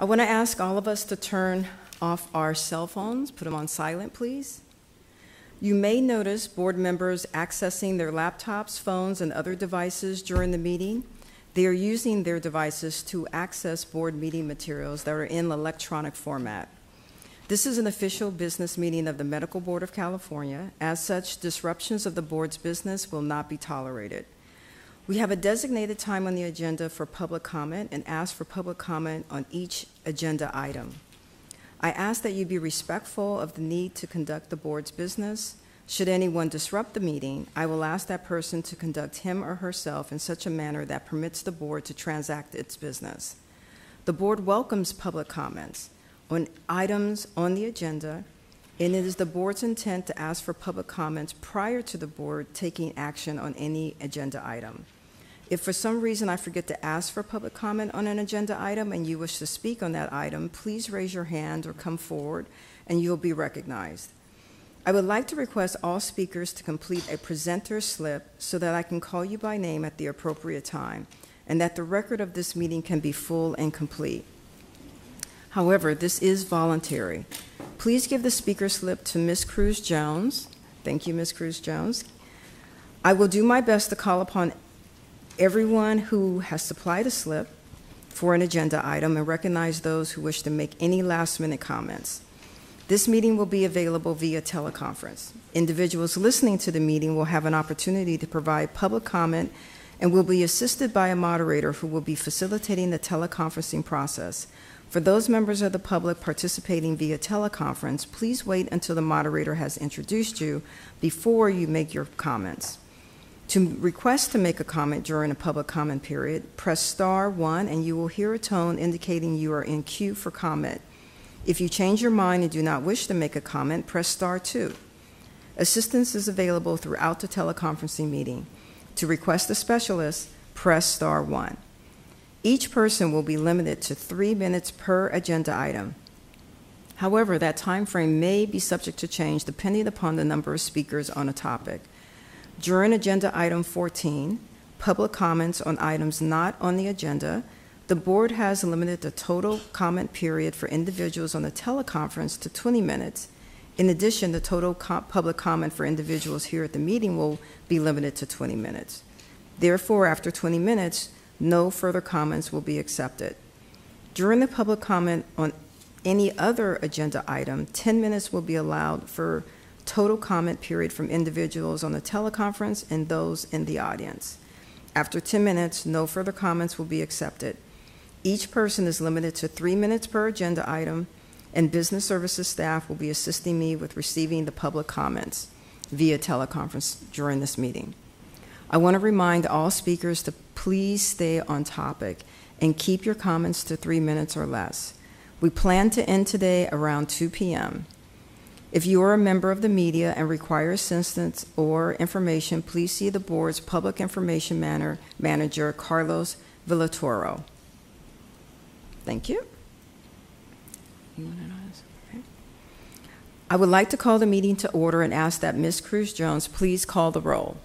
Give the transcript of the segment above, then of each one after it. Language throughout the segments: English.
I want to ask all of us to turn off our cell phones, put them on silent, please. You may notice board members accessing their laptops, phones, and other devices during the meeting. They are using their devices to access board meeting materials that are in electronic format. This is an official business meeting of the Medical Board of California. As such, disruptions of the board's business will not be tolerated. We have a designated time on the agenda for public comment and ask for public comment on each agenda item. I ask that you be respectful of the need to conduct the board's business. Should anyone disrupt the meeting, I will ask that person to conduct him or herself in such a manner that permits the board to transact its business. The board welcomes public comments on items on the agenda, and it is the board's intent to ask for public comments prior to the board taking action on any agenda item. If for some reason I forget to ask for public comment on an agenda item and you wish to speak on that item, please raise your hand or come forward and you'll be recognized. I would like to request all speakers to complete a presenter slip so that I can call you by name at the appropriate time and that the record of this meeting can be full and complete. However, this is voluntary. Please give the speaker slip to Ms. Cruz Jones. Thank you, Ms. Cruz Jones. I will do my best to call upon everyone who has supplied a slip for an agenda item and recognize those who wish to make any last minute comments. This meeting will be available via teleconference. Individuals listening to the meeting will have an opportunity to provide public comment and will be assisted by a moderator who will be facilitating the teleconferencing process. For those members of the public participating via teleconference, please wait until the moderator has introduced you before you make your comments. To request to make a comment during a public comment period, press star one and you will hear a tone indicating you are in queue for comment. If you change your mind and do not wish to make a comment, press star two. Assistance is available throughout the teleconferencing meeting. To request a specialist, press star one. Each person will be limited to three minutes per agenda item. However, that time frame may be subject to change depending upon the number of speakers on a topic. During agenda item 14, public comments on items not on the agenda, the board has limited the total comment period for individuals on the teleconference to 20 minutes. In addition, the total co- public comment for individuals here at the meeting will be limited to 20 minutes. Therefore, after 20 minutes, no further comments will be accepted. During the public comment on any other agenda item, 10 minutes will be allowed for total comment period from individuals on the teleconference and those in the audience. After 10 minutes, no further comments will be accepted. Each person is limited to three minutes per agenda item, and business services staff will be assisting me with receiving the public comments via teleconference during this meeting. I want to remind all speakers to please stay on topic and keep your comments to three minutes or less. We plan to end today around 2 p.m. If you are a member of the media and require assistance or information, please see the board's public information manager, Carlos Villatoro. Thank you. Okay. I would like to call the meeting to order and ask that Ms. Cruz Jones please call the roll.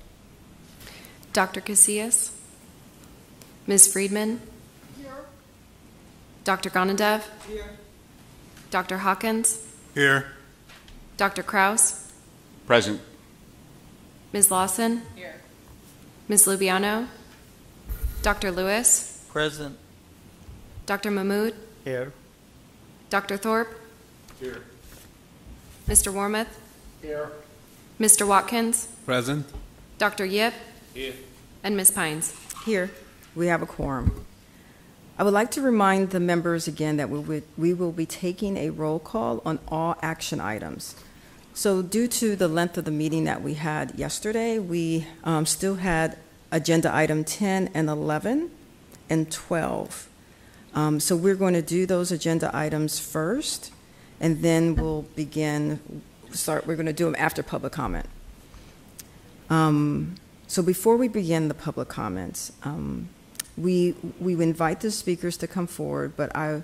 Dr. Casillas? Ms. Friedman? Dr. GnanaDev? Dr. Hawkins? Here. Dr. Krauss? Present. Ms. Lawson? Here. Ms. Lubiano? Dr. Lewis? Present. Dr. Mahmood? Here. Dr. Thorp? Here. Mr. Warmoth? Here. Mr. Watkins? Present. Dr. Yip? Here. And Ms. Pines? Here, we have a quorum. I would like to remind the members again that we will be taking a roll call on all action items. So due to the length of the meeting that we had yesterday, we um, still had agenda item 10 and 11 and 12. Um, So we're going to do those agenda items first, and then we'll begin, start, we're going to do them after public comment. Um, so before we begin the public comments, um, we, we invite the speakers to come forward, but I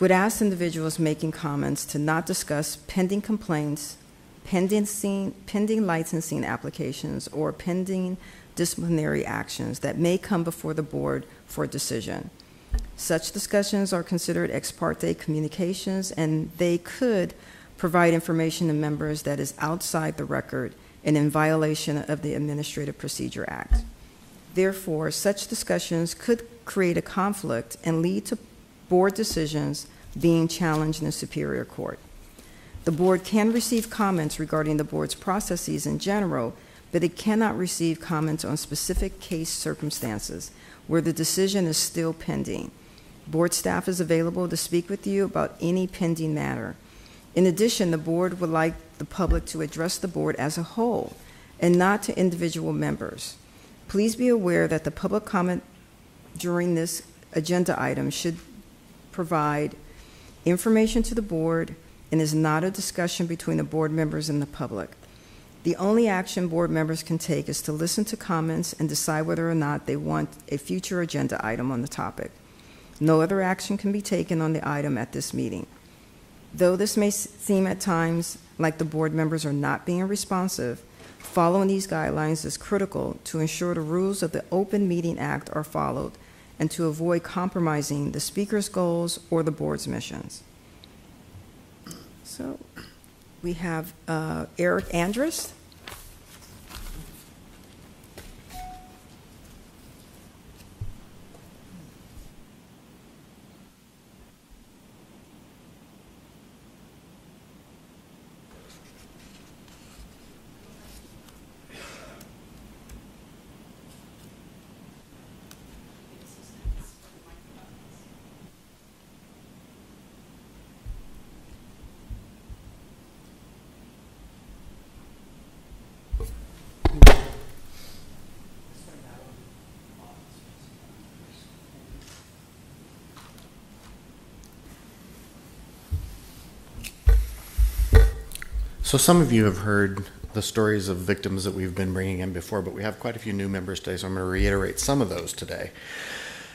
would ask individuals making comments to not discuss pending complaints, pending, scene- pending licensing applications, or pending disciplinary actions that may come before the board for decision. Such discussions are considered ex parte communications, and they could provide information to members that is outside the record and in violation of the Administrative Procedure Act. Therefore, such discussions could create a conflict and lead to board decisions being challenged in a superior court. The board can receive comments regarding the board's processes in general, but it cannot receive comments on specific case circumstances where the decision is still pending. Board staff is available to speak with you about any pending matter. In addition, the board would like the public to address the board as a whole and not to individual members. Please be aware that the public comment during this agenda item should provide information to the board and is not a discussion between the board members and the public. The only action board members can take is to listen to comments and decide whether or not they want a future agenda item on the topic. No other action can be taken on the item at this meeting. Though this may seem at times like the board members are not being responsive, following these guidelines is critical to ensure the rules of the Open Meeting Act are followed and to avoid compromising the speaker's goals or the board's missions. So we have uh, Eric Andrist. So some of you have heard the stories of victims that we've been bringing in before, but we have quite a few new members today, so I'm going to reiterate some of those today.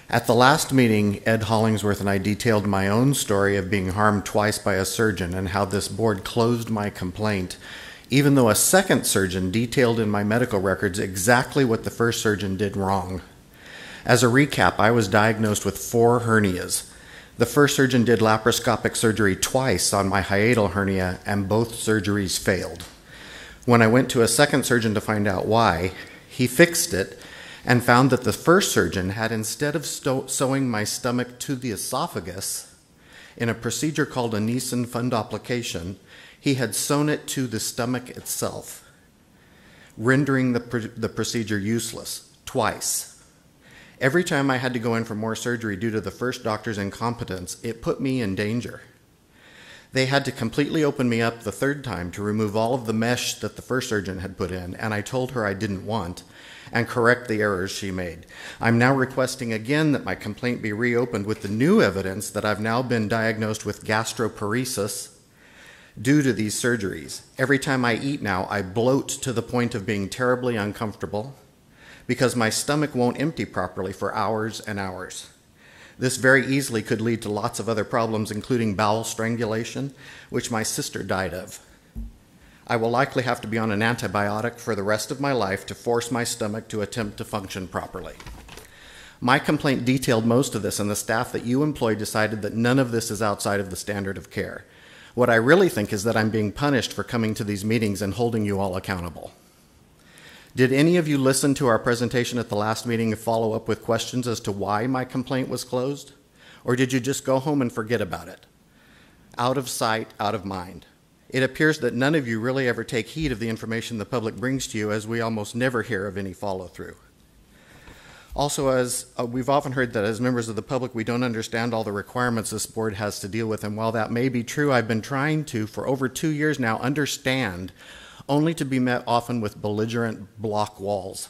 At the last meeting, Ed Hollingsworth and I detailed my own story of being harmed twice by a surgeon and how this board closed my complaint, even though a second surgeon detailed in my medical records exactly what the first surgeon did wrong. As a recap, I was diagnosed with four hernias. The first surgeon did laparoscopic surgery twice on my hiatal hernia, and both surgeries failed. When I went to a second surgeon to find out why, he fixed it and found that the first surgeon had, instead of sewing my stomach to the esophagus in a procedure called a Nissen fundoplication, he had sewn it to the stomach itself, rendering the, pr- the procedure useless twice. Every time I had to go in for more surgery due to the first doctor's incompetence, it put me in danger. They had to completely open me up the third time to remove all of the mesh that the first surgeon had put in, and I told her I didn't want, and correct the errors she made. I'm now requesting again that my complaint be reopened with the new evidence that I've now been diagnosed with gastroparesis due to these surgeries. Every time I eat now, I bloat to the point of being terribly uncomfortable because my stomach won't empty properly for hours and hours. This very easily could lead to lots of other problems, including bowel strangulation, which my sister died of. I will likely have to be on an antibiotic for the rest of my life to force my stomach to attempt to function properly. My complaint detailed most of this, and the staff that you employ decided that none of this is outside of the standard of care. What I really think is that I'm being punished for coming to these meetings and holding you all accountable. Did any of you listen to our presentation at the last meeting and follow up with questions as to why my complaint was closed? Or did you just go home and forget about it? Out of sight, out of mind. It appears that none of you really ever take heed of the information the public brings to you, as we almost never hear of any follow through. Also, as uh, we've often heard that as members of the public, we don't understand all the requirements this board has to deal with. And while that may be true, I've been trying to, for over two years now, understand only to be met often with belligerent block walls.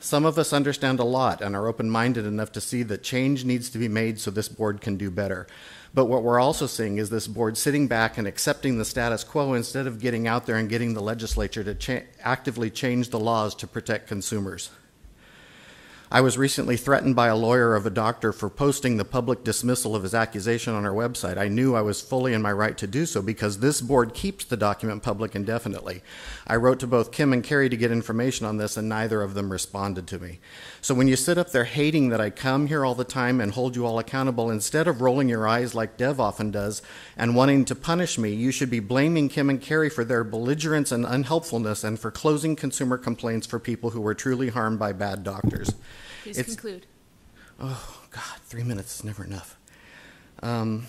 Some of us understand a lot and are open minded enough to see that change needs to be made so this board can do better. But what we're also seeing is this board sitting back and accepting the status quo instead of getting out there and getting the legislature to cha- actively change the laws to protect consumers. I was recently threatened by a lawyer of a doctor for posting the public dismissal of his accusation on our website. I knew I was fully in my right to do so because this board keeps the document public indefinitely. I wrote to both Kim and Carrie to get information on this, and neither of them responded to me. So when you sit up there hating that I come here all the time and hold you all accountable, instead of rolling your eyes like Dev often does and wanting to punish me, you should be blaming Kim and Carrie for their belligerence and unhelpfulness and for closing consumer complaints for people who were truly harmed by bad doctors. Please It's- conclude. Oh, God, three minutes is never enough. Um,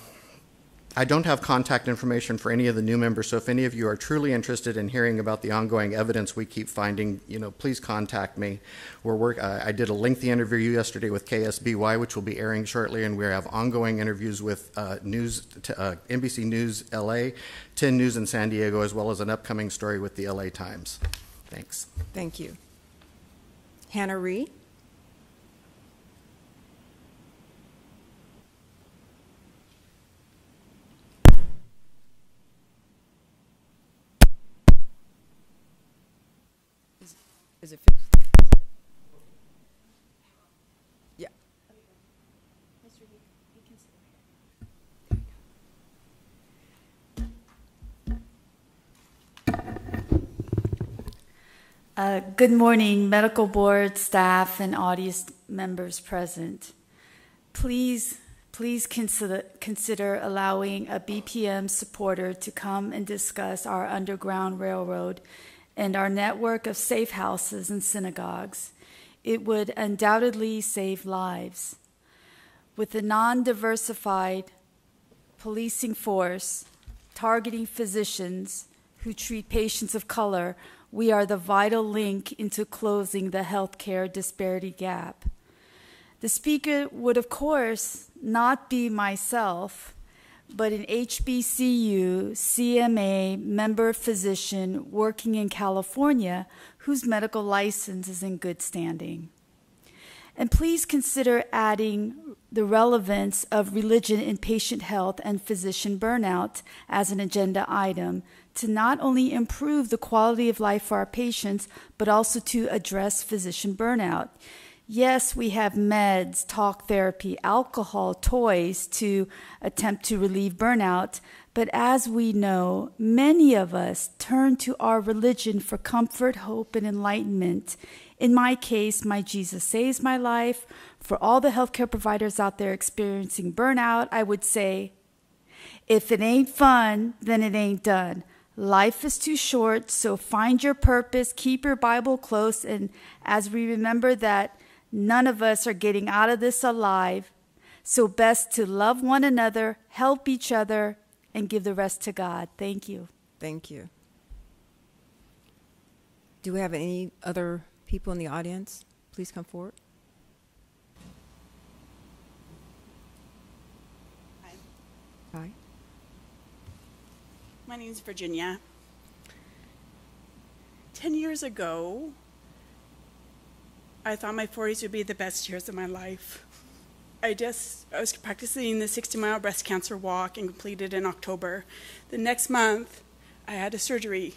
I don't have contact information for any of the new members, so if any of you are truly interested in hearing about the ongoing evidence we keep finding, you know, please contact me. We're work, uh, I did a lengthy interview yesterday with KSBY, which will be airing shortly, and we have ongoing interviews with uh, News, t- uh, NBC News LA, 10 News in San Diego, as well as an upcoming story with the LA Times. Thanks. Thank you. Hannah Ree? Uh, Good morning, medical board, staff, and audience members present. Please, please consider, consider allowing a BPM supporter to come and discuss our Underground Railroad and our network of safe houses and synagogues. It would undoubtedly save lives. With a non diversified policing force targeting physicians who treat patients of color, we are the vital link into closing the healthcare disparity gap. The speaker would, of course, not be myself, but an HBCU CMA member physician working in California whose medical license is in good standing. And please consider adding the relevance of religion in patient health and physician burnout as an agenda item to not only improve the quality of life for our patients, but also to address physician burnout. Yes, we have meds, talk therapy, alcohol, toys to attempt to relieve burnout, but as we know, many of us turn to our religion for comfort, hope, and enlightenment. In my case, my Jesus saves my life. For all the healthcare providers out there experiencing burnout, I would say, if it ain't fun, then it ain't done. Life is too short, so find your purpose, keep your Bible close, and as we remember that none of us are getting out of this alive, so best to love one another, help each other, and give the rest to God. Thank you. Thank you. Do we have any other people in the audience? Please come forward. Hi. Hi. My name is Virginia. Ten years ago, I thought my 40s would be the best years of my life. I just I was practicing the 60 mile breast cancer walk and completed in October. The next month, I had a surgery.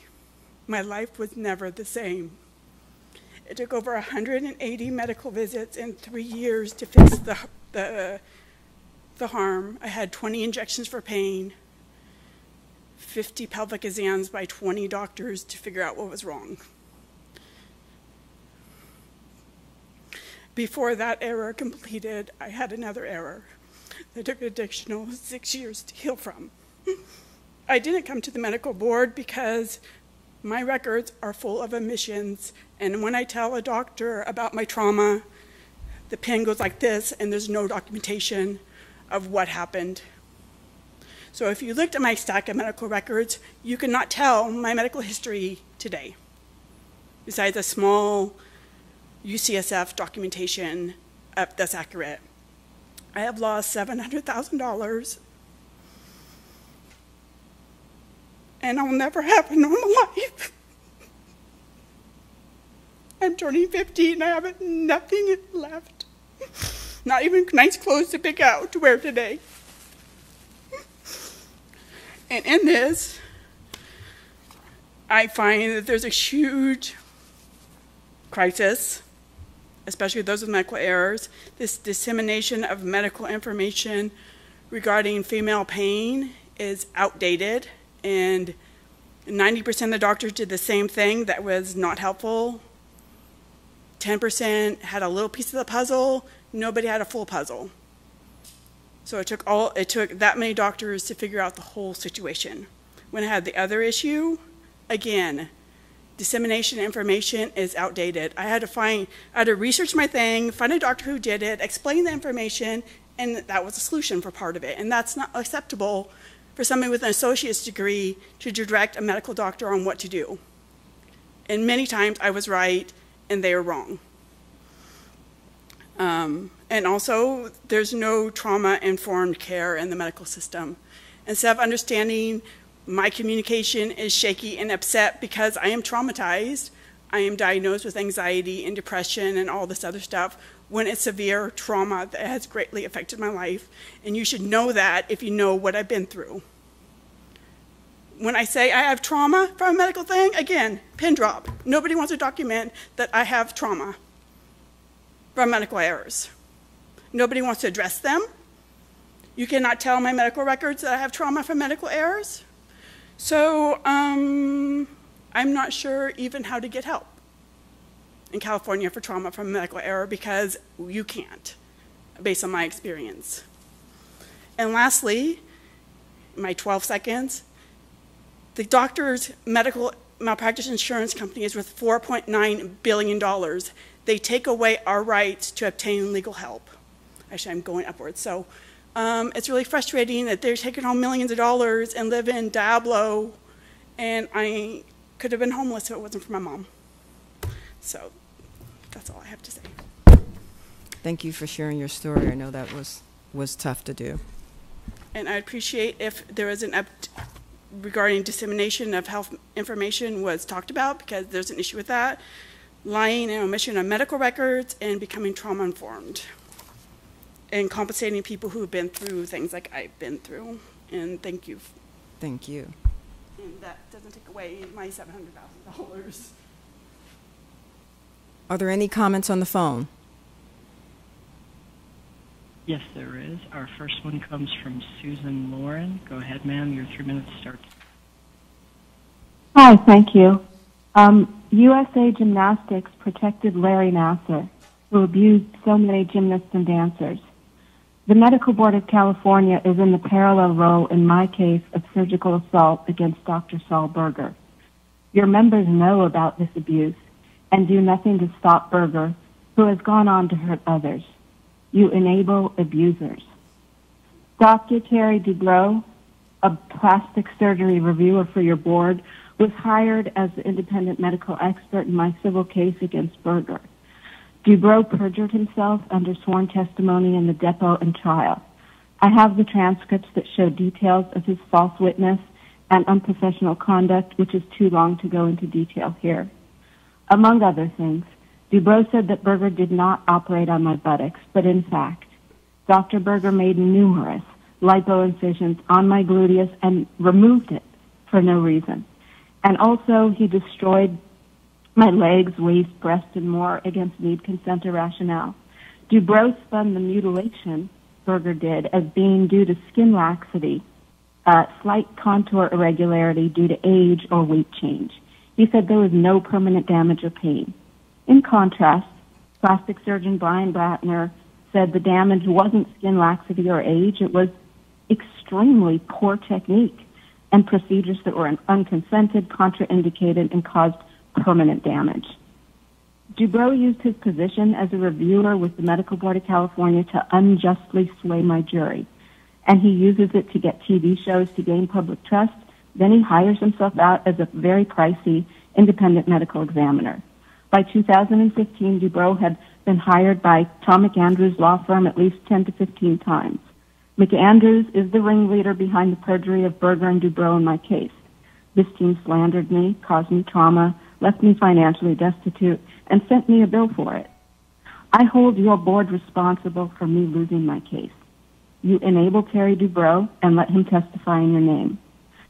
My life was never the same. It took over 180 medical visits in three years to fix the, the, the harm. I had 20 injections for pain, 50 pelvic exams by 20 doctors to figure out what was wrong. Before that error completed, I had another error that took an additional six years to heal from. I didn't come to the medical board because my records are full of omissions, and when I tell a doctor about my trauma, the pen goes like this, and there's no documentation of what happened. So if you looked at my stack of medical records, you could not tell my medical history today, besides a small UCSF documentation that's accurate. I have lost $700,000, and I'll never have a normal life. I'm turning 50 and I have nothing left. Not even nice clothes to pick out to wear today. And in this, I find that there's a huge crisis, especially those with medical errors. This dissemination of medical information regarding female pain is outdated, and 90% of the doctors did the same thing that was not helpful. 10% had a little piece of the puzzle, nobody had a full puzzle. So it took all it took that many doctors to figure out the whole situation. When I had the other issue, again, dissemination information is outdated. I had to find I had to research my thing, find a doctor who did it, explain the information, and that was a solution for part of it. And that's not acceptable for somebody with an associate's degree to direct a medical doctor on what to do. And many times I was right and they were wrong. Um, and also, there's no trauma informed care in the medical system. Instead of understanding my communication is shaky and upset because I am traumatized, I am diagnosed with anxiety and depression and all this other stuff when it's severe trauma that has greatly affected my life. And you should know that if you know what I've been through. When I say I have trauma from a medical thing, again, pin drop. Nobody wants to document that I have trauma from medical errors. Nobody wants to address them. You cannot tell my medical records that I have trauma from medical errors. So um, I'm not sure even how to get help in California for trauma from medical error because you can't, based on my experience. And lastly, my 12 seconds, the doctor's medical malpractice insurance company is worth $4.9 billion. They take away our rights to obtain legal help. Actually, I'm going upwards. So um, it's really frustrating that they're taking home millions of dollars and live in Diablo, and I could have been homeless if it wasn't for my mom. So that's all I have to say. Thank you for sharing your story. I know that was, was tough to do. And I'd appreciate if there was an up regarding dissemination of health information was talked about because there's an issue with that. Lying and omission of medical records and becoming trauma informed. And compensating people who've been through things like I've been through. And thank you. Thank you. And that doesn't take away my $700,000. Are there any comments on the phone? Yes, there is. Our first one comes from Susan Lauren. Go ahead, ma'am. Your three minutes starts. Hi, thank you. Um, USA Gymnastics protected Larry Nassar, who abused so many gymnasts and dancers. The Medical Board of California is in the parallel role in my case of surgical assault against Dr. Saul Berger. Your members know about this abuse and do nothing to stop Berger, who has gone on to hurt others. You enable abusers. Dr. Terry Dubrow, a plastic surgery reviewer for your board, was hired as the independent medical expert in my civil case against Berger. Dubrow perjured himself under sworn testimony in the depot and trial. I have the transcripts that show details of his false witness and unprofessional conduct, which is too long to go into detail here. Among other things, Dubrow said that Berger did not operate on my buttocks, but in fact, Dr. Berger made numerous lipoincisions on my gluteus and removed it for no reason. And also, he destroyed my legs, waist, breast, and more against need, consent, or rationale. Dubrow spun the mutilation Berger did as being due to skin laxity, uh, slight contour irregularity due to age or weight change. He said there was no permanent damage or pain. In contrast, plastic surgeon Brian Blatner said the damage wasn't skin laxity or age, it was extremely poor technique and procedures that were unconsented, contraindicated, and caused permanent damage. Dubrow used his position as a reviewer with the Medical Board of California to unjustly sway my jury. And he uses it to get TV shows to gain public trust. Then he hires himself out as a very pricey independent medical examiner. By 2015, Dubrow had been hired by Tom McAndrews law firm at least 10 to 15 times. McAndrews is the ringleader behind the perjury of Berger and Dubrow in my case. This team slandered me, caused me trauma, left me financially destitute, and sent me a bill for it. I hold your board responsible for me losing my case. You enable Terry Dubrow and let him testify in your name.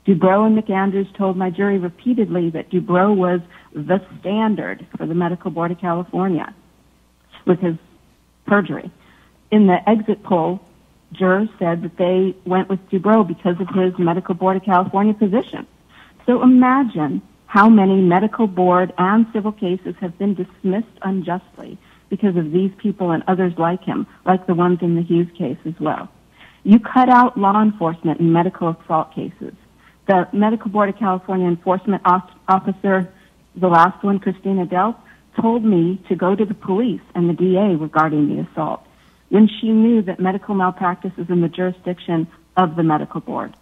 Dubrow and McAndrews told my jury repeatedly that Dubrow was the standard for the Medical Board of California. with his perjury. In the exit poll, jurors said that they went with Dubrow because of his Medical Board of California position. So imagine how many medical board and civil cases have been dismissed unjustly because of these people and others like him, like the ones in the Hughes case as well. You cut out law enforcement in medical assault cases. The Medical Board of California enforcement officer, the last one, Christina Dell, told me to go to the police and the DA regarding the assault when she knew that medical malpractice is in the jurisdiction of the medical board.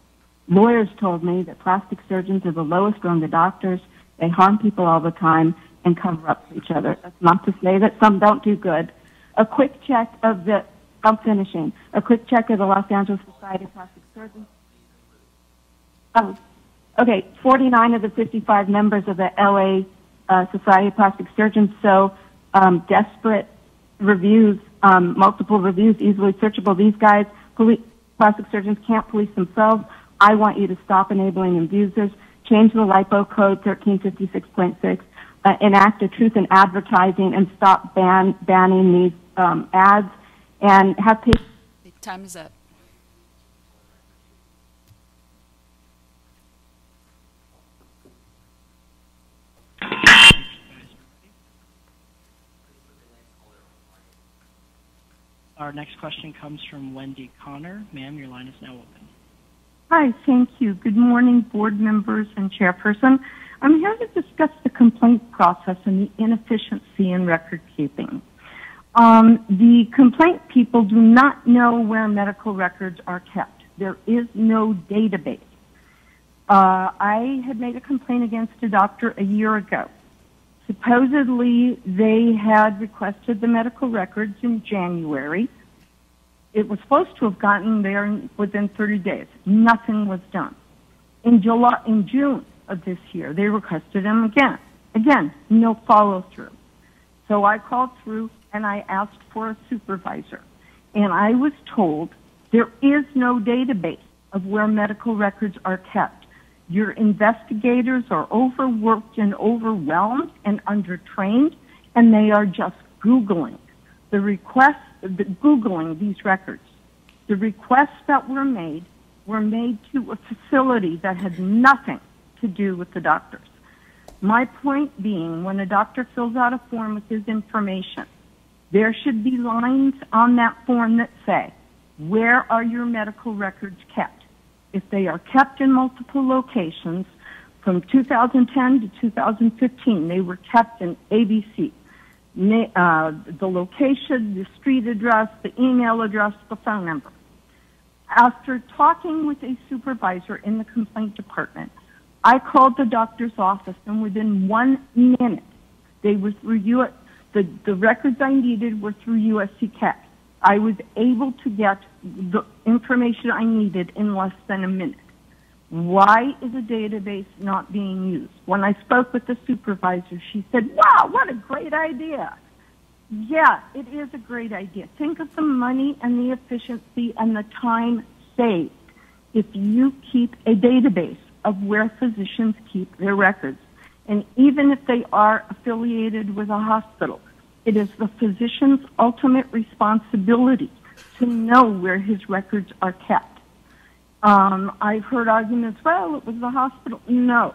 Lawyers told me that plastic surgeons are the lowest rung of doctors. They harm people all the time and cover up for each other. That's not to say that some don't do good. A quick check of the, I'm finishing, a quick check of the Los Angeles Society of Plastic Surgeons. Oh, okay, 49 of the 55 members of the LA uh, Society of Plastic Surgeons, so um, desperate reviews, um, multiple reviews, easily searchable. These guys, police, plastic surgeons can't police themselves. I want you to stop enabling abusers, change the LIPO code 1356.6, uh, enact a truth in advertising, and stop ban, banning these um, ads, and have patients. Time is up. Our next question comes from Wendy Connor. Ma'am, your line is now open. Hi, thank you. Good morning, board members and chairperson. I'm here to discuss the complaint process and the inefficiency in record keeping. Um, the complaint people do not know where medical records are kept. There is no database. Uh, I had made a complaint against a doctor a year ago. Supposedly, they had requested the medical records in January. It was supposed to have gotten there within 30 days. Nothing was done. In July, in June of this year, they requested them again. Again, no follow through. So I called through and I asked for a supervisor. And I was told there is no database of where medical records are kept. Your investigators are overworked and overwhelmed and undertrained, and they are just Googling the requests, the Googling these records. The requests that were made were made to a facility that had nothing to do with the doctors. My point being, when a doctor fills out a form with his information, there should be lines on that form that say, where are your medical records kept? If they are kept in multiple locations from 2010 to 2015, they were kept in ABC. Uh, the location, the street address, the email address, the phone number. After talking with a supervisor in the complaint department, I called the doctor's office, and within one minute, they were through U- the, the records I needed were through USC Keck. I was able to get the information I needed in less than a minute. Why is a database not being used? When I spoke with the supervisor, she said, wow, what a great idea. Yeah, it is a great idea. Think of the money and the efficiency and the time saved if you keep a database of where physicians keep their records. And even if they are affiliated with a hospital, it is the physician's ultimate responsibility to know where his records are kept. Um, I've heard arguments, well, it was the hospital. No.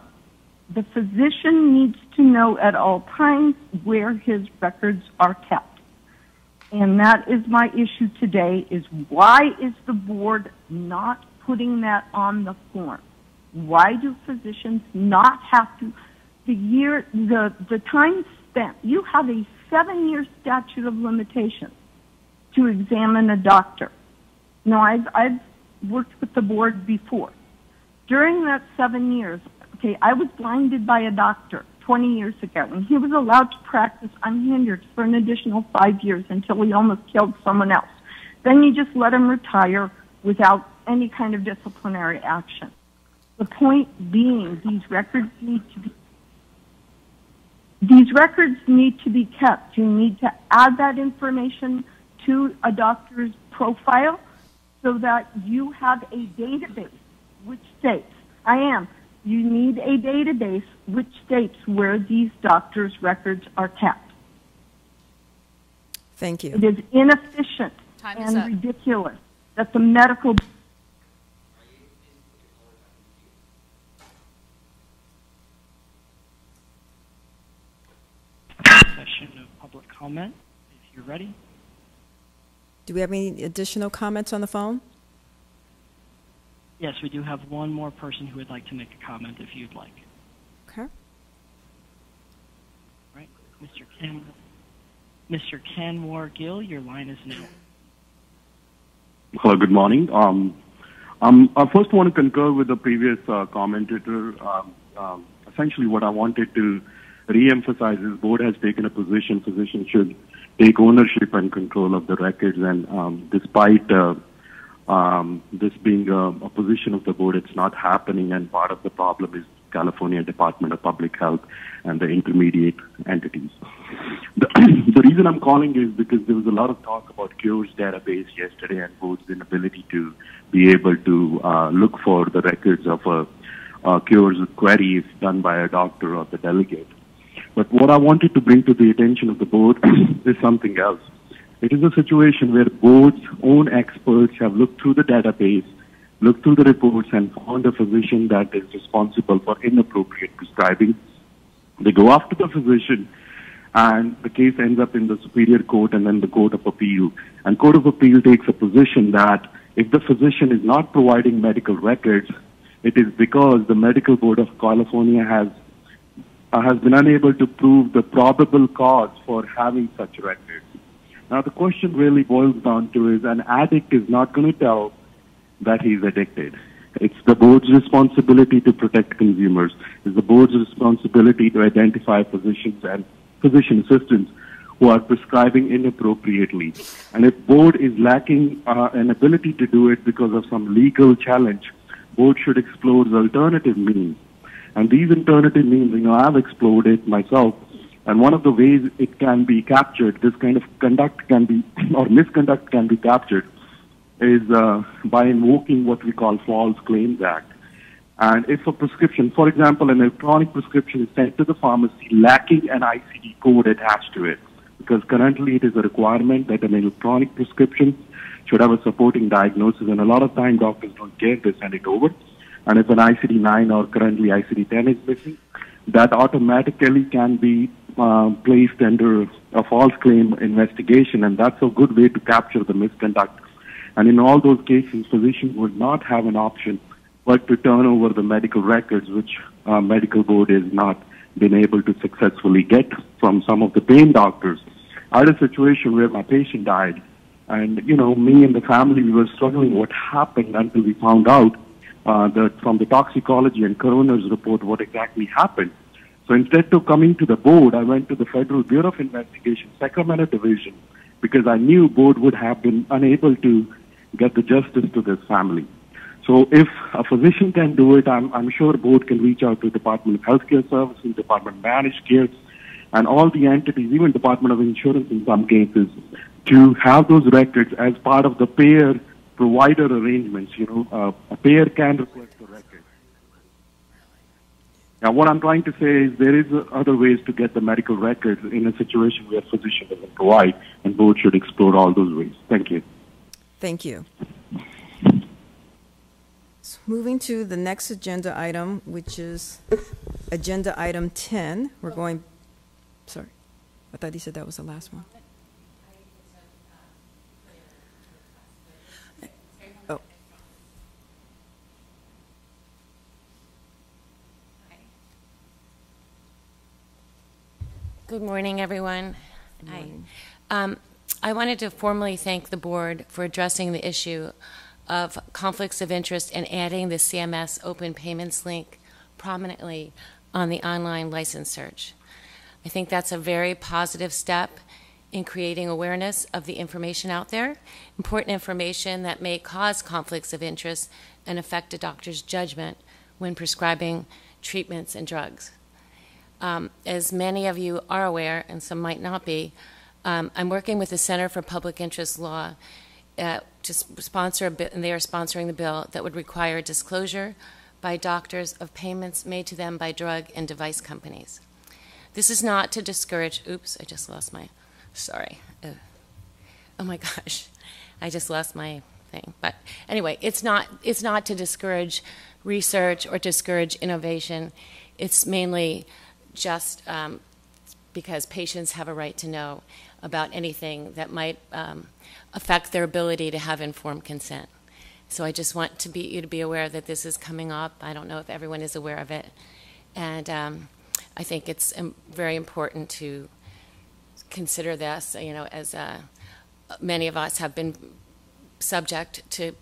The physician needs to know at all times where his records are kept. And that is my issue today is why is the board not putting that on the form? Why do physicians not have to the year the the time spent you have a seven year statute of limitations to examine a doctor. Now, I've, I've worked with the board before. During that seven years, okay, I was blinded by a doctor 20 years ago, and he was allowed to practice unhindered for an additional five years until he almost killed someone else. Then you just let him retire without any kind of disciplinary action. The point being, these records need to be these records need to be kept. You need to add that information to a doctor's profile so that you have a database which states, I am, you need a database which states where these doctors' records are kept. Thank you. It is inefficient Time and up. ridiculous that the medical Session of public comment, if you're ready. Do we have any additional comments on the phone? Yes, we do have one more person who would like to make a comment if you'd like. Okay. Right, Mr. Ken, Mr. Canwar Gill, your line is now. Hello, good morning. Um, um, I first want to concur with the previous uh, commentator. Um, um, essentially, what I wanted to re-emphasize is board has taken a position physicians should take ownership and control of the records, and um, despite uh, um, this being a, a position of the board, it's not happening, and part of the problem is California Department of Public Health and the intermediate entities. The, the reason I'm calling is because there was a lot of talk about Cures database yesterday and board's inability to be able to uh, look for the records of a, a Cures query if done by a doctor or the delegate. But what I wanted to bring to the attention of the board is something else. It is a situation where board's own experts have looked through the database, looked through the reports, and found a physician that is responsible for inappropriate prescribing. They go after the physician, and the case ends up in the superior court and then the court of appeal. And court of appeal takes a position that if the physician is not providing medical records, it is because the medical board of California has uh, has been unable to prove the probable cause for having such records. Now, the question really boils down to is an addict is not going to tell that he's addicted. It's the board's responsibility to protect consumers. It's the board's responsibility to identify physicians and physician assistants who are prescribing inappropriately. And if board is lacking uh, an ability to do it because of some legal challenge, board should explore alternative means. And these alternative means, you know, I've explored it myself. And one of the ways it can be captured, this kind of conduct can be, or misconduct can be captured, is uh, by invoking what we call False Claims Act. And if a prescription, for example, an electronic prescription is sent to the pharmacy lacking an ICD code attached to it, because currently it is a requirement that an electronic prescription should have a supporting diagnosis, and a lot of time doctors don't care, they send it over. And if an ICD-9 or currently ICD-10 is missing, that automatically can be uh, placed under a false claim investigation, and that's a good way to capture the misconduct. And in all those cases, physicians would not have an option but to turn over the medical records, which uh, medical board has not been able to successfully get from some of the pain doctors. I had a situation where my patient died, and you know, me and the family we were struggling what happened until we found out uh, that from the toxicology and coroner's report what exactly happened. So instead of coming to the board, I went to the Federal Bureau of Investigation, Sacramento Division, because I knew board would have been unable to get the justice to this family. So if a physician can do it, I'm, I'm sure board can reach out to Department of Healthcare Services, Department of Managed Care, and all the entities, even Department of Insurance in some cases, to have those records as part of the payer provider arrangements. You know, uh, a payer can request the record. Now, what I'm trying to say is there is other ways to get the medical records in a situation where physician doesn't provide, and board should explore all those ways. Thank you. Thank you. So Moving to the next agenda item, which is Agenda Item 10. We're going, sorry, I thought you said that was the last one. Good morning, everyone. Good Hi. morning. Um, I wanted to formally thank the board for addressing the issue of conflicts of interest and adding the CMS open payments link prominently on the online license search. I think that's a very positive step in creating awareness of the information out there, important information that may cause conflicts of interest and affect a doctor's judgment when prescribing treatments and drugs. Um, as many of you are aware, and some might not be, um, I'm working with the Center for Public Interest Law uh, to sponsor a bill, and they are sponsoring the bill that would require disclosure by doctors of payments made to them by drug and device companies. This is not to discourage, oops, I just lost my, sorry. Uh, oh my gosh, I just lost my thing. But anyway, it's not it's not to discourage research or discourage innovation. It's mainly just um, because patients have a right to know about anything that might um, affect their ability to have informed consent. So I just want to be you to be aware that this is coming up. I don't know if everyone is aware of it, and um, I think it's very important to consider this. You know, as uh, many of us have been subject to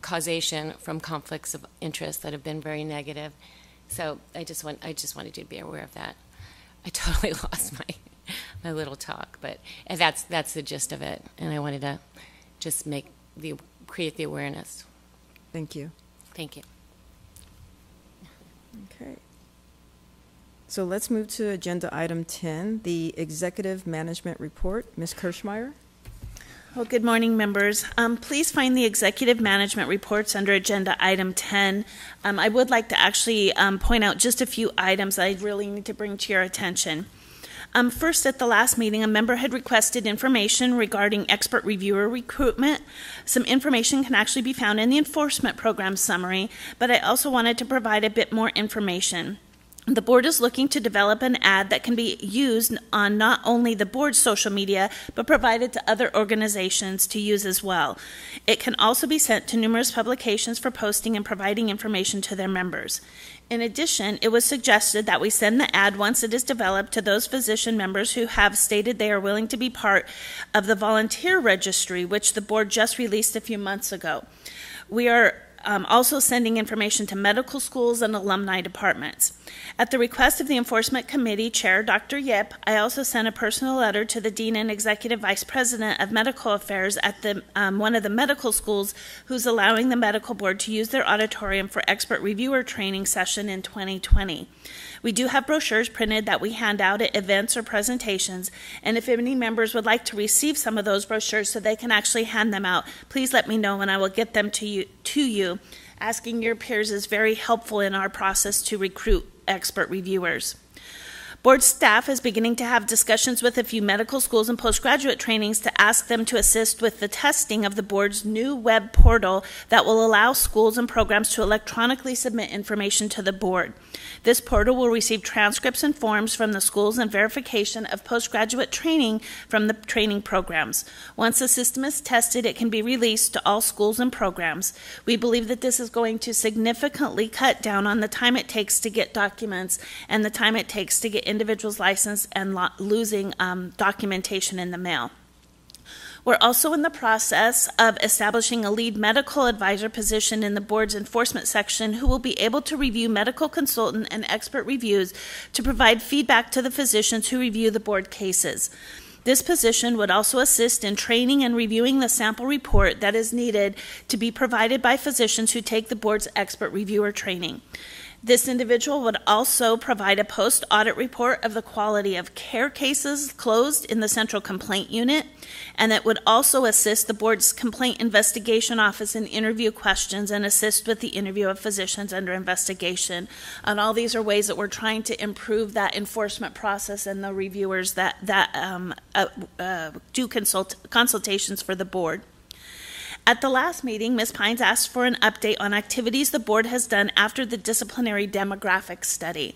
causation from conflicts of interest that have been very negative. So I just want I just wanted you to be aware of that. I totally lost my my little talk, but and that's that's the gist of it. And I wanted to just make the create the awareness. Thank you. Thank you. Okay. So let's move to agenda item 10, the executive management report. Ms. Kirchmeyer? Well, good morning, members. Um, please find the executive management reports under agenda item 10. Um, I would like to actually um, point out just a few items I really need to bring to your attention. Um, first, at the last meeting, a member had requested information regarding expert reviewer recruitment. Some information can actually be found in the enforcement program summary, but I also wanted to provide a bit more information. The board is looking to develop an ad that can be used on not only the board's social media, but provided to other organizations to use as well. It can also be sent to numerous publications for posting and providing information to their members. In addition, it was suggested that we send the ad once it is developed to those physician members who have stated they are willing to be part of the volunteer registry, which the board just released a few months ago. We are um, also sending information to medical schools and alumni departments. At the request of the Enforcement Committee Chair, Dr. Yip, I also sent a personal letter to the Dean and Executive Vice President of Medical Affairs at the, um, one of the medical schools who's allowing the medical board to use their auditorium for expert reviewer training session in 2020. We do have brochures printed that we hand out at events or presentations, and if any members would like to receive some of those brochures so they can actually hand them out, please let me know and I will get them to you. To you. Asking your peers is very helpful in our process to recruit expert reviewers. Board staff is beginning to have discussions with a few medical schools and postgraduate trainings to ask them to assist with the testing of the board's new web portal that will allow schools and programs to electronically submit information to the board. This portal will receive transcripts and forms from the schools and verification of postgraduate training from the training programs. Once the system is tested, it can be released to all schools and programs. We believe that this is going to significantly cut down on the time it takes to get documents and the time it takes to get individual's license and lo- losing um, documentation in the mail. We're also in the process of establishing a lead medical advisor position in the board's enforcement section who will be able to review medical consultant and expert reviews to provide feedback to the physicians who review the board cases. This position would also assist in training and reviewing the sample report that is needed to be provided by physicians who take the board's expert reviewer training. This individual would also provide a post audit report of the quality of care cases closed in the central complaint unit, and it would also assist the board's complaint investigation office in interview questions and assist with the interview of physicians under investigation. And all these are ways that we're trying to improve that enforcement process and the reviewers that, that um, uh, uh, do consult, consultations for the board. At the last meeting, Ms. Pines asked for an update on activities the board has done after the disciplinary demographic study.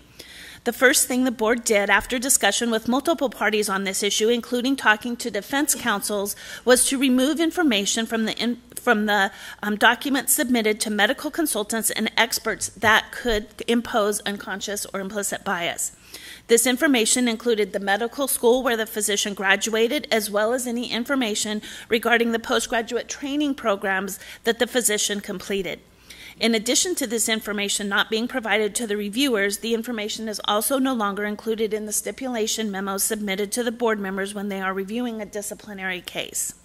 The first thing the board did after discussion with multiple parties on this issue, including talking to defense counsels, was to remove information from the in, from the um, documents submitted to medical consultants and experts that could impose unconscious or implicit bias. This information included the medical school where the physician graduated, as well as any information regarding the postgraduate training programs that the physician completed. In addition to this information not being provided to the reviewers, the information is also no longer included in the stipulation memos submitted to the board members when they are reviewing a disciplinary case.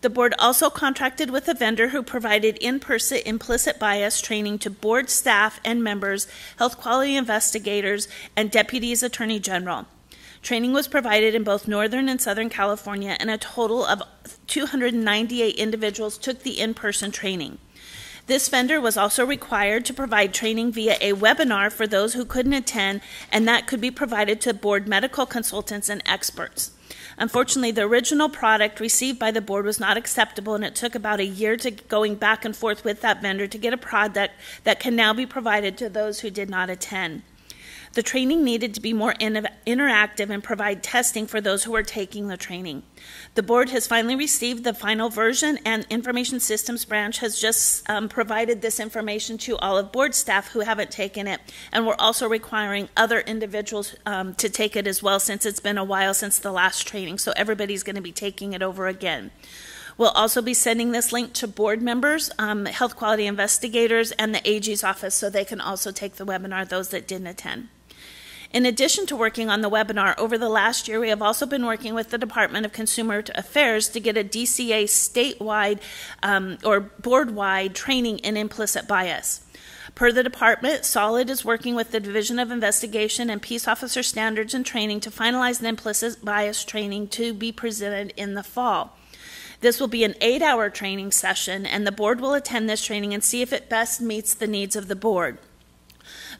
The board also contracted with a vendor who provided in person implicit bias training to board staff and members, health quality investigators, and deputies attorney general. Training was provided in both Northern and Southern California, and a total of 298 individuals took the in person training. This vendor was also required to provide training via a webinar for those who couldn't attend, and that could be provided to board medical consultants and experts. Unfortunately, the original product received by the board was not acceptable, and it took about a year to going back and forth with that vendor to get a product that can now be provided to those who did not attend. The training needed to be more interactive and provide testing for those who were taking the training. The board has finally received the final version, and Information Systems Branch has just um, provided this information to all of board staff who haven't taken it. And we're also requiring other individuals um, to take it as well, since it's been a while since the last training. So everybody's going to be taking it over again. We'll also be sending this link to board members, um, health quality investigators, and the AG's office so they can also take the webinar, those that didn't attend. In addition to working on the webinar, over the last year, we have also been working with the Department of Consumer Affairs to get a DCA statewide um, or board wide training in implicit bias. Per the department, Solid is working with the Division of Investigation and Peace Officer Standards and Training to finalize the implicit bias training to be presented in the fall. This will be an eight hour training session, and the board will attend this training and see if it best meets the needs of the board.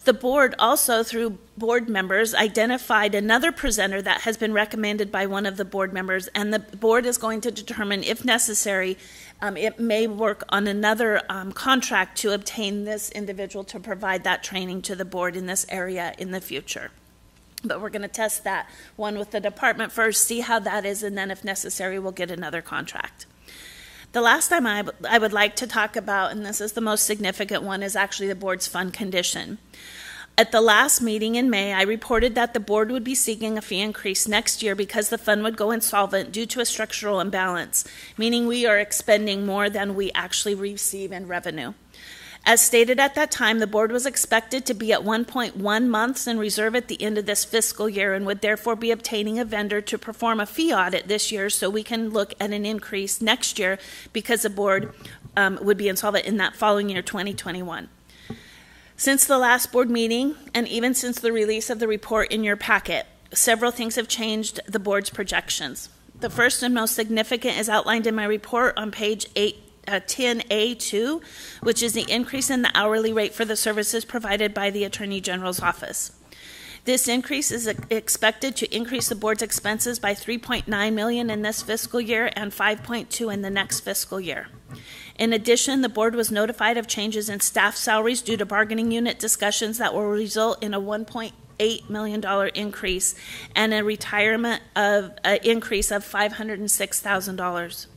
The board also, through board members, identified another presenter that has been recommended by one of the board members, and the board is going to determine if necessary. Um, it may work on another um, contract to obtain this individual to provide that training to the board in this area in the future. But we're going to test that one with the department first, see how that is, and then if necessary, we'll get another contract. The last time I, I would like to talk about, and this is the most significant one, is actually the board's fund condition. At the last meeting in May, I reported that the board would be seeking a fee increase next year because the fund would go insolvent due to a structural imbalance, meaning we are expending more than we actually receive in revenue. As stated at that time, the board was expected to be at 1.1 months in reserve at the end of this fiscal year and would therefore be obtaining a vendor to perform a fee audit this year so we can look at an increase next year because the board um, would be insolvent in that following year, 2021. Since the last board meeting, and even since the release of the report in your packet, several things have changed the board's projections. The first and most significant is outlined in my report on page 8, uh, 10A2, which is the increase in the hourly rate for the services provided by the Attorney General's office. This increase is expected to increase the board's expenses by 3.9 million in this fiscal year and 5.2 in the next fiscal year. In addition, the board was notified of changes in staff salaries due to bargaining unit discussions that will result in a 1.8 million dollar increase and a retirement of an increase of 506,000 dollars.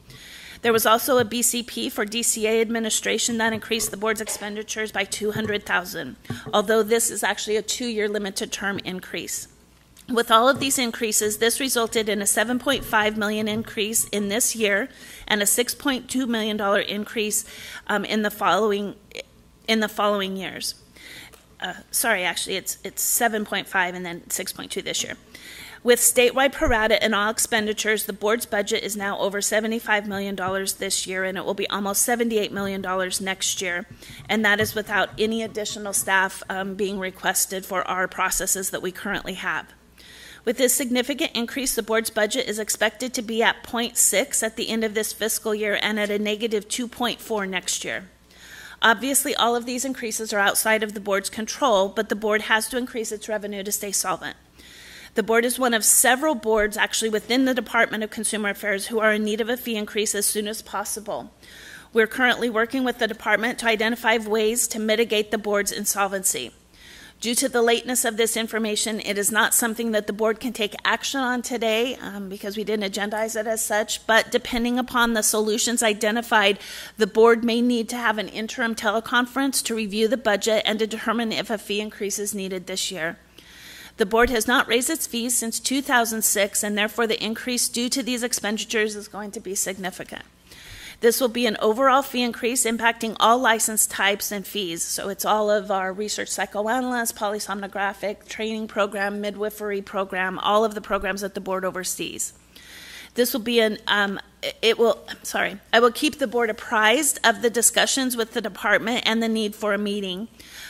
There was also a BCP for DCA administration that increased the board's expenditures by 200,000, although this is actually a 2-year limited term increase. With all of these increases, this resulted in a 7.5 million increase in this year and a 6.2 million dollar increase um, in the following in the following years. Uh, sorry, actually, it's it's 7.5 and then 6.2 this year. With statewide prorata and all expenditures, the board's budget is now over $75 million this year, and it will be almost $78 million next year. And that is without any additional staff um, being requested for our processes that we currently have. With this significant increase, the board's budget is expected to be at 0.6 at the end of this fiscal year and at a negative 2.4 next year. Obviously, all of these increases are outside of the board's control, but the board has to increase its revenue to stay solvent. The board is one of several boards actually within the Department of Consumer Affairs who are in need of a fee increase as soon as possible. We're currently working with the department to identify ways to mitigate the board's insolvency. Due to the lateness of this information, it is not something that the board can take action on today um, because we didn't agendize it as such. But depending upon the solutions identified, the board may need to have an interim teleconference to review the budget and to determine if a fee increase is needed this year. The board has not raised its fees since 2006, and therefore the increase due to these expenditures is going to be significant. This will be an overall fee increase impacting all license types and fees. So it's all of our research psychoanalyst, polysomnographic training program, midwifery program, all of the programs that the board oversees. This will be an, um, it will, sorry, I will keep the board apprised of the discussions with the department and the need for a meeting.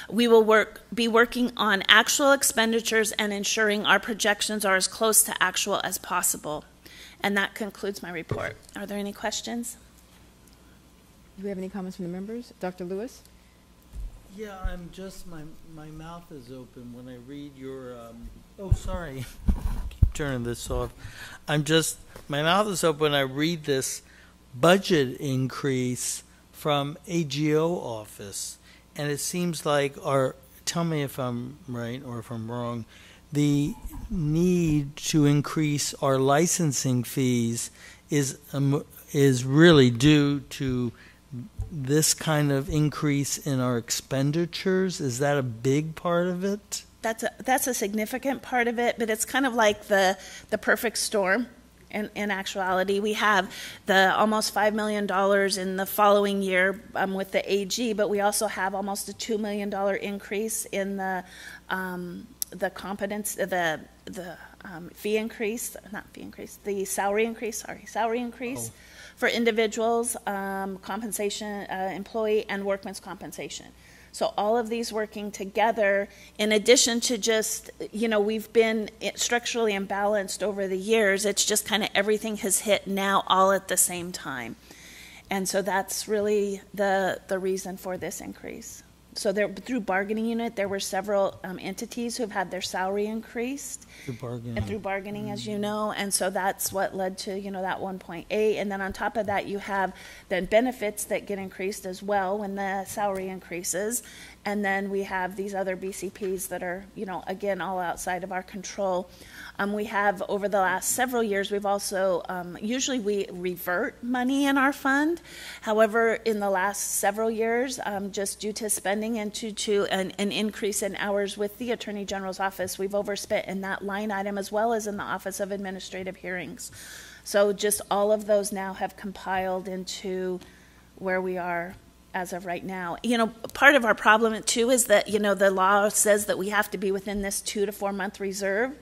We will work, be working on actual expenditures and ensuring our projections are as close to actual as possible. And that concludes my report. Are there any questions? Do we have any comments from the members? Dr. Lewis? Yeah, I'm just, my, my mouth is open when I read your, um, oh, sorry. Keep turning this off. I'm just my mouth is open when I read this budget increase from AGO office, and it seems like our. Tell me if I'm right or if I'm wrong. The need to increase our licensing fees is um, is really due to this kind of increase in our expenditures. Is that a big part of it? That's a, that's a significant part of it, but it's kind of like the, the perfect storm. In, in actuality, we have the almost $5 million in the following year um, with the AG, but we also have almost a $2 million increase in the, um, the competence, the, the um, fee increase, not fee increase, the salary increase, sorry, salary increase Oh. For individuals, um, compensation, uh, employee, and workman's compensation. So all of these working together, in addition to just, you know, we've been structurally imbalanced over the years. It's just kind of everything has hit now all at the same time, and so that's really the the reason for this increase. So there, through bargaining unit, there were several um, entities who've had their salary increased Through bargaining. and through bargaining, as you know, and so that's what led to, you know, that 1.8. And then on top of that, you have the benefits that get increased as well when the salary increases. And then we have these other BCPs that are, you know, again, all outside of our control. Um, we have, over the last several years, we've also, um, usually we revert money in our fund. However, in the last several years, um, just due to spending and to, to an, an increase in hours with the Attorney General's office, we've overspent in that line item as well as in the Office of Administrative Hearings. So just all of those now have compiled into where we are as of right now. You know, part of our problem too is that, you know, the law says that we have to be within this two to four month reserve.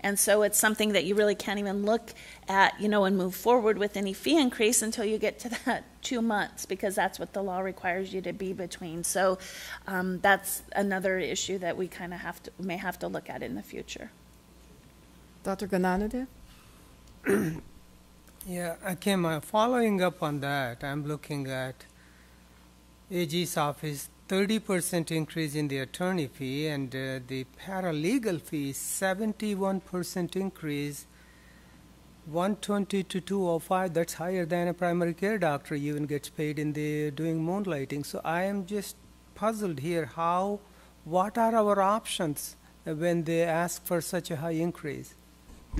And so it's something that you really can't even look at, you know, and move forward with any fee increase until you get to that two months because that's what the law requires you to be between. So um, that's another issue that we kind of have to, may have to look at in the future. Dr. GnanaDev? Yeah, Kim, uh, following up on that, I'm looking at AG's office, 30% increase in the attorney fee, and uh, the paralegal fee, 71% increase, 120 to 205. That's higher than a primary care doctor even gets paid in the doing moonlighting. So I am just puzzled here. How, what are our options when they ask for such a high increase?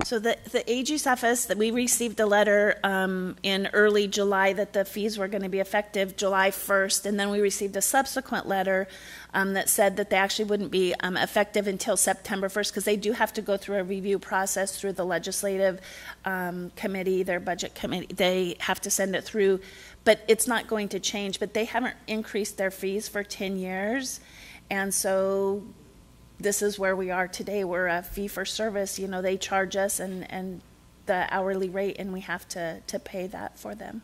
So the, the AG's office, that we received a letter um, in early July that the fees were going to be effective July 1st, and then we received a subsequent letter um, that said that they actually wouldn't be um, effective until September 1st because they do have to go through a review process through the legislative um, committee, their budget committee. They have to send it through, but it's not going to change. But they haven't increased their fees for 10 years, and so this is where we are today. We're a fee for service. You know, they charge us and, and the hourly rate, and we have to, to pay that for them.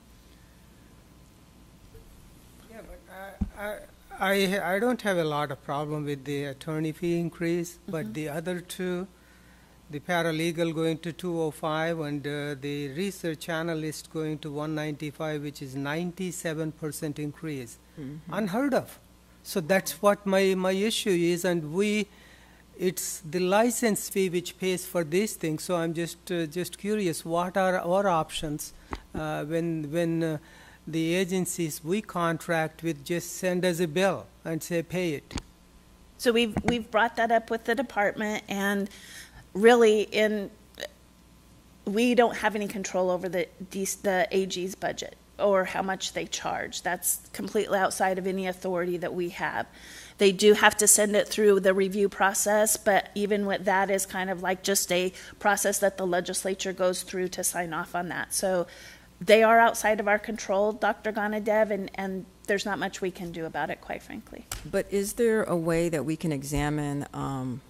Yeah, but I, I, I, I don't have a lot of problem with the attorney fee increase, but the other two, the paralegal going to 205 and uh, the research analyst going to 195, which is 97% increase. Unheard of. So that's what my, my issue is, and we, it's the license fee which pays for these things. So I'm just uh, just curious, what are our options uh, when when uh, the agencies we contract with just send us a bill and say pay it? So we've we've brought that up with the department, and really, in we don't have any control over the the AG's budget or how much they charge. That's completely outside of any authority that we have. They do have to send it through the review process, but even with that is kind of like just a process that the legislature goes through to sign off on that. So they are outside of our control, Dr. GnanaDev, and, and there's not much we can do about it, quite frankly. But is there a way that we can examine um,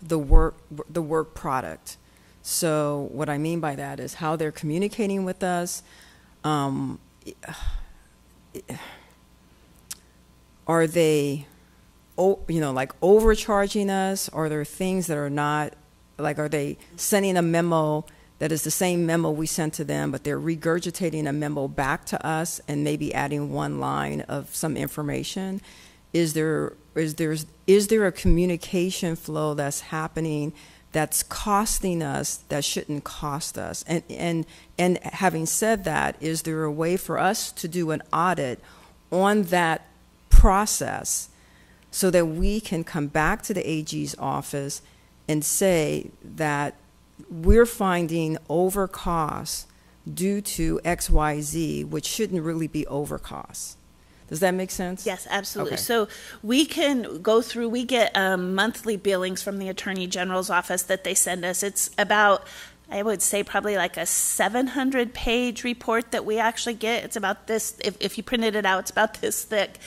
the work the work product? So what I mean by that is how they're communicating with us. Um, are they, you know, like overcharging us? Are there things that are not like? Are they sending a memo? That is the same memo we sent to them, but they're regurgitating a memo back to us and maybe adding one line of some information. Is there is is there is there a communication flow that's happening that's costing us that shouldn't cost us? And, and, and having said that, is there a way for us to do an audit on that process so that we can come back to the AG's office and say that we're finding over costs due to XYZ, which shouldn't really be over costs? Does that make sense? Yes, absolutely. Okay. So we can go through, we get um, monthly billings from the Attorney General's office that they send us. It's about, I would say, probably like a 700 page report that we actually get. It's about this, if, if you printed it out, it's about this thick.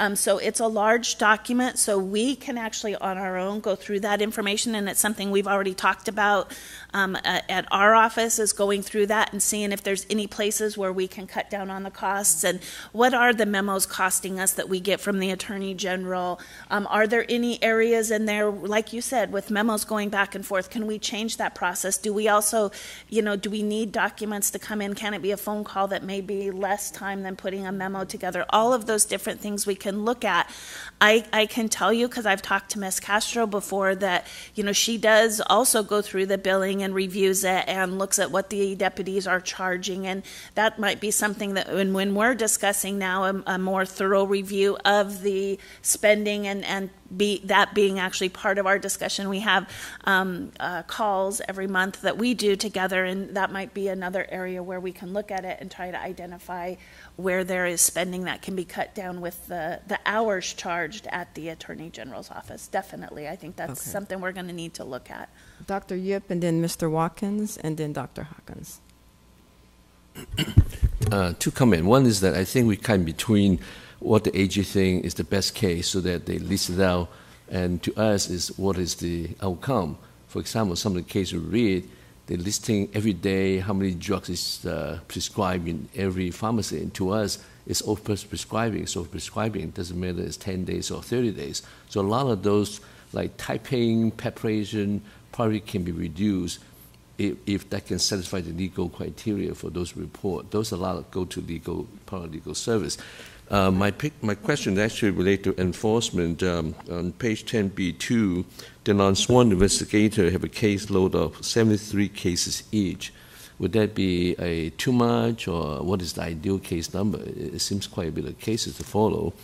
Um, so it's a large document, so we can actually on our own go through that information, and it's something we've already talked about um, at, at our office is going through that and seeing if there's any places where we can cut down on the costs and what are the memos costing us that we get from the Attorney General. Um, are there any areas in there, like you said, with memos going back and forth? Can we change that process? Do we also, you know, do we need documents to come in? Can it be a phone call that may be less time than putting a memo together? All of those different things we can look at. I, I can tell you because I've talked to Ms. Castro before that you know she does also go through the billing and reviews it and looks at what the deputies are charging and that might be something that when, when we're discussing now a, a more thorough review of the spending and and be that being actually part of our discussion we have um, uh, calls every month that we do together and that might be another area where we can look at it and try to identify where there is spending that can be cut down with the, the hours charged at the Attorney General's office. Definitely. I think that's Okay. something we're going to need to look at. Dr. Yip, and then Mr. Watkins, and then Dr. Hawkins. Uh, two comment. One is that I think we kind of between what the AG thing is the best case, so that they list it out, and to us is what is the outcome. For example, some of the cases we read, they're listing every day how many drugs is uh, prescribed in every pharmacy, and to us, it's over prescribing. So prescribing doesn't matter it's 10 days or 30 days. So a lot of those, like typing, preparation, can be reduced if, if that can satisfy the legal criteria for those report. Those a lot of go to legal, paralegal service. Uh, my, pic, my question actually relate to enforcement. Um, on page 10b2, the non-sworn investigator have a caseload of 73 cases each. Would that be a too much, or what is the ideal case number? It, it seems quite a bit of cases to follow,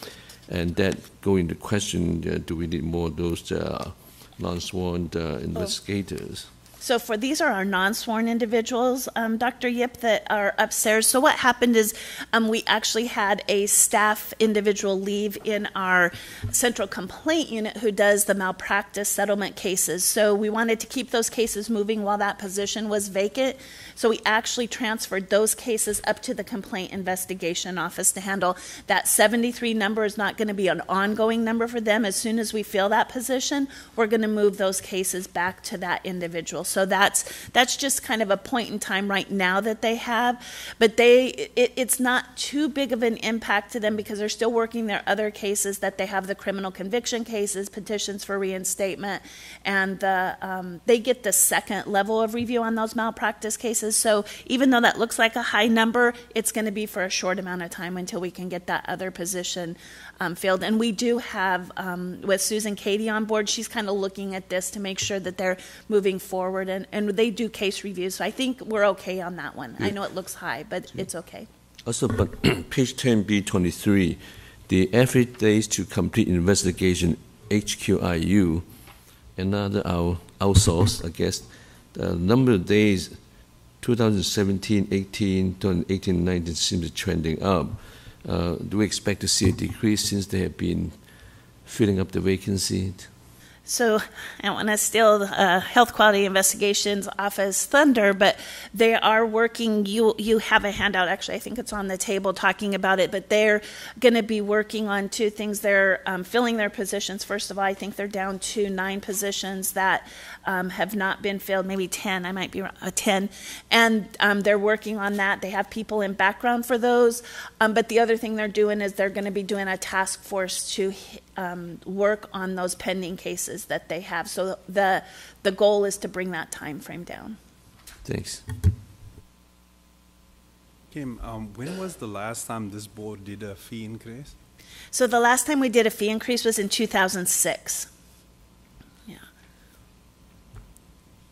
and that go into question: uh, Do we need more of those uh, non-sworn uh, investigators? So for these are our non-sworn individuals, um, Dr. Yip, that are upstairs. So what happened is um, we actually had a staff individual leave in our central complaint unit who does the malpractice settlement cases. So we wanted to keep those cases moving while that position was vacant. So we actually transferred those cases up to the complaint investigation office to handle. That 73 number is not going to be an ongoing number for them. As soon as we fill that position, we're going to move those cases back to that individual. So that's that's just kind of a point in time right now that they have, but they it, it's not too big of an impact to them because they're still working their other cases that they have the criminal conviction cases, petitions for reinstatement, and the um, they get the second level of review on those malpractice cases. So even though that looks like a high number, it's going to be for a short amount of time until we can get that other position um, filled. And we do have um, with Susan Katie on board. She's kind of looking at this to make sure that they're moving forward, and, and they do case reviews. So I think we're okay on that one. I know it looks high, but it's okay. Also, but page 10b23, the average days to complete investigation HQIU, another out, outsource, I guess, the number of days 2017, 18, 2018, 19 seems trending up. Uh, do we expect to see a decrease since they have been filling up the vacancy? So I want to steal uh, Health Quality Investigations Office thunder, but they are working. You you have a handout. Actually, I think it's on the table talking about it. But they're going to be working on two things. They're um, filling their positions. First of all, I think they're down to nine positions that um, have not been filled. Maybe ten. I might be wrong, uh, ten. And um, they're working on that. They have people in background for those. Um, but the other thing they're doing is they're going to be doing a task force to um, work on those pending cases that they have. So the the goal is to bring that time frame down. Thanks. Kim, um, when was the last time this board did a fee increase? So the last time we did a fee increase was in 2006. Yeah.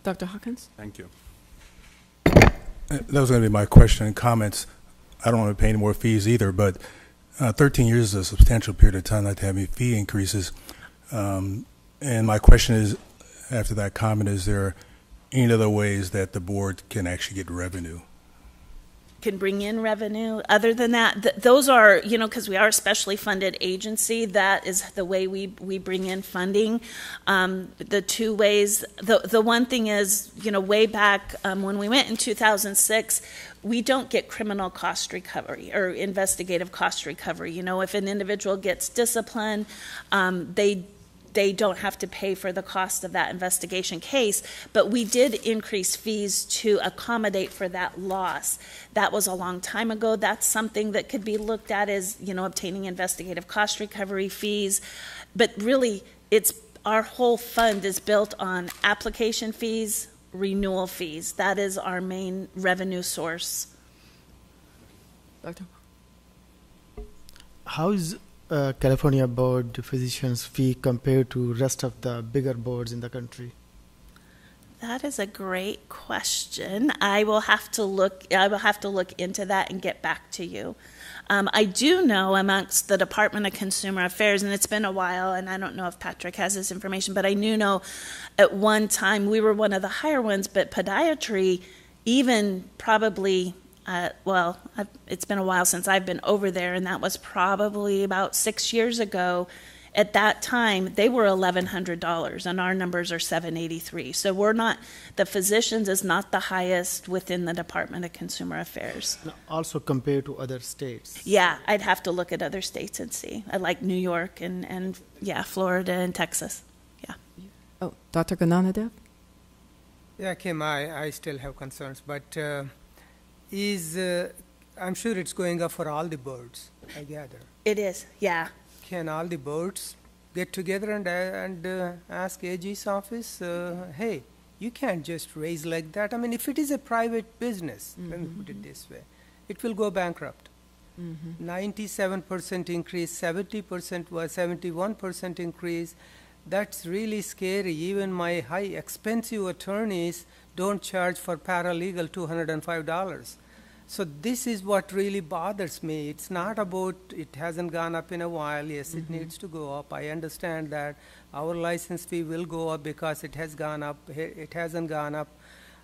Dr. Hawkins? Thank you. Uh, That was going to be my question and comments. I don't want to pay any more fees either, but uh, 13 years is a substantial period of time not to have any fee increases. Um, and my question is, after that comment, is there any other ways that the board can actually get revenue? can bring in revenue. Other than that, th- those are, you know, because we are a specially funded agency, that is the way we, we bring in funding. Um, the two ways, the, the one thing is, you know, way back um, when we went in 2006, we don't get criminal cost recovery or investigative cost recovery. You know, if an individual gets disciplined, um, they they don't have to pay for the cost of that investigation case, but we did increase fees to accommodate for that loss. That was a long time ago. That's something that could be looked at as, you know, obtaining investigative cost recovery fees. But really, it's our whole fund is built on application fees, renewal fees. That is our main revenue source. Doctor? How is uh, California board physicians fee compared to rest of the bigger boards in the country? That is a great question. I will have to look. I will have to look into that and get back to you. Um, I do know amongst the Department of Consumer Affairs, and it's been a while, and I don't know if Patrick has this information, but I do know at one time we were one of the higher ones, but podiatry, even probably, uh, well, I've, it's been a while since I've been over there, and that was probably about six years ago. At that time, they were eleven hundred dollars, and our numbers are seven eighty three. So we're not. The physicians is not the highest within the Department of Consumer Affairs. Also compared to other states. Yeah, I'd have to look at other states and see. I like New York and and yeah, Florida and Texas. Yeah. Oh, Dr. GnanaDev? Yeah, Kim, I, I still have concerns, but uh, is uh, I'm sure it's going up for all the birds, I gather. It is. Yeah. Can all the birds get together and uh, and uh, ask AG's office, uh, hey, you can't just raise like that. I mean, if it is a private business, let me put it this way, it will go bankrupt. 97% increase, 70% was 71% increase. That's really scary. Even my high expensive attorneys don't charge for paralegal $205. So this is what really bothers me. It's not about it hasn't gone up in a while. Yes, it Mhm. needs to go up. I understand that our license fee will go up because it has gone up. It hasn't gone up,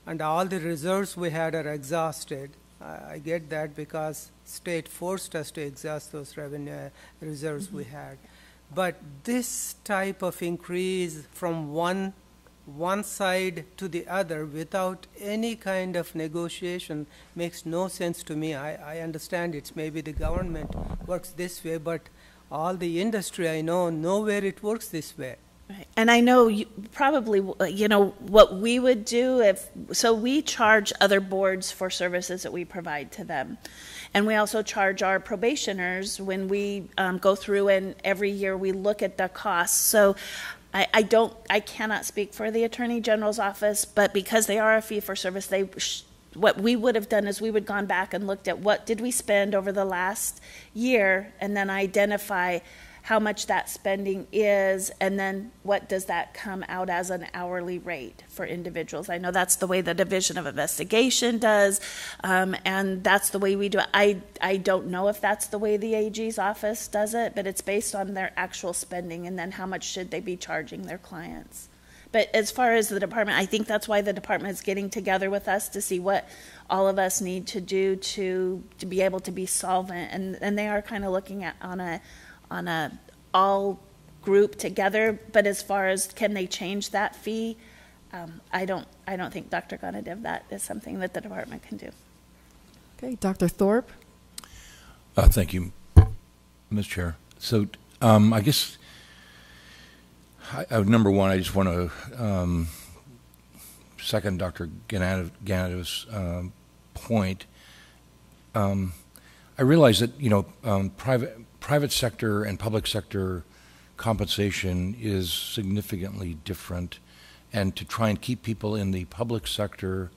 and all the reserves we had are exhausted. I I get that because state forced us to exhaust those revenue reserves we had. But this type of increase from one one side to the other without any kind of negotiation makes no sense to me. I, I understand it's maybe the government works this way, but all the industry I know, nowhere it works this way. Right. And I know you, probably, uh, you know, what we would do if, so we charge other boards for services that we provide to them. And we also charge our probationers when we um, go through and every year we look at the costs. So I, I don't, I cannot speak for the Attorney General's office, but because they are a fee for service, they, what we would have done is we would gone back and looked at what did we spend over the last year and then identify how much that spending is, and then what does that come out as an hourly rate for individuals? I know that's the way the Division of Investigation does, um, and that's the way we do it. I, I don't know if that's the way the AG's office does it, but it's based on their actual spending, and then how much should they be charging their clients. But as far as the department, I think that's why the department is getting together with us to see what all of us need to do to to be able to be solvent, and and they are kind of looking at on a on a all group together. But as far as can they change that fee, um, I don't I don't think Dr. GnanaDev that is something that the department can do. Okay, Dr. Thorp? Uh, thank you, Ms. Chair. So um, I guess, I, I, number one, I just want to um, second Dr. GnanaDev's um, point. Um, I realize that you know um, private private sector and public sector compensation is significantly different, and to try and keep people in the public sector,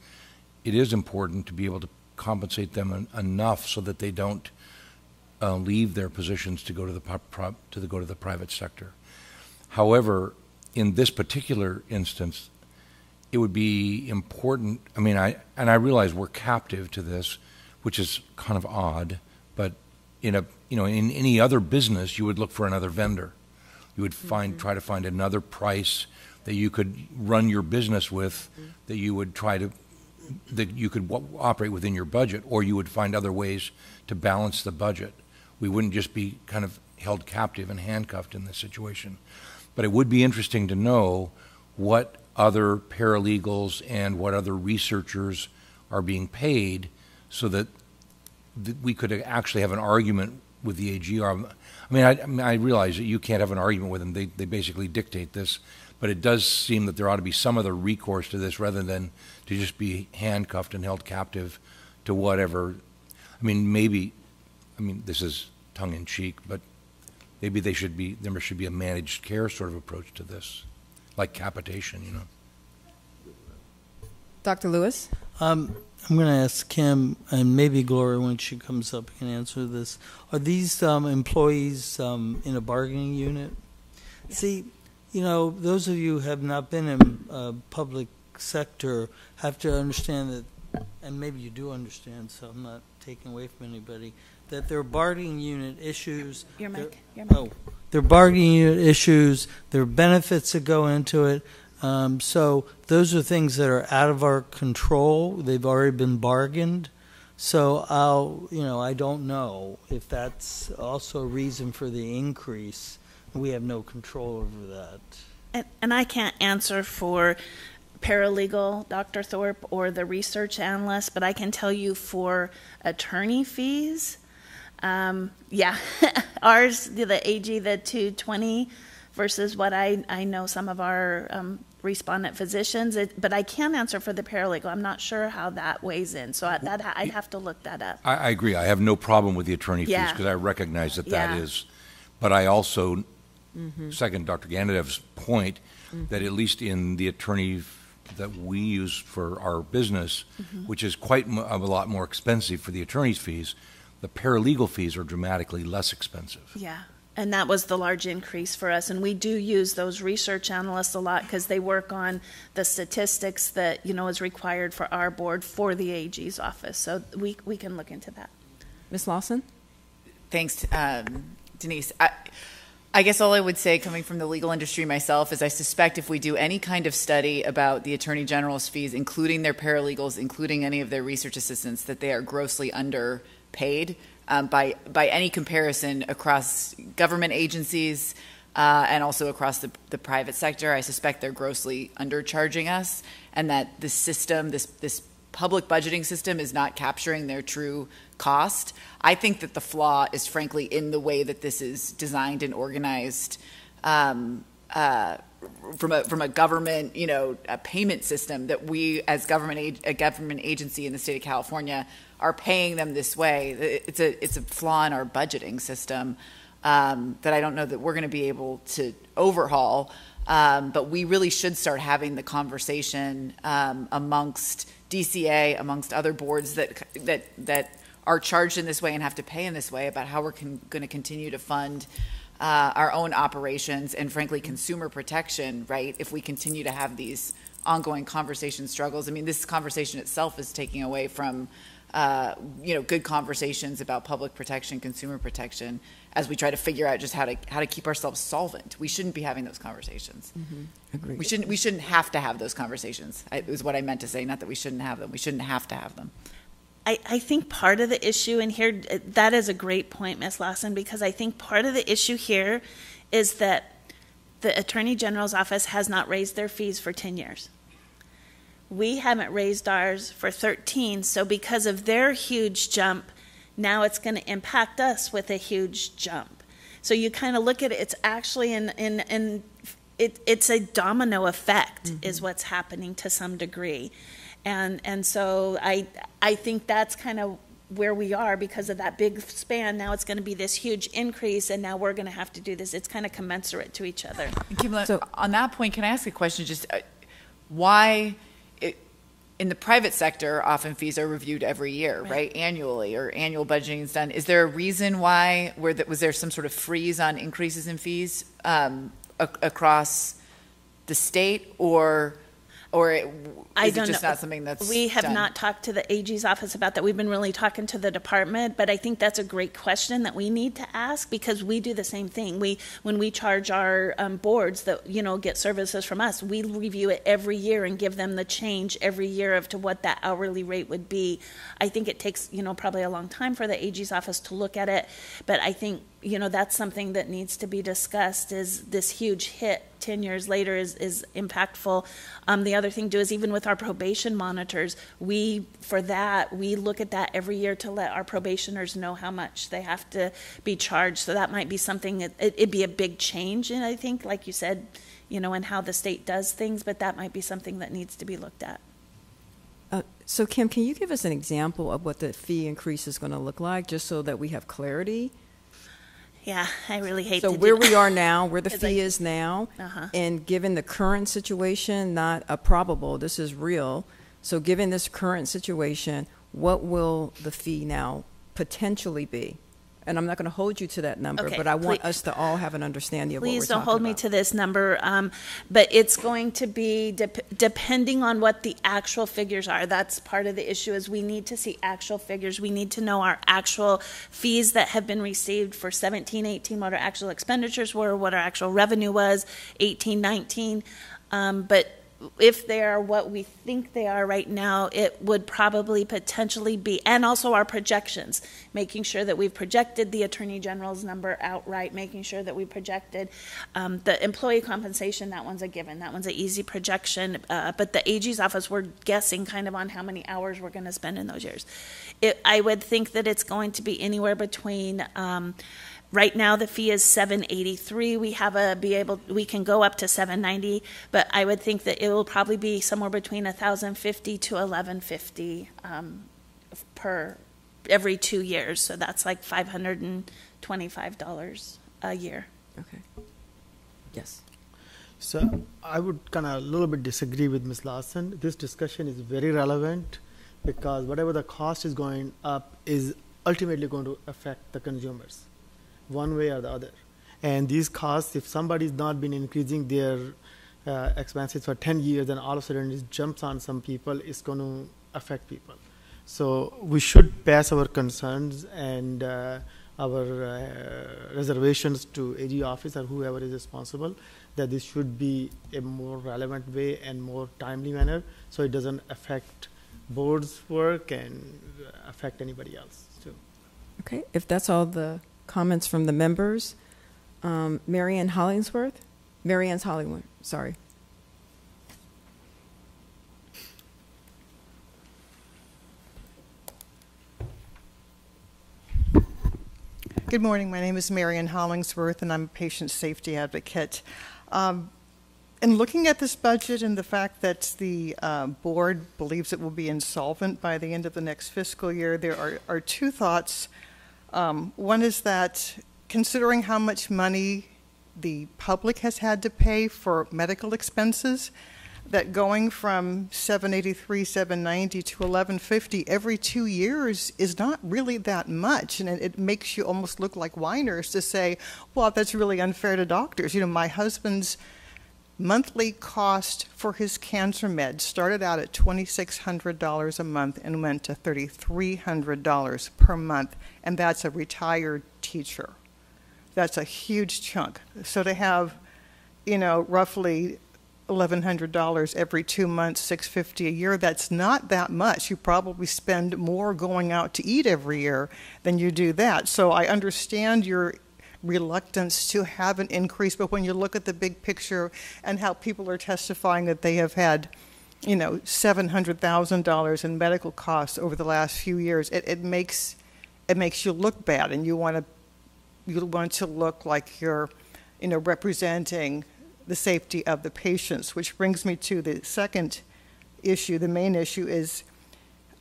it is important to be able to compensate them en- enough so that they don't uh, leave their positions to go to the to the, go to the private sector. However, in this particular instance, it would be important. I mean, I and I realize we're captive to this, which is kind of odd. But in a you know in any other business, you would look for another vendor. You would find mm-hmm. try to find another price that you could run your business with, mm-hmm. that you would try to that you could w- operate within your budget, or you would find other ways to balance the budget. We wouldn't just be kind of held captive and handcuffed in this situation. But it would be interesting to know what other paralegals and what other researchers are being paid so that, that we could actually have an argument with the AGR. I mean, I, I mean, I realize that you can't have an argument with them. They, they basically dictate this. But it does seem that there ought to be some other recourse to this rather than to just be handcuffed and held captive to whatever. I mean, maybe, I mean, this is tongue in cheek, but maybe they should be, there should be a managed care sort of approach to this, like capitation, you know. Dr. Lewis? Um, I'm going to ask Kim, and maybe Gloria, when she comes up, can answer this. Are these um, employees um, in a bargaining unit? See, you know, those of you who have not been in uh, public sector have to understand that, and maybe you do understand, so I'm not taking away from anybody, that their bargaining unit issues. Your their- mic, your mic. Oh, their bargaining unit issues, their benefits that go into it. Um, so those are things that are out of our control. They've already been bargained. So I'll, you know, I don't know if that's also a reason for the increase. We have no control over that. And, and I can't answer for paralegal Dr. Thorp or the research analyst, but I can tell you for attorney fees, um, yeah, ours, the AG, the 220 versus what I, I know some of our um, respondent physicians, it, but I can answer for the paralegal. I'm not sure how that weighs in, so I, that, I'd have to look that up. I, I agree. I have no problem with the attorney fees because I recognize that that Yeah. is, but I also Mhm. second Dr. GnanaDev's point Mhm. that at least in the attorney that we use for our business, Mhm. which is quite m- a lot more expensive for the attorney's fees, the paralegal fees are dramatically less expensive. Yeah. And that was the large increase for us. And we do use those research analysts a lot because they work on the statistics that, you know, is required for our board for the AG's office. So we, we can look into that. Ms. Lawson? Thanks, um, Denise. I, I guess all I would say, coming from the legal industry myself, is I suspect if we do any kind of study about the Attorney General's fees, including their paralegals, including any of their research assistants, that they are grossly underpaid um, by by any comparison across government agencies uh, and also across the, the private sector. I suspect they're grossly undercharging us, and that the system, this this public budgeting system, is not capturing their true cost. I think that the flaw is frankly in the way that this is designed and organized. Um, uh, from a from a government, you know, a payment system that we as government a government agency in the state of California are paying them this way. It's a it's a flaw in our budgeting system um, that I don't know that we're going to be able to overhaul. Um, but we really should start having the conversation um, amongst DCA, amongst other boards that that that are charged in this way and have to pay in this way about how we're going to continue to fund uh, our own operations and frankly consumer protection right if we continue to have these ongoing conversation struggles. I mean this conversation itself is taking away from uh, you know good conversations about public protection consumer protection as we try to figure out just how to how to keep ourselves solvent. We shouldn't be having those conversations. Agreed. we shouldn't we shouldn't have to have those conversations I- is what i meant to say. Not that we shouldn't have them. We shouldn't have to have them I, I think part of the issue, and here, that is a great point, Ms. Lawson, because I think part of the issue here is that the Attorney General's office has not raised their fees for 10 years. We haven't raised ours for 13, so because of their huge jump, now it's going to impact us with a huge jump. So you kind of look at it, it's actually in, in, in it, it's a domino effect, is mm-hmm. what's happening to some degree. And, and so I, I think that's kind of where we are because of that big span. Now it's going to be this huge increase, and now we're going to have to do this. It's kind of commensurate to each other. Kim, on that point, can I ask a question? Just uh, why, it, in the private sector, often fees are reviewed every year, right? Annually, or annual budgeting is done. Is there a reason why? Where that was there some sort of freeze on increases in fees um, a- across the state, or or it, I don't it just know. not something that's We have done? not talked to the AG's office about that. We've been really talking to the department, but I think that's a great question that we need to ask because we do the same thing. We, when we charge our um, boards that, you know, get services from us, we review it every year and give them the change every year of to what that hourly rate would be. I think it takes, you know, probably a long time for the AG's office to look at it, but I think, you know, that's something that needs to be discussed is this huge hit 10 years later is, is impactful. Um, the other thing too is even with our probation monitors, we, for that, we look at that every year to let our probationers know how much they have to be charged. So that might be something, that, it, it'd be a big change in, I think, like you said, you know, in how the state does things, but that might be something that needs to be looked at. Uh, So Kim, can you give us an example of what the fee increase is going to look like, just so that we have clarity? Yeah, I really hate So where we are now, where the fee I- is now, Uh-huh. and given the current situation, not a probable, this is real. So given this current situation, what will the fee now potentially be? And I'm not going to hold you to that number, Okay, but I want please- us to all have an understanding of what we're Please don't hold me to this number, um, but it's going to be dep- depending on what the actual figures are. That's part of the issue is we need to see actual figures. We need to know our actual fees that have been received for 17, 18, what our actual expenditures were, what our actual revenue was, 18, 19. Um, but if they are what we think they are right now, it would probably potentially be, and also our projections, making sure that we've projected the Attorney General's number outright, making sure that we projected um, the employee compensation, that one's a given, that one's an easy projection. Uh, but the AG's office, we're guessing kind of on how many hours we're going to spend in those years. It, I would think that it's going to be anywhere between, um, Right now, the fee is seven eighty-three. We have a, be able, we can go up to seven ninety, but I would think that it will probably be somewhere between a thousand fifty to eleven fifty, um, per, every two years. So that's like five hundred and twenty-five dollars a year. Okay. Yes. So I would kind of a little bit disagree with Ms. Larson. This discussion is very relevant because whatever the cost is going up is ultimately going to affect the consumers, one way or the other. And these costs, if somebody's not been increasing their uh, expenses for 10 years and all of a sudden it jumps on some people, it's going to affect people. So we should pass our concerns and uh, our uh, reservations to AG office or whoever is responsible that this should be a more relevant way and more timely manner so it doesn't affect board's work and affect anybody else too. Okay, if that's all the comments from the members, um, Marianne Hollingsworth? Marianne's Hollingsworth, sorry. Good morning. My name is Marion Hollingsworth, and I'm a patient safety advocate. Um, in looking at this budget and the fact that the uh, board believes it will be insolvent by the end of the next fiscal year, there are, are two thoughts. Um, one is that considering how much money the public has had to pay for medical expenses, that going from 783, 790 to 1150 every two years is not really that much. And it, it makes you almost look like whiners to say, well, that's really unfair to doctors. You know, my husband's monthly cost for his cancer meds started out at $2,600 a month and went to $3,300 per month. And that's a retired teacher. That's a huge chunk. So to have, you know, roughly $1,100 every two months, 650 a year, that's not that much. You probably spend more going out to eat every year than you do that. So I understand your reluctance to have an increase, but when you look at the big picture and how people are testifying that they have had, you know, $700,000 in medical costs over the last few years, it, it makes it makes you look bad, and you want to you want to look like you're, you know, representing the safety of the patients, which brings me to the second issue. The main issue is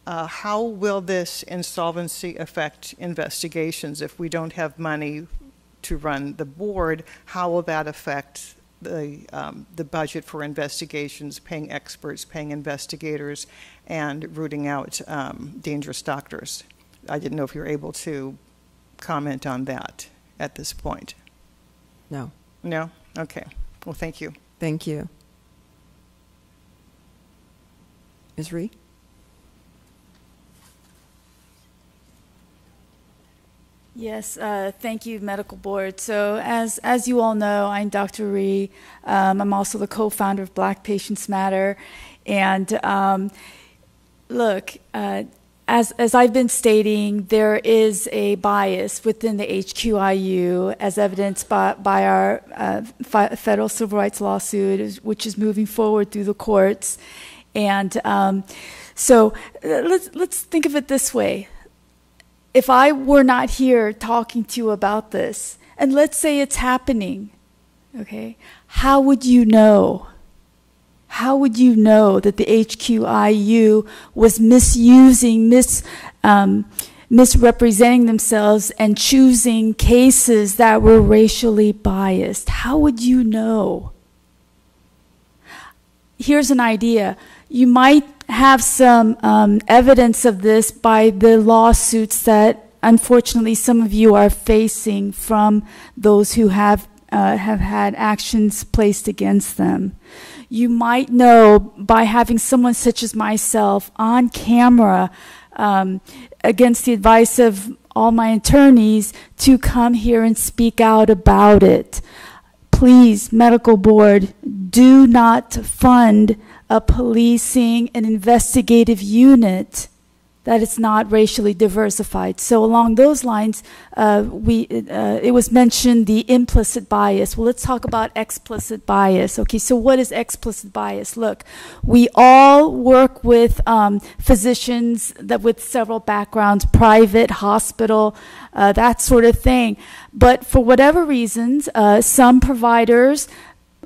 uh, how will this insolvency affect investigations if we don't have money to run the board? How will that affect the um, the budget for investigations, paying experts, paying investigators, and rooting out um, dangerous doctors? I didn't know if you were able to comment on that at this point. No. No. Okay. Well, thank you. Thank you. Ms. Ree? Yes, uh, thank you, Medical Board. So, as as you all know, I'm Dr. Ree. Um, I'm also the co-founder of Black Patients Matter, and um, look, uh, as as I've been stating, there is a bias within the HQIU, as evidenced by by our uh, federal civil rights lawsuit, which is moving forward through the courts, and um, so uh, let's let's think of it this way if I were not here talking to you about this, and let's say it's happening, okay, how would you know? How would you know that the HQIU was misusing, mis, um, misrepresenting themselves, and choosing cases that were racially biased? How would you know? Here's an idea. You might have some um, evidence of this by the lawsuits that unfortunately some of you are facing from those who have uh, have had actions placed against them. You might know by having someone such as myself on camera um, against the advice of all my attorneys to come here and speak out about it. Please, medical board, do not fund a policing and investigative unit that is not racially diversified. So along those lines, uh, we uh, it was mentioned the implicit bias. Well, let's talk about explicit bias. Okay, so what is explicit bias? Look, we all work with um, physicians that with several backgrounds, private, hospital, uh, that sort of thing. But for whatever reasons, uh, some providers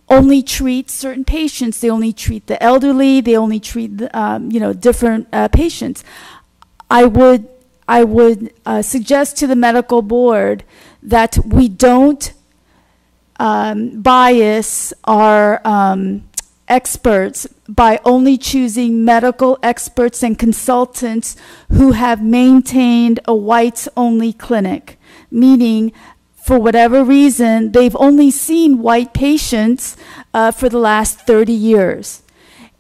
only treat certain patients. They only treat the elderly. They only treat um, you know different uh, patients. I would I would uh, suggest to the medical board that we don't um, bias our um, experts by only choosing medical experts and consultants who have maintained a whites only clinic, meaning for whatever reason, they've only seen white patients uh, for the last 30 years.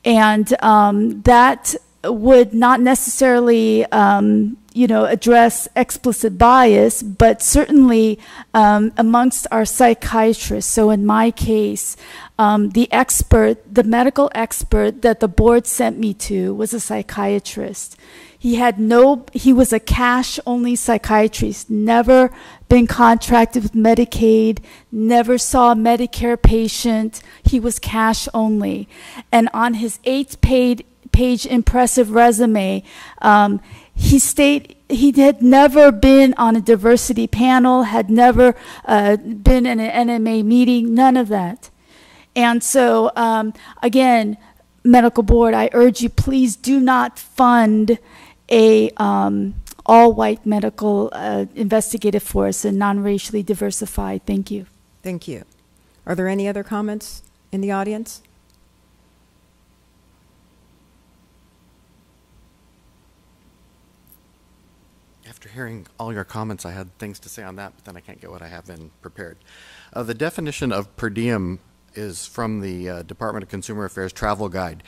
And um, that would not necessarily, um, you know, address explicit bias, but certainly um, amongst our psychiatrists. So in my case, um, the expert, the medical expert that the board sent me to was a psychiatrist. He had no, he was a cash only psychiatrist, never been contracted with Medicaid, never saw a Medicare patient. He was cash only. And on his eighth paid, page impressive resume, um, he state he had never been on a diversity panel, had never uh, been in an NMA meeting, none of that. And so, um, again, medical board, I urge you, please do not fund a um, all-white medical uh, investigative force and non-racially diversified. Thank you. Thank you. Are there any other comments in the audience? After hearing all your comments, I had things to say on that, but then I can't get what I have in prepared. Uh, the definition of per diem is from the uh, Department of Consumer Affairs Travel Guide.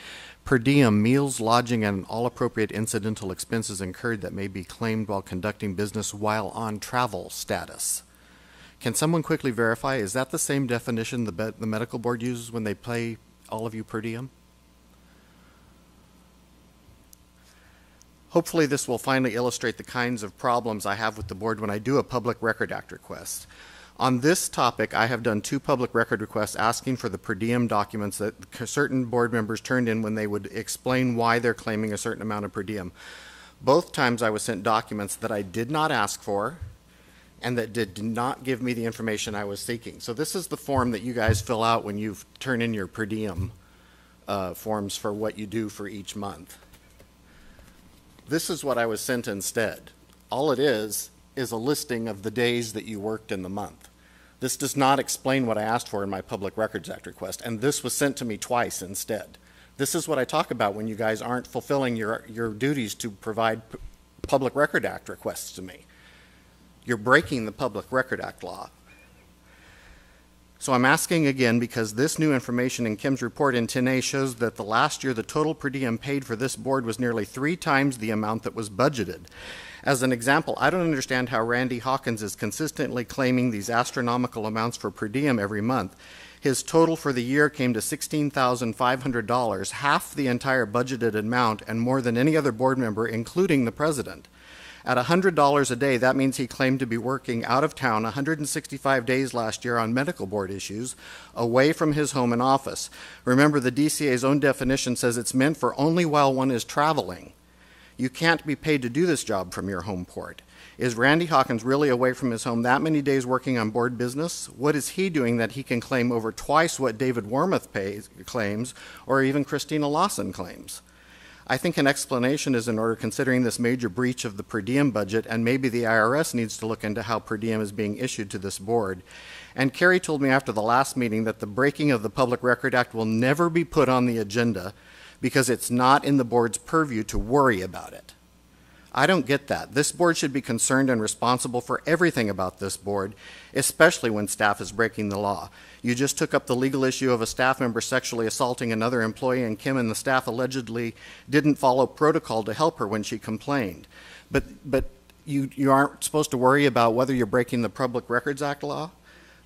Per diem, meals, lodging, and all appropriate incidental expenses incurred that may be claimed while conducting business while on travel status. Can someone quickly verify, is that the same definition the, the medical board uses when they pay all of you per diem? Hopefully, this will finally illustrate the kinds of problems I have with the board when I do a Public Record Act request. On this topic, I have done two public record requests asking for the per diem documents that certain board members turned in when they would explain why they're claiming a certain amount of per diem. Both times I was sent documents that I did not ask for and that did not give me the information I was seeking. So this is the form that you guys fill out when you turn in your per diem uh, forms for what you do for each month. This is what I was sent instead. All it is is a listing of the days that you worked in the month. This does not explain what I asked for in my Public Records Act request, and this was sent to me twice instead. This is what I talk about when you guys aren't fulfilling your, your duties to provide Public Record Act requests to me. You're breaking the Public Record Act law. So I'm asking again because this new information in Kim's report in 10A shows that the last year the total per diem paid for this board was nearly three times the amount that was budgeted. As an example, I don't understand how Randy Hawkins is consistently claiming these astronomical amounts for per diem every month. His total for the year came to $16,500, half the entire budgeted amount and more than any other board member, including the president. At $100 a day, that means he claimed to be working out of town 165 days last year on medical board issues, away from his home and office. Remember, the DCA's own definition says it's meant for only while one is traveling. You can't be paid to do this job from your home port. Is Randy Hawkins really away from his home that many days working on board business? What is he doing that he can claim over twice what David Warmoth pays, claims or even Christina Lawson claims? I think an explanation is in order considering this major breach of the per diem budget, and maybe the IRS needs to look into how per diem is being issued to this board. And Kerry told me after the last meeting that the breaking of the Public Record Act will never be put on the agenda because it's not in the board's purview to worry about it. I don't get that. This board should be concerned and responsible for everything about this board, especially when staff is breaking the law. You just took up the legal issue of a staff member sexually assaulting another employee, and Kim and the staff allegedly didn't follow protocol to help her when she complained. But, but you, you aren't supposed to worry about whether you're breaking the Public Records Act law?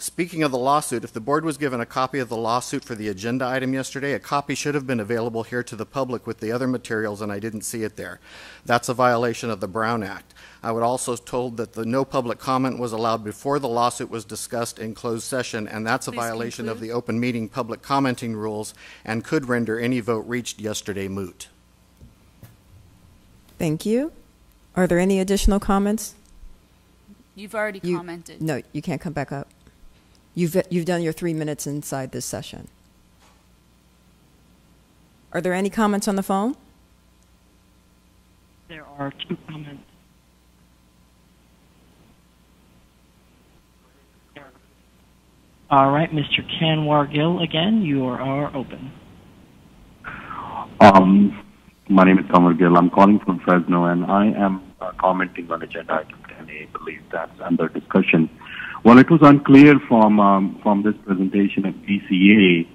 Speaking of the lawsuit, if the board was given a copy of the lawsuit for the agenda item yesterday, a copy should have been available here to the public with the other materials, and I didn't see it there. That's a violation of the Brown Act. I was also told that the no public comment was allowed before the lawsuit was discussed in closed session, and that's a Please violation of the open meeting public commenting rules and could render any vote reached yesterday moot. Thank you. Are there any additional comments? You've already You- commented. No, you can't come back up. You've, you've done your three minutes inside this session. Are there any comments on the phone? There are two comments. All right, Mr. Kanwar Gill, again, you are, are open. Um, my name is Kamar Gill. I'm calling from Fresno, and I am uh, commenting on agenda item 10A. I believe that's under discussion. Well, it was unclear from um, from this presentation of DCA,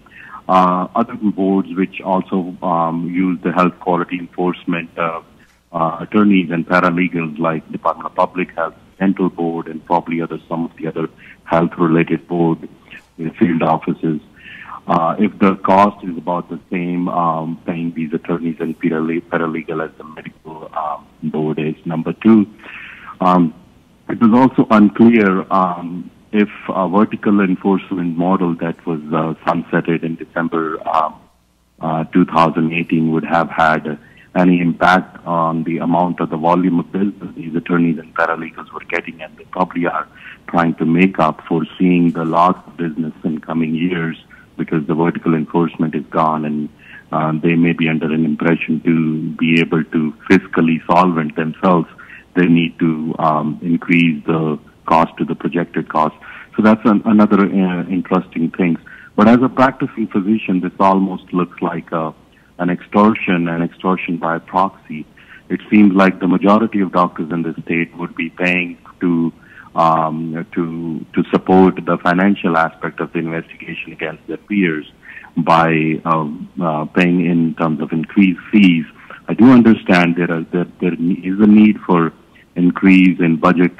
uh, other boards which also um, use the health quality enforcement uh, uh, attorneys and paralegals like Department of Public Health, Dental Board, and probably other some of the other health-related board in field offices. Uh, if the cost is about the same, um, paying these attorneys and parale- paralegal as the medical um, board is. Number two, um, it was also unclear um, if a vertical enforcement model that was uh, sunsetted in December um, uh, 2018 would have had any impact on the amount of the volume of business these attorneys and paralegals were getting, and they probably are trying to make up for seeing the loss of business in coming years because the vertical enforcement is gone and uh, they may be under an impression to be able to fiscally solvent themselves. They need to um, increase the cost to the projected cost. So that's an, another uh, interesting thing. But as a practicing physician, this almost looks like a, an extortion, an extortion by proxy. It seems like the majority of doctors in the state would be paying to um, to to support the financial aspect of the investigation against their peers by um, uh, paying in terms of increased fees. I do understand there are, there is a need for increase in budget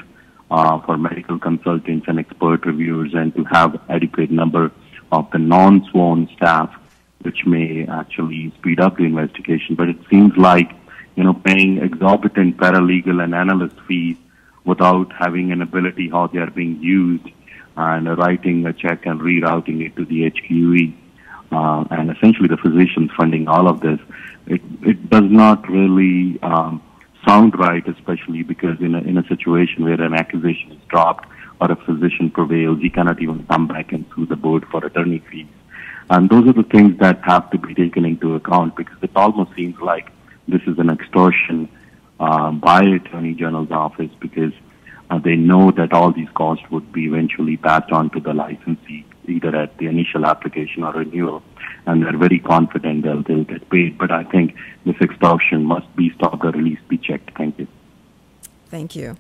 uh, for medical consultants and expert reviewers and to have adequate number of the non-sworn staff which may actually speed up the investigation. But it seems like, you know, paying exorbitant paralegal and analyst fees without having an ability how they are being used and writing a check and rerouting it to the HQE uh, and essentially the physicians funding all of this, it, it does not really um, sound right, especially because in a, in a situation where an accusation is dropped or a physician prevails, he cannot even come back and sue the board for attorney fees. And those are the things that have to be taken into account because it almost seems like this is an extortion uh, by Attorney General's office because uh, they know that all these costs would be eventually passed on to the licensee either at the initial application or renewal, and they're very confident they'll, they'll get paid. But I think this extortion must be stopped or at least be checked. Thank you. Thank you.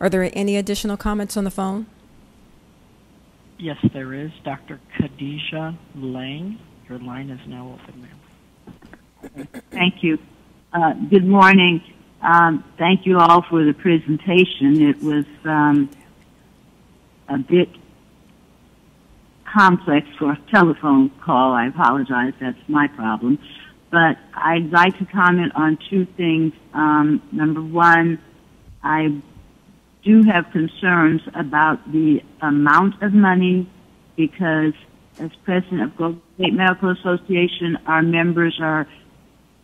Are there any additional comments on the phone? Yes, there is. Dr. Khadijah Lang, your line is now open, ma'am. Thank you. Uh, good morning. Um, thank you all for the presentation. It was um, a bit complex for a telephone call. I apologize. That's my problem. But I'd like to comment on two things. Um, number one, I do have concerns about the amount of money because as president of Golden State Medical Association, our members are,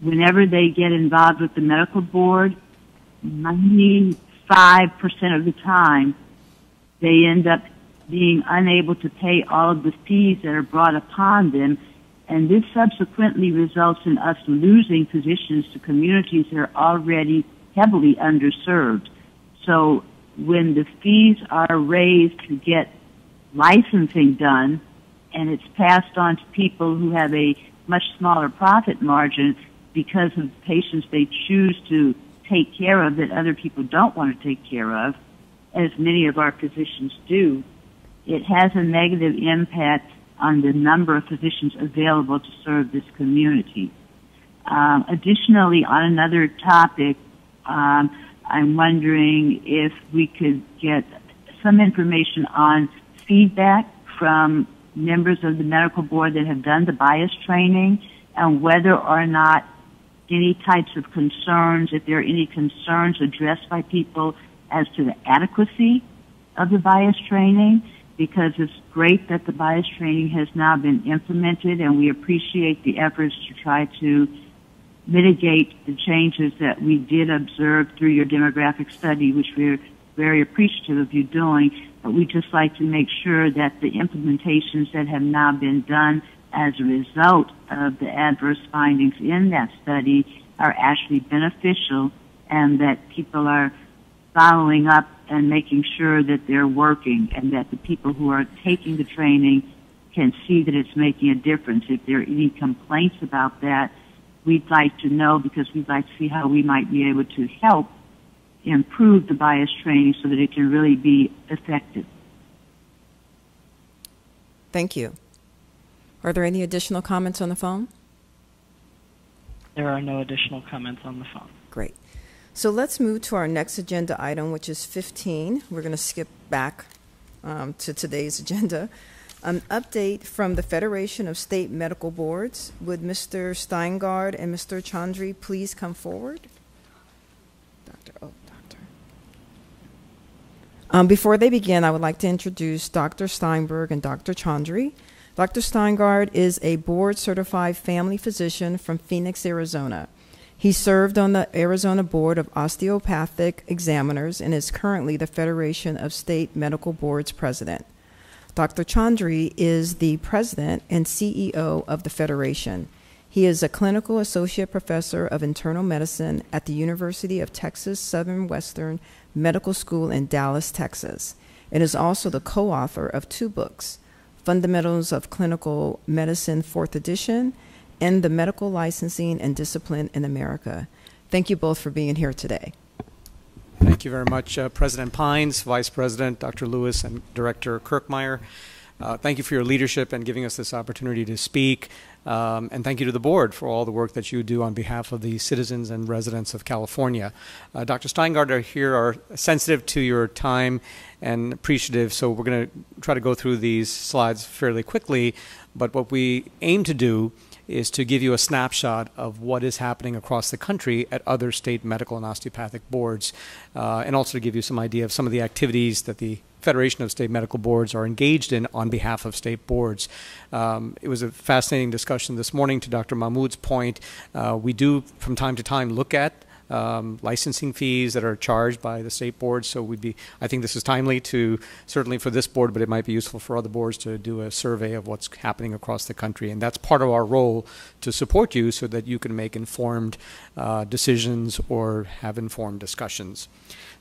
whenever they get involved with the medical board, 95% of the time, they end up being unable to pay all of the fees that are brought upon them. And this subsequently results in us losing physicians to communities that are already heavily underserved. So when the fees are raised to get licensing done and it's passed on to people who have a much smaller profit margin because of patients they choose to take care of that other people don't want to take care of, as many of our physicians do, it has a negative impact on the number of physicians available to serve this community. Um, additionally, on another topic, um, I'm wondering if we could get some information on feedback from members of the medical board that have done the bias training and whether or not any types of concerns, if there are any concerns addressed by people as to the adequacy of the bias training, because it's great that the bias training has now been implemented and we appreciate the efforts to try to mitigate the changes that we did observe through your demographic study, which we're very appreciative of you doing. But we just like to make sure that the implementations that have now been done as a result of the adverse findings in that study are actually beneficial and that people are following up and making sure that they're working and that the people who are taking the training can see that it's making a difference. If there are any complaints about that, we'd like to know because we'd like to see how we might be able to help improve the bias training so that it can really be effective. Thank you. Are there any additional comments on the phone? There are no additional comments on the phone. Great. So let's move to our next agenda item, which is 15. We're going to skip back um, to today's agenda. An update from the Federation of State Medical Boards. Would Mr. Steingard and Mr. Chaudhry please come forward? Doctor, oh, doctor. Um, before they begin, I would like to introduce Dr. Steinberg and Dr. Chaudhry. Dr. Steingard is a board certified family physician from Phoenix, Arizona. He served on the Arizona Board of Osteopathic Examiners and is currently the Federation of State Medical Boards president. Dr. Chaudhry is the president and CEO of the Federation. He is a clinical associate professor of internal medicine at the University of Texas Southern Western Medical School in Dallas, Texas, and is also the co author of two books Fundamentals of Clinical Medicine, fourth edition, and the Medical Licensing and Discipline in America. Thank you both for being here today. Thank you very much, uh, President Pines, Vice President Dr. Lewis, and Director Kirchmeyer. Uh, thank you for your leadership and giving us this opportunity to speak. Um, and thank you to the board for all the work that you do on behalf of the citizens and residents of California. Uh, Dr. Steingard here are sensitive to your time and appreciative, so we're going to try to go through these slides fairly quickly. But what we aim to do is to give you a snapshot of what is happening across the country at other state medical and osteopathic boards, uh, and also to give you some idea of some of the activities that the Federation of State Medical Boards are engaged in on behalf of state boards. Um, it was a fascinating discussion this morning. To Dr. Mahmood's point, uh, we do from time to time look at um, licensing fees that are charged by the state boards. So we'd be, I think this is timely to certainly for this board, but it might be useful for other boards to do a survey of what's happening across the country, and that's part of our role to support you so that you can make informed uh, decisions or have informed discussions.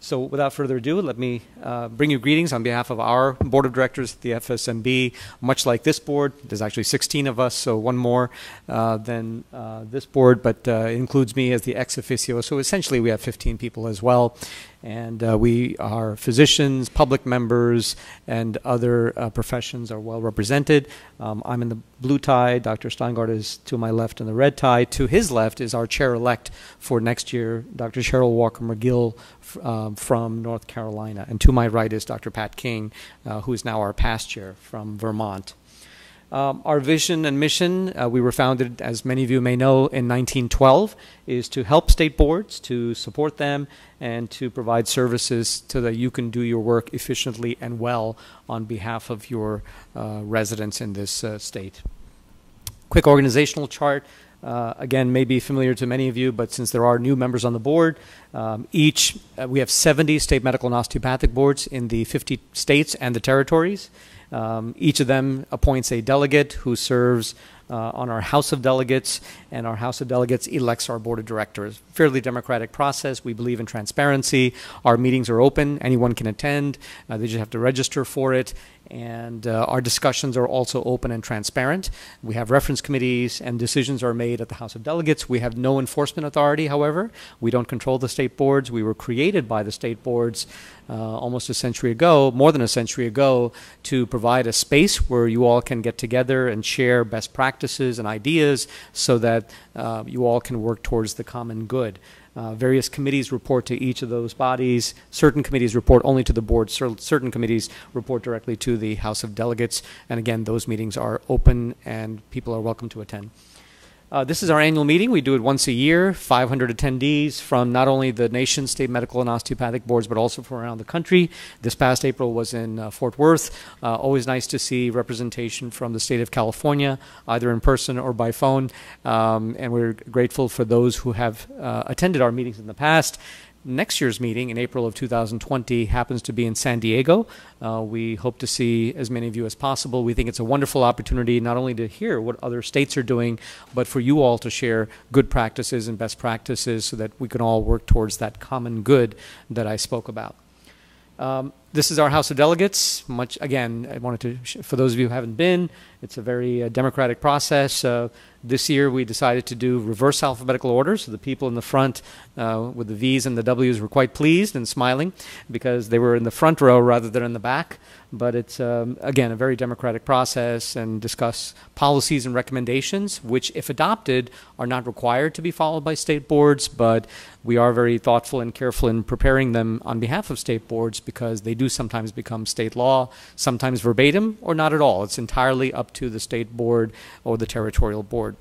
So without further ado, let me uh, bring you greetings on behalf of our board of directors at the FSMB. Much like this board, there's actually 16 of us, so one more uh, than uh, this board, but uh, includes me as the ex officio So essentially, we have 15 people as well. And uh, we are physicians, public members, and other uh, professions are well represented. Um, I'm in the blue tie. Dr. Steingard is to my left in the red tie. To his left is our chair elect for next year, Dr. Cheryl Walker McGill um, from North Carolina. And to my right is Dr. Pat King, uh, who is now our past chair from Vermont. Um, our vision and mission, uh, we were founded, as many of you may know, in 1912, is to help state boards, to support them, and to provide services so that you can do your work efficiently and well on behalf of your uh, residents in this uh, state. Quick organizational chart. Uh, again, may be familiar to many of you, but since there are new members on the board, um, each uh, we have 70 state medical and osteopathic boards in the 50 states and the territories. Um, each of them appoints a delegate who serves uh, on our House of Delegates, and our House of Delegates elects our board of directors. Fairly democratic process. We believe in transparency. Our meetings are open. Anyone can attend. Uh, they just have to register for it. And uh, our discussions are also open and transparent. We have reference committees, and decisions are made at the House of Delegates. We have no enforcement authority, however. We don't control the state boards. We were created by the state boards uh, almost a century ago, more than a century ago, to provide a space where you all can get together and share best practices and ideas so that uh, you all can work towards the common good. Uh, various committees report to each of those bodies. Certain committees report only to the board. Cer- certain committees report directly to the House of Delegates. And again, those meetings are open and people are welcome to attend. Uh, this is our annual meeting. We do it once a year. 500 attendees from not only the nation's state medical and osteopathic boards, but also from around the country. This past April was in uh, Fort Worth. Uh, always nice to see representation from the state of California, either in person or by phone. Um, and we're grateful for those who have uh, attended our meetings in the past. Next year's meeting in April of 2020 happens to be in San Diego. Uh, we hope to see as many of you as possible. We think it's a wonderful opportunity not only to hear what other states are doing, but for you all to share good practices and best practices so that we can all work towards that common good that I spoke about. Um, this is our House of Delegates. Much again, I wanted to, for those of you who haven't been, it's a very uh, democratic process. Uh, this year, we decided to do reverse alphabetical order, so the people in the front uh, with the V's and the W's were quite pleased and smiling because they were in the front row rather than in the back. But it's um, again a very democratic process and discuss policies and recommendations, which, if adopted, are not required to be followed by state boards, but we are very thoughtful and careful in preparing them on behalf of state boards because they do sometimes become state law, sometimes verbatim or not at all. It's entirely up to the state board or the territorial board.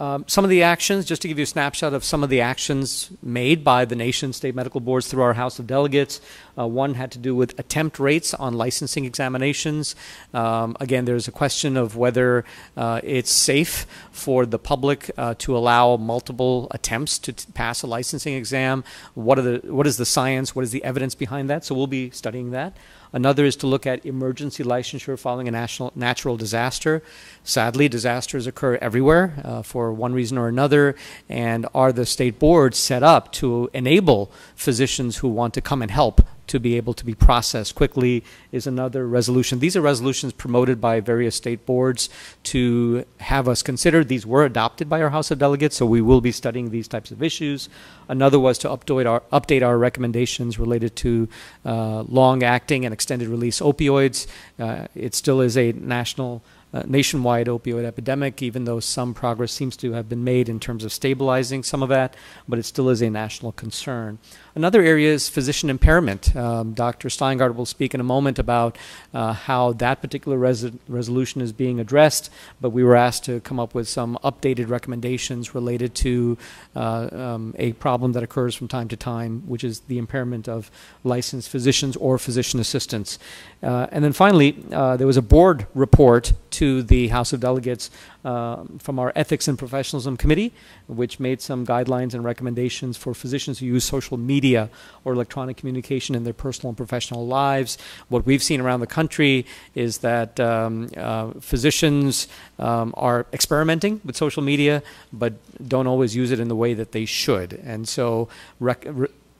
Um, some of the actions, just to give you a snapshot of some of the actions made by the nation state medical boards through our House of Delegates. Uh, one had to do with attempt rates on licensing examinations. Um, again, there's a question of whether uh, it's safe for the public uh, to allow multiple attempts to pass a licensing exam. What are the what is the science? What is the evidence behind that? So we'll be studying that. Another is to look at emergency licensure following a national natural disaster. Sadly, disasters occur everywhere uh, for one reason or another, and are the state boards set up to enable physicians who want to come and help to be able to be processed quickly is another resolution. These are resolutions promoted by various state boards to have us consider. These were adopted by our House of Delegates, so we will be studying these types of issues. Another was to update our, update our recommendations related to uh, long acting and extended release opioids. Uh, it still is a national uh, nationwide opioid epidemic, even though some progress seems to have been made in terms of stabilizing some of that, but it still is a national concern. Another area is physician impairment. Um, Dr. Steingard will speak in a moment about uh, how that particular res- resolution is being addressed, but we were asked to come up with some updated recommendations related to uh, um, a problem that occurs from time to time, which is the impairment of licensed physicians or physician assistants. Uh, and then finally, uh, there was a board report to the House of Delegates uh, from our Ethics and Professionalism Committee, which made some guidelines and recommendations for physicians who use social media or electronic communication in their personal and professional lives. What we've seen around the country is that um, uh, physicians um, are experimenting with social media, but don't always use it in the way that they should. And so,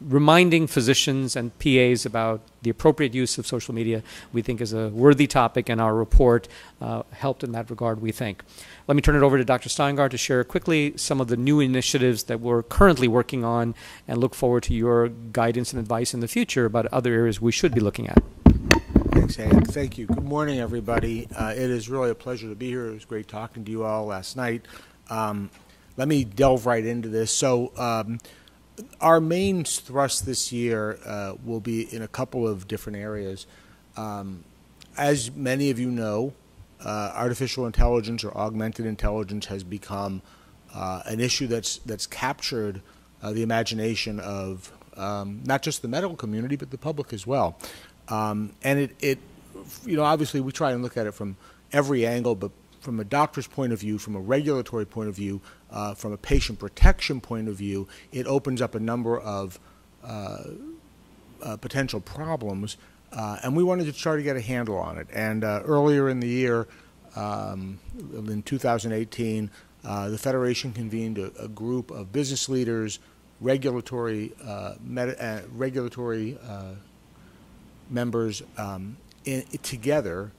reminding physicians and PAs about the appropriate use of social media, we think is a worthy topic, and our report uh, helped in that regard, we think. Let me turn it over to Dr. Steingard to share quickly some of the new initiatives that we're currently working on and look forward to your guidance and advice in the future about other areas we should be looking at. Thanks, Hank. Thank you. Good morning, everybody. Uh, it is really a pleasure to be here. It was great talking to you all last night. Um, let me delve right into this. So, um, our main thrust this year uh, will be in a couple of different areas. Um, as many of you know, uh, artificial intelligence or augmented intelligence has become uh, an issue that's that's captured uh, the imagination of um, not just the medical community but the public as well. Um, and it, it, you know, obviously we try and look at it from every angle, but from a doctor's point of view, from a regulatory point of view, uh, from a patient protection point of view, it opens up a number of uh, potential problems. Uh, and we wanted to try to get a handle on it. And uh, earlier in the year, um, in 2018, uh, the Federation convened a, a, group of business leaders, regulatory, regulatory members um, in, together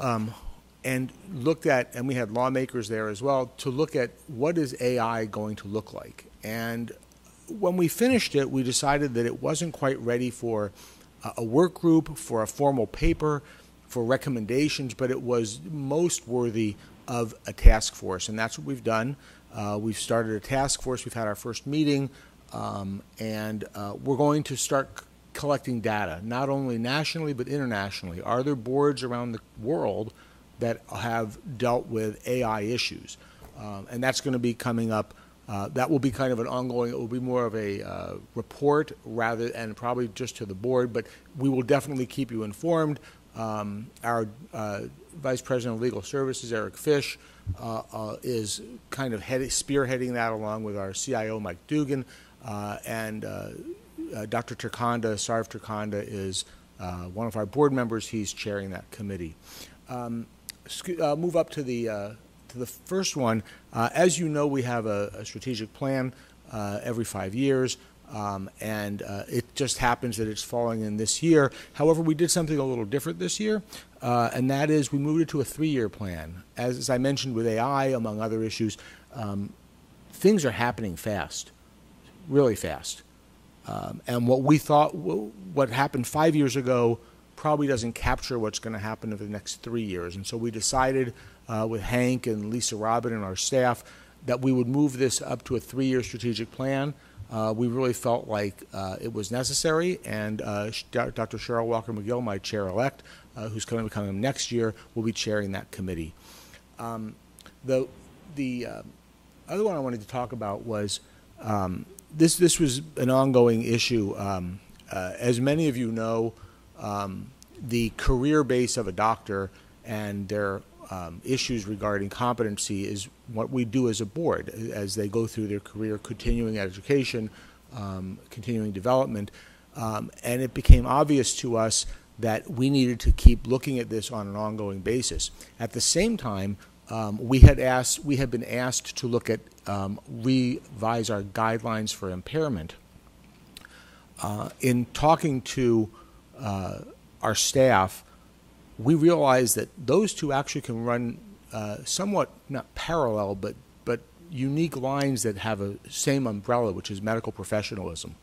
um, and looked at, and we had lawmakers there as well, to look at what is AI going to look like. And when we finished it, we decided that it wasn't quite ready for a work group, for a formal paper, for recommendations, but it was most worthy of a task force. And that's what we've done. Uh, we've started a task force. We've had our first meeting. Um, and uh, we're going to start collecting data, not only nationally but internationally. Are there boards around the world that have dealt with AI issues? Um, and that's going to be coming up. Uh, that will be kind of an ongoing, it will be more of a uh, report rather, and probably just to the board, but we will definitely keep you informed. Um, our uh, Vice President of Legal Services, Eric Fish, uh, uh, is kind of head, spearheading that along with our CIO, Mike Dugan, and Dr. TerKonda, Sarv TerKonda, is one of our board members. He's chairing that committee. Um, move up to the to the first one. as you know, we have a, a strategic plan every five years. Um, and uh, it just happens that it's falling in this year. However, we did something a little different this year, uh, and that is we moved it to a three-year plan. As, as, I mentioned with AI, among other issues, um, things are happening fast, really fast. Um, and what we thought, what happened five years ago, probably doesn't capture what's going to happen over the next three years. And so we decided uh, with Hank and Lisa Robin and our staff that we would move this up to a three-year strategic plan. Uh, we really felt like uh, it was necessary, and uh, Dr. Cheryl Walker McGill, my chair-elect, uh, who's going to coming next year, will be chairing that committee. Um, the the uh, other one I wanted to talk about was um, this this was an ongoing issue. Um, as many of you know, um, the career base of a doctor and their um, issues regarding competency is what we do as a board as they go through their career, continuing education, um, continuing development, um, and it became obvious to us that we needed to keep looking at this on an ongoing basis. At the same time, um, we had asked, we had been asked to look at um, revise our guidelines for impairment. Uh, in talking to uh, our staff, we realized that those two actually can run uh, somewhat not parallel, but but unique lines that have a same umbrella, which is medical professionalism.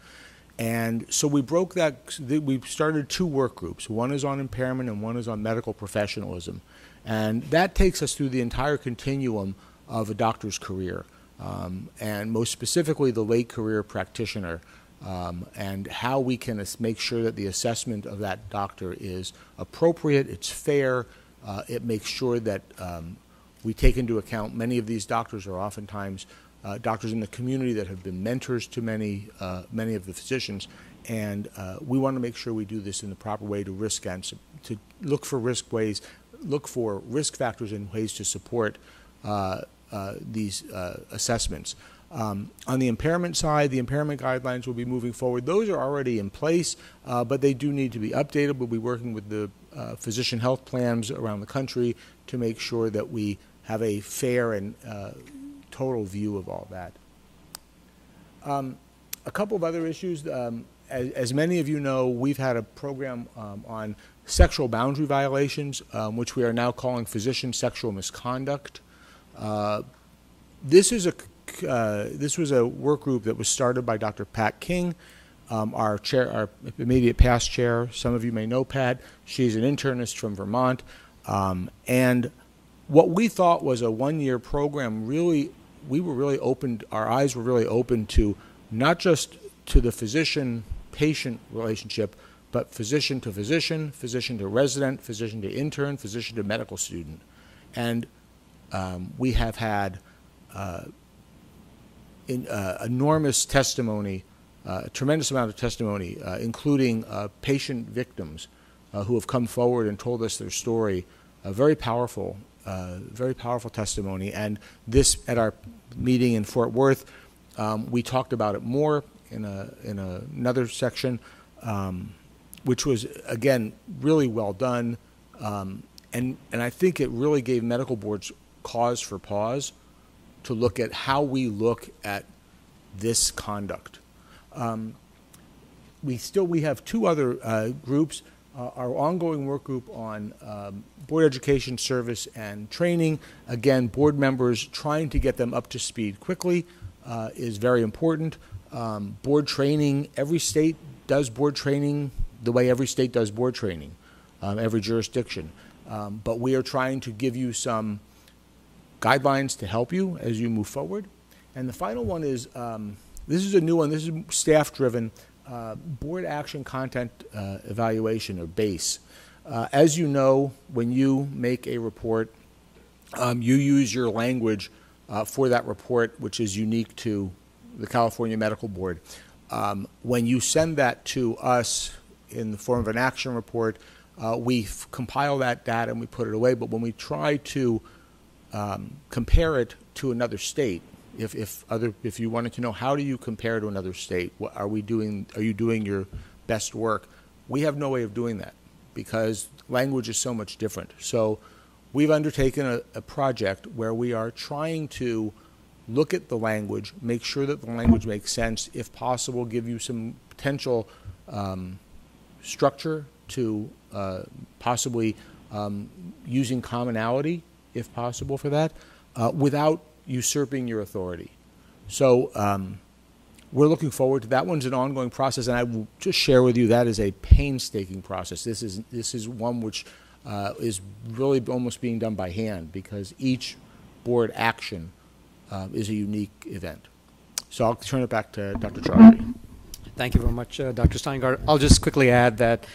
And so we broke that. We started two work groups. One is on impairment, and one is on medical professionalism. And that takes us through the entire continuum of a doctor's career, um, and most specifically the late career practitioner, um, and how we can make sure that the assessment of that doctor is appropriate, it's fair, uh, it makes sure that um, we take into account many of these doctors are oftentimes uh, doctors in the community that have been mentors to many, uh, many of the physicians, and uh, we want to make sure we do this in the proper way to risk and to look for risk ways look for risk factors and ways to support uh, uh, these assessments. Um, on the impairment side, the impairment guidelines will be moving forward. Those are already in place, uh, but they do need to be updated. We'll be working with the uh, physician health plans around the country to make sure that we have a fair and uh, total view of all that. Um, a couple of other issues. Um, as, as, many of you know, we've had a program um, on sexual boundary violations, um, which we are now calling physician sexual misconduct. Uh, this is a uh, this was a work group that was started by Dr. Pat King, um, our chair, our immediate past chair. Some of you may know Pat. She's an internist from Vermont, um, and what we thought was a one-year program really we were really open our eyes were really open to not just to the physician patient relationship but physician to physician physician to resident physician to intern physician to medical student and um, we have had uh, in, uh, enormous testimony uh, a tremendous amount of testimony uh, including uh, patient victims uh, who have come forward and told us their story A very powerful very powerful testimony. And this, at our meeting in Fort Worth, um, we talked about it more in, a, in a, another section, um, which was, again, really well done. Um, and, and I think it really gave medical boards cause for pause to look at how we look at this conduct. Um, we still we have two other uh, groups uh, our ongoing work group on um, board education service and training. Again, board members trying to get them up to speed quickly uh, is very important. Um, board training, every state does board training the way every state does board training, um, every jurisdiction. Um, but we are trying to give you some guidelines to help you as you move forward. And the final one is um, this is a new one, this is staff driven uh, board action content uh, evaluation or BASE. Uh, as you know, when you make a report, um, you use your language uh, for that report, which is unique to the California Medical Board. Um, when you send that to us in the form of an action report, uh, we compile that data and we put it away. But when we try to um, compare it to another state, if, if other if you wanted to know how do you compare to another state? What are we doing are you doing your best work? We have no way of doing that because language is so much different. So we've undertaken a, a project where we are trying to look at the language make sure that the language makes sense if possible give you some potential um, structure to uh, possibly um, using commonality if possible for that uh, without usurping your authority. So um, we're looking forward to that. One's an ongoing process, and I will just share with you that is a painstaking process. This is this is one which uh, is really almost being done by hand because each board action uh, is a unique event. So I'll turn it back to Dr. Chaudhry. Thank you very much, uh, Dr. Steingard. I'll just quickly add that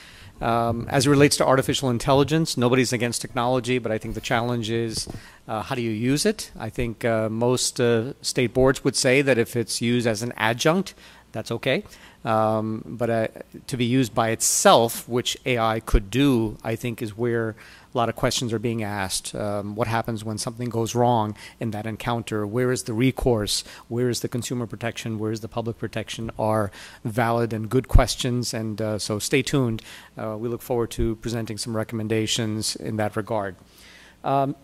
um, as it relates to artificial intelligence, nobody's against technology, but I think the challenge is uh, how do you use it? I think uh, most uh, state boards would say that if it's used as an adjunct, that's okay. Um, but uh, to be used by itself, which AI could do, I think is where a lot of questions are being asked. Um, what happens when something goes wrong in that encounter? Where is the recourse? Where is the consumer protection? Where is the public protection? Are valid and good questions. And uh, so stay tuned. Uh, we look forward to presenting some recommendations in that regard. Um,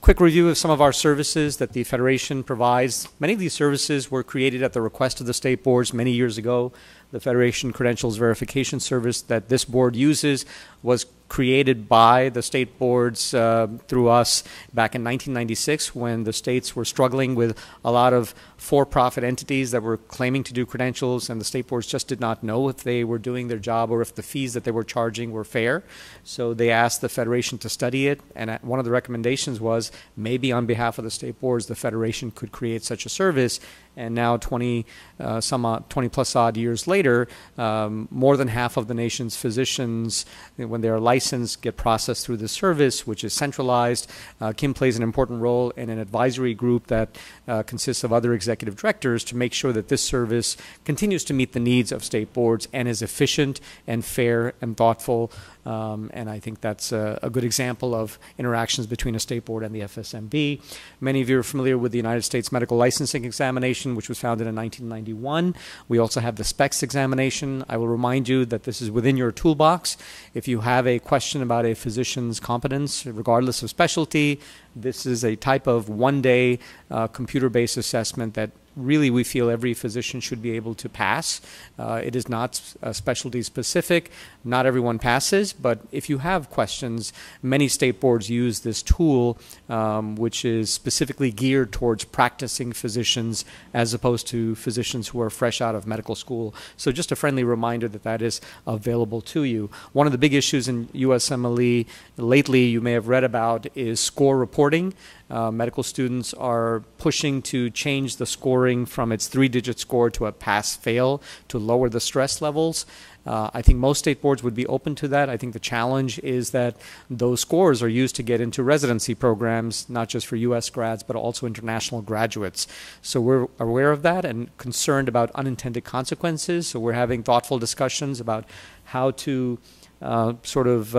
quick review of some of our services that the Federation provides. Many of these services were created at the request of the state boards many years ago. The Federation Credentials Verification Service that this board uses was created by the state boards uh, through us back in 1996 when the states were struggling with a lot of for-profit entities that were claiming to do credentials and the state boards just did not know if they were doing their job or if the fees that they were charging were fair. So they asked the Federation to study it and one of the recommendations was maybe on behalf of the state boards the Federation could create such a service and now 20 uh, some odd, 20 plus odd years later, um, more than half of the nation's physicians, when they are licensed, get processed through the service, which is centralized. Uh, Kim plays an important role in an advisory group that uh, consists of other executive directors to make sure that this service continues to meet the needs of state boards and is efficient and fair and thoughtful um, and I think that's a, a, good example of interactions between a state board and the FSMB. Many of you are familiar with the United States Medical Licensing Examination, which was founded in 1991. We also have the SPEX examination. I will remind you that this is within your toolbox. If you have a question about a physician's competence, regardless of specialty, this is a type of one day uh, computer based assessment that really we feel every physician should be able to pass. Uh, it is not uh, specialty specific. Not everyone passes, but if you have questions, many state boards use this tool, um, which is specifically geared towards practicing physicians as opposed to physicians who are fresh out of medical school. So just a friendly reminder that that is available to you. One of the big issues in USMLE lately you may have read about is score reporting. Uh, medical students are pushing to change the scoring from its three digit score to a pass fail to lower the stress levels. Uh, I think most state boards would be open to that. I think the challenge is that those scores are used to get into residency programs, not just for U.S. grads, but also international graduates. So we're aware of that and concerned about unintended consequences. So we're having thoughtful discussions about how to uh, sort of.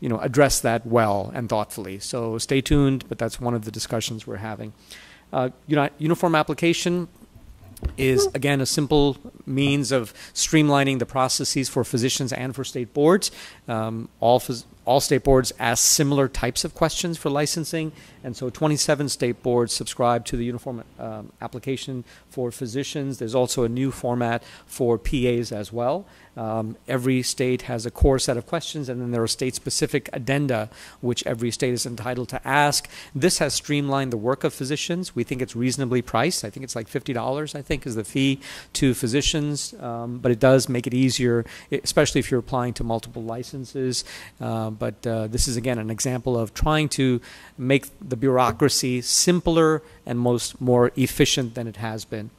You know, address that well and thoughtfully. So stay tuned, but that's one of the discussions we're having. Uh, uniform application is again a simple means of streamlining the processes for physicians and for state boards. Um, all all state boards ask similar types of questions for licensing, and so 27 state boards subscribe to the uniform um, application for physicians. There's also a new format for PAs as well. Um, every state has a core set of questions, and then there are state specific addenda which every state is entitled to ask. This has streamlined the work of physicians. We think it's reasonably priced. I think it's like $50, I think, is the fee to physicians, um, but it does make it easier, especially if you're applying to multiple licenses. Uh, but uh, this is, again, an example of trying to make the bureaucracy simpler and most more efficient than it has been.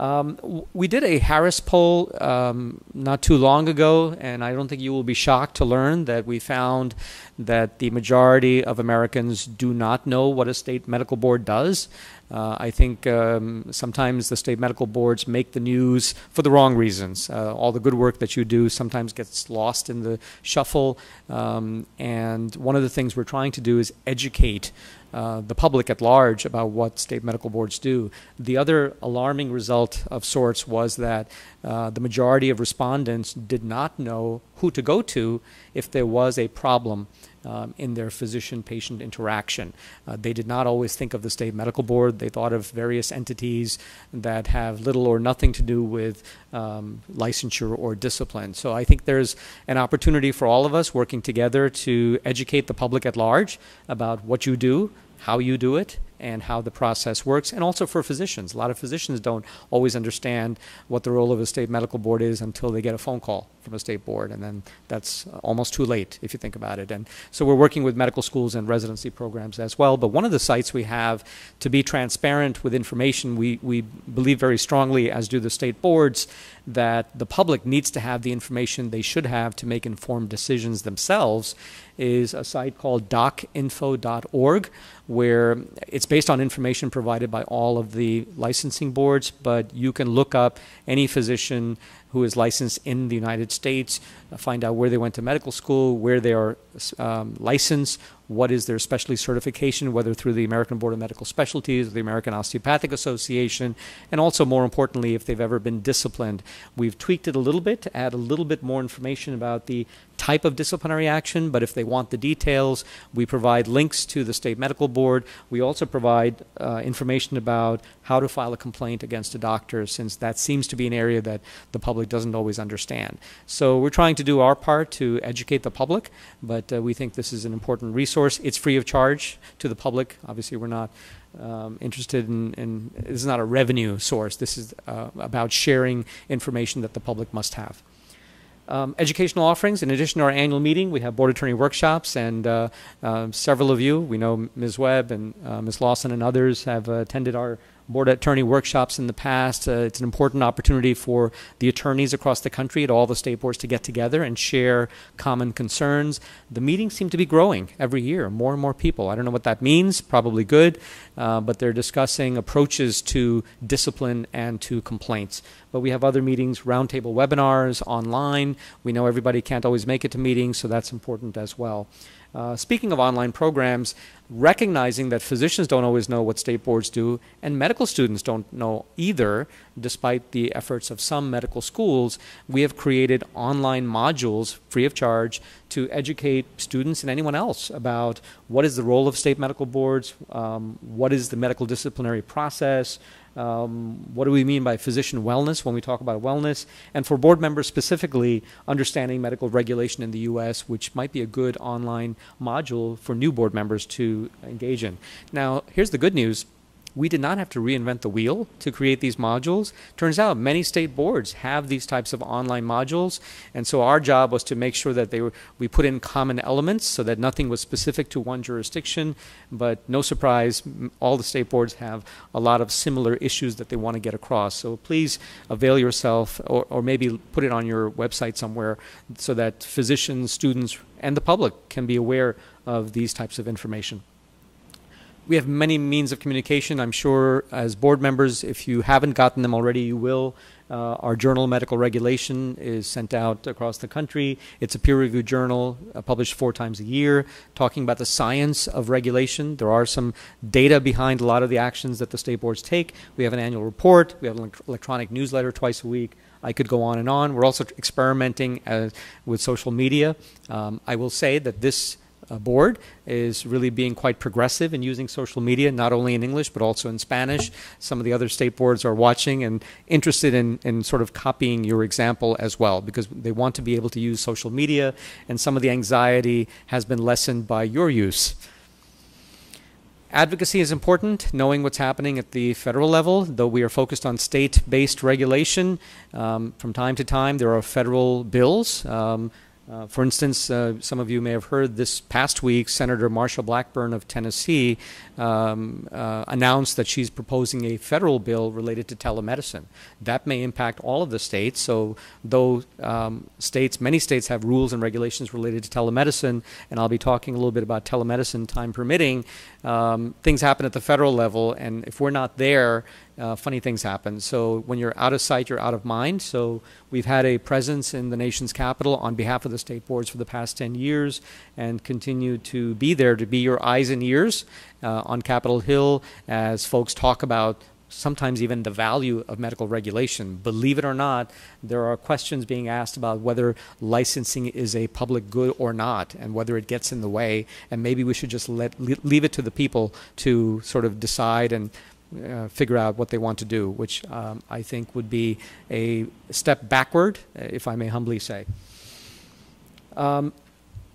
Um, we did a Harris poll um, not too long ago, and I don't think you will be shocked to learn that we found that the majority of Americans do not know what a state medical board does. Uh, I think um, sometimes the state medical boards make the news for the wrong reasons. Uh, all the good work that you do sometimes gets lost in the shuffle. Um, and one of the things we're trying to do is educate uh, the public at large about what state medical boards do. The other alarming result of sorts was that uh, the majority of respondents did not know who to go to if there was a problem um, in their physician patient interaction. Uh, they did not always think of the state medical board. They thought of various entities that have little or nothing to do with um, licensure or discipline. So I think there's an opportunity for all of us working together to educate the public at large about what you do, how you do it, and how the process works, and also for physicians. A lot of physicians don't always understand what the role of a state medical board is until they get a phone call from a state board, and then that's almost too late if you think about it. And so we're working with medical schools and residency programs as well. But one of the sites we have to be transparent with information, we, we believe very strongly, as do the state boards, that the public needs to have the information they should have to make informed decisions themselves is a site called docinfo.org where it's based on information provided by all of the licensing boards, but you can look up any physician who is licensed in the United States, find out where they went to medical school, where they are um, licensed, what is their specialty certification, whether through the American Board of Medical Specialties or the American Osteopathic Association, and also more importantly, if they've ever been disciplined. We've tweaked it a little bit to add a little bit more information about the type of disciplinary action, but if they want the details, we provide links to the state medical board. We also provide uh, information about how to file a complaint against a doctor, since that seems to be an area that the public doesn't always understand. So we're trying to do our part to educate the public, but uh, we think this is an important resource. It's free of charge to the public. Obviously, we're not um, interested in, in, this is not a revenue source. This is uh, about sharing information that the public must have. Um, educational offerings. In addition to our annual meeting, we have board attorney workshops, and uh, uh, several of you, we know Ms. Webb and uh, Ms. Lawson and others, have attended our board attorney workshops in the past. Uh, it's an important opportunity for the attorneys across the country at all the state boards to get together and share common concerns. The meetings seem to be growing every year, more and more people. I don't know what that means, probably good, uh, but they're discussing approaches to discipline and to complaints. But we have other meetings, roundtable webinars, online. We know everybody can't always make it to meetings, so that's important as well. Uh, speaking of online programs, recognizing that physicians don't always know what state boards do, and medical students don't know either, despite the efforts of some medical schools, we have created online modules free of charge to educate students and anyone else about what is the role of state medical boards, um, what is the medical disciplinary process, Um, what do we mean by physician wellness when we talk about wellness? And for board members specifically, understanding medical regulation in the U.S., which might be a good online module for new board members to engage in. Now, here's the good news we did not have to reinvent the wheel to create these modules. Turns out many state boards have these types of online modules, and so our job was to make sure that they were we put in common elements so that nothing was specific to one jurisdiction. But no surprise, all the state boards have a lot of similar issues that they want to get across. So please avail yourself, or, or maybe put it on your website somewhere, so that physicians, students, and the public can be aware of these types of information we have many means of communication. I'm sure as board members, if you haven't gotten them already, you will. Uh, our journal medical regulation is sent out across the country. It's a peer-reviewed journal uh, published four times a year, talking about the science of regulation. There are some data behind a lot of the actions that the state boards take. We have an annual report. We have an electronic newsletter twice a week. I could go on and on. We're also experimenting uh, with social media. Um, I will say that this board is really being quite progressive in using social media, not only in English but also in Spanish. Some of the other state boards are watching and interested in, in sort of copying your example as well because they want to be able to use social media, and some of the anxiety has been lessened by your use. Advocacy is important, knowing what's happening at the federal level, though we are focused on state based regulation. Um, from time to time, there are federal bills. Um, uh, for instance, uh, some of you may have heard this past week, Senator Marsha Blackburn of Tennessee um, uh, announced that she's proposing a federal bill related to telemedicine. That may impact all of the states. So, though um, states, many states have rules and regulations related to telemedicine, and I'll be talking a little bit about telemedicine, time permitting, um, things happen at the federal level, and if we're not there, uh, funny things happen. So when you're out of sight, you're out of mind. So we've had a presence in the nation's capital on behalf of the state boards for the past 10 years and continue to be there to be your eyes and ears uh, on Capitol Hill as folks talk about sometimes even the value of medical regulation. Believe it or not, there are questions being asked about whether licensing is a public good or not and whether it gets in the way. And maybe we should just let, leave it to the people to sort of decide and uh, figure out what they want to do, which um, I think would be a step backward, if I may humbly say. Um,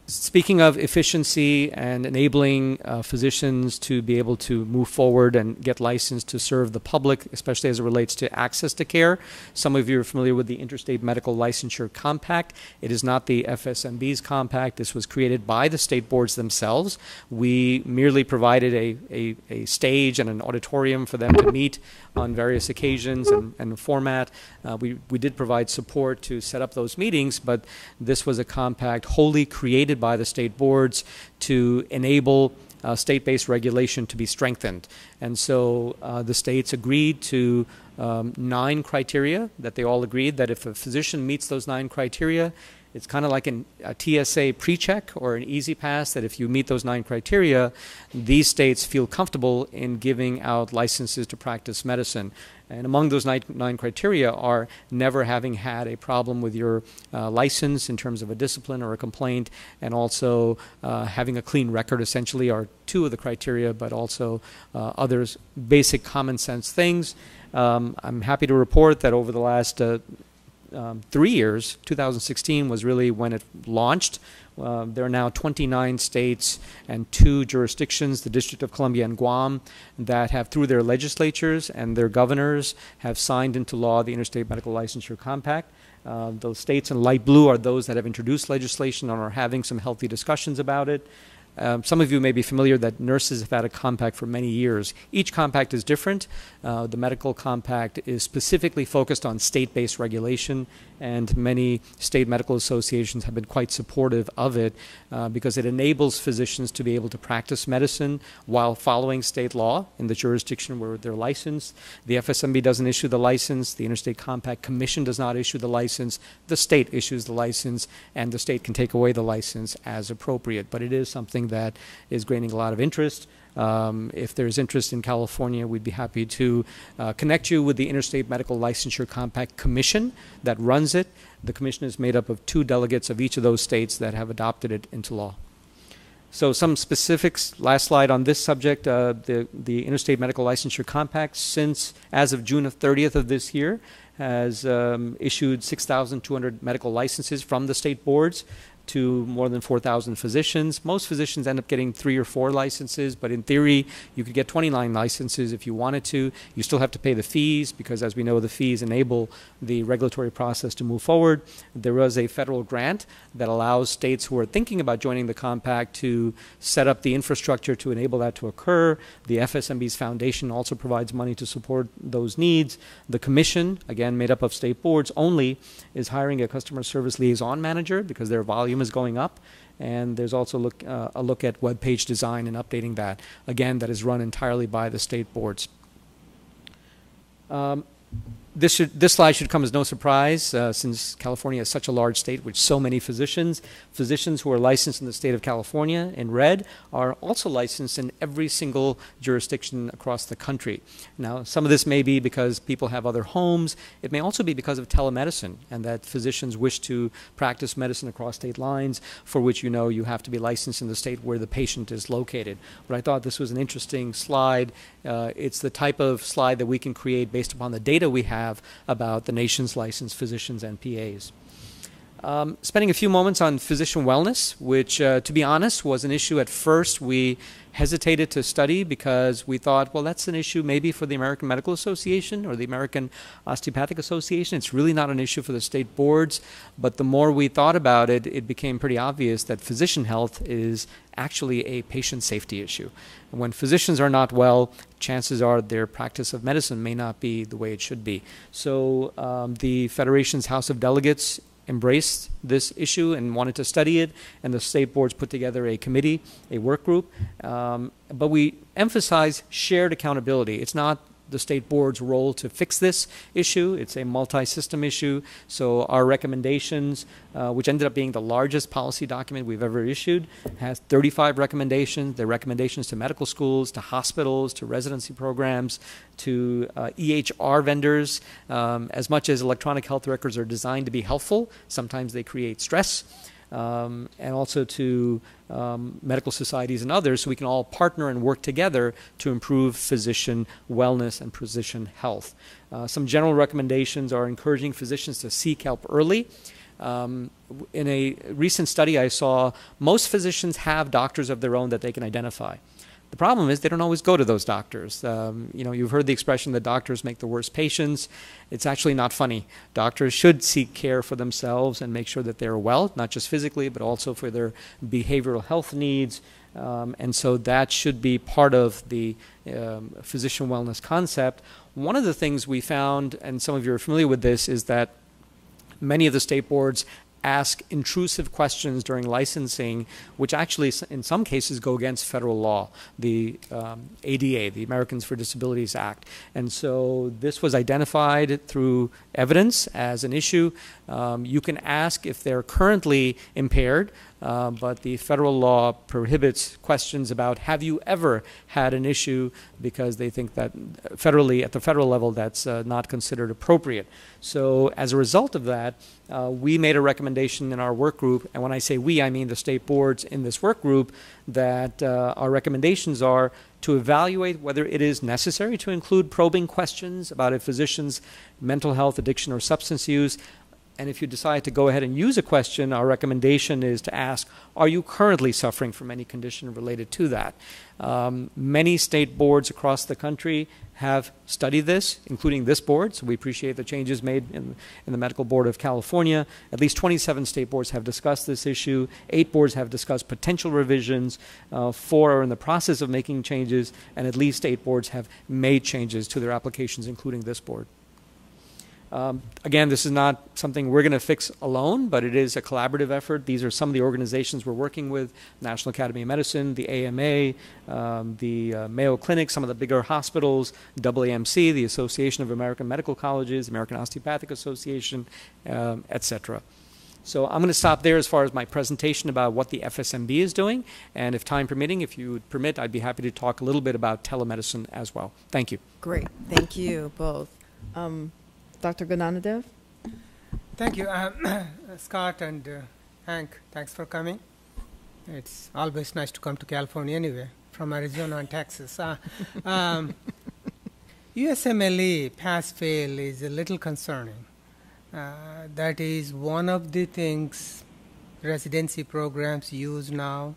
Speaking of efficiency and enabling uh, physicians to be able to move forward and get licensed to serve the public, especially as it relates to access to care, some of you are familiar with the Interstate Medical Licensure Compact. It is not the FSMB's compact. This was created by the state boards themselves. We merely provided a, a, a stage and an auditorium for them to meet on various occasions and, and format. Uh, we, we did provide support to set up those meetings, but this was a compact wholly created by the state boards to enable uh, state-based regulation to be strengthened. And so uh, the states agreed to um, nine criteria that they all agreed that if a physician meets those nine criteria, it's kind of like an, a TSA pre-check or an easy pass that if you meet those nine criteria, these states feel comfortable in giving out licenses to practice medicine. And among those nine, nine criteria are never having had a problem with your uh, license in terms of a discipline or a complaint, and also uh, having a clean record, essentially, are two of the criteria, but also uh, others basic common sense things. Um, I'm happy to report that over the last uh, um, three years, 2016 was really when it launched. Uh, there are now 29 states and two jurisdictions, the District of Columbia and Guam, that have, through their legislatures and their governors, have signed into law the Interstate Medical Licensure Compact. Uh, those states in light blue are those that have introduced legislation and are having some healthy discussions about it. Um, some of you may be familiar that nurses have had a compact for many years. Each compact is different. Uh, the medical compact is specifically focused on state-based regulation, and many state medical associations have been quite supportive of it uh, because it enables physicians to be able to practice medicine while following state law in the jurisdiction where they're licensed. The FSMB doesn't issue the license. The Interstate Compact Commission does not issue the license. The state issues the license, and the state can take away the license as appropriate. But it is something something that is gaining a lot of interest. Um, if there's interest in California, we'd be happy to uh, connect you with the Interstate Medical Licensure Compact Commission that runs it. The commission is made up of two delegates of each of those states that have adopted it into law. So some specifics, last slide on this subject, uh, the, the Interstate Medical Licensure Compact, since as of June of 30th of this year, has um, issued 6,200 medical licenses from the state boards to more than 4,000 physicians. Most physicians end up getting three or four licenses, but in theory, you could get 29 licenses if you wanted to. You still have to pay the fees because, as we know, the fees enable the regulatory process to move forward. There was a federal grant that allows states who are thinking about joining the compact to set up the infrastructure to enable that to occur. The FSMB's foundation also provides money to support those needs. The commission, again made up of state boards only, is hiring a customer service liaison manager because their volume is going up. And there's also look, uh, a look at web page design and updating that. Again, that is run entirely by the state boards. Um, this, should, this slide should come as no surprise uh, since California is such a large state with so many physicians. Physicians who are licensed in the state of California in red are also licensed in every single jurisdiction across the country. Now, some of this may be because people have other homes. It may also be because of telemedicine and that physicians wish to practice medicine across state lines, for which you know you have to be licensed in the state where the patient is located. But I thought this was an interesting slide. Uh, it's the type of slide that we can create based upon the data we have have about the nation's licensed physicians and PAs. Um, spending a few moments on physician wellness, which, uh, to be honest, was an issue at first we hesitated to study because we thought, well, that's an issue maybe for the American Medical Association or the American Osteopathic Association. It's really not an issue for the state boards. But the more we thought about it, it became pretty obvious that physician health is actually a patient safety issue. And when physicians are not well, chances are their practice of medicine may not be the way it should be. So um, the Federation's House of Delegates embraced this issue and wanted to study it, and the state boards put together a committee, a work group. Um, but we emphasize shared accountability. It's not the state board's role to fix this issue. It's a multi-system issue. So our recommendations, uh, which ended up being the largest policy document we've ever issued, has 35 recommendations. They're recommendations to medical schools, to hospitals, to residency programs, to uh, EHR vendors. Um, as much as electronic health records are designed to be helpful, sometimes they create stress um, and also to um, medical societies and others so we can all partner and work together to improve physician wellness and physician health. Uh, some general recommendations are encouraging physicians to seek help early. Um, in a recent study I saw, most physicians have doctors of their own that they can identify. The problem is they don't always go to those doctors. Um, you know, you've heard the expression that doctors make the worst patients. It's actually not funny. Doctors should seek care for themselves and make sure that they're well, not just physically, but also for their behavioral health needs. Um, and so that should be part of the um, physician wellness concept. One of the things we found, and some of you are familiar with this, is that many of the state boards ask intrusive questions during licensing, which actually, in some cases, go against federal law, the um, ADA, the Americans for Disabilities Act. And so this was identified through evidence as an issue. Um, you can ask if they're currently impaired, uh, but the federal law prohibits questions about have you ever had an issue because they think that federally, at the federal level, that's uh, not considered appropriate. So as a result of that, uh, we made a recommendation in our work group, and when I say we, I mean the state boards in this work group, that uh, our recommendations are to evaluate whether it is necessary to include probing questions about a physician's mental health, addiction, or substance use, and if you decide to go ahead and use a question, our recommendation is to ask, are you currently suffering from any condition related to that? Um, many state boards across the country have studied this, including this board, so we appreciate the changes made in, in the Medical Board of California. At least 27 state boards have discussed this issue. Eight boards have discussed potential revisions. Uh, four are in the process of making changes, and at least eight boards have made changes to their applications, including this board. Um, again, this is not something we're going to fix alone, but it is a collaborative effort. These are some of the organizations we're working with National Academy of Medicine, the AMA, um, the uh, Mayo Clinic, some of the bigger hospitals, AAMC, the Association of American Medical Colleges, American Osteopathic Association, um, etc. So I'm going to stop there as far as my presentation about what the FSMB is doing. And if time permitting, if you would permit, I'd be happy to talk a little bit about telemedicine as well. Thank you. Great. Thank you both. Um, Dr. GnanaDev? Thank you, uh, Scott and uh, Hank. Thanks for coming. It's always nice to come to California anyway, from Arizona and Texas. Uh, um, USMLE pass fail is a little concerning. Uh, that is one of the things residency programs use now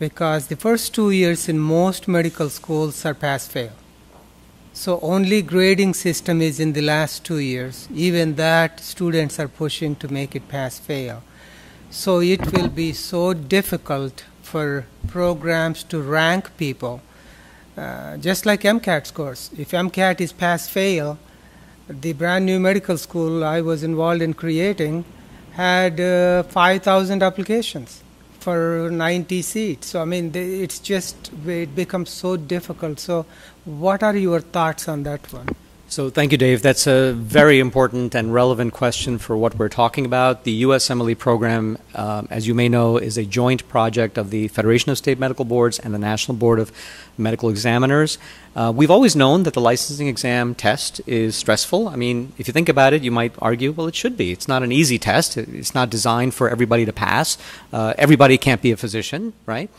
because the first two years in most medical schools are pass fail. So only grading system is in the last two years. Even that students are pushing to make it pass fail. So it will be so difficult for programs to rank people, uh, just like MCAT scores. If MCAT is pass fail, the brand new medical school I was involved in creating had uh, 5,000 applications for 90 seats. So, I mean, they, it's just, it becomes so difficult. So, what are your thoughts on that one? So thank you, Dave. That's a very important and relevant question for what we're talking about. The USMLE program, um, as you may know, is a joint project of the Federation of State Medical Boards and the National Board of Medical Examiners. Uh, we've always known that the licensing exam test is stressful. I mean, if you think about it, you might argue, well, it should be. It's not an easy test. It's not designed for everybody to pass. Uh, everybody can't be a physician, right?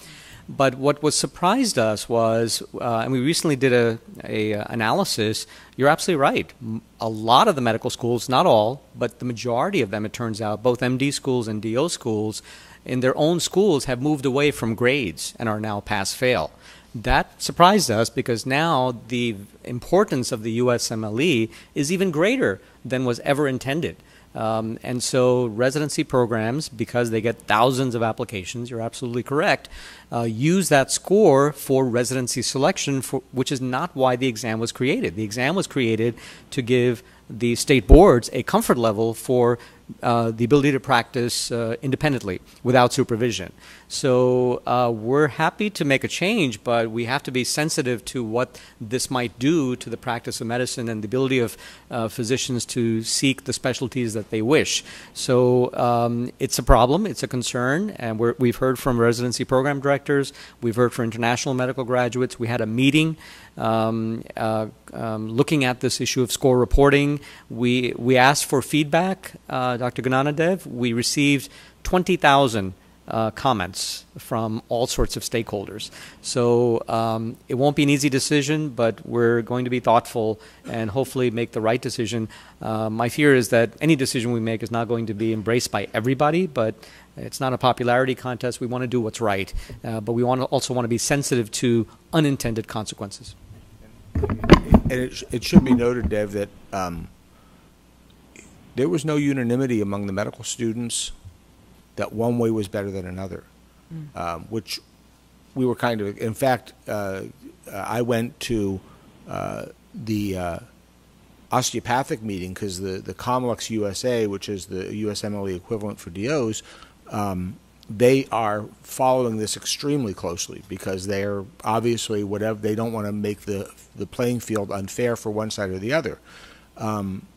But what was surprised us was, uh, and we recently did a, a uh, analysis. You're absolutely right. A lot of the medical schools, not all, but the majority of them, it turns out, both MD schools and DO schools, in their own schools, have moved away from grades and are now pass-fail. That surprised us because now the importance of the USMLE is even greater than was ever intended. Um, and so residency programs, because they get thousands of applications, you're absolutely correct, uh, use that score for residency selection, for, which is not why the exam was created. The exam was created to give the state boards a comfort level for uh, the ability to practice uh, independently without supervision. So uh, we're happy to make a change, but we have to be sensitive to what this might do to the practice of medicine and the ability of uh, physicians to seek the specialties that they wish. So um, it's a problem, it's a concern, and we have heard from residency program directors, we've heard from international medical graduates. We had a meeting um, uh, um, looking at this issue of score reporting. We, we asked for feedback, uh, Dr. GnanaDev. We received 20,000 uh, comments from all sorts of stakeholders. So um, it won't be an easy decision, but we're going to be thoughtful and hopefully make the right decision. Uh, my fear is that any decision we make is not going to be embraced by everybody, but it's not a popularity contest. We want to do what's right, uh, but we want to also want to be sensitive to unintended consequences. And it, it should be noted, Dev, that um, there was no unanimity among the medical students that one way was better than another, mm. um, which we were kind of. In fact, uh, I went to uh, the uh, osteopathic meeting because the the Comlex USA, which is the USMLE equivalent for DOs, um, they are following this extremely closely because they are obviously whatever they don't want to make the the playing field unfair for one side or the other. Um,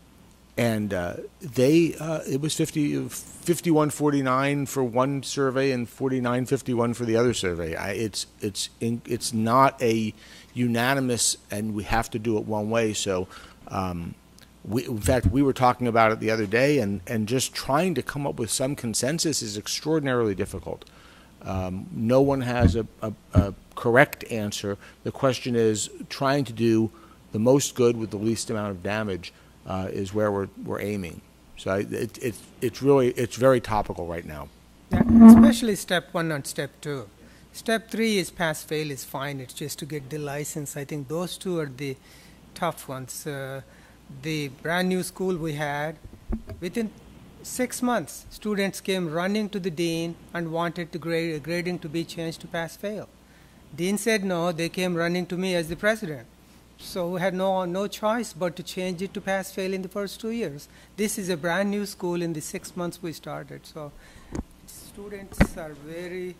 and uh, they uh, it was 50 5149 for one survey and 4951 for the other survey I, it's it's in, it's not a unanimous and we have to do it one way so um, we, in fact we were talking about it the other day and and just trying to come up with some consensus is extraordinarily difficult um, no one has a, a, a correct answer the question is trying to do the most good with the least amount of damage uh, is where we're, we're aiming. So it, it, it's really, it's very topical right now. Yeah, especially step one and step two. Step three is pass fail is fine. It's just to get the license. I think those two are the tough ones. Uh, the brand new school we had, within six months, students came running to the dean and wanted the grade, grading to be changed to pass fail. Dean said no. They came running to me as the president. So we had no, no choice but to change it to pass fail in the first two years. This is a brand new school in the six months we started. So students are very,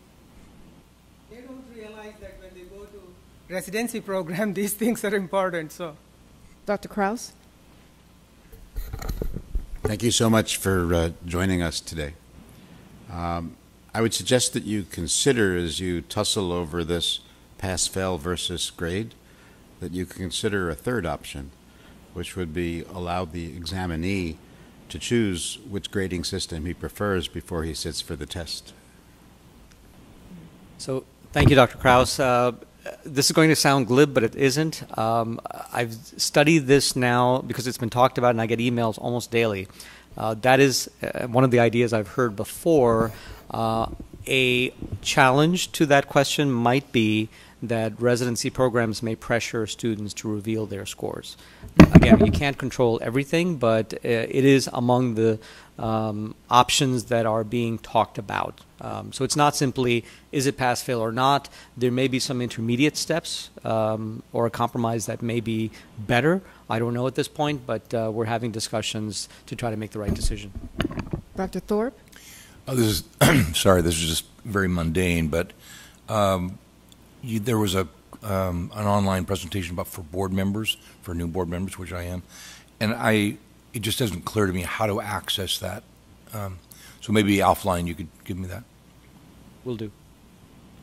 they don't realize that when they go to residency program, these things are important. So, Dr. Krauss? Thank you so much for uh, joining us today. Um, I would suggest that you consider as you tussle over this pass fail versus grade that you consider a third option, which would be allow the examinee to choose which grading system he prefers before he sits for the test. So, thank you, Dr. Krauss. Uh, this is going to sound glib, but it isn't. Um, I've studied this now because it's been talked about, and I get emails almost daily. Uh, that is uh, one of the ideas I've heard before. Uh, a challenge to that question might be that residency programs may pressure students to reveal their scores. Again, you can't control everything, but uh, it is among the um, options that are being talked about. Um, so it's not simply is it pass fail or not. There may be some intermediate steps um, or a compromise that may be better. I don't know at this point, but uh, we're having discussions to try to make the right decision. Dr. Thorp? Oh, this is sorry. This is just very mundane, but um, you, there was a um, an online presentation about for board members, for new board members, which I am, and I it just doesn't clear to me how to access that. Um, so maybe offline you could give me that. Will do.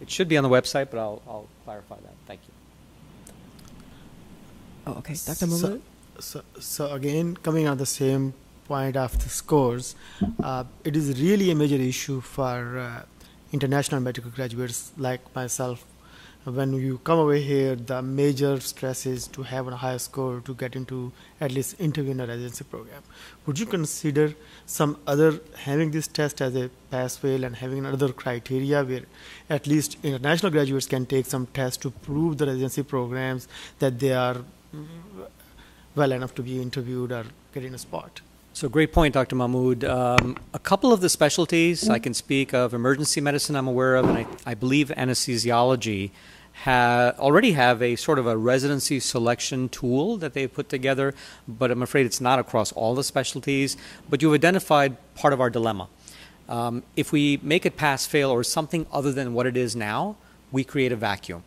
It should be on the website, but I'll, I'll clarify that. Thank you. Oh, okay. Dr. So, Mahmood? so, so again, coming on the same point of the scores, uh, it is really a major issue for uh, international medical graduates like myself. When you come over here, the major stress is to have a higher score to get into at least interview in a residency program. Would you consider some other having this test as a pass fail and having another criteria where at least international graduates can take some tests to prove the residency programs that they are well enough to be interviewed or get in a spot? So great point, Dr. Mahmood. Um, a couple of the specialties I can speak of emergency medicine I'm aware of, and I, I believe anesthesiology ha- already have a sort of a residency selection tool that they've put together, but I'm afraid it's not across all the specialties. But you've identified part of our dilemma. Um, if we make it pass fail or something other than what it is now, we create a vacuum.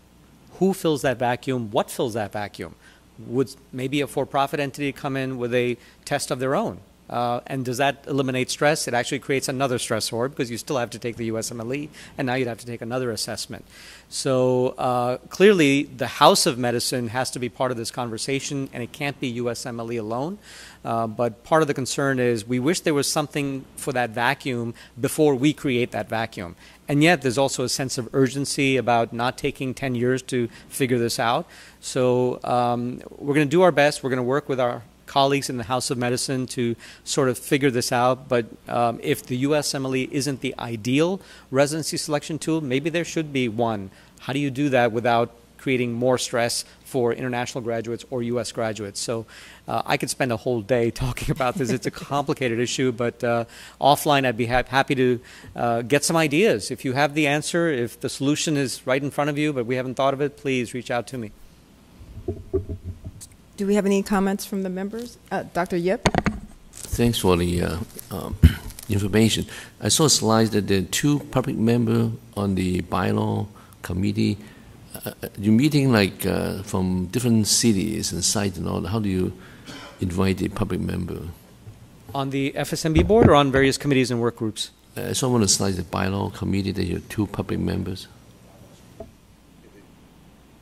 Who fills that vacuum? What fills that vacuum? Would maybe a for profit entity come in with a test of their own? Uh, and does that eliminate stress? It actually creates another stressor because you still have to take the USMLE, and now you'd have to take another assessment. So uh, clearly, the House of Medicine has to be part of this conversation, and it can't be USMLE alone. Uh, but part of the concern is we wish there was something for that vacuum before we create that vacuum. And yet, there's also a sense of urgency about not taking 10 years to figure this out. So um, we're going to do our best. We're going to work with our colleagues in the House of Medicine to sort of figure this out. But um, if the USMLE isn't the ideal residency selection tool, maybe there should be one. How do you do that without creating more stress for international graduates or U.S. graduates? So uh, I could spend a whole day talking about this. It's a complicated issue, but uh, offline I'd be ha- happy to uh, get some ideas. If you have the answer, if the solution is right in front of you, but we haven't thought of it, please reach out to me. Do we have any comments from the members? Uh, Dr. Yip? Thanks for the uh, um, information. I saw a slide that there are two public members on the bylaw committee. Uh, you're meeting like uh, from different cities and sites and all. How do you invite the public member? On the FSMB board or on various committees and work groups? I saw one of the slides, the bylaw committee, that you have two public members.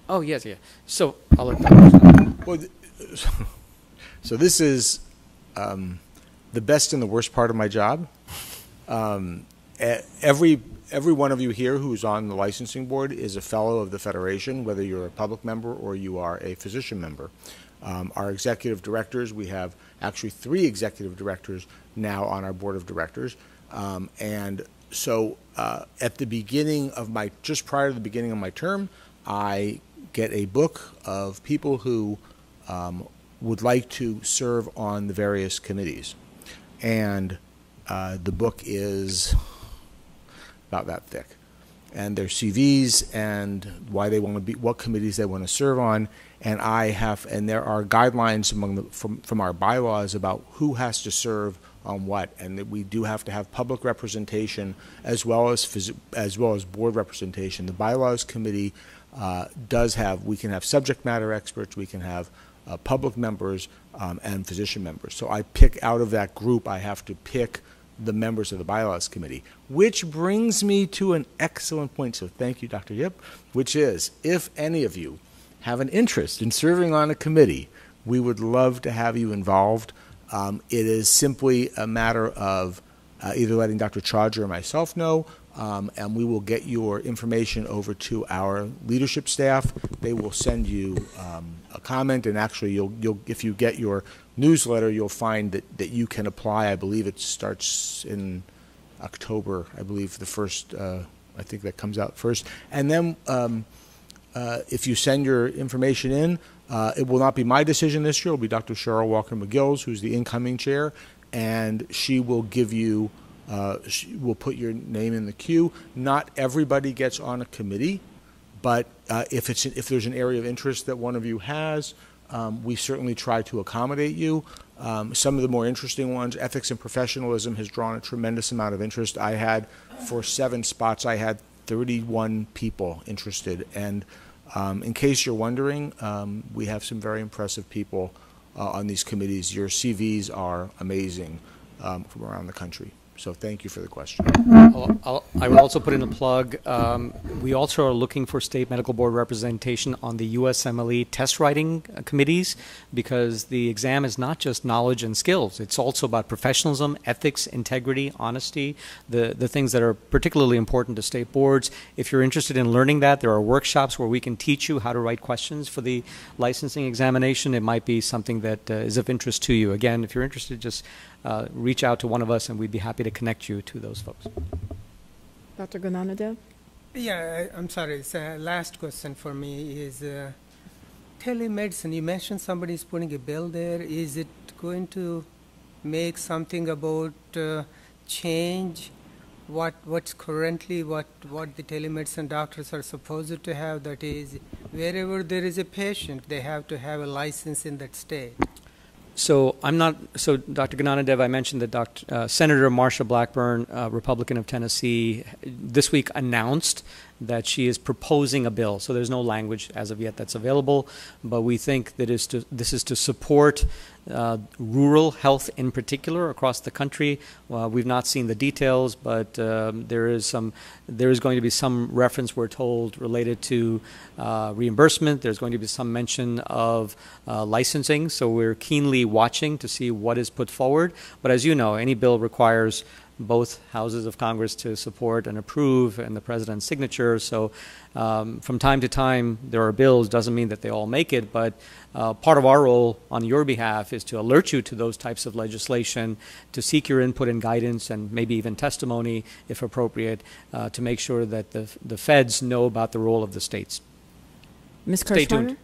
Oh, yes, yeah. So I'll let Dr. Well, th- so this is um, the best and the worst part of my job. Um, every every one of you here who's on the licensing board is a fellow of the federation, whether you're a public member or you are a physician member. Um, our executive directors, we have actually three executive directors now on our board of directors, um, and so uh, at the beginning of my just prior to the beginning of my term, I get a book of people who um, would like to serve on the various committees. And uh, the book is about that thick. And their CVs and why they want to be, what committees they want to serve on. And I have, and there are guidelines among the, from, from our bylaws about who has to serve on what, and that we do have to have public representation as well as as well as board representation. The bylaws committee uh, does have, we can have subject matter experts, we can have uh, public members um, and physician members. So I pick out of that group, I have to pick the members of the bylaws committee, which brings me to an excellent point. So thank you, Dr. Yip, which is if any of you have an interest in serving on a committee, we would love to have you involved. Um, it is simply a matter of uh, either letting Dr. Chaudhry or myself know, um, and we will get your information over to our leadership staff. They will send you um, a comment, and actually, you'll, you'll, if you get your newsletter, you'll find that, that you can apply. I believe it starts in October. I believe the first, uh, I think that comes out first. And then um, uh, if you send your information in, uh, it will not be my decision this year. It will be Dr. Cheryl Walker McGill's, who's the incoming chair, and she will give you uh, we'll put your name in the queue. Not everybody gets on a committee, but uh, if it's if there's an area of interest that one of you has, um, we certainly try to accommodate you. Um, some of the more interesting ones, ethics and professionalism, has drawn a tremendous amount of interest. I had for seven spots, I had 31 people interested, and um, in case you're wondering, um, we have some very impressive people uh, on these committees. Your CVs are amazing um, from around the country. So thank you for the question. I'll, I'll, I will also put in a plug. Um, we also are looking for state medical board representation on the USMLE test writing uh, committees because the exam is not just knowledge and skills. It's also about professionalism, ethics, integrity, honesty, the, the things that are particularly important to state boards. If you're interested in learning that, there are workshops where we can teach you how to write questions for the licensing examination. It might be something that uh, is of interest to you. Again, if you're interested, just uh, reach out to one of us and we'd be happy to connect you to those folks. Dr. GnanaDev? Yeah, I, am sorry. Uh, last question for me is uh, telemedicine. You mentioned somebody is putting a bill there. Is it going to make something about uh, change what what's currently what what the telemedicine doctors are supposed to have? That is, wherever there is a patient, they have to have a license in that state. So I'm not. So Dr. GnanaDev, I mentioned that Dr. Uh, Senator Marsha Blackburn, uh, Republican of Tennessee, this week announced that she is proposing a bill. So there's no language as of yet that's available, but we think that is to, this is to support uh, rural health in particular across the country. Uh, we've not seen the details, but um, there is some. There is going to be some reference, we're told, related to uh, reimbursement. There's going to be some mention of uh, licensing. So we're keenly watching to see what is put forward. But as you know, any bill requires both houses of Congress to support and approve and the president's signature. So um, from time to time, there are bills. Doesn't mean that they all make it, but uh, part of our role on your behalf is to alert you to those types of legislation, to seek your input and guidance, and maybe even testimony, if appropriate, uh, to make sure that the, the feds know about the role of the states. Ms. Stay tuned.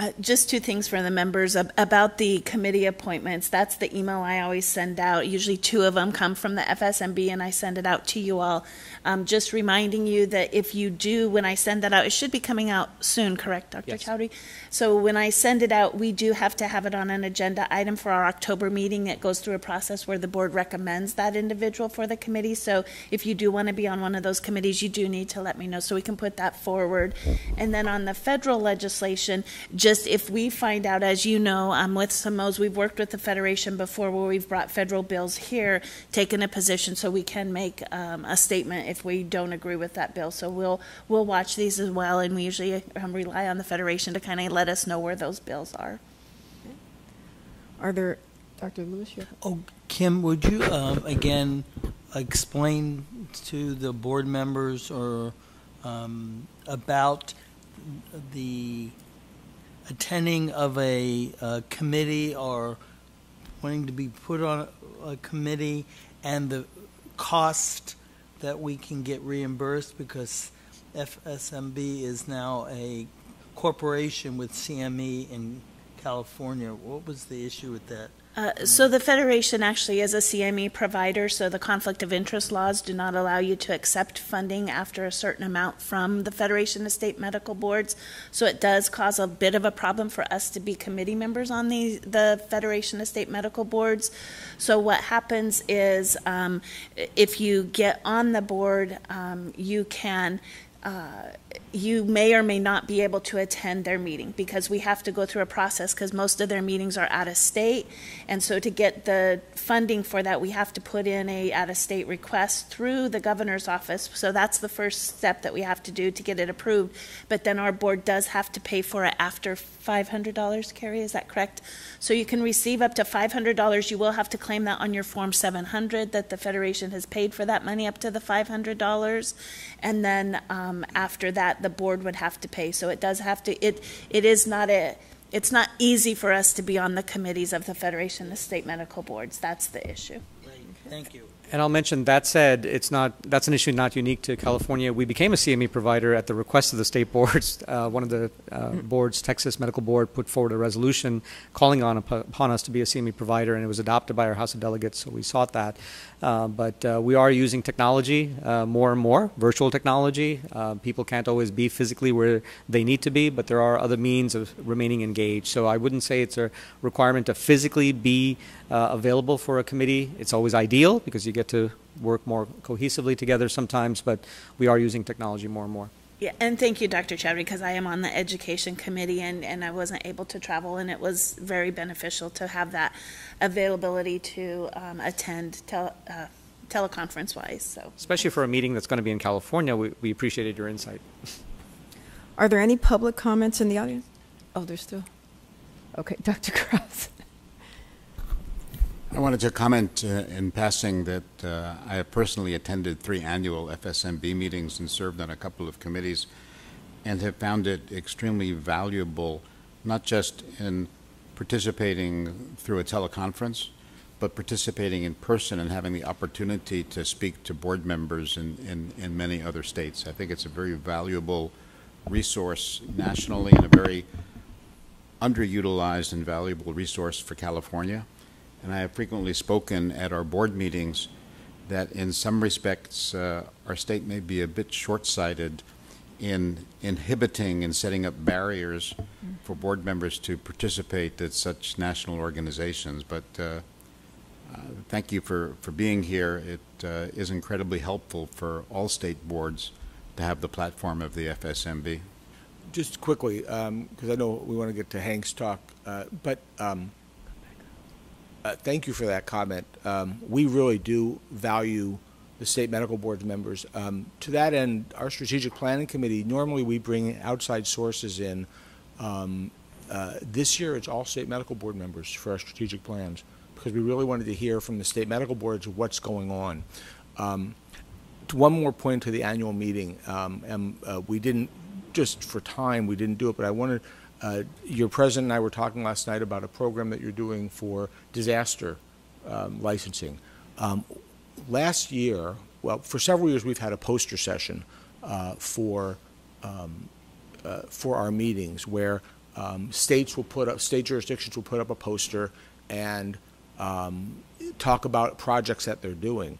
Uh, just two things for the members about the committee appointments. That's the email I always send out. Usually, two of them come from the FSMB, and I send it out to you all. Um, just reminding you that if you do, when I send that out, it should be coming out soon, correct, Dr. Yes. Chaudhry? So, when I send it out, we do have to have it on an agenda item for our October meeting. It goes through a process where the board recommends that individual for the committee. So, if you do want to be on one of those committees, you do need to let me know so we can put that forward. And then on the federal legislation, just just if we find out, as you know, um, with Samos, we've worked with the Federation before where we've brought federal bills here, taken a position so we can make um, a statement if we don't agree with that bill. So we'll we'll watch these as well, and we usually um, rely on the Federation to kind of let us know where those bills are. Are there, Dr. Lewis? You oh, Kim, would you um, again explain to the board members or um, about the attending of a, a committee or wanting to be put on a, a committee and the cost that we can get reimbursed because FSMB is now a corporation with CME in California. What was the issue with that? Uh, so the Federation actually is a CME provider, so the conflict of interest laws do not allow you to accept funding after a certain amount from the Federation of State Medical Boards. So it does cause a bit of a problem for us to be committee members on the, the Federation of State Medical Boards. So what happens is um, if you get on the board, um, you can uh, you may or may not be able to attend their meeting because we have to go through a process because most of their meetings are out of state. And so to get the funding for that, we have to put in a out of state request through the governor's office. So that's the first step that we have to do to get it approved. But then our board does have to pay for it after $500, Carrie, is that correct? So you can receive up to $500. You will have to claim that on your Form 700 that the Federation has paid for that money up to the $500. And then um, after that, the board would have to pay. So it does have to, it, it is not a, it's not easy for us to be on the committees of the Federation, the state medical boards. That's the issue. Thank you. And I'll mention that said, it's not that's an issue not unique to California. We became a CME provider at the request of the state boards. Uh, one of the uh, boards, Texas Medical Board, put forward a resolution calling on upon us to be a CME provider, and it was adopted by our House of Delegates. So we sought that. Uh, but uh, we are using technology uh, more and more, virtual technology. Uh, people can't always be physically where they need to be, but there are other means of remaining engaged. So I wouldn't say it's a requirement to physically be available for a committee. It's always ideal because you get to work more cohesively together sometimes, but we are using technology more and more. Yeah, and thank you, Dr. Chaudhry, because I am on the education committee and, and I wasn't able to travel, and it was very beneficial to have that availability to um, attend tele, uh, teleconference wise. So, especially for a meeting that's going to be in California, we, we appreciated your insight. Are there any public comments in the audience? Oh, there's still. Okay, Dr. Krauss. I wanted to comment uh, in passing that uh, I have personally attended three annual FSMB meetings and served on a couple of committees and have found it extremely valuable, not just in participating through a teleconference, but participating in person and having the opportunity to speak to board members in, in, in many other states. I think it's a very valuable resource nationally and a very underutilized and valuable resource for California and I have frequently spoken at our board meetings that in some respects uh, our state may be a bit short-sighted in inhibiting and setting up barriers for board members to participate at such national organizations. But uh, uh, thank you for, for being here. It uh, is incredibly helpful for all state boards to have the platform of the FSMB. Just quickly, because um, I know we want to get to Hank's talk, uh, but um, uh, thank you for that comment. Um, we really do value the state medical board members. Um, to that end, our strategic planning committee, normally we bring outside sources in. Um, uh, this year, it's all state medical board members for our strategic plans because we really wanted to hear from the state medical boards what's going on. Um, one more point to the annual meeting, um, and uh, we didn't, just for time, we didn't do it, but I wanted uh, your president and I were talking last night about a program that you're doing for disaster um, licensing. Um, last year, well, for several years, we've had a poster session uh, for um, uh, for our meetings where um, states will put up, state jurisdictions will put up a poster and um, talk about projects that they're doing.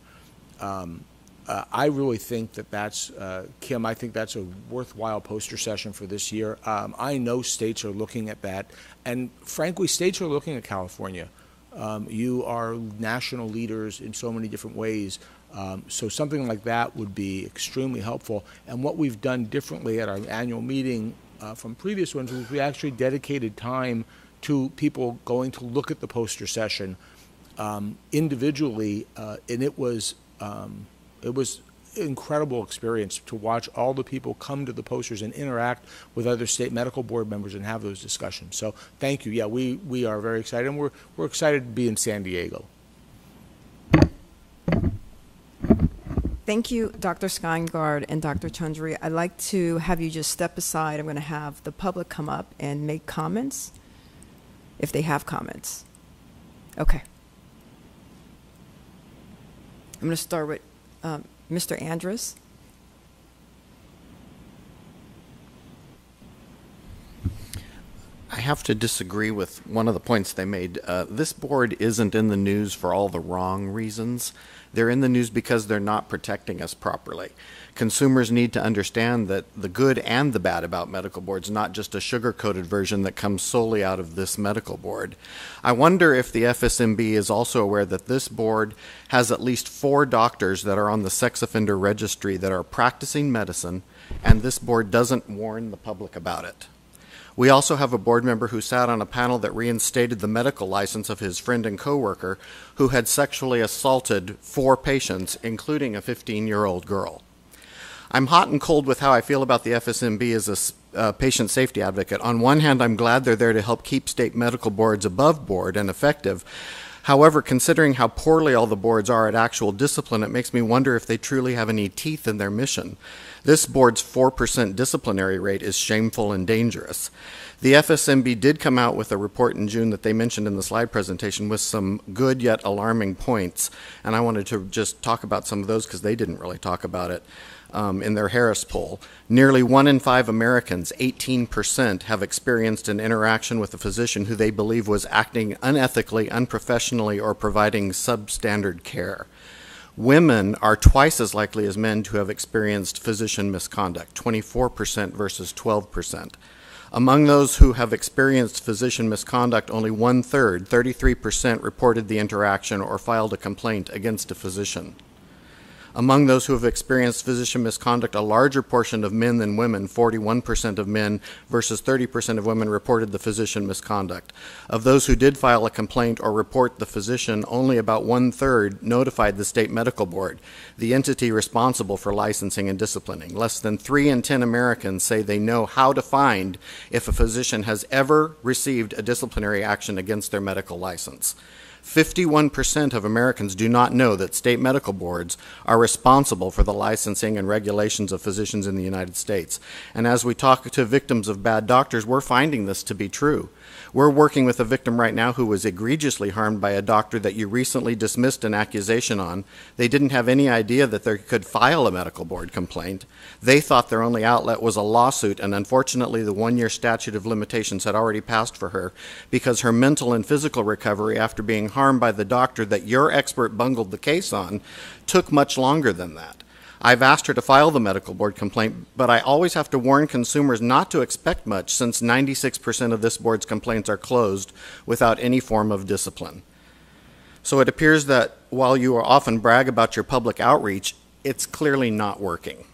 Um, uh, I really think that that's, uh, Kim, I think that's a worthwhile poster session for this year. Um, I know states are looking at that, and frankly, states are looking at California. Um, you are national leaders in so many different ways. Um, so something like that would be extremely helpful. And what we've done differently at our annual meeting uh, from previous ones is we actually dedicated time to people going to look at the poster session um, individually, uh, and it was um, it was incredible experience to watch all the people come to the posters and interact with other state medical board members and have those discussions. So thank you. Yeah, we, we are very excited, and we're, we're excited to be in San Diego. Thank you, Dr. Steingard and Dr. Chaudhry. I'd like to have you just step aside. I'm going to have the public come up and make comments if they have comments. Okay. I'm going to start with um, Mr. Andrist? I have to disagree with one of the points they made. Uh, this board isn't in the news for all the wrong reasons. They're in the news because they're not protecting us properly. Consumers need to understand that the good and the bad about medical boards, not just a sugar coated version that comes solely out of this medical board. I wonder if the FSMB is also aware that this board has at least four doctors that are on the sex offender registry that are practicing medicine and this board doesn't warn the public about it. We also have a board member who sat on a panel that reinstated the medical license of his friend and coworker who had sexually assaulted four patients, including a 15 year old girl. I'm hot and cold with how I feel about the FSMB as a uh, patient safety advocate. On one hand, I'm glad they're there to help keep state medical boards above board and effective. However, considering how poorly all the boards are at actual discipline, it makes me wonder if they truly have any teeth in their mission. This board's 4% disciplinary rate is shameful and dangerous. The FSMB did come out with a report in June that they mentioned in the slide presentation with some good yet alarming points, and I wanted to just talk about some of those because they didn't really talk about it um, in their Harris poll. Nearly one in five Americans, 18%, have experienced an interaction with a physician who they believe was acting unethically, unprofessionally, or providing substandard care. Women are twice as likely as men to have experienced physician misconduct, 24% versus 12%. Among those who have experienced physician misconduct, only one third, 33%, reported the interaction or filed a complaint against a physician. Among those who have experienced physician misconduct, a larger portion of men than women, 41% of men versus 30% of women, reported the physician misconduct. Of those who did file a complaint or report the physician, only about one third notified the state medical board, the entity responsible for licensing and disciplining. Less than 3 in 10 Americans say they know how to find if a physician has ever received a disciplinary action against their medical license. 51% of Americans do not know that state medical boards are responsible for the licensing and regulations of physicians in the United States. And as we talk to victims of bad doctors, we're finding this to be true. We're working with a victim right now who was egregiously harmed by a doctor that you recently dismissed an accusation on. They didn't have any idea that they could file a medical board complaint. They thought their only outlet was a lawsuit, and unfortunately, the one year statute of limitations had already passed for her because her mental and physical recovery after being harmed by the doctor that your expert bungled the case on took much longer than that. I've asked her to file the medical board complaint, but I always have to warn consumers not to expect much since 96% of this board's complaints are closed without any form of discipline. So it appears that while you often brag about your public outreach, it's clearly not working.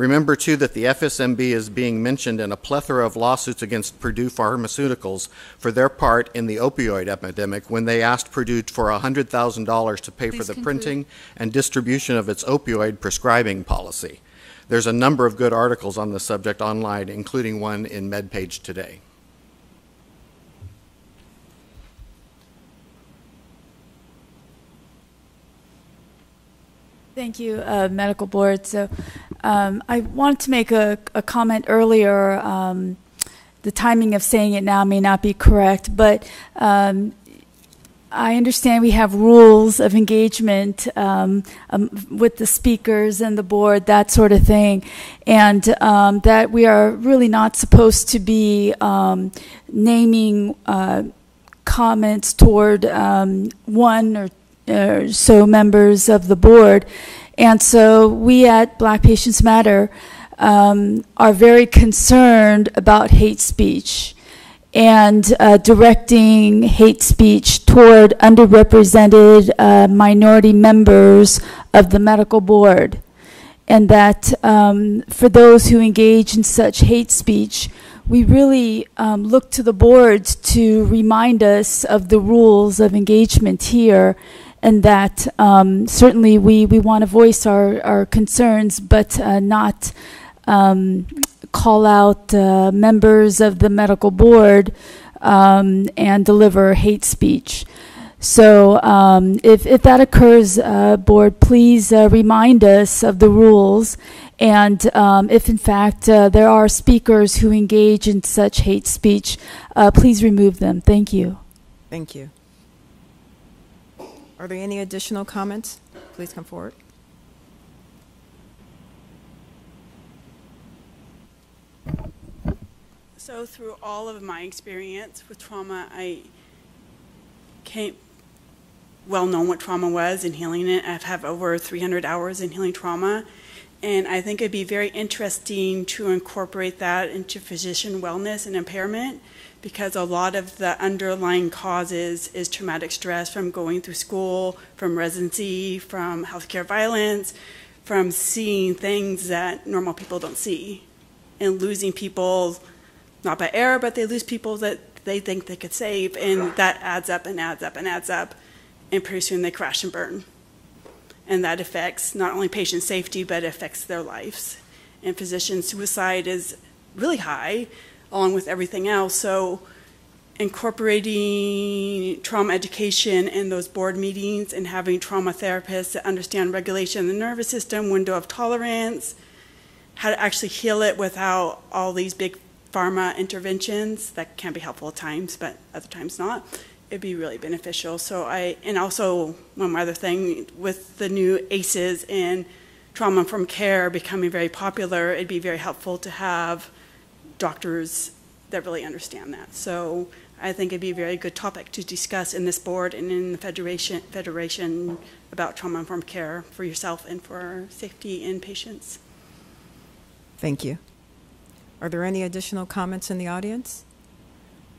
Remember, too, that the FSMB is being mentioned in a plethora of lawsuits against Purdue Pharmaceuticals for their part in the opioid epidemic when they asked Purdue for $100,000 to pay for the conclude. printing and distribution of its opioid prescribing policy. There's a number of good articles on the subject online, including one in MedPage today. Thank you, uh, Medical Board. So um, I wanted to make a, a comment earlier. Um, the timing of saying it now may not be correct, but um, I understand we have rules of engagement um, um, with the speakers and the board, that sort of thing, and um, that we are really not supposed to be um, naming uh, comments toward um, one or uh, so members of the board. And so we at Black Patients Matter um, are very concerned about hate speech and uh, directing hate speech toward underrepresented uh, minority members of the medical board. And that um, for those who engage in such hate speech, we really um, look to the boards to remind us of the rules of engagement here and that um, certainly we, we want to voice our, our concerns, but uh, not um, call out uh, members of the medical board um, and deliver hate speech. So um, if, if that occurs, uh, board, please uh, remind us of the rules. And um, if in fact uh, there are speakers who engage in such hate speech, uh, please remove them. Thank you. Thank you. Are there any additional comments? Please come forward. So, through all of my experience with trauma, I came well known what trauma was and healing it. I have over 300 hours in healing trauma, and I think it'd be very interesting to incorporate that into physician wellness and impairment because a lot of the underlying causes is traumatic stress from going through school, from residency, from healthcare violence, from seeing things that normal people don't see and losing people, not by error, but they lose people that they think they could save, and that adds up and adds up and adds up, and pretty soon they crash and burn. And that affects not only patient safety, but affects their lives. And physician suicide is really high, along with everything else. So, incorporating trauma education in those board meetings and having trauma therapists that understand regulation of the nervous system, window of tolerance, how to actually heal it without all these big pharma interventions that can be helpful at times, but other times not. It'd be really beneficial. So I, and also one more other thing with the new ACEs and trauma from care becoming very popular, it'd be very helpful to have doctors that really understand that. So I think it'd be a very good topic to discuss in this board and in the federation, federation about trauma-informed care for yourself and for safety in patients. Thank you. Are there any additional comments in the audience?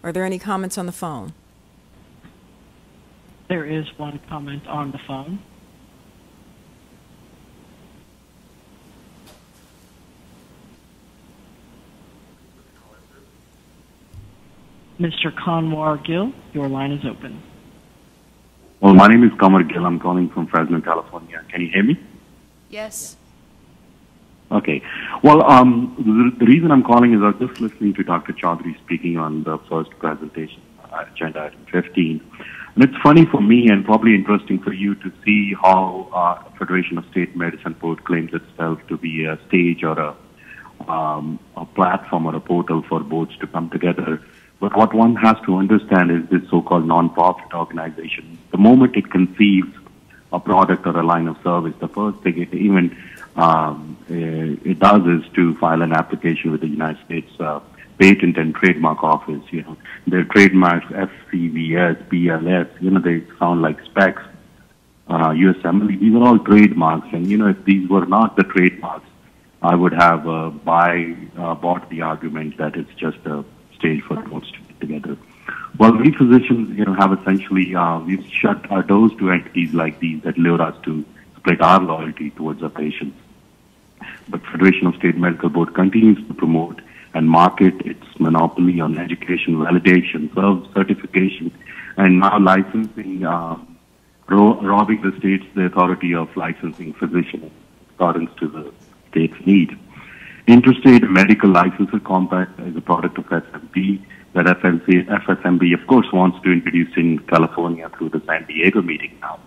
Are there any comments on the phone? There is one comment on the phone. Mr. Kanwar Gill, your line is open. Well, my name is Kanwar Gill. I'm calling from Fresno, California. Can you hear me? Yes. Okay. Well, um, the, the reason I'm calling is I was just listening to Dr. Chaudhry speaking on the first presentation, uh, agenda item 15. And it's funny for me and probably interesting for you to see how uh, Federation of State Medicine Board claims itself to be a stage or a, um, a platform or a portal for boards to come together. But what one has to understand is this so-called non-profit organization. The moment it conceives a product or a line of service, the first thing it even um, it does is to file an application with the United States uh, Patent and Trademark Office. You know, their trademarks FCVS, BLS. You know, they sound like SPEX. Uh, USMLE. These are all trademarks, and you know, if these were not the trademarks, I would have uh, buy uh, bought the argument that it's just a stage for boards to get together. Well, we physicians, you know, have essentially uh, we've shut our doors to entities like these that lure us to split our loyalty towards our patients. But Federation of State Medical Board continues to promote and market its monopoly on education, validation, certification, and now licensing, uh, ro- robbing the states the authority of licensing physicians according to the state's need. Interstate Medical Licensing Compact is a product of SMP that FSMB, of course, wants to introduce in California through the San Diego meeting now.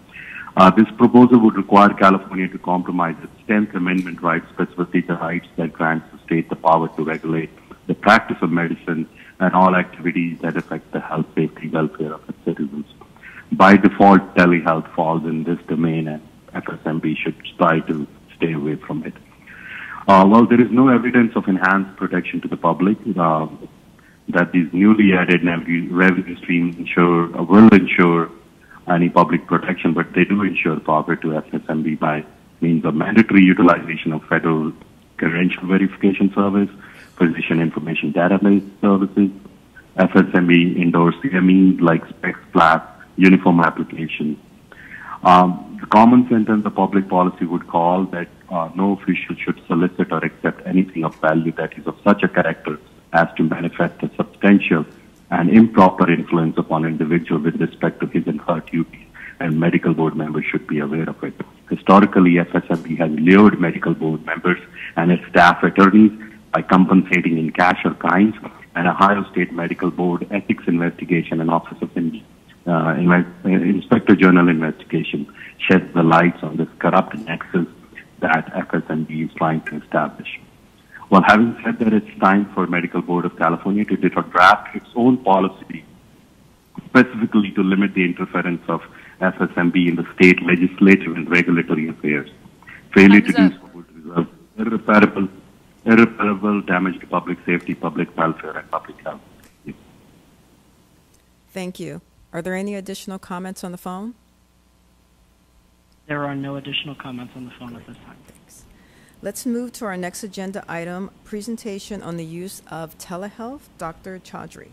Uh, this proposal would require California to compromise its 10th Amendment rights, specifically the rights that grants the state the power to regulate the practice of medicine and all activities that affect the health, safety, welfare of its citizens. By default, telehealth falls in this domain, and FSMB should try to stay away from it. Uh, well, there is no evidence of enhanced protection to the public uh, that these newly added revenue streams ensure, uh, will ensure any public protection, but they do ensure profit to FSMB by means of mandatory utilization of federal credential verification service, physician information database services, FSMB endorse CMEs like SPEX, flat, uniform application. Um, the common sentence of public policy would call that uh, no official should solicit or accept anything of value that is of such a character as to manifest a substantial and improper influence upon individual with respect to his and her duties, and medical board members should be aware of it. Historically, FSMB has lured medical board members and its staff attorneys by compensating in cash or kinds, and Ohio State Medical Board Ethics Investigation and Office of uh, Inspector General Investigation sheds the lights on this corrupt nexus that FSMB is trying to establish. Well, having said that, it's time for Medical Board of California to draft its own policy specifically to limit the interference of FSMB in the state legislative and regulatory affairs. Failure to do so would result in irreparable, irreparable damage to public safety, public welfare, and public health. Thank you. Are there any additional comments on the phone? There are no additional comments on the phone Great. at this time. Thanks. Let's move to our next agenda item, presentation on the use of telehealth, Dr. Chaudhry.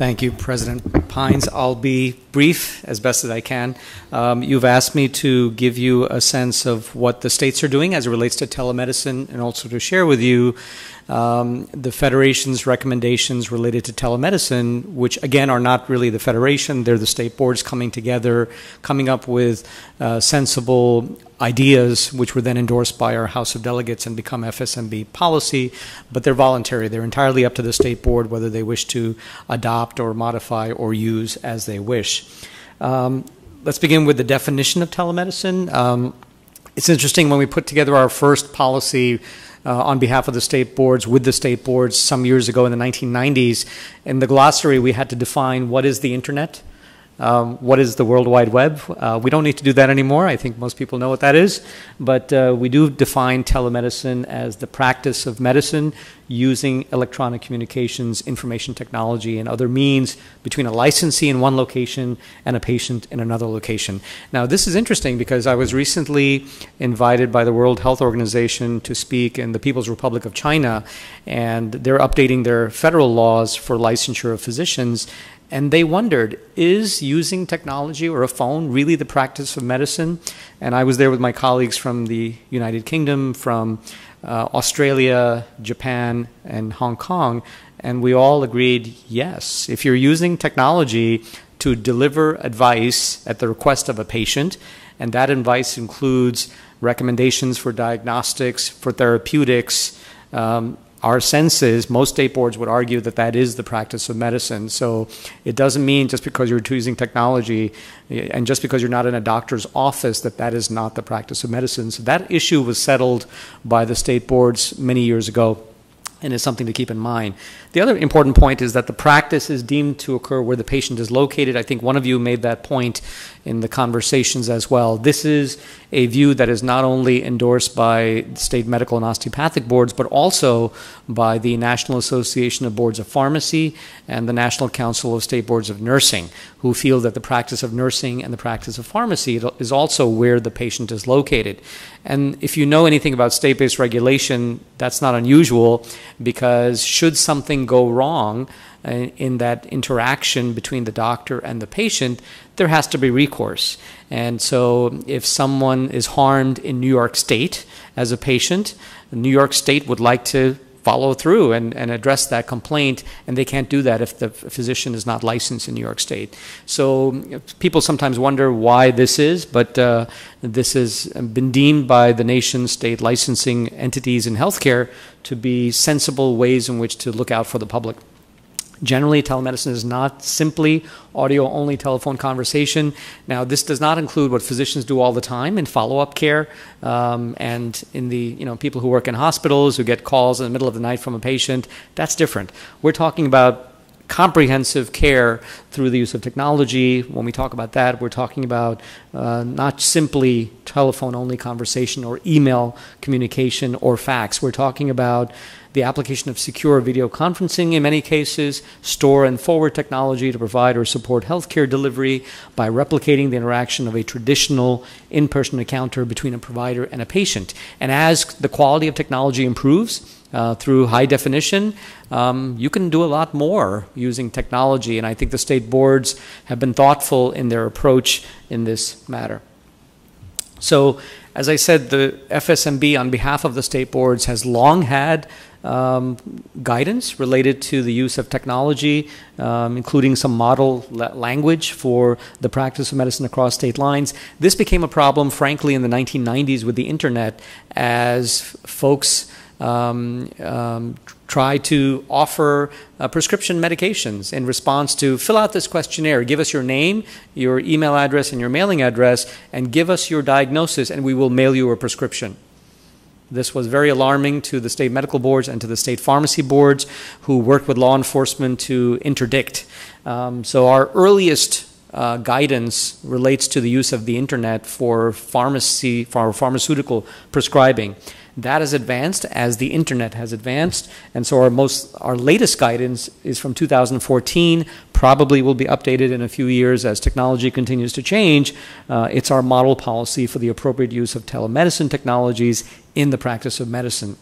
Thank you, President Pines. I'll be brief as best as I can. Um, you've asked me to give you a sense of what the states are doing as it relates to telemedicine and also to share with you um, the Federation's recommendations related to telemedicine, which again are not really the Federation, they're the state boards coming together, coming up with uh, sensible ideas, which were then endorsed by our House of Delegates and become FSMB policy, but they're voluntary. They're entirely up to the state board whether they wish to adopt or modify or use as they wish. Um, let's begin with the definition of telemedicine. Um, it's interesting when we put together our first policy uh, on behalf of the state boards with the state boards some years ago in the 1990s. In the glossary, we had to define what is the internet. Um, what is the World Wide Web? Uh, we don't need to do that anymore. I think most people know what that is. But uh, we do define telemedicine as the practice of medicine using electronic communications, information technology, and other means between a licensee in one location and a patient in another location. Now, this is interesting because I was recently invited by the World Health Organization to speak in the People's Republic of China, and they're updating their federal laws for licensure of physicians. And they wondered, is using technology or a phone really the practice of medicine? And I was there with my colleagues from the United Kingdom, from uh, Australia, Japan, and Hong Kong, and we all agreed yes. If you're using technology to deliver advice at the request of a patient, and that advice includes recommendations for diagnostics, for therapeutics, um, our senses, most state boards would argue that that is the practice of medicine. So it doesn't mean just because you're using technology eh, and just because you're not in a doctor's office that that is not the practice of medicine. So that issue was settled by the state boards many years ago and is something to keep in mind. The other important point is that the practice is deemed to occur where the patient is located. I think one of you made that point in the conversations as well. This is a view that is not only endorsed by state medical and osteopathic boards, but also by the National Association of Boards of Pharmacy and the National Council of State Boards of Nursing, who feel that the practice of nursing and the practice of pharmacy is also where the patient is located. And if you know anything about state based regulation, that's not unusual because should something go wrong, uh, in that interaction between the doctor and the patient, there has to be recourse. And so, if someone is harmed in New York State as a patient, New York State would like to follow through and, and address that complaint, and they can't do that if the physician is not licensed in New York State. So people sometimes wonder why this is, but uh, this has been deemed by the nation state licensing entities in healthcare to be sensible ways in which to look out for the public. Generally, telemedicine is not simply audio only telephone conversation. Now, this does not include what physicians do all the time in follow up care um, and in the you know people who work in hospitals who get calls in the middle of the night from a patient. That's different. We're talking about comprehensive care through the use of technology. When we talk about that, we're talking about uh, not simply telephone only conversation or email communication or fax. We're talking about the application of secure video conferencing in many cases, store and forward technology to provide or support healthcare delivery by replicating the interaction of a traditional in person encounter between a provider and a patient. And as the quality of technology improves, uh, through high definition, um, you can do a lot more using technology. And I think the state boards have been thoughtful in their approach in this matter. So, as I said, the FSMB, on behalf of the state boards, has long had um, guidance related to the use of technology, um, including some model language for the practice of medicine across state lines. This became a problem, frankly, in the 1990s with the internet as folks um, um, try to offer uh, prescription medications in response to fill out this questionnaire, give us your name, your email address, and your mailing address, and give us your diagnosis, and we will mail you a prescription. This was very alarming to the state medical boards and to the state pharmacy boards who worked with law enforcement to interdict. Um, so, our earliest uh, guidance relates to the use of the internet for pharmacy, for pharmaceutical prescribing. That has advanced as the internet has advanced, and so our most our latest guidance is from 2014. Probably will be updated in a few years as technology continues to change. Uh, it's our model policy for the appropriate use of telemedicine technologies in the practice of medicine.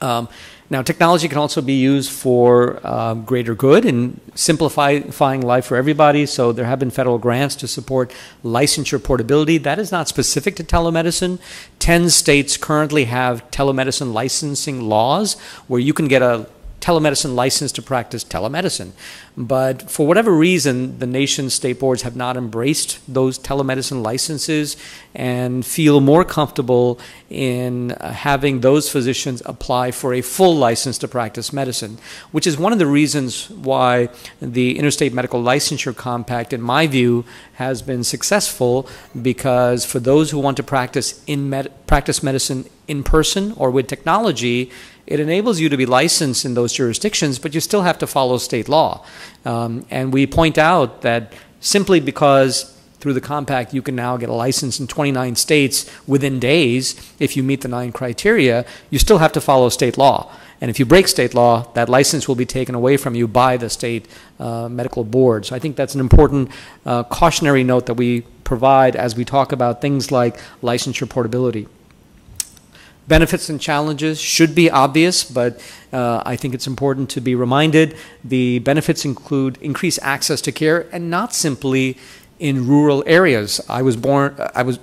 Um, now, technology can also be used for uh, greater good and simplifying life for everybody. So, there have been federal grants to support licensure portability. That is not specific to telemedicine. 10 states currently have telemedicine licensing laws where you can get a telemedicine license to practice telemedicine. But for whatever reason, the nation's state boards have not embraced those telemedicine licenses and feel more comfortable in uh, having those physicians apply for a full license to practice medicine, which is one of the reasons why the Interstate Medical Licensure Compact, in my view, has been successful because for those who want to practice in med- practice medicine in person or with technology, it enables you to be licensed in those jurisdictions, but you still have to follow state law. Um, and we point out that simply because through the compact you can now get a license in 29 states within days if you meet the nine criteria, you still have to follow state law. And if you break state law, that license will be taken away from you by the state uh, medical board. So I think that's an important uh, cautionary note that we provide as we talk about things like licensure portability. Benefits and challenges should be obvious, but uh, I think it's important to be reminded. The benefits include increased access to care and not simply in rural areas. I was born, I was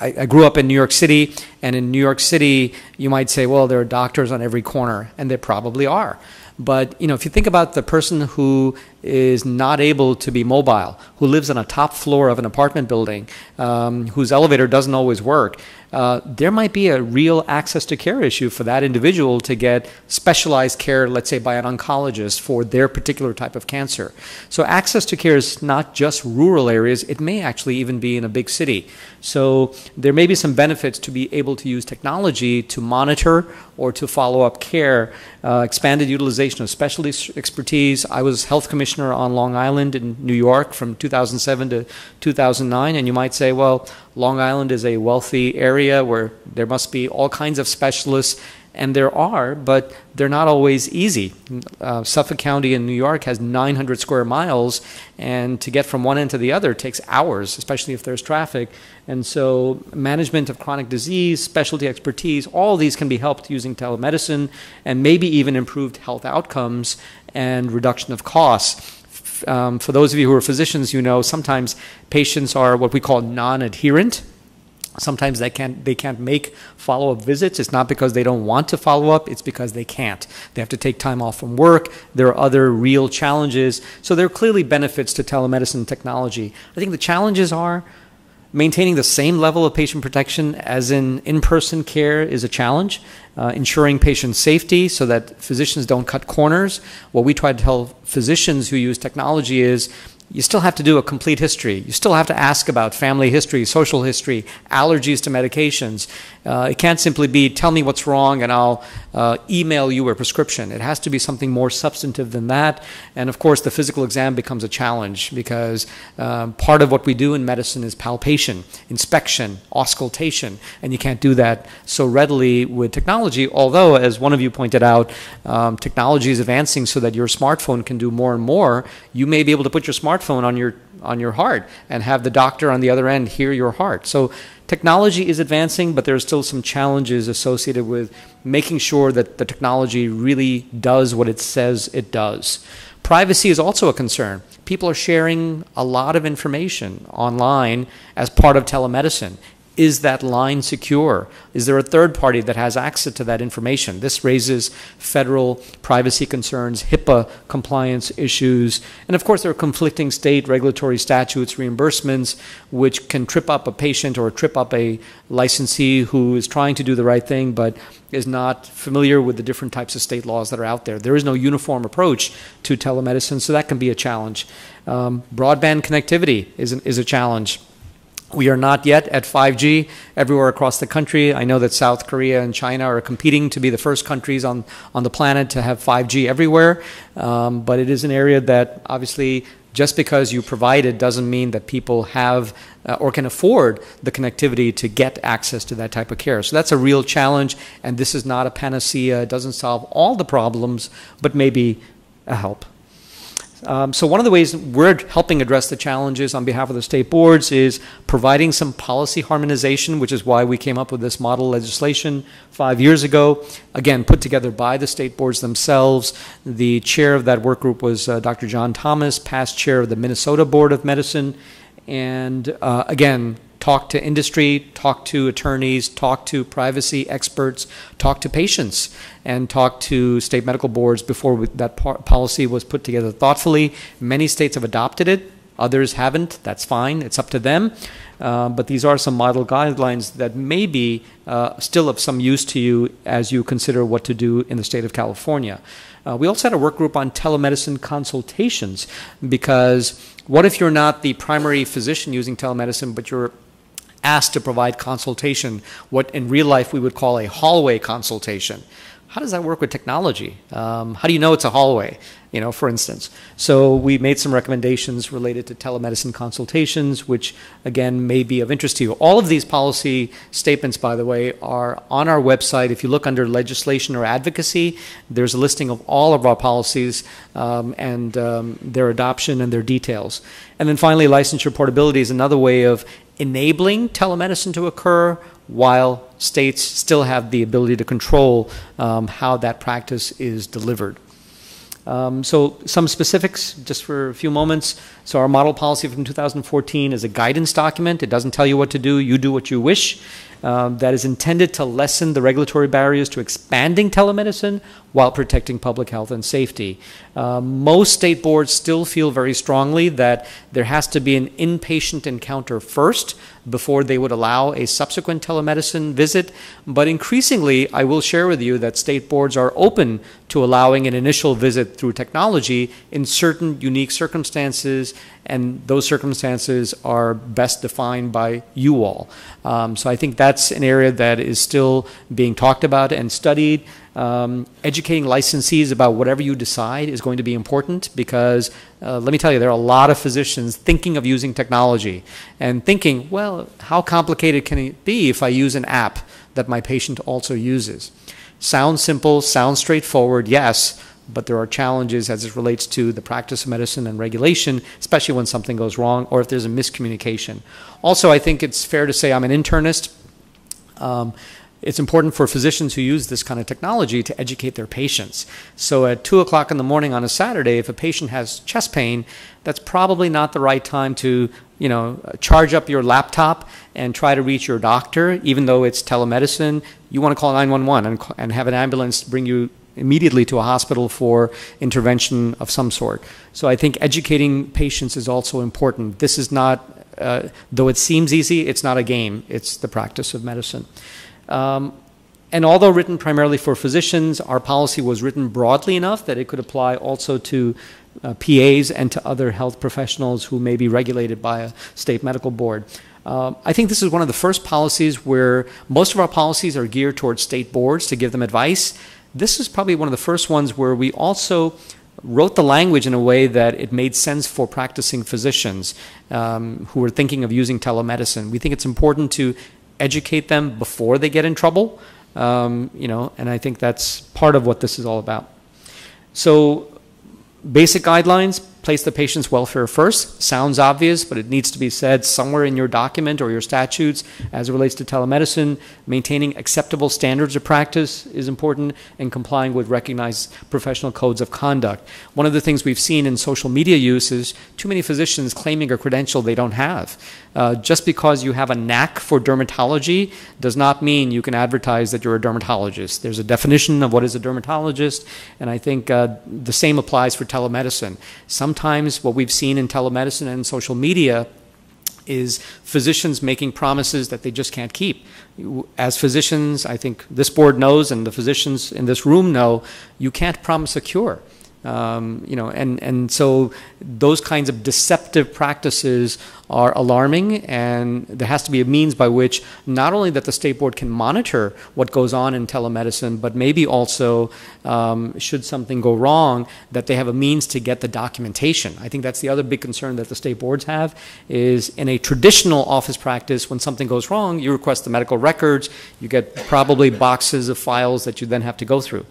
I, grew up in New York City, and in New York City, you might say, well, there are doctors on every corner, and there probably are. But you know, if you think about the person who is not able to be mobile, who lives on a top floor of an apartment building, um, whose elevator doesn't always work, uh, there might be a real access to care issue for that individual to get specialized care, let's say by an oncologist for their particular type of cancer. So access to care is not just rural areas, it may actually even be in a big city. So there may be some benefits to be able to use technology to monitor or to follow up care, uh, expanded utilization of specialty expertise. I was health commissioner on Long Island in New York from 2007 to 2009, and you might say, well, Long Island is a wealthy area where there must be all kinds of specialists, and there are, but they're not always easy. Uh, Suffolk County in New York has 900 square miles, and to get from one end to the other takes hours, especially if there's traffic. And so, management of chronic disease, specialty expertise, all these can be helped using telemedicine and maybe even improved health outcomes and reduction of costs um, for those of you who are physicians, you know sometimes patients are what we call non-adherent. Sometimes they can't they can't make follow-up visits. It's not because they don't want to follow up, it's because they can't. They have to take time off from work. There are other real challenges. So there are clearly benefits to telemedicine technology. I think the challenges are maintaining the same level of patient protection as in in-person care is a challenge uh, ensuring patient safety so that physicians don't cut corners. What we try to tell physicians who use technology is you still have to do a complete history. You still have to ask about family history, social history, allergies to medications. Uh, it can't simply be tell me what's wrong and I'll uh, email you a prescription. It has to be something more substantive than that. And of course, the physical exam becomes a challenge because um, part of what we do in medicine is palpation, inspection, auscultation, and you can't do that so readily with technology. Although, as one of you pointed out, um, technology is advancing so that your smartphone can do more and more. You may be able to put your smartphone on your on your heart and have the doctor on the other end hear your heart. So technology is advancing, but there are still some challenges associated with making sure that the technology really does what it says it does. Privacy is also a concern. People are sharing a lot of information online as part of telemedicine. Is that line secure? Is there a third party that has access to that information? This raises federal privacy concerns, HIPAA compliance issues, and of course, there are conflicting state regulatory statutes, reimbursements, which can trip up a patient or trip up a licensee who is trying to do the right thing but is not familiar with the different types of state laws that are out there. There is no uniform approach to telemedicine, so that can be a challenge. Um, broadband connectivity is, an, is a challenge. We are not yet at 5G everywhere across the country. I know that South Korea and China are competing to be the first countries on, on the planet to have 5G everywhere. Um, but it is an area that obviously just because you provide it doesn't mean that people have uh, or can afford the connectivity to get access to that type of care. So that's a real challenge, and this is not a panacea. It doesn't solve all the problems, but maybe a help. Um, so one of the ways we're helping address the challenges on behalf of the state boards is providing some policy harmonization, which is why we came up with this model legislation five years ago. Again, put together by the state boards themselves. The chair of that work group was uh, Dr. John Thomas, past chair of the Minnesota Board of Medicine, and uh, again, talk to industry, talk to attorneys, talk to privacy experts, talk to patients, and talk to state medical boards before that policy was put together thoughtfully. Many states have adopted it. Others haven't. That's fine. It's up to them. Uh, but these are some model guidelines that may be uh, still of some use to you as you consider what to do in the state of California. Uh, we also had a work group on telemedicine consultations because what if you're not the primary physician using telemedicine, but you're asked to provide consultation, what in real life we would call a hallway consultation. How does that work with technology? Um, how do you know it's a hallway, you know, for instance? So we made some recommendations related to telemedicine consultations, which again may be of interest to you. All of these policy statements, by the way, are on our website. If you look under legislation or advocacy, there's a listing of all of our policies um, and um, their adoption and their details. And then finally, licensure portability is another way of enabling telemedicine to occur while states still have the ability to control um, how that practice is delivered. Um, so some specifics, just for a few moments. So our model policy from 2014 is a guidance document. It doesn't tell you what to do. You do what you wish. Um, that is intended to lessen the regulatory barriers to expanding telemedicine while protecting public health and safety. Uh, most state boards still feel very strongly that there has to be an inpatient encounter first before they would allow a subsequent telemedicine visit. But increasingly, I will share with you that state boards are open to allowing an initial visit through technology in certain unique circumstances, and those circumstances are best defined by you all. Um, so I think that's an area that is still being talked about and studied. Um, educating licensees about whatever you decide is going to be important because uh, let me tell you, there are a lot of physicians thinking of using technology and thinking, well, how complicated can it be if I use an app that my patient also uses? Sounds simple, sounds straightforward, yes, but there are challenges as it relates to the practice of medicine and regulation, especially when something goes wrong or if there's a miscommunication. Also, I think it's fair to say I'm an internist. Um, it's important for physicians who use this kind of technology to educate their patients. So at 2 o'clock in the morning on a Saturday, if a patient has chest pain, that's probably not the right time to you know, charge up your laptop and try to reach your doctor, even though it's telemedicine. You want to call 911 and, and have an ambulance bring you immediately to a hospital for intervention of some sort. So I think educating patients is also important. This is not, uh, though it seems easy, it's not a game. It's the practice of medicine. Um, and although written primarily for physicians, our policy was written broadly enough that it could apply also to uh, PAs and to other health professionals who may be regulated by a state medical board. Uh, I think this is one of the first policies where most of our policies are geared towards state boards to give them advice. This is probably one of the first ones where we also wrote the language in a way that it made sense for practicing physicians um, who were thinking of using telemedicine. We think it's important to educate them before they get in trouble. Um, you know, and I think that's part of what this is all about. So, basic guidelines place the patient's welfare first. Sounds obvious, but it needs to be said somewhere in your document or your statutes as it relates to telemedicine. Maintaining acceptable standards of practice is important and complying with recognized professional codes of conduct. One of the things we've seen in social media use is too many physicians claiming a credential they don't have. Uh, just because you have a knack for dermatology does not mean you can advertise that you're a dermatologist. There's a definition of what is a dermatologist, and I think uh, the same applies for telemedicine. Some sometimes what we've seen in telemedicine and social media is physicians making promises that they just can't keep. As physicians, I think this board knows and the physicians in this room know, you can't promise a cure. Um, you know, and, and so those kinds of deceptive practices are alarming, and there has to be a means by which not only that the state board can monitor what goes on in telemedicine, but maybe also, um, should something go wrong, that they have a means to get the documentation. I think that's the other big concern that the state boards have is in a traditional office practice, when something goes wrong, you request the medical records, you get probably boxes of files that you then have to go through.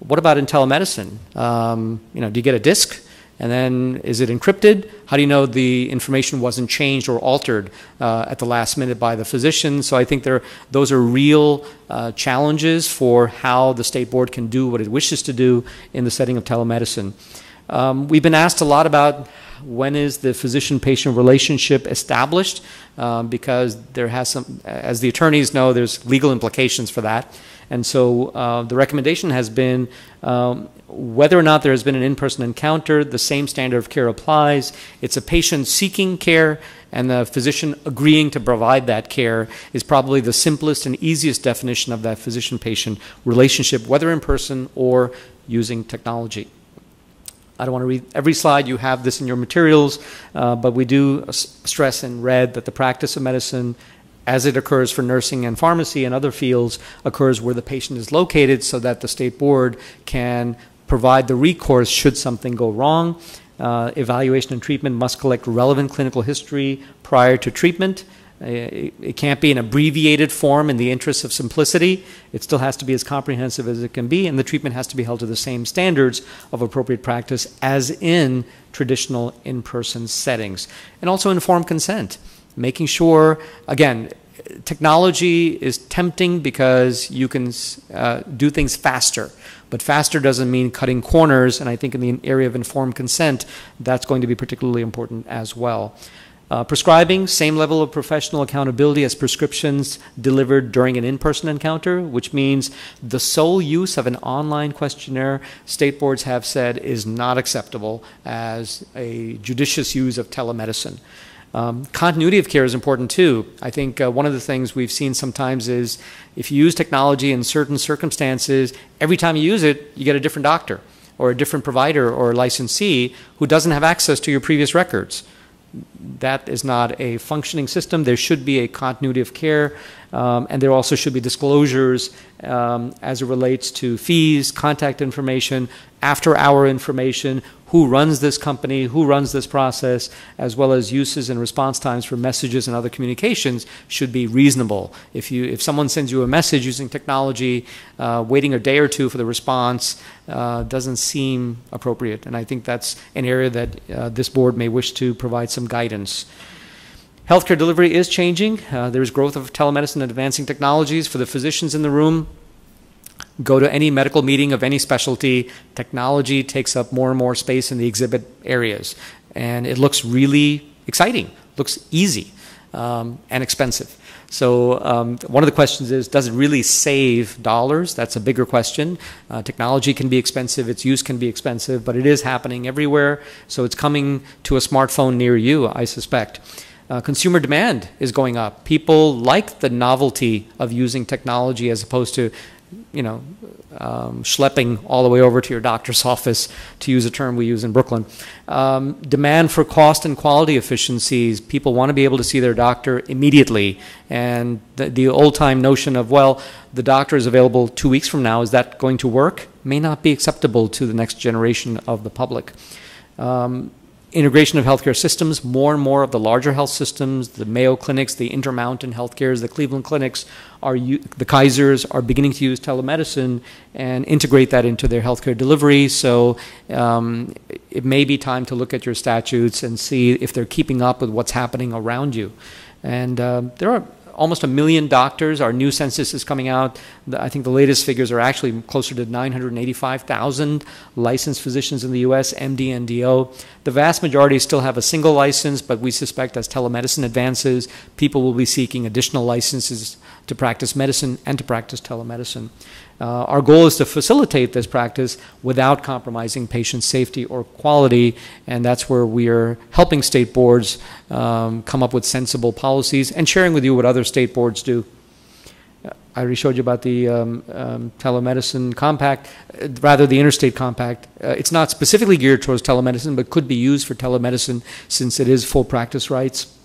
What about in telemedicine? Um, you know, do you get a disc? And then is it encrypted? How do you know the information wasn't changed or altered uh, at the last minute by the physician? So I think there, those are real uh, challenges for how the state board can do what it wishes to do in the setting of telemedicine. Um, we've been asked a lot about when is the physician-patient relationship established, um, because there has some, as the attorneys know, there's legal implications for that. And so uh, the recommendation has been um, whether or not there has been an in-person encounter, the same standard of care applies. It's a patient seeking care and the physician agreeing to provide that care is probably the simplest and easiest definition of that physician-patient relationship, whether in person or using technology. I don't want to read every slide. You have this in your materials, uh, but we do stress in red that the practice of medicine as it occurs for nursing and pharmacy and other fields, occurs where the patient is located so that the state board can provide the recourse should something go wrong. Uh, evaluation and treatment must collect relevant clinical history prior to treatment. Uh, it, it, can't be an abbreviated form in the interest of simplicity. It still has to be as comprehensive as it can be, and the treatment has to be held to the same standards of appropriate practice as in traditional in person settings. And also informed consent, making sure, again, technology is tempting because you can uh, do things faster. But faster doesn't mean cutting corners, and I think in the area of informed consent, that's going to be particularly important as well. Uh, prescribing, same level of professional accountability as prescriptions delivered during an in person encounter, which means the sole use of an online questionnaire, state boards have said, is not acceptable as a judicious use of telemedicine. Um, continuity of care is important too. I think uh, one of the things we've seen sometimes is if you use technology in certain circumstances, every time you use it, you get a different doctor or a different provider or licensee who doesn't have access to your previous records. That is not a functioning system. There should be a continuity of care, um, and there also should be disclosures um, as it relates to fees, contact information, after hour information, who runs this company, who runs this process, as well as uses and response times for messages and other communications should be reasonable. If you if someone sends you a message using technology, uh, waiting a day or two for the response uh, doesn't seem appropriate, and I think that's an area that uh, this board may wish to provide some guidance. Healthcare delivery is changing. Uh, there is growth of telemedicine and advancing technologies for the physicians in the room go to any medical meeting of any specialty, technology takes up more and more space in the exhibit areas. And it looks really exciting, looks easy um, and expensive. So um, one of the questions is, does it really save dollars? That's a bigger question. Uh, technology can be expensive, its use can be expensive, but it is happening everywhere. So it's coming to a smartphone near you, I suspect. Uh, consumer demand is going up. People like the novelty of using technology as opposed to you know, um, schlepping all the way over to your doctor's office, to use a term we use in Brooklyn. Um, demand for cost and quality efficiencies. People want to be able to see their doctor immediately. And the, the old time notion of, well, the doctor is available two weeks from now, is that going to work? May not be acceptable to the next generation of the public. Um, integration of healthcare systems, more and more of the larger health systems, the Mayo clinics, the Intermountain Healthcares, the Cleveland clinics, are the Kaisers are beginning to use telemedicine and integrate that into their healthcare delivery. So um, it may be time to look at your statutes and see if they're keeping up with what's happening around you. And uh, there are almost a million doctors. Our new census is coming out. I think the latest figures are actually closer to 985,000 licensed physicians in the U.S., MD and DO. The vast majority still have a single license, but we suspect as telemedicine advances, people will be seeking additional licenses to practice medicine and to practice telemedicine. Uh, our goal is to facilitate this practice without compromising patient safety or quality, and that's where we are helping state boards um, come up with sensible policies and sharing with you what other state boards do. I already showed you about the um, um, telemedicine compact, uh, rather the interstate compact. Uh, it's not specifically geared towards telemedicine, but could be used for telemedicine since it is full practice rights.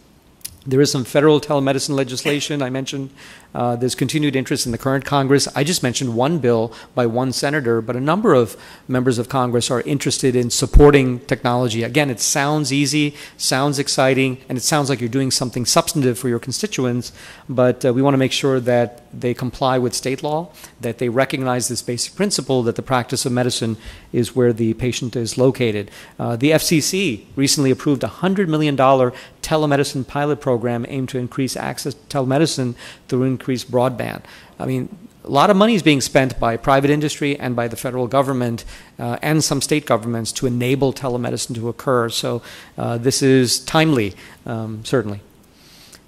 There is some federal telemedicine legislation I mentioned. Uh, there's continued interest in the current Congress. I just mentioned one bill by one senator, but a number of members of Congress are interested in supporting technology. Again, it sounds easy, sounds exciting, and it sounds like you're doing something substantive for your constituents, but uh, we want to make sure that they comply with state law, that they recognize this basic principle that the practice of medicine is where the patient is located. Uh, the FCC recently approved a $100 million telemedicine pilot program aimed to increase access to telemedicine through increased broadband. I mean, a lot of money is being spent by private industry and by the federal government uh, and some state governments to enable telemedicine to occur. So uh, this is timely, um, certainly.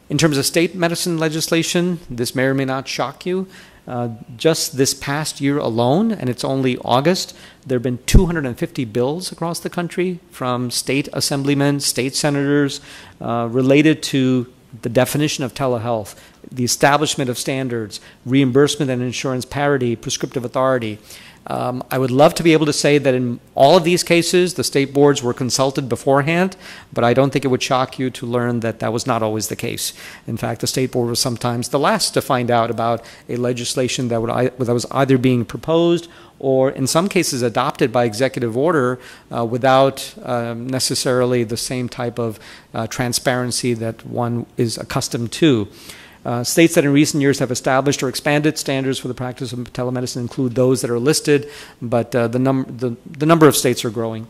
In terms of state medicine legislation, this may or may not shock you. Uh, just this past year alone, and it's only August, there have been 250 bills across the country from state assemblymen, state senators, uh, related to the definition of telehealth, the establishment of standards, reimbursement and insurance parity, prescriptive authority. Um, I would love to be able to say that in all of these cases, the state boards were consulted beforehand, but I don't think it would shock you to learn that that was not always the case. In fact, the state board was sometimes the last to find out about a legislation that, would, that was either being proposed or in some cases adopted by executive order uh, without um, necessarily the same type of uh, transparency that one is accustomed to. Uh, states that in recent years have established or expanded standards for the practice of telemedicine include those that are listed, but uh, the, num- the, the number of states are growing.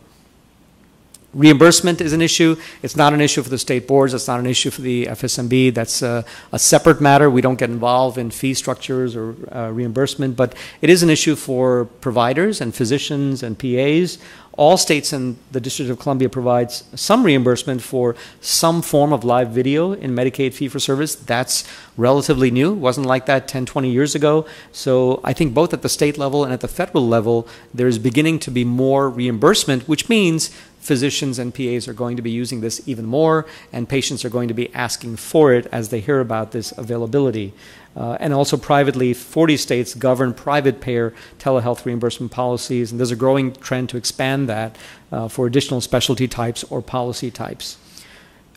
Reimbursement is an issue. It's not an issue for the state boards. It's not an issue for the FSMB. That's a, a separate matter. We don't get involved in fee structures or uh, reimbursement, but it is an issue for providers and physicians and PAs all states in the District of Columbia provides some reimbursement for some form of live video in Medicaid fee for service. That's relatively new. Wasn't like that 10, 20 years ago. So I think both at the state level and at the federal level, there's beginning to be more reimbursement, which means physicians and PAs are going to be using this even more, and patients are going to be asking for it as they hear about this availability. Uh, and also privately, 40 states govern private payer telehealth reimbursement policies, and there's a growing trend to expand that uh, for additional specialty types or policy types.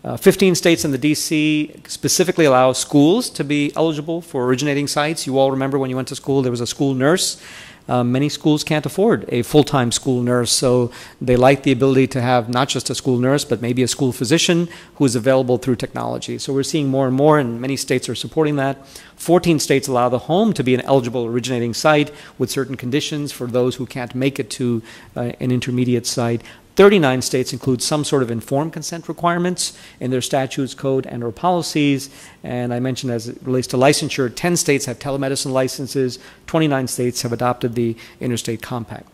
Uh, 15 states in the DC specifically allow schools to be eligible for originating sites. You all remember when you went to school, there was a school nurse um, many schools can't afford a full time school nurse, so they like the ability to have not just a school nurse, but maybe a school physician who is available through technology. So we're seeing more and more, and many states are supporting that. 14 states allow the home to be an eligible originating site with certain conditions for those who can't make it to uh, an intermediate site. 39 states include some sort of informed consent requirements in their statutes, code, and or policies. And I mentioned as it relates to licensure, 10 states have telemedicine licenses, 29 states have adopted the interstate compact.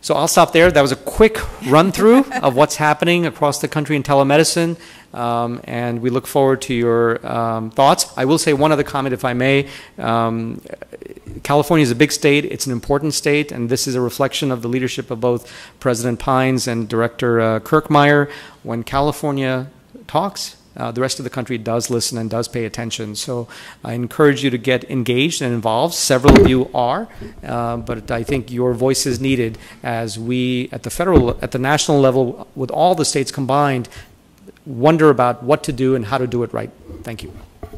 So I'll stop there. That was a quick run through of what's happening across the country in telemedicine. Um, and we look forward to your um, thoughts. I will say one other comment, if I may. Um, California is a big state, it's an important state, and this is a reflection of the leadership of both President Pines and Director uh, Kirchmeyer. When California talks, uh, the rest of the country does listen and does pay attention. So I encourage you to get engaged and involved. Several of you are, uh, but I think your voice is needed as we, at the federal, at the national level, with all the states combined, wonder about what to do and how to do it right. Thank you.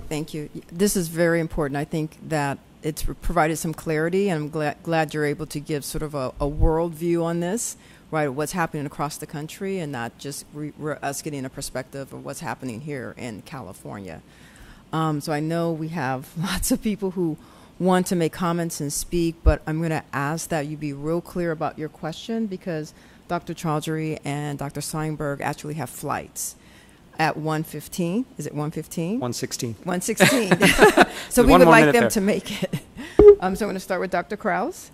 Thank you. This is very important. I think that it's provided some clarity, and I'm glad, glad you're able to give sort of a, a world view on this, right? What's happening across the country, and not just re, re, us getting a perspective of what's happening here in California. Um, so I know we have lots of people who want to make comments and speak, but I'm going to ask that you be real clear about your question because Dr. Chaudhry and Dr. Steingard actually have flights at 1:15. Is it 1:15? 1:16. 1:16. so we would like them there. to make it. Um, so I'm going to start with Dr. Krauss.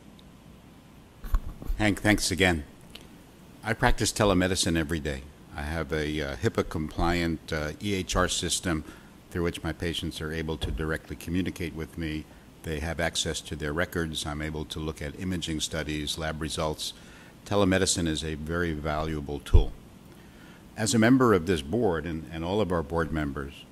Hank, thanks again. I practice telemedicine every day. I have a uh, HIPAA compliant uh, EHR system through which my patients are able to directly communicate with me. They have access to their records. I'm able to look at imaging studies, lab results. Telemedicine is a very valuable tool as a member of this board and, and all of our board members,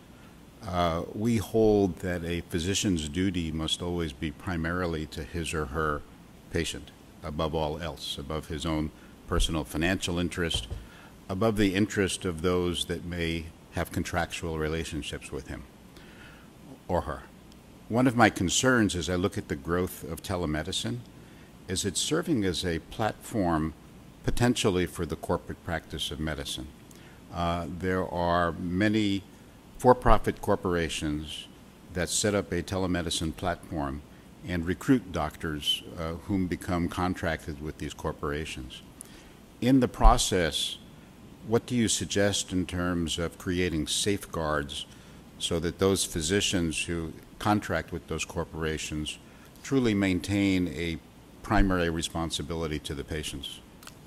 uh, we hold that a physician's duty must always be primarily to his or her patient, above all else, above his own personal financial interest, above the interest of those that may have contractual relationships with him or her. One of my concerns as I look at the growth of telemedicine is it's serving as a platform potentially for the corporate practice of medicine. Uh, there are many for profit corporations that set up a telemedicine platform and recruit doctors uh, whom become contracted with these corporations. In the process, what do you suggest in terms of creating safeguards so that those physicians who contract with those corporations truly maintain a primary responsibility to the patients?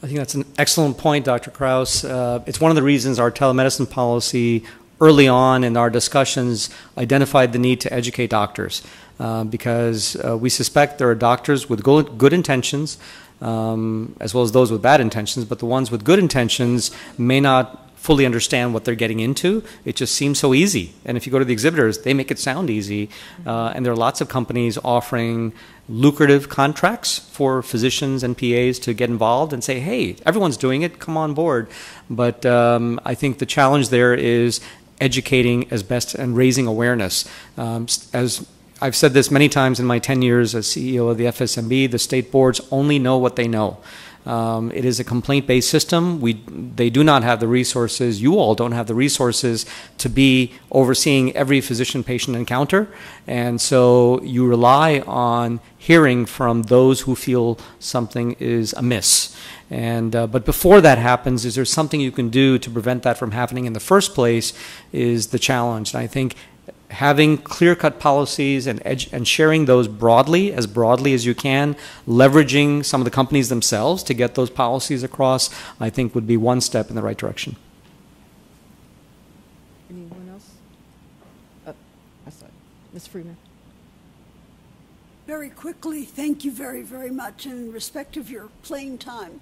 I think that's an excellent point, Dr. Krauss. Uh, it's one of the reasons our telemedicine policy early on in our discussions identified the need to educate doctors uh, because uh, we suspect there are doctors with good, good intentions um, as well as those with bad intentions, but the ones with good intentions may not fully understand what they're getting into. It just seems so easy. And if you go to the exhibitors, they make it sound easy. Uh, and there are lots of companies offering lucrative contracts for physicians and PAs to get involved and say, hey, everyone's doing it, come on board. But um, I think the challenge there is educating as best and raising awareness. Um, as I've said this many times in my 10 years as CEO of the FSMB, the state boards only know what they know. Um, it is a complaint-based system. We, they do not have the resources. You all don't have the resources to be overseeing every physician-patient encounter, and so you rely on hearing from those who feel something is amiss. And uh, but before that happens, is there something you can do to prevent that from happening in the first place? Is the challenge. And I think having clear-cut policies and and sharing those broadly, as broadly as you can, leveraging some of the companies themselves to get those policies across, I think would be one step in the right direction. Anyone else? Uh, I saw Ms. Freeman. Very quickly, thank you very, very much in respect of your playing time.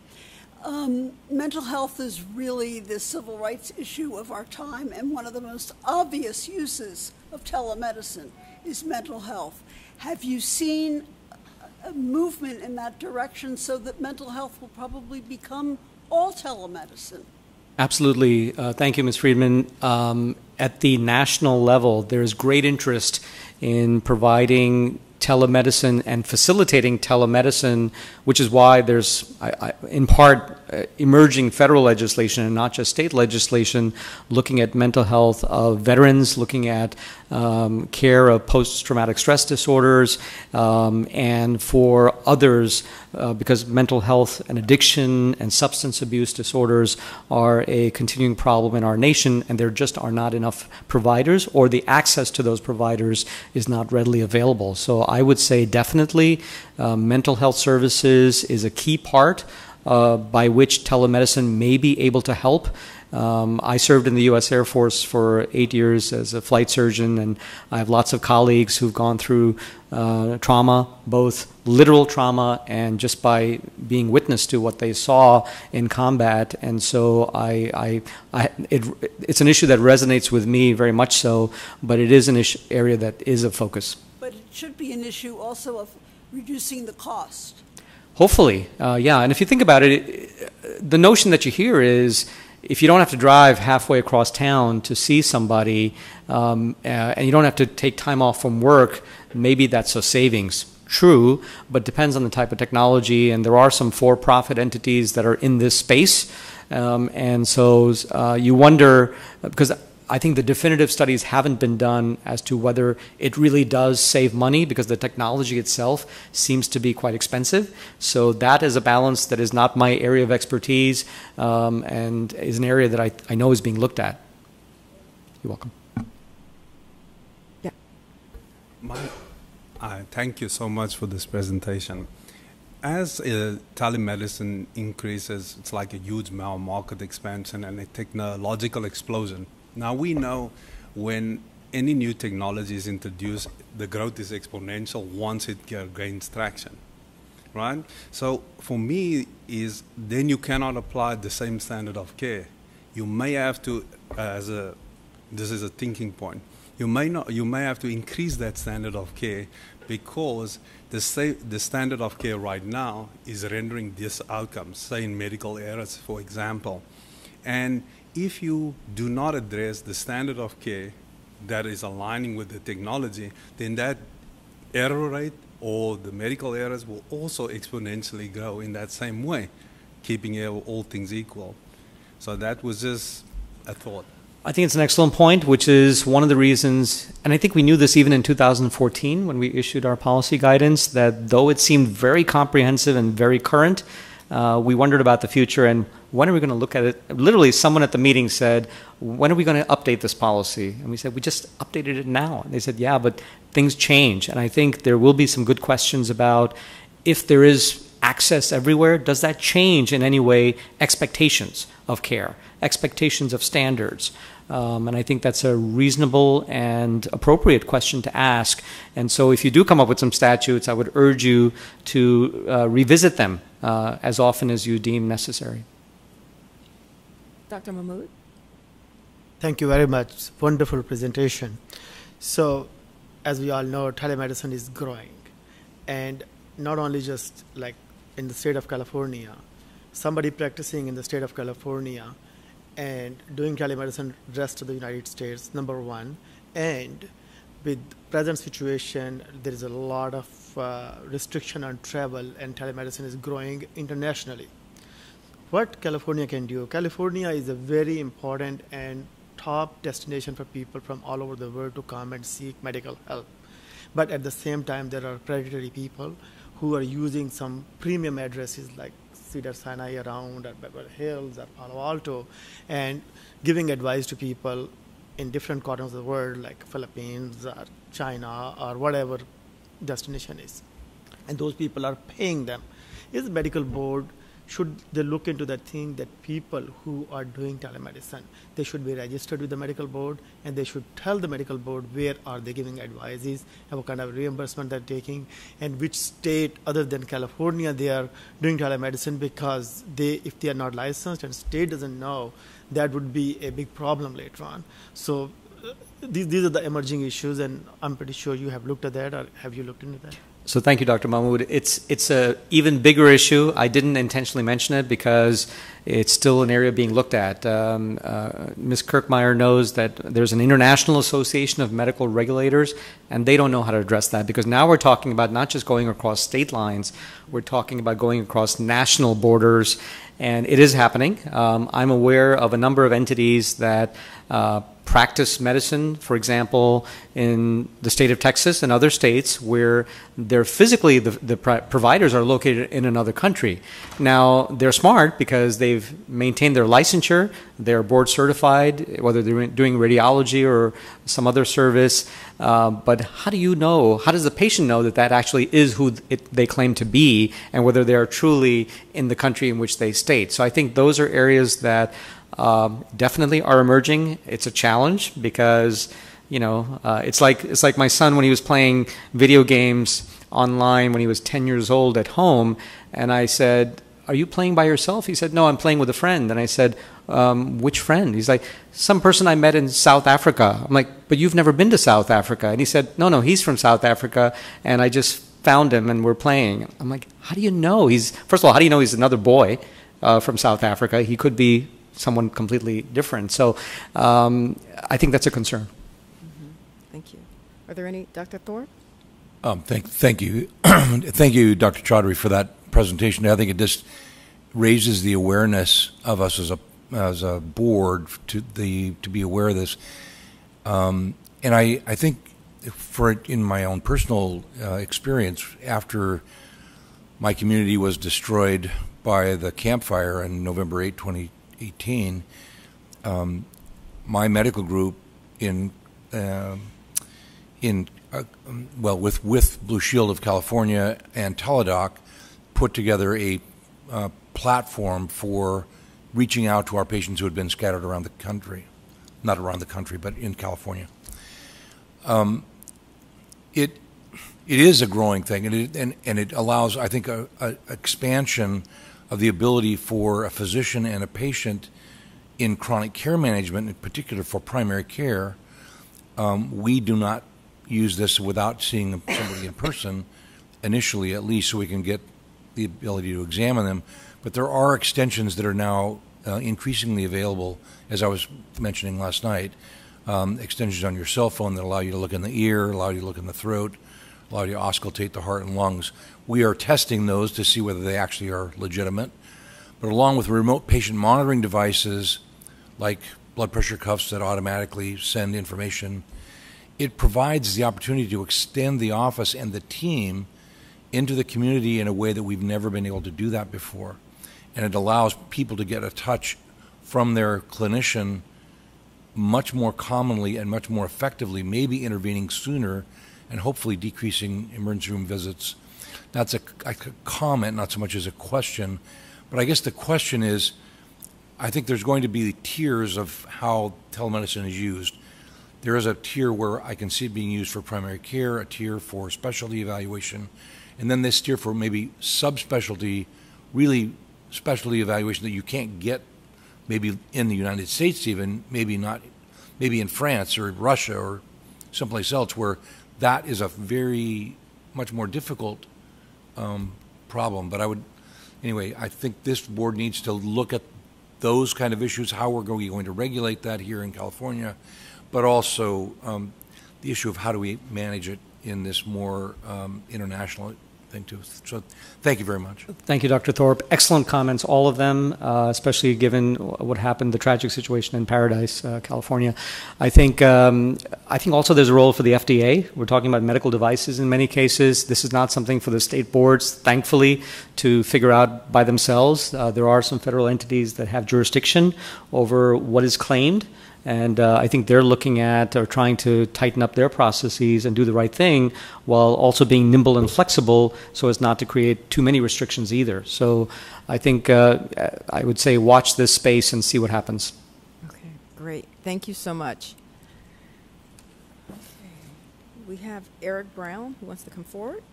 Um, mental health is really the civil rights issue of our time, and one of the most obvious uses of telemedicine is mental health. Have you seen a movement in that direction so that mental health will probably become all telemedicine? Absolutely. Uh, thank you, Ms. Friedman. Um, at the national level, there's great interest in providing telemedicine and facilitating telemedicine, which is why there's, in part, uh, emerging federal legislation and not just state legislation looking at mental health of veterans, looking at um, care of post traumatic stress disorders, um, and for others, uh, because mental health and addiction and substance abuse disorders are a continuing problem in our nation, and there just are not enough providers, or the access to those providers is not readily available. So I would say definitely uh, mental health services is a key part uh, by which telemedicine may be able to help. Um, I served in the U.S. Air Force for eight years as a flight surgeon, and I have lots of colleagues who've gone through uh, trauma, both literal trauma and just by being witness to what they saw in combat. And so I, I, I it, it's an issue that resonates with me very much so, but it is an issue, area that is a focus. But it should be an issue also of reducing the cost. Hopefully, uh, yeah. And if you think about it, it, the notion that you hear is if you don't have to drive halfway across town to see somebody, um, uh, and you don't have to take time off from work, maybe that's a savings. True, but depends on the type of technology. And there are some for-profit entities that are in this space, um, and so uh, you wonder because I think the definitive studies haven't been done as to whether it really does save money because the technology itself seems to be quite expensive. So that is a balance that is not my area of expertise um, and is an area that I, I know is being looked at. You're welcome. Yeah. My, uh, thank you so much for this presentation. As uh, telemedicine increases, it's like a huge market expansion and a technological explosion now we know when any new technology is introduced, the growth is exponential once it gains traction, right? So for me, is then you cannot apply the same standard of care. You may have to, uh, as a, this is a thinking point. You may not, you may have to increase that standard of care because the, the standard of care right now is rendering these outcomes, say in medical errors, for example. And if you do not address the standard of care that is aligning with the technology, then that error rate or the medical errors will also exponentially grow in that same way, keeping all things equal. So that was just a thought. I think it's an excellent point, which is one of the reasons, and I think we knew this even in 2014 when we issued our policy guidance, that though it seemed very comprehensive and very current, uh, we wondered about the future and when are we going to look at it? Literally, someone at the meeting said, When are we going to update this policy? And we said, We just updated it now. And they said, Yeah, but things change. And I think there will be some good questions about if there is access everywhere, does that change in any way expectations of care, expectations of standards? Um, and I think that's a reasonable and appropriate question to ask. And so, if you do come up with some statutes, I would urge you to uh, revisit them uh, as often as you deem necessary. Dr. Mahmood? Thank you very much. Wonderful presentation. So, as we all know, telemedicine is growing. And not only just like in the state of California, somebody practicing in the state of California and doing telemedicine rest of the United States, number one. And with present situation, there is a lot of uh, restriction on travel and telemedicine is growing internationally what California can do. California is a very important and top destination for people from all over the world to come and seek medical help. But at the same time, there are predatory people who are using some premium addresses like Cedars-Sinai around or Beverly Hills or Palo Alto and giving advice to people in different corners of the world like Philippines or China or whatever destination is. And those people are paying them. Is the medical board should they look into that thing that people who are doing telemedicine they should be registered with the medical board and they should tell the medical board where are they giving advices and what kind of reimbursement they're taking and which state other than california they are doing telemedicine because they if they are not licensed and state doesn't know that would be a big problem later on. So uh, these, these are the emerging issues and i'm pretty sure you have looked at that or have you looked into that so thank you, Dr. Mahmood. It's it's a even bigger issue. I didn't intentionally mention it because it's still an area being looked at. Um, uh, Ms. Kirchmeyer knows that there's an international association of medical regulators, and they don't know how to address that because now we're talking about not just going across state lines, we're talking about going across national borders, and it is happening. Um, I'm aware of a number of entities that. Uh, practice medicine, for example, in the state of Texas and other states where they're physically, the, the providers are located in another country. Now, they're smart because they've maintained their licensure, they're board certified, whether they're doing radiology or some other service. Uh, but how do you know, how does the patient know that that actually is who it, they claim to be and whether they are truly in the country in which they state? So I think those are areas that um, definitely are emerging. It's a challenge because you know uh, it's like it's like my son when he was playing video games online when he was 10 years old at home, and I said, "Are you playing by yourself?" He said, "No, I'm playing with a friend." And I said, um, "Which friend?" He's like, "Some person I met in South Africa." I'm like, "But you've never been to South Africa?" And he said, "No, no, he's from South Africa, and I just." found him and we're playing. I'm like, how do you know? He's first of all, how do you know he's another boy uh, from South Africa? He could be someone completely different. So um, I think that's a concern. Mm-hmm. Thank you. Are there any, Dr. Thorp? Um, thank, thank you, thank you, Dr. Chaudhry, for that presentation. I think it just raises the awareness of us as a as a board to the to be aware of this. Um, and I, I think for in my own personal uh, experience, after my community was destroyed by the Camp Fire on November 8, 20, 18, um, my medical group in uh, in uh, well with with Blue Shield of California and Teladoc put together a uh, platform for reaching out to our patients who had been scattered around the country, not around the country, but in California. Um, it it is a growing thing, and it, and, and it allows, I think, a, a expansion of the ability for a physician and a patient in chronic care management, in particular for primary care, um, we do not use this without seeing somebody in person initially, at least, so we can get the ability to examine them. But there are extensions that are now uh, increasingly available, as I was mentioning last night, um, extensions on your cell phone that allow you to look in the ear, allow you to look in the throat, allow you to auscultate the heart and lungs. We are testing those to see whether they actually are legitimate. But along with remote patient monitoring devices like blood pressure cuffs that automatically send information, it provides the opportunity to extend the office and the team into the community in a way that we've never been able to do that before. And it allows people to get a touch from their clinician much more commonly and much more effectively, maybe intervening sooner and hopefully decreasing emergency room visits. That's a, a comment, not so much as a question. But I guess the question is I think there's going to be tiers of how telemedicine is used. There is a tier where I can see it being used for primary care, a tier for specialty evaluation, and then this tier for maybe subspecialty, really specialty evaluation that you can't get maybe in the United States even, maybe not, maybe in France or Russia or someplace else where that is a very much more difficult um, problem. But I would, anyway, I think this board needs to look at those kind of issues, how we're going, to regulate that here in California, but also um, the issue of how do we manage it in this more um, international thing too. So thank you very much. Thank you, Dr. Thorp. Excellent comments, all of them, uh, especially given what happened, the tragic situation in Paradise, uh, California. I think um, I think also there's a role for the FDA. We're talking about medical devices in many cases. This is not something for the state boards, thankfully, to figure out by themselves. Uh, there are some federal entities that have jurisdiction over what is claimed. And uh, I think they're looking at or trying to tighten up their processes and do the right thing while also being nimble and flexible so as not to create too many restrictions either. So I think uh, I would say watch this space and see what happens. Okay, great. Thank you so much. Okay. We have Eric Brown who wants to come forward.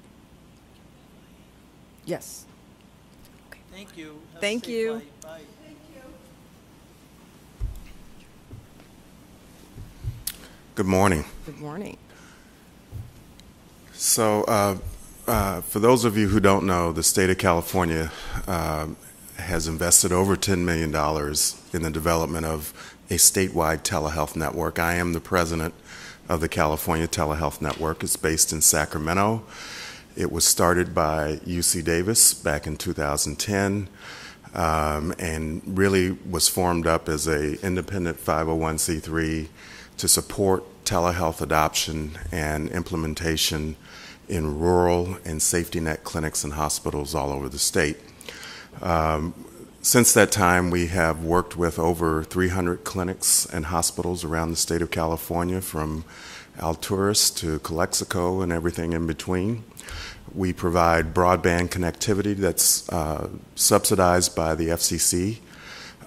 Yes. Okay. Thank you. Have Thank you. Bye. Good morning. Good morning. So, uh, uh, for those of you who don't know, the state of California uh, has invested over $10 million in the development of a statewide telehealth network. I am the president of the California Telehealth Network. It's based in Sacramento. It was started by UC Davis back in 2010 um, and really was formed up as a independent 501c3 to support telehealth adoption and implementation in rural and safety net clinics and hospitals all over the state. Um, since that time, we have worked with over 300 clinics and hospitals around the state of California, from Alturas to Calexico and everything in between. We provide broadband connectivity that's uh, subsidized by the FCC.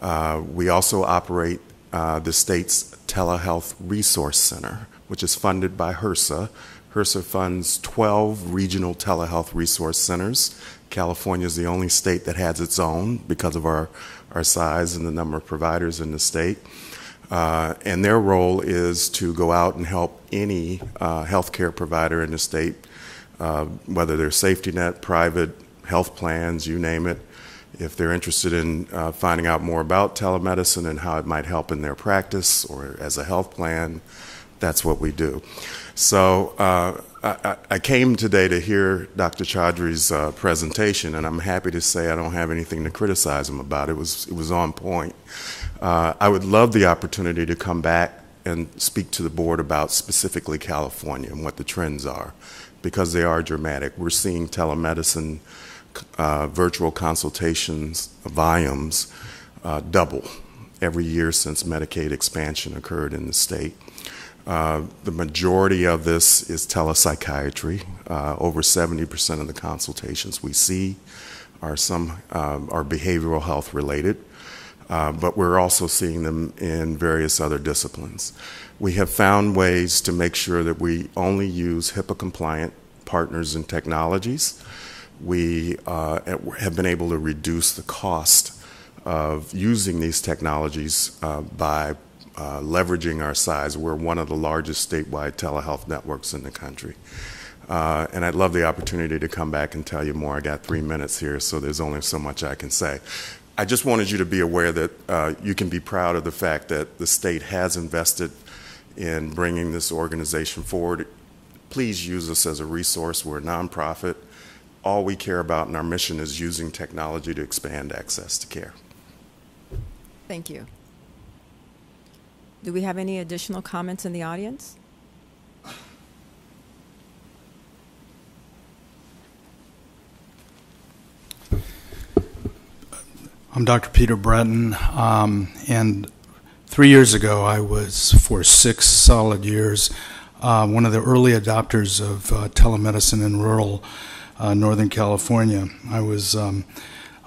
Uh, we also operate uh, the state's Telehealth Resource Center, which is funded by HRSA. HRSA funds 12 regional telehealth resource centers. California is the only state that has its own because of our, our size and the number of providers in the state. Uh, and their role is to go out and help any uh, healthcare provider in the state, uh, whether they're safety net, private, health plans, you name it, if they're interested in uh, finding out more about telemedicine and how it might help in their practice or as a health plan, that's what we do. So uh, I, I, came today to hear Dr. Chaudhry's uh, presentation, and I'm happy to say I don't have anything to criticize him about. It was it was on point. Uh, I would love the opportunity to come back and speak to the board about specifically California and what the trends are, because they are dramatic. We're seeing telemedicine uh, virtual consultations volumes uh, double every year since Medicaid expansion occurred in the state. Uh, the majority of this is telepsychiatry. Uh, over 70% of the consultations we see are some um, are behavioral health related, uh, but we're also seeing them in various other disciplines. We have found ways to make sure that we only use HIPAA compliant partners and technologies we uh, have been able to reduce the cost of using these technologies uh, by uh, leveraging our size. We're one of the largest statewide telehealth networks in the country. Uh, and I'd love the opportunity to come back and tell you more. I got three minutes here, so there's only so much I can say. I just wanted you to be aware that uh, you can be proud of the fact that the state has invested in bringing this organization forward. Please use us as a resource. We're a nonprofit. All we care about in our mission is using technology to expand access to care. Thank you. Do we have any additional comments in the audience? I'm Dr. Peter Breton, um, and three years ago I was, for six solid years, uh, one of the early adopters of uh, telemedicine in rural uh, Northern California. I was um,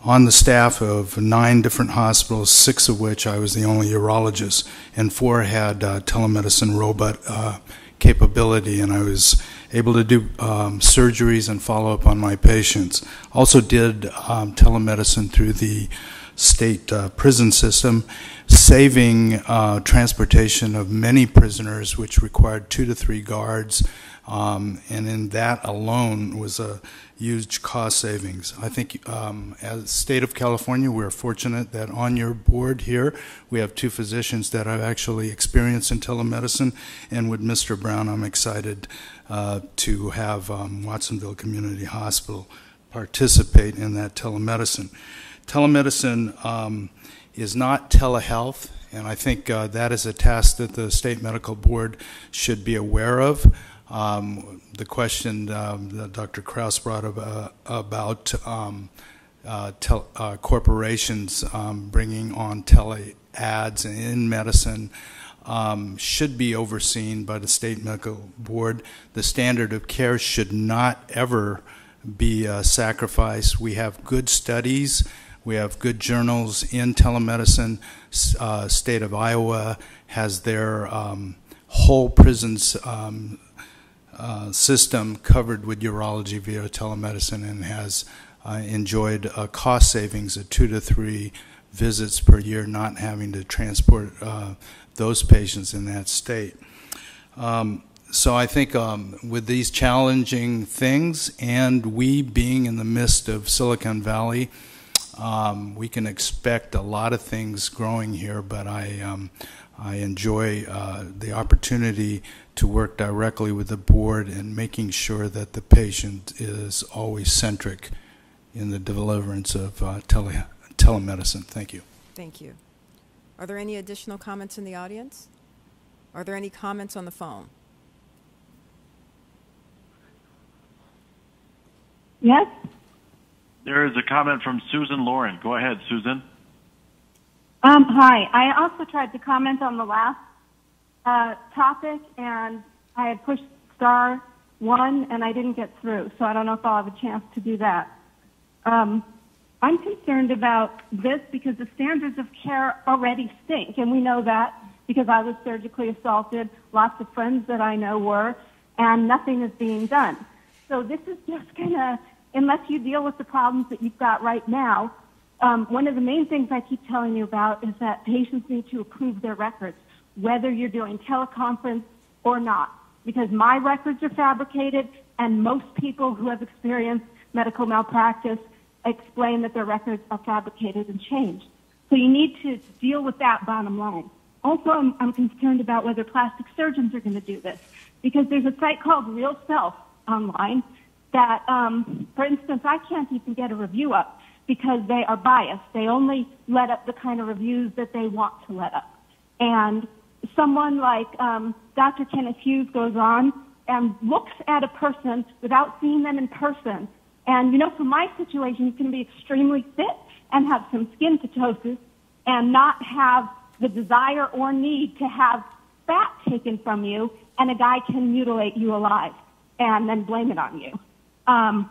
on the staff of nine different hospitals, six of which I was the only urologist, and four had uh, telemedicine robot uh, capability, and I was able to do um, surgeries and follow up on my patients. Also did um, telemedicine through the state uh, prison system, saving uh, transportation of many prisoners, which required two to three guards, um, and in that alone was a huge cost savings. I think um, as state of California, we're fortunate that on your board here, we have two physicians that have actually experienced in telemedicine, and with Mr. Brown, I'm excited uh, to have um, Watsonville Community Hospital participate in that telemedicine. Telemedicine um, is not telehealth, and I think uh, that is a task that the State Medical Board should be aware of. Um, the question um, that Dr. Krauss brought up, uh, about um, uh, uh, corporations um, bringing on tele ads in medicine um, should be overseen by the state medical board. The standard of care should not ever be uh, sacrificed. We have good studies. We have good journals in telemedicine. Uh, state of Iowa has their um, whole prisons um, uh, system covered with urology via telemedicine and has uh, enjoyed cost savings of two to three visits per year, not having to transport uh, those patients in that state. Um, so I think um, with these challenging things and we being in the midst of Silicon Valley, um, we can expect a lot of things growing here, but I, um, I enjoy uh, the opportunity to work directly with the board and making sure that the patient is always centric in the deliverance of uh, tele telemedicine. Thank you. Thank you. Are there any additional comments in the audience? Are there any comments on the phone? Yes? There is a comment from Susan Lauren. Go ahead, Susan. Um, hi. I also tried to comment on the last uh, topic, and I had pushed star one, and I didn't get through, so I don't know if I'll have a chance to do that. Um, I'm concerned about this because the standards of care already stink, and we know that because I was surgically assaulted, lots of friends that I know were, and nothing is being done. So this is just going to unless you deal with the problems that you've got right now, um, one of the main things I keep telling you about is that patients need to approve their records, whether you're doing teleconference or not, because my records are fabricated, and most people who have experienced medical malpractice explain that their records are fabricated and changed. So you need to deal with that bottom line. Also, I'm, I'm concerned about whether plastic surgeons are going to do this, because there's a site called Real Self online that, um, for instance, I can't even get a review up because they are biased. They only let up the kind of reviews that they want to let up. And someone like um, Dr. Kenneth Hughes goes on and looks at a person without seeing them in person. And, you know, for my situation, you can be extremely fit and have some skin ptosis and not have the desire or need to have fat taken from you, and a guy can mutilate you alive and then blame it on you. Um,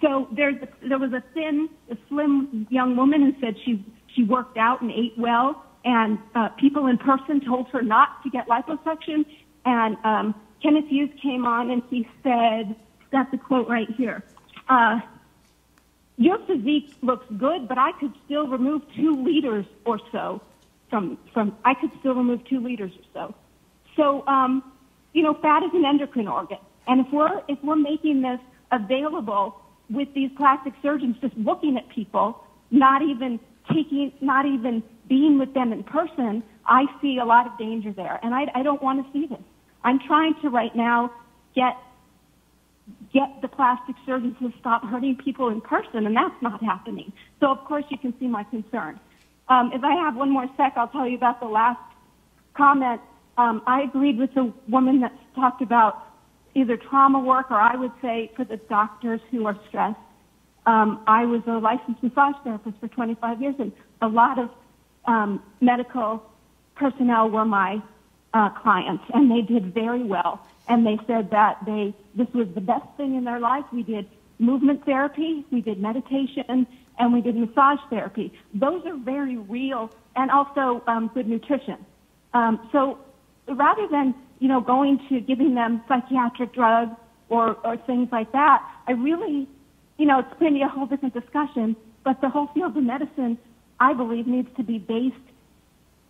so there's there was a thin, a slim young woman who said she she worked out and ate well, and uh, people in person told her not to get liposuction. And um, Kenneth Hughes came on and he said, "Got the quote right here. Uh, your physique looks good, but I could still remove two liters or so from from. I could still remove two liters or so. So, um, you know, fat is an endocrine organ, and if we're if we're making this available with these plastic surgeons just looking at people, not even taking, not even being with them in person, I see a lot of danger there, and I, I don't want to see this. I'm trying to right now get get the plastic surgeons to stop hurting people in person, and that's not happening. So of course you can see my concern. Um, if I have one more sec, I'll tell you about the last comment. Um, I agreed with the woman that talked about either trauma work or I would say for the doctors who are stressed. Um, I was a licensed massage therapist for 25 years, and a lot of um, medical personnel were my uh, clients, and they did very well. And they said that they this was the best thing in their life. We did movement therapy, we did meditation, and we did massage therapy. Those are very real, and also um, good nutrition. Um, so rather than you know going to giving them psychiatric drugs or or things like that, I really you know, it's going to be a whole different discussion, but the whole field of medicine, I believe, needs to be based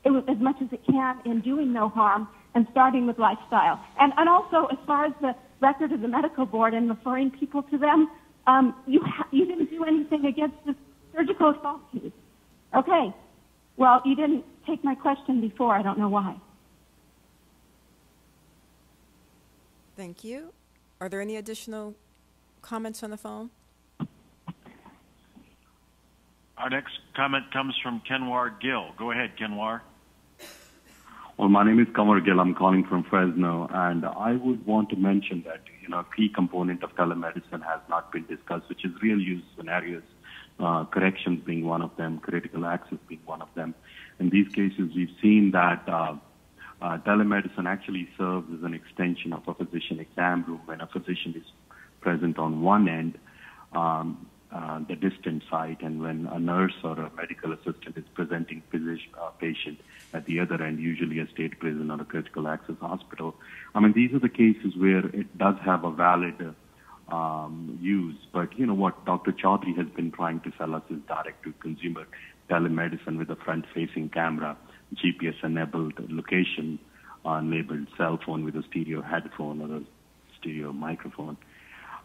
as much as it can in doing no harm and starting with lifestyle. And, and also, as far as the record of the medical board and referring people to them, um, you, ha- you didn't do anything against the surgical assault case. Okay. Well, you didn't take my question before. I don't know why. Thank you. Are there any additional comments on the phone? Our next comment comes from Kanwar Gill. Go ahead, Kanwar. Well, my name is Kanwar Gill. I'm calling from Fresno, and I would want to mention that you know a key component of telemedicine has not been discussed, which is real use scenarios, uh, corrections being one of them, critical access being one of them. In these cases, we've seen that uh, uh, telemedicine actually serves as an extension of a physician exam room when a physician is present on one end. Um, uh, the distant site, and when a nurse or a medical assistant is presenting physician, uh, patient at the other end, usually a state prison or a critical access hospital. I mean, these are the cases where it does have a valid um, use. But you know what Dr. Chaudhry has been trying to sell us is direct-to-consumer telemedicine with a front-facing camera, GPS-enabled location uh, labeled cell phone with a stereo headphone or a stereo microphone.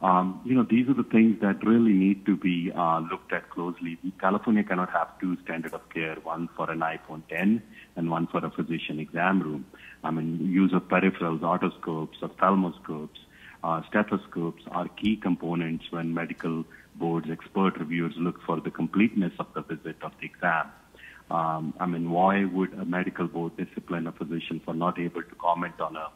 Um, you know, these are the things that really need to be uh, looked at closely. California cannot have two standard of care, one for an iPhone 10 and one for a physician exam room. I mean, use of peripherals, otoscopes, ophthalmoscopes, uh, stethoscopes are key components when medical boards, expert reviewers look for the completeness of the visit of the exam. Um, I mean, why would a medical board discipline a physician for not able to comment on a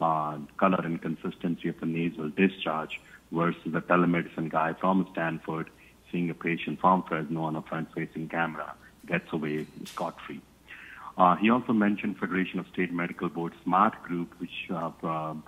uh, color and consistency of a nasal discharge versus a telemedicine guy from Stanford seeing a patient from Fresno on a front-facing camera gets away scot-free. Uh, he also mentioned Federation of State Medical Board SMART Group, which uh,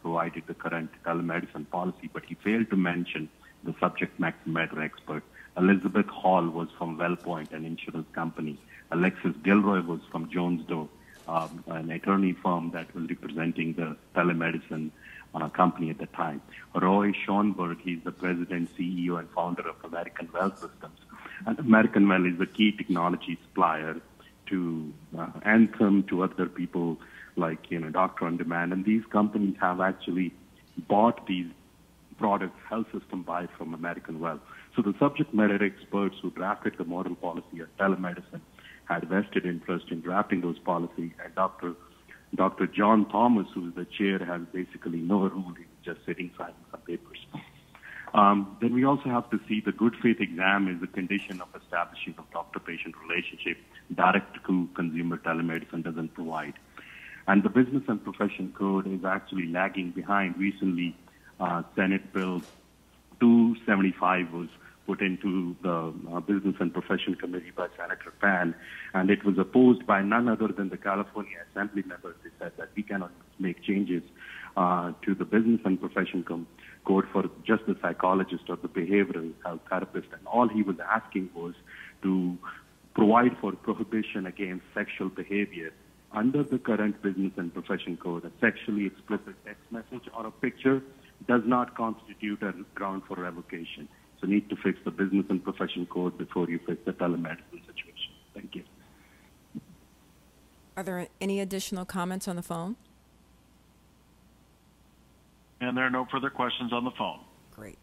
provided the current telemedicine policy, but he failed to mention the subject matter expert. Elizabeth Hall was from WellPoint, an insurance company. Alexis Gilroy was from Jones Day, um, an attorney firm that was representing the telemedicine uh, company at the time. Roy Schoenberg, he's the president, CEO, and founder of American Well Systems. And American Well is a key technology supplier to uh, Anthem, to other people like, you know, Doctor on Demand. And these companies have actually bought these products, health system buy from American Well. So the subject matter experts who drafted the model policy of telemedicine had vested interest in drafting those policies, and Dr. Dr. John Thomas, who is the chair, has basically no rule. He's just sitting signing some papers. Um, then we also have to see the good faith exam is a condition of establishing a doctor-patient relationship. Direct-to-consumer telemedicine doesn't provide. And the business and profession code is actually lagging behind. Recently, uh, Senate Bill 275 was put into the uh, Business and Profession Committee by Senator Pan, and it was opposed by none other than the California Assembly members. They said that we cannot make changes uh, to the Business and Profession com- Code for just the psychologist or the behavioral health therapist, and all he was asking was to provide for prohibition against sexual behavior under the current Business and Profession Code. A sexually explicit text message or a picture does not constitute a ground for revocation. So need to fix the business and profession code before you fix the telemedicine situation. Thank you. Are there any additional comments on the phone? And there are no further questions on the phone. Great.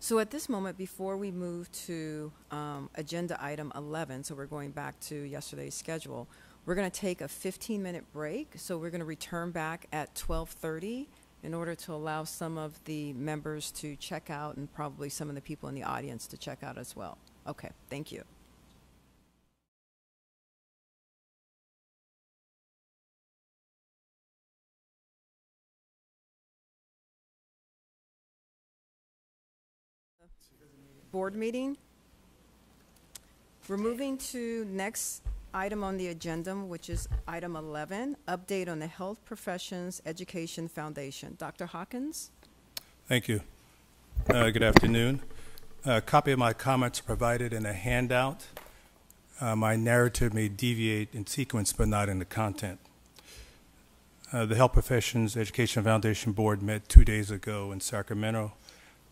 So at this moment, before we move to um, agenda item 11, so we're going back to yesterday's schedule, we're going to take a 15-minute break. So we're going to return back at 12:30 in order to allow some of the members to check out and probably some of the people in the audience to check out as well. Okay, thank you. Board meeting. We're moving to next item on the agenda, which is item 11, update on the Health Professions Education Foundation. Dr. Hawkins? Thank you. Uh, good afternoon. A copy of my comments provided in a handout. Uh, my narrative may deviate in sequence, but not in the content. Uh, the Health Professions Education Foundation Board met two days ago in Sacramento.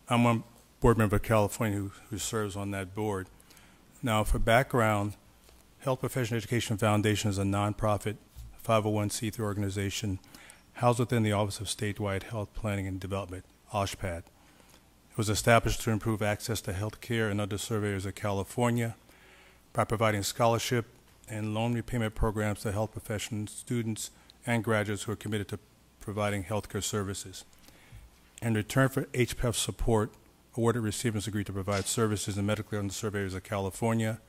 I'm one board member of California who, who serves on that board. Now, for background, Health Professional Education Foundation is a nonprofit 501c3 organization housed within the Office of Statewide Health Planning and Development, OSHPAD. It was established to improve access to health care in underserved areas of California by providing scholarship and loan repayment programs to health profession students and graduates who are committed to providing healthcare services. In return for HPEF support, awarded recipients agreed to provide services in medically underserved areas of California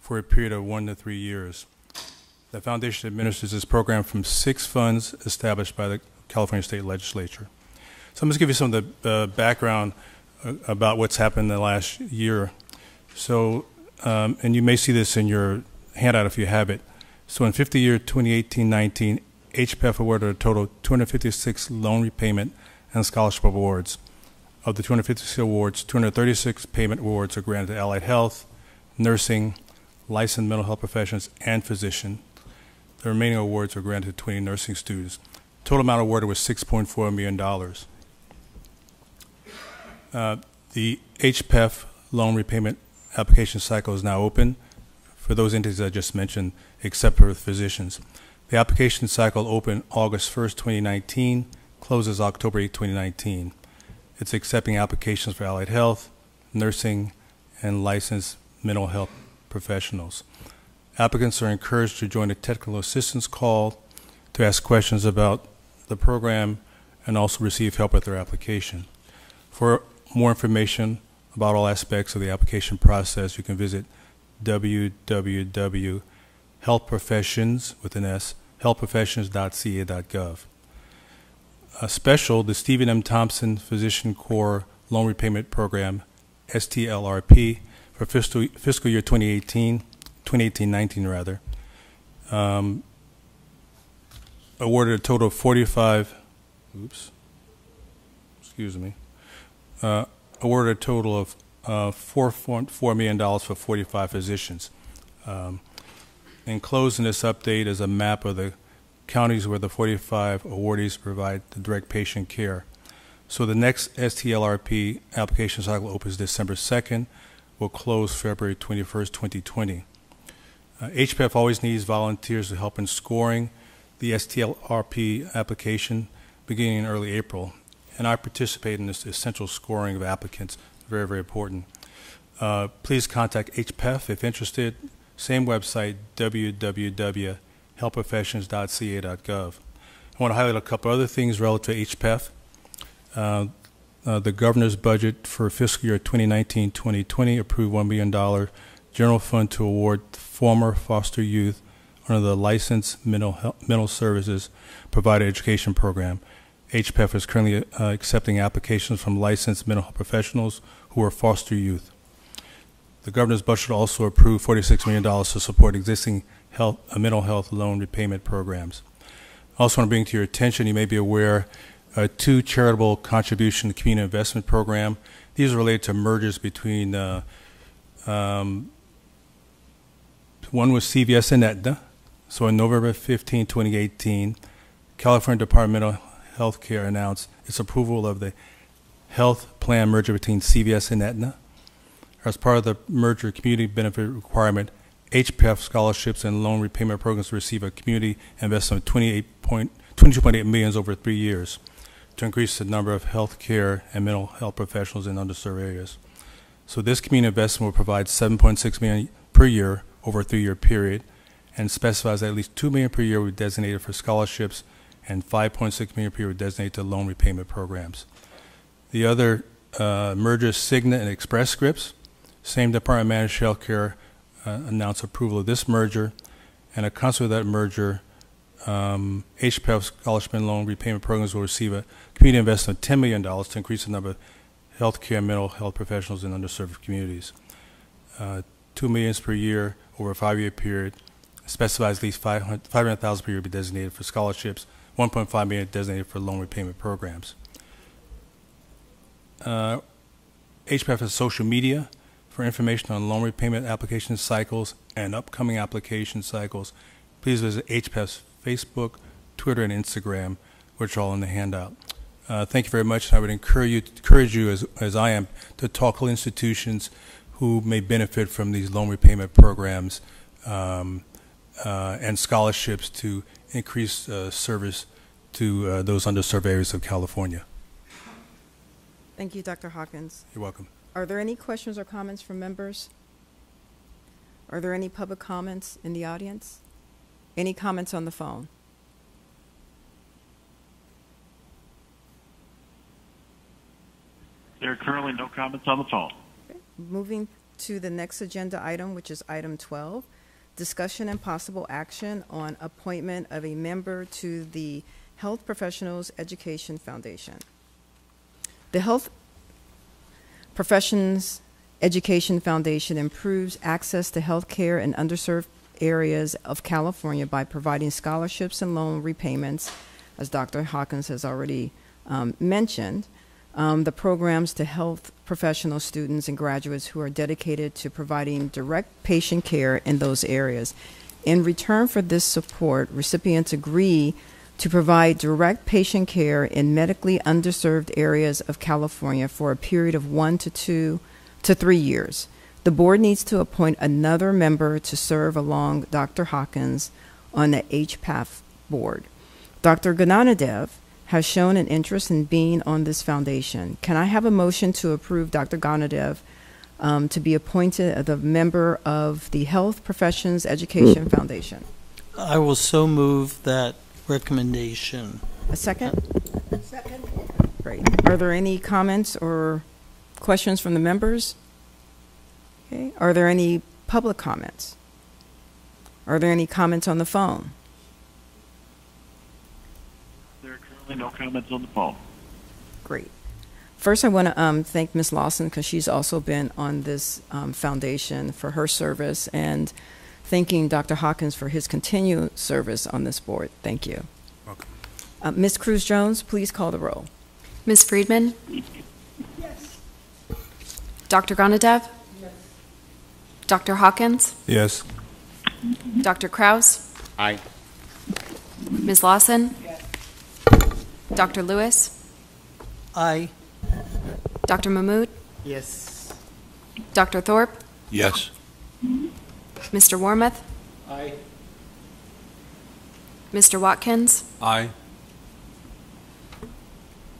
for a period of one to three years. The foundation administers this program from six funds established by the California State Legislature. So I'm to give you some of the uh, background uh, about what's happened in the last year. So, um, and you may see this in your handout if you have it. So in 50 year 2018-19, HPEF awarded a total of 256 loan repayment and scholarship awards. Of the 256 awards, 236 payment awards are granted to allied health, nursing, licensed mental health professionals, and physician. The remaining awards were granted to 20 nursing students. Total amount awarded was $6.4 million. Uh, the HPEF loan repayment application cycle is now open for those entities I just mentioned, except for physicians. The application cycle opened August 1st, 2019, closes October 8, 2019. It's accepting applications for allied health, nursing, and licensed mental health professionals. Applicants are encouraged to join a technical assistance call to ask questions about the program and also receive help with their application. For more information about all aspects of the application process, you can visit www.healthprofessions with an S, healthprofessions.ca.gov. A special, the Stephen M. Thompson Physician Corps Loan Repayment Program, STLRP, for fiscal, fiscal year 2018, 2018-19 rather, um, awarded a total of 45, oops, excuse me, uh, awarded a total of uh, $4.4 million for 45 physicians. Um, enclosed in this update is a map of the counties where the 45 awardees provide the direct patient care. So the next STLRP application cycle opens December 2nd, will close February 21st, 2020. Uh, HPEF always needs volunteers to help in scoring the STLRP application beginning in early April. And I participate in this essential scoring of applicants, very, very important. Uh, please contact HPEF if interested. Same website, www.healthprofessions.ca.gov. I want to highlight a couple other things relative to HPEF. Uh, uh, the governor's budget for fiscal year 2019-2020 approved $1 million general fund to award former foster youth under the Licensed Mental, Health, Mental Services Provider Education Program. HPEF is currently uh, accepting applications from licensed mental health professionals who are foster youth. The governor's budget also approved $46 million to support existing health, uh, mental health loan repayment programs. I also want to bring to your attention, you may be aware, uh, two charitable contribution community investment program. These are related to mergers between uh, um, one was CVS and Aetna. So on November 15, 2018, California Department of Health Care announced its approval of the health plan merger between CVS and Aetna. As part of the merger community benefit requirement, HPF scholarships and loan repayment programs receive a community investment of 28 point, 22.8 million over three years. To increase the number of healthcare and mental health professionals in underserved areas. So this community investment will provide 7.6 million per year over a three-year period, and specifies that at least 2 million per year will be designated for scholarships and 5.6 million per year will be designated to loan repayment programs. The other uh, merger Cigna and Express Scripts. Same Department of Managed Healthcare uh, announced approval of this merger, and a consequence of that merger, um, HPEF scholarship and loan repayment programs will receive a community investment of $10 million to increase the number of healthcare and mental health professionals in underserved communities. Uh, Two millions per year over a five-year period, specifies at least 500,000 per year be designated for scholarships, 1.5 million designated for loan repayment programs. Uh, HPEF has social media for information on loan repayment application cycles and upcoming application cycles. Please visit HPF's Facebook, Twitter, and Instagram, which are all in the handout. Uh, thank you very much. I would encourage you, encourage you as, as I am, to talk to institutions who may benefit from these loan repayment programs um, uh, and scholarships to increase uh, service to uh, those underserved areas of California. Thank you, Dr. Hawkins. You're welcome. Are there any questions or comments from members? Are there any public comments in the audience? Any comments on the phone? There are currently no comments on the phone. Moving to the next agenda item, which is item 12, discussion and possible action on appointment of a member to the Health Professionals Education Foundation. The Health Professions Education Foundation improves access to health care in underserved areas of California by providing scholarships and loan repayments, as Dr. Hawkins has already um, mentioned, um, the programs to health professional students and graduates who are dedicated to providing direct patient care in those areas. In return for this support, recipients agree to provide direct patient care in medically underserved areas of California for a period of one to two to three years. The board needs to appoint another member to serve along Dr. Hawkins on the HPAF board. Dr. GnanaDev has shown an interest in being on this foundation. Can I have a motion to approve Dr. GnanaDev um, to be appointed as a member of the Health Professions Education Foundation? I will so move that recommendation. A second? Second. Great. Are there any comments or questions from the members? Okay. Are there any public comments? Are there any comments on the phone? There are currently no comments on the phone. Great. First, I want to um, thank Ms. Lawson because she's also been on this um, foundation for her service and thanking Dr. Hawkins for his continued service on this board. Thank you. Welcome. Uh, Ms. Cruz Jones, please call the roll. Ms. Friedman? Yes. Dr. GnanaDev? Yes. Dr. Hawkins? Yes. Dr. Krauss? Aye. Ms. Lawson? Yes. Dr. Lewis? Aye. Dr. Mahmood? Yes. Dr. Thorp? Yes. Mr. Warmoth? Aye. Mr. Watkins? Aye.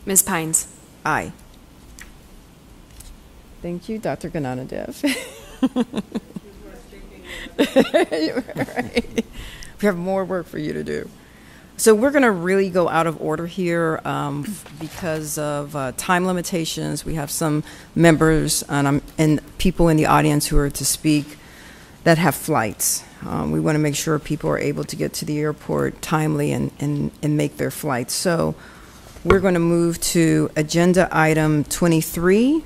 Ms. Pines? Aye. Thank you, Dr. GnanaDev. right. We have more work for you to do. So we're going to really go out of order here um, because of uh, time limitations. We have some members and, um, and people in the audience who are to speak that have flights. Um, we want to make sure people are able to get to the airport timely and, and, and make their flights. So we're going to move to agenda item 23,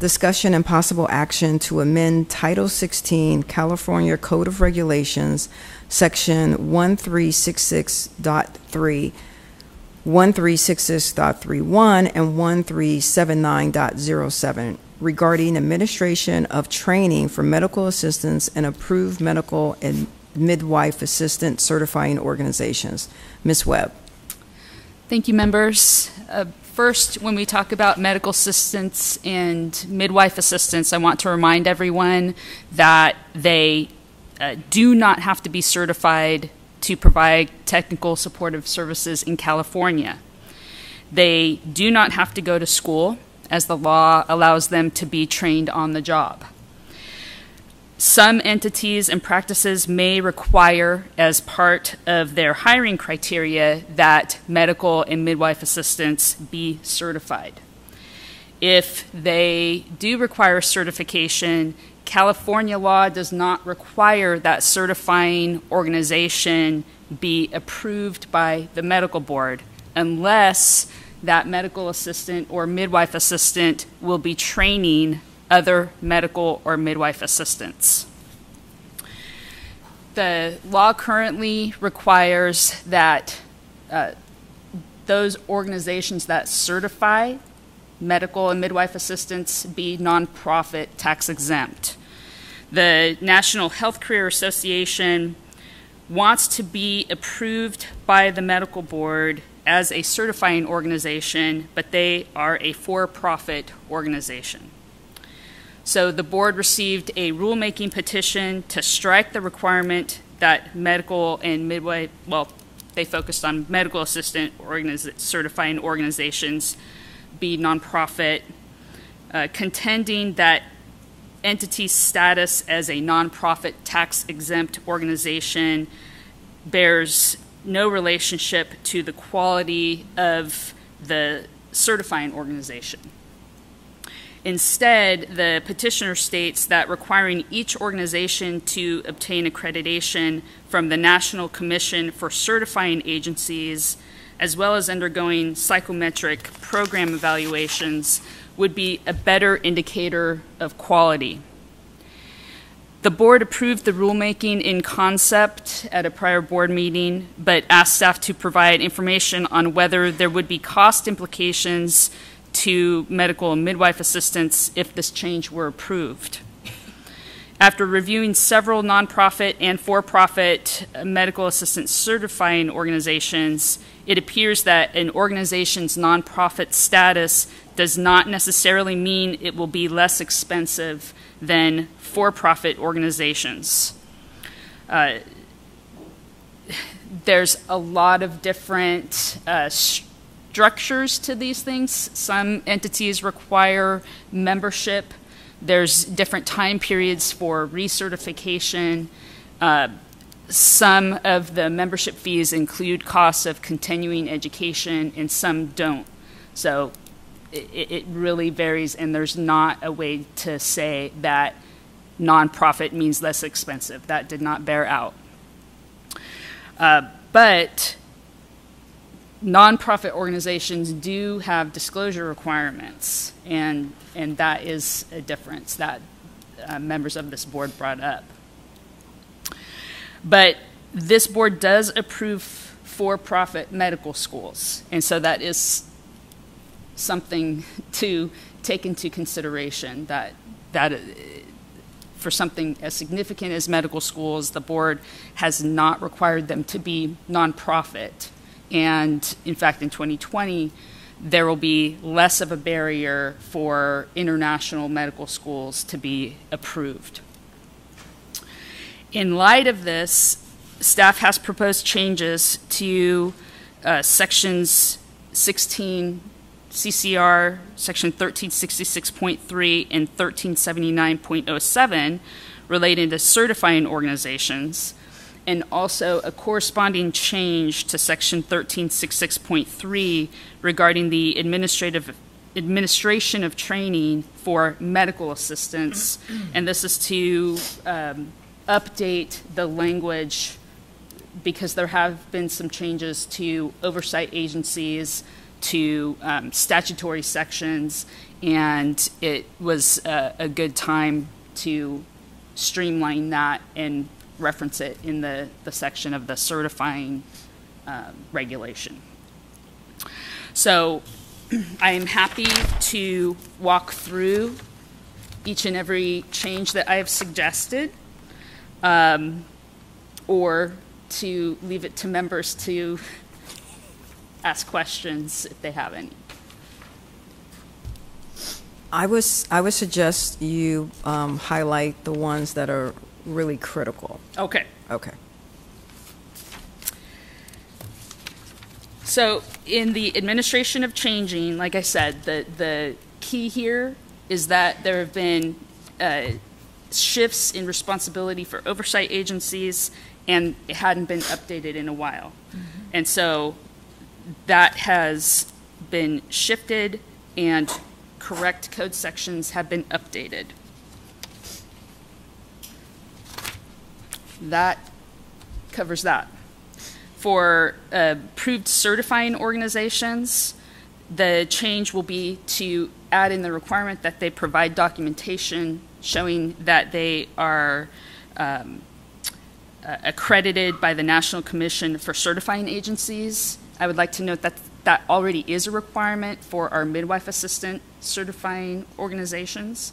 discussion and possible action to amend Title 16 California Code of Regulations, Section 1366.3, 1366.31, and 1379.07 regarding administration of training for medical assistants and approved medical and midwife assistant certifying organizations. Ms. Webb. Thank you, members. Uh, first, when we talk about medical assistants and midwife assistants, I want to remind everyone that they uh, do not have to be certified to provide technical supportive services in California. They do not have to go to school, as the law allows them to be trained on the job. Some entities and practices may require, as part of their hiring criteria, that medical and midwife assistants be certified. If they do require certification, California law does not require that certifying organization be approved by the medical board unless that medical assistant or midwife assistant will be training other medical or midwife assistants. The law currently requires that uh, those organizations that certify medical and midwife assistants be nonprofit tax exempt. The National Healthcareer Association wants to be approved by the medical board as a certifying organization, but they are a for profit organization. So the board received a rulemaking petition to strike the requirement that medical and midwife, well, they focused on medical assistant organiz- certifying organizations be nonprofit, uh, contending that entity status as a nonprofit tax exempt organization bears no relationship to the quality of the certifying organization. Instead, the petitioner states that requiring each organization to obtain accreditation from the National Commission for Certifying Agencies, as well as undergoing psychometric program evaluations, would be a better indicator of quality. The board approved the rulemaking in concept at a prior board meeting, but asked staff to provide information on whether there would be cost implications to medical and midwife assistants if this change were approved. After reviewing several nonprofit and for profit medical assistant certifying organizations, it appears that an organization's nonprofit status does not necessarily mean it will be less expensive than for profit organizations. Uh, there's a lot of different uh, structures to these things. Some entities require membership. There's different time periods for recertification. Uh, some of the membership fees include costs of continuing education, and some don't. So it, it really varies, and there's not a way to say that nonprofit means less expensive. That did not bear out. Uh, but nonprofit organizations do have disclosure requirements, and, and that is a difference that uh, members of this board brought up. But this board does approve for profit medical schools, and so that is something to take into consideration that, that uh, for something as significant as medical schools, the board has not required them to be nonprofit. And in fact, in 2020, there will be less of a barrier for international medical schools to be approved. In light of this, staff has proposed changes to uh, sections 16 CCR section 1366.3 and 1379.07 relating to certifying organizations and also a corresponding change to section 1366.3 regarding the administrative administration of training for medical assistants. And this is to um, update the language because there have been some changes to oversight agencies to um, statutory sections and it was a, a good time to streamline that and reference it in the, the section of the certifying um, regulation. So I am happy to walk through each and every change that I have suggested um, or to leave it to members to ask questions if they have any. I was I would suggest you um, highlight the ones that are really critical. Okay. Okay. So, in the administration of changing, like I said, the, the key here is that there have been uh, shifts in responsibility for oversight agencies, and it hadn't been updated in a while. And so that has been shifted, and correct code sections have been updated. That covers that. For uh, approved certifying organizations, the change will be to add in the requirement that they provide documentation showing that they are um, uh, accredited by the National Commission for Certifying Agencies. I would like to note that that already is a requirement for our midwife assistant certifying organizations.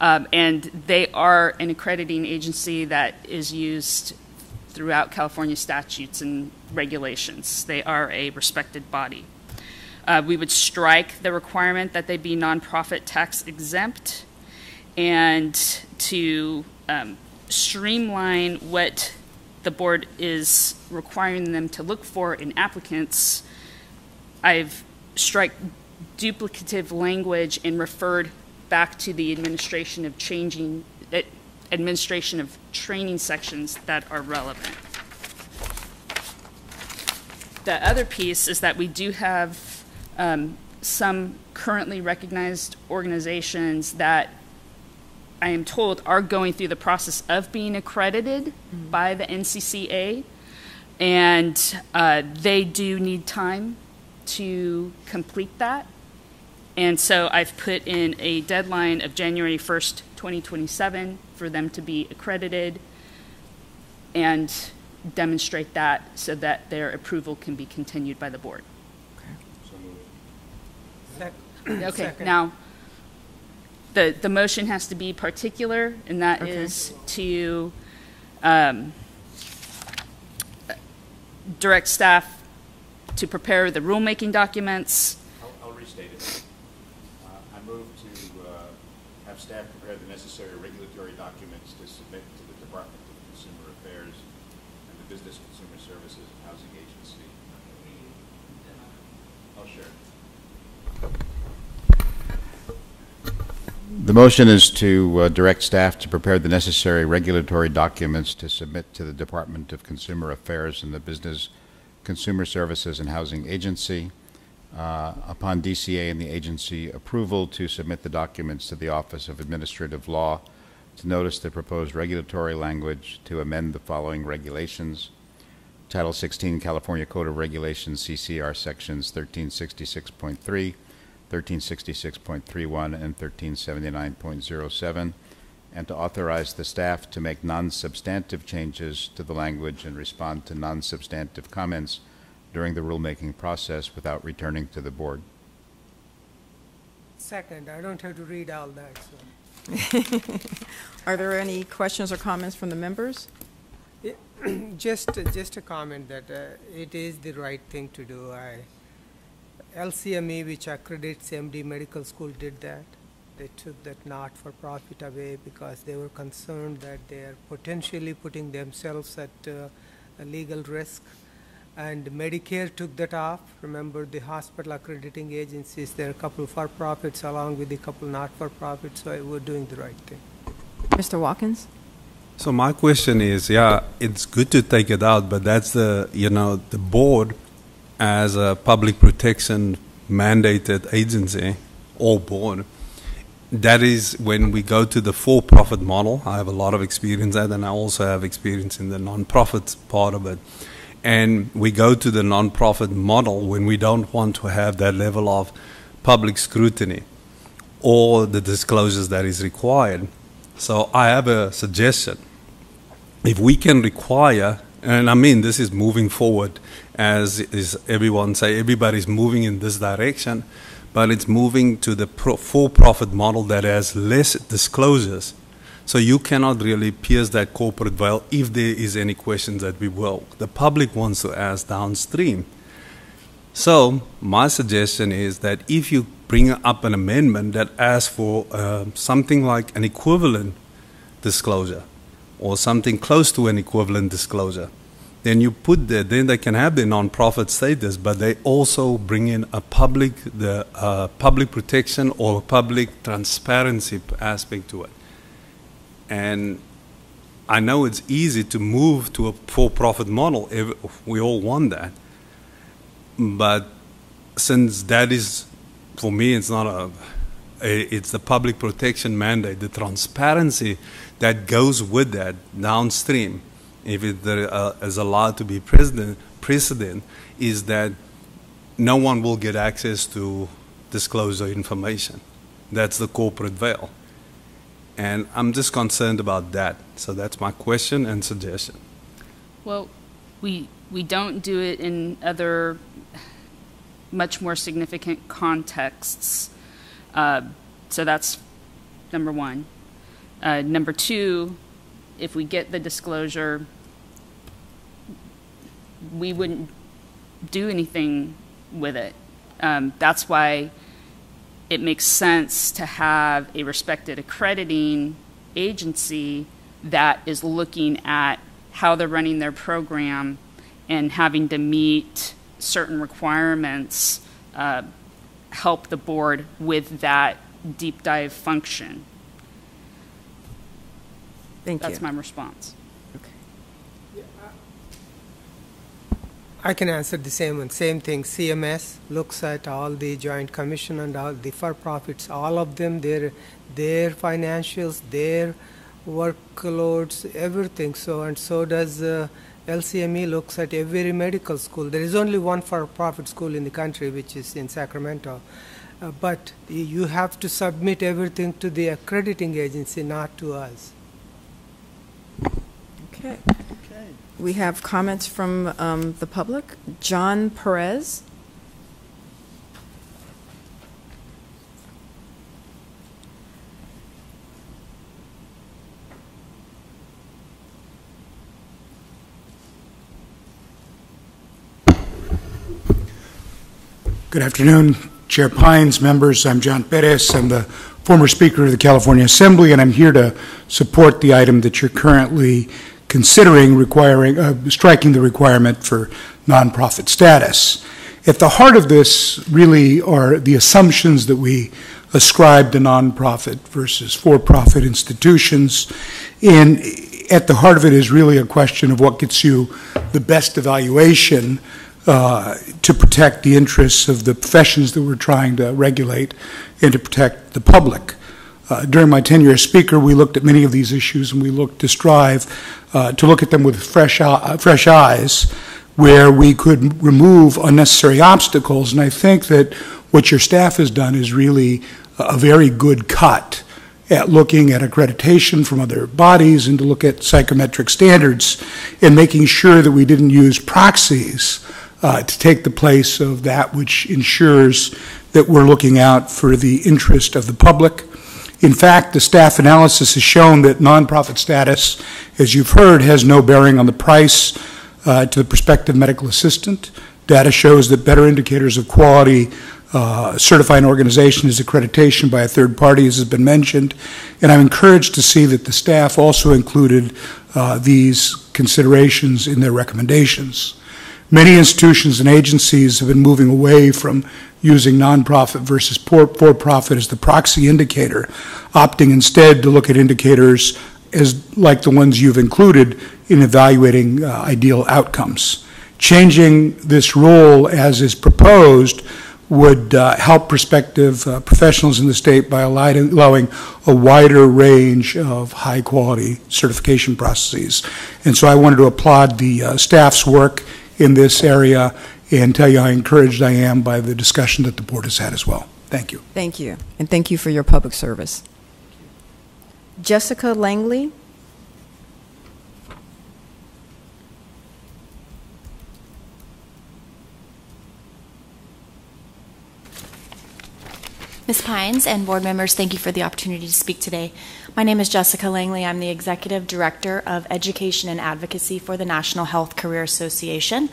Um, and they are an accrediting agency that is used throughout California statutes and regulations. They are a respected body. Uh, we would strike the requirement that they be nonprofit tax exempt and to um, streamline what the board is requiring them to look for in applicants. I've strike duplicative language and referred back to the administration of changing uh, administration of training sections that are relevant. The other piece is that we do have um, some currently recognized organizations that I am told are going through the process of being accredited by the NCCA, and uh, they do need time to complete that. And so I've put in a deadline of January 1st, 2027 for them to be accredited and demonstrate that so that their approval can be continued by the board. Okay, Second. now, the, the motion has to be particular, and that is to um, direct staff to prepare the rulemaking documents. I'll, I'll restate it. Uh, I move to uh, have staff prepare the necessary regulatory documents to submit to the Department of Consumer Affairs and the Business Consumer Services and Housing Agency. Oh, sure. The motion is to uh, direct staff to prepare the necessary regulatory documents to submit to the Department of Consumer Affairs and the Business Consumer Services and Housing Agency. Uh, upon DCA and the agency approval to submit the documents to the Office of Administrative Law to notice the proposed regulatory language to amend the following regulations. Title 16 California Code of Regulations CCR sections 1366.3 1366.31 and 1379.07, and to authorize the staff to make non-substantive changes to the language and respond to non-substantive comments during the rulemaking process without returning to the board. Second, I don't have to read all that, so. Are there any questions or comments from the members? Just, just a comment that uh, it is the right thing to do. I, LCME, which accredits MD Medical School, did that. They took that not-for-profit away because they were concerned that they are potentially putting themselves at uh, a legal risk. And Medicare took that off. Remember, the hospital accrediting agencies, there are a couple for-profits along with a couple not-for-profits, so we're doing the right thing. Mr. Watkins? So my question is, yeah, it's good to take it out, but that's the, you know, the board as a public protection mandated agency or board. That is when we go to the for-profit model. I have a lot of experience that, and I also have experience in the non-profit part of it. And we go to the non-profit model when we don't want to have that level of public scrutiny or the disclosures that is required. So I have a suggestion. If we can require, and I mean this is moving forward, as is everyone say, everybody's moving in this direction, but it's moving to the pro- for-profit model that has less disclosures. So you cannot really pierce that corporate veil if there is any questions that we will. The public wants to ask downstream. So my suggestion is that if you bring up an amendment that asks for uh, something like an equivalent disclosure or something close to an equivalent disclosure, then you put that, then they can have their nonprofit status, but they also bring in a public, the uh, public protection or public transparency aspect to it. And I know it's easy to move to a for-profit model. We all want that. But since that is, for me, it's not a, a, it's the public protection mandate, the transparency that goes with that downstream, if it uh, is allowed to be precedent, precedent, is that no one will get access to disclosure information. That's the corporate veil. And I'm just concerned about that. So that's my question and suggestion. Well, we we don't do it in other much more significant contexts. Uh, so that's number one. Uh, number two, if we get the disclosure, we wouldn't do anything with it. Um, that's why it makes sense to have a respected accrediting agency that is looking at how they're running their program and having to meet certain requirements uh, help the board with that deep dive function. Thank That's you. my response. Okay. I can answer the same one. Same thing. CMS looks at all the Joint Commission and all the for-profits, all of them, their their financials, their workloads, everything. So and so does uh, LCME looks at every medical school. There is only one for-profit school in the country, which is in Sacramento. Uh, but you have to submit everything to the accrediting agency, not to us. Okay. We have comments from um, the public. John Perez. Good afternoon, Chair Pines, members. I'm John Perez. I'm the former Speaker of the California Assembly, and I'm here to support the item that you're currently considering requiring uh, striking the requirement for nonprofit status. At the heart of this really are the assumptions that we ascribe to nonprofit versus for-profit institutions. And at the heart of it is really a question of what gets you the best evaluation uh, to protect the interests of the professions that we're trying to regulate and to protect the public. Uh, during my tenure as Speaker, we looked at many of these issues and we looked to strive uh, to look at them with fresh, uh, fresh eyes where we could remove unnecessary obstacles. And I think that what your staff has done is really a very good cut at looking at accreditation from other bodies and to look at psychometric standards and making sure that we didn't use proxies uh, to take the place of that which ensures that we're looking out for the interest of the public. In fact, the staff analysis has shown that nonprofit status, as you've heard, has no bearing on the price uh, to the prospective medical assistant. Data shows that better indicators of quality uh, certify an organization as accreditation by a third party, as has been mentioned. And I'm encouraged to see that the staff also included uh, these considerations in their recommendations. Many institutions and agencies have been moving away from using nonprofit versus for-profit as the proxy indicator, opting instead to look at indicators as like the ones you've included in evaluating uh, ideal outcomes. Changing this rule as is proposed would uh, help prospective uh, professionals in the state by allowing a wider range of high quality certification processes. And so I wanted to applaud the uh, staff's work in this area and tell you how encouraged I am by the discussion that the board has had as well. Thank you. Thank you. And thank you for your public service. Jessica Langley. Ms. Pines and board members, thank you for the opportunity to speak today. My name is Jessica Langley. I'm the Executive Director of Education and Advocacy for the National Healthcareer Association.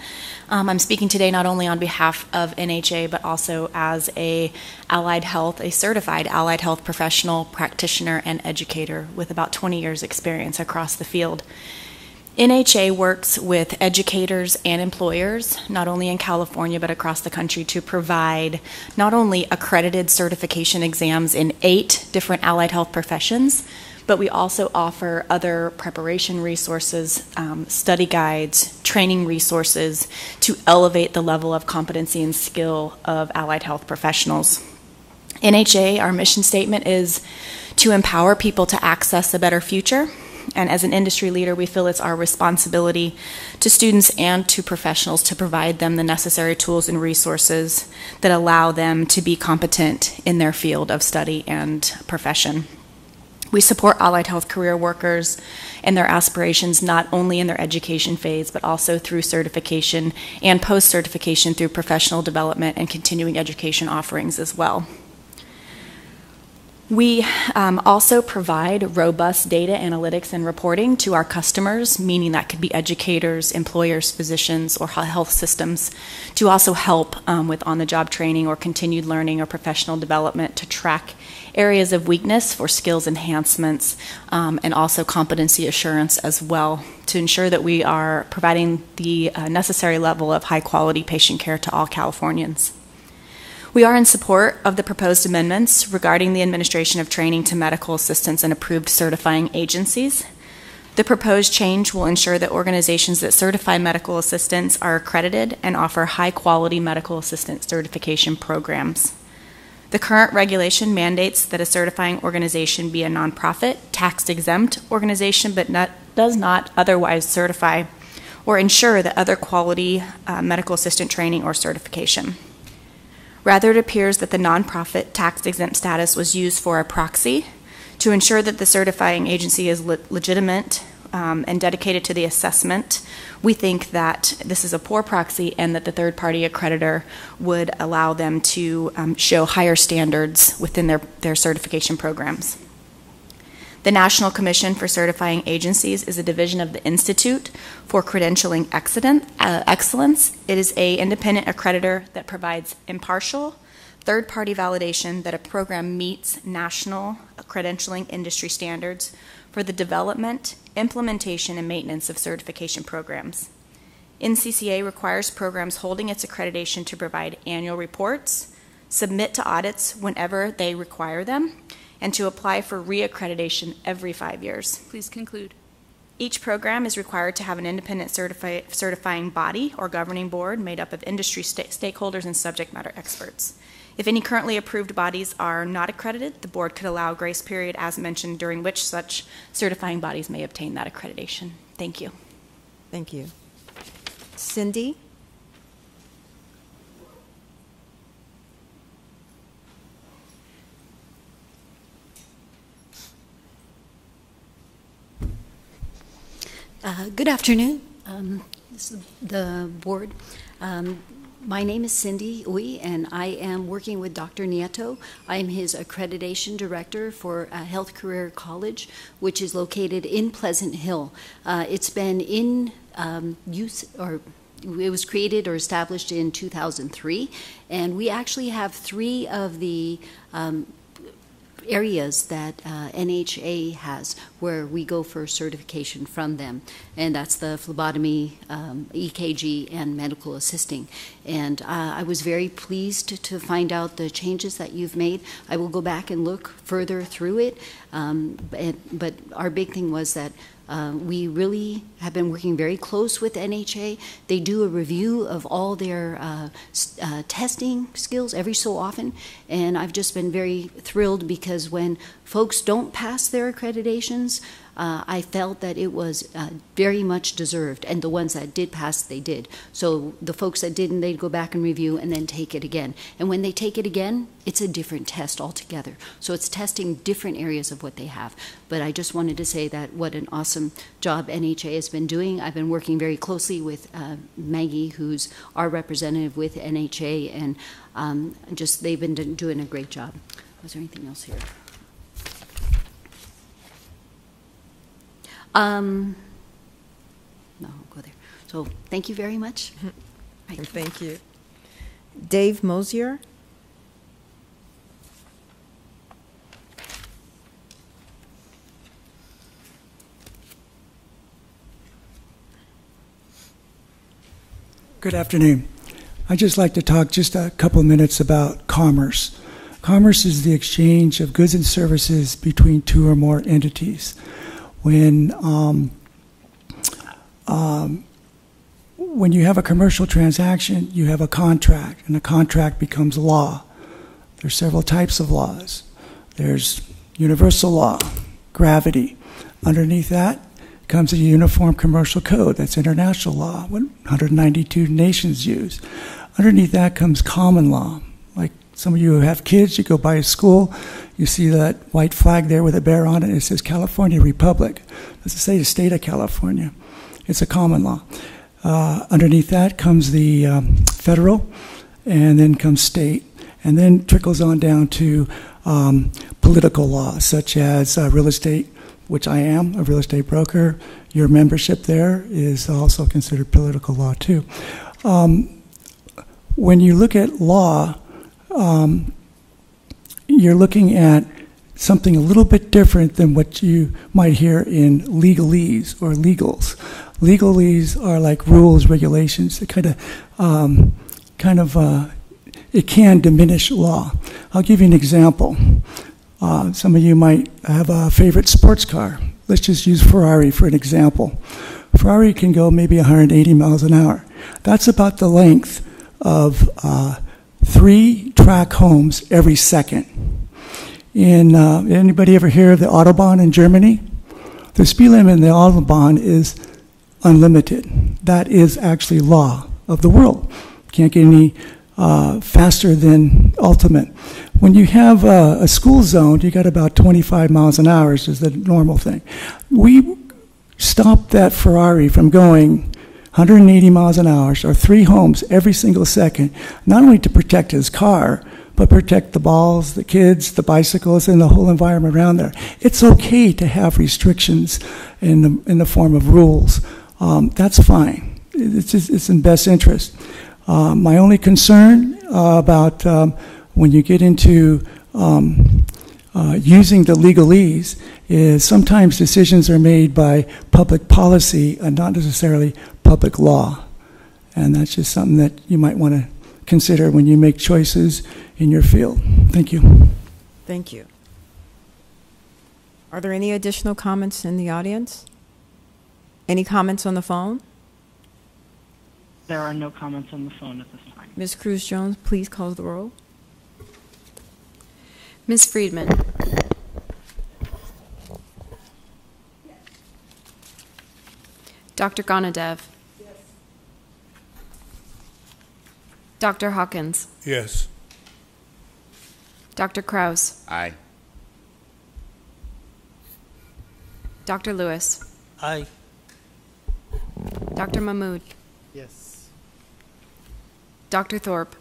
Um, I'm speaking today not only on behalf of NHA, but also as a allied health, a certified allied health professional, practitioner, and educator with about 20 years experience across the field. NHA works with educators and employers, not only in California but across the country, to provide not only accredited certification exams in eight different allied health professions, but we also offer other preparation resources, um, study guides, training resources to elevate the level of competency and skill of allied health professionals. NHA, our mission statement is to empower people to access a better future and as an industry leader, we feel it's our responsibility to students and to professionals to provide them the necessary tools and resources that allow them to be competent in their field of study and profession. We support allied health career workers and their aspirations not only in their education phase, but also through certification and post certification through professional development and continuing education offerings as well. We um, also provide robust data analytics and reporting to our customers, meaning that could be educators, employers, physicians, or health systems, to also help um, with on the job training or continued learning or professional development to track areas of weakness for skills enhancements um, and also competency assurance as well to ensure that we are providing the uh, necessary level of high quality patient care to all Californians. We are in support of the proposed amendments regarding the administration of training to medical assistants and approved certifying agencies. The proposed change will ensure that organizations that certify medical assistants are accredited and offer high quality medical assistant certification programs. The current regulation mandates that a certifying organization be a nonprofit, tax exempt organization, but not, does not otherwise certify or ensure the other quality uh, medical assistant training or certification. Rather, it appears that the nonprofit tax exempt status was used for a proxy to ensure that the certifying agency is le- legitimate um, and dedicated to the assessment. We think that this is a poor proxy and that the third party accreditor would allow them to um, show higher standards within their, their certification programs. The National Commission for Certifying Agencies is a division of the Institute for Credentialing uh, Excellence. It is a independent accreditor that provides impartial, third-party validation that a program meets national credentialing industry standards for the development, implementation, and maintenance of certification programs. NCCA requires programs holding its accreditation to provide annual reports, submit to audits whenever they require them, and to apply for reaccreditation every five years. Please conclude. Each program is required to have an independent certifi- certifying body or governing board made up of industry st- stakeholders and subject matter experts. If any currently approved bodies are not accredited, the board could allow a grace period as mentioned during which such certifying bodies may obtain that accreditation. Thank you. Thank you. Cindy? Uh, good afternoon, um, the board. Um, my name is Cindy Uy, and I am working with Dr. Nieto. I am his accreditation director for uh, Health Career College, which is located in Pleasant Hill. Uh, it's been in um, use or it was created or established in 2003, and we actually have three of the um, areas that uh, NHA has where we go for certification from them, and that's the phlebotomy, um, EKG, and medical assisting. And uh, I was very pleased to find out the changes that you've made. I will go back and look further through it, um, but, but our big thing was that uh, we really have been working very close with NHA. They do a review of all their uh, uh, testing skills every so often, and I've just been very thrilled because when folks don't pass their accreditations, uh, I felt that it was uh, very much deserved, and the ones that did pass, they did. So the folks that didn't, they'd go back and review and then take it again. And when they take it again, it's a different test altogether. So it's testing different areas of what they have. But I just wanted to say that what an awesome job NHA has been doing. I've been working very closely with uh, Maggie, who's our representative with NHA, and um, just they've been doing a great job. Was there anything else here? Um, no, I'll go there. So thank you very much. Thank, thank you. Dave Mosier? Good afternoon. I'd just like to talk just a couple minutes about commerce. Commerce is the exchange of goods and services between two or more entities. When um, um, when you have a commercial transaction, you have a contract, and a contract becomes law. There's several types of laws. There's universal law, gravity. Underneath that comes a uniform commercial code. That's international law, what 192 nations use. Underneath that comes common law. Some of you who have kids, you go by a school, you see that white flag there with a bear on it. It says California Republic. It doesn't say the state of California. It's a common law. Uh, underneath that comes the um, federal, and then comes state, and then trickles on down to um, political law, such as uh, real estate, which I am a real estate broker. Your membership there is also considered political law too. Um, when you look at law, um, you're looking at something a little bit different than what you might hear in legalese or legals. Legalese are like rules, regulations. It kind of, um, kind of, uh, it can diminish law. I'll give you an example. Uh, some of you might have a favorite sports car. Let's just use Ferrari for an example. Ferrari can go maybe 180 miles an hour. That's about the length of uh, three track homes every second. In uh, anybody ever hear of the Autobahn in Germany? The speed limit in the Autobahn is unlimited. That is actually law of the world. Can't get any uh, faster than ultimate. When you have a, a school zone, you got about 25 miles an hour which is the normal thing. We stopped that Ferrari from going 180 miles an hour or three homes every single second, not only to protect his car, but protect the balls, the kids, the bicycles, and the whole environment around there. It's okay to have restrictions in the, in the form of rules. Um, that's fine. It's, just, it's in best interest. Uh, my only concern uh, about um, when you get into um, uh, using the legalese is sometimes decisions are made by public policy and not necessarily public law. And that's just something that you might want to consider when you make choices in your field. Thank you. Thank you. Are there any additional comments in the audience? Any comments on the phone? There are no comments on the phone at this time. Ms. Cruz Jones, please call the roll. Ms. Friedman. Dr. GnanaDev. Dr. Hawkins. Yes. Dr. Krauss. Aye. Dr. Lewis. Aye. Dr. Mahmood. Yes. Dr. Thorp.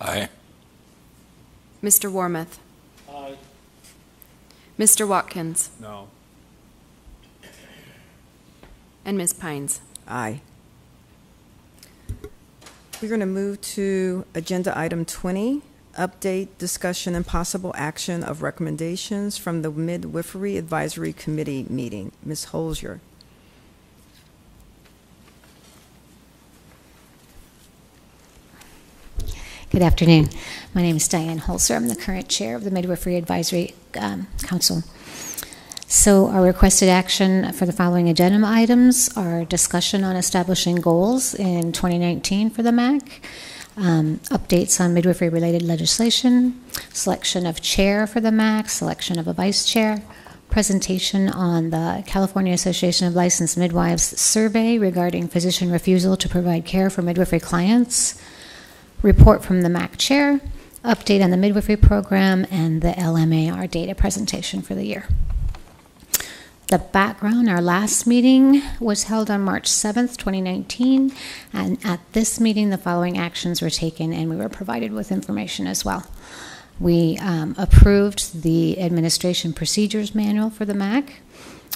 Aye. Mr. Warmoth. Aye. Mr. Watkins. No. And Ms. Pines. Aye. We're going to move to agenda item 20, update, discussion, and possible action of recommendations from the Midwifery Advisory Committee meeting. Ms. Holzer. Good afternoon. My name is Diane Holzer. I'm the current chair of the Midwifery Advisory um, Council. So, our requested action for the following agenda items are discussion on establishing goals in 2019 for the MAC, um, updates on midwifery related legislation, selection of chair for the MAC, selection of a vice chair, presentation on the California Association of Licensed Midwives survey regarding physician refusal to provide care for midwifery clients, report from the MAC chair, update on the midwifery program, and the LMAR data presentation for the year. The background our last meeting was held on March 7th, 2019, and at this meeting, the following actions were taken, and we were provided with information as well. We um, approved the administration procedures manual for the MAC.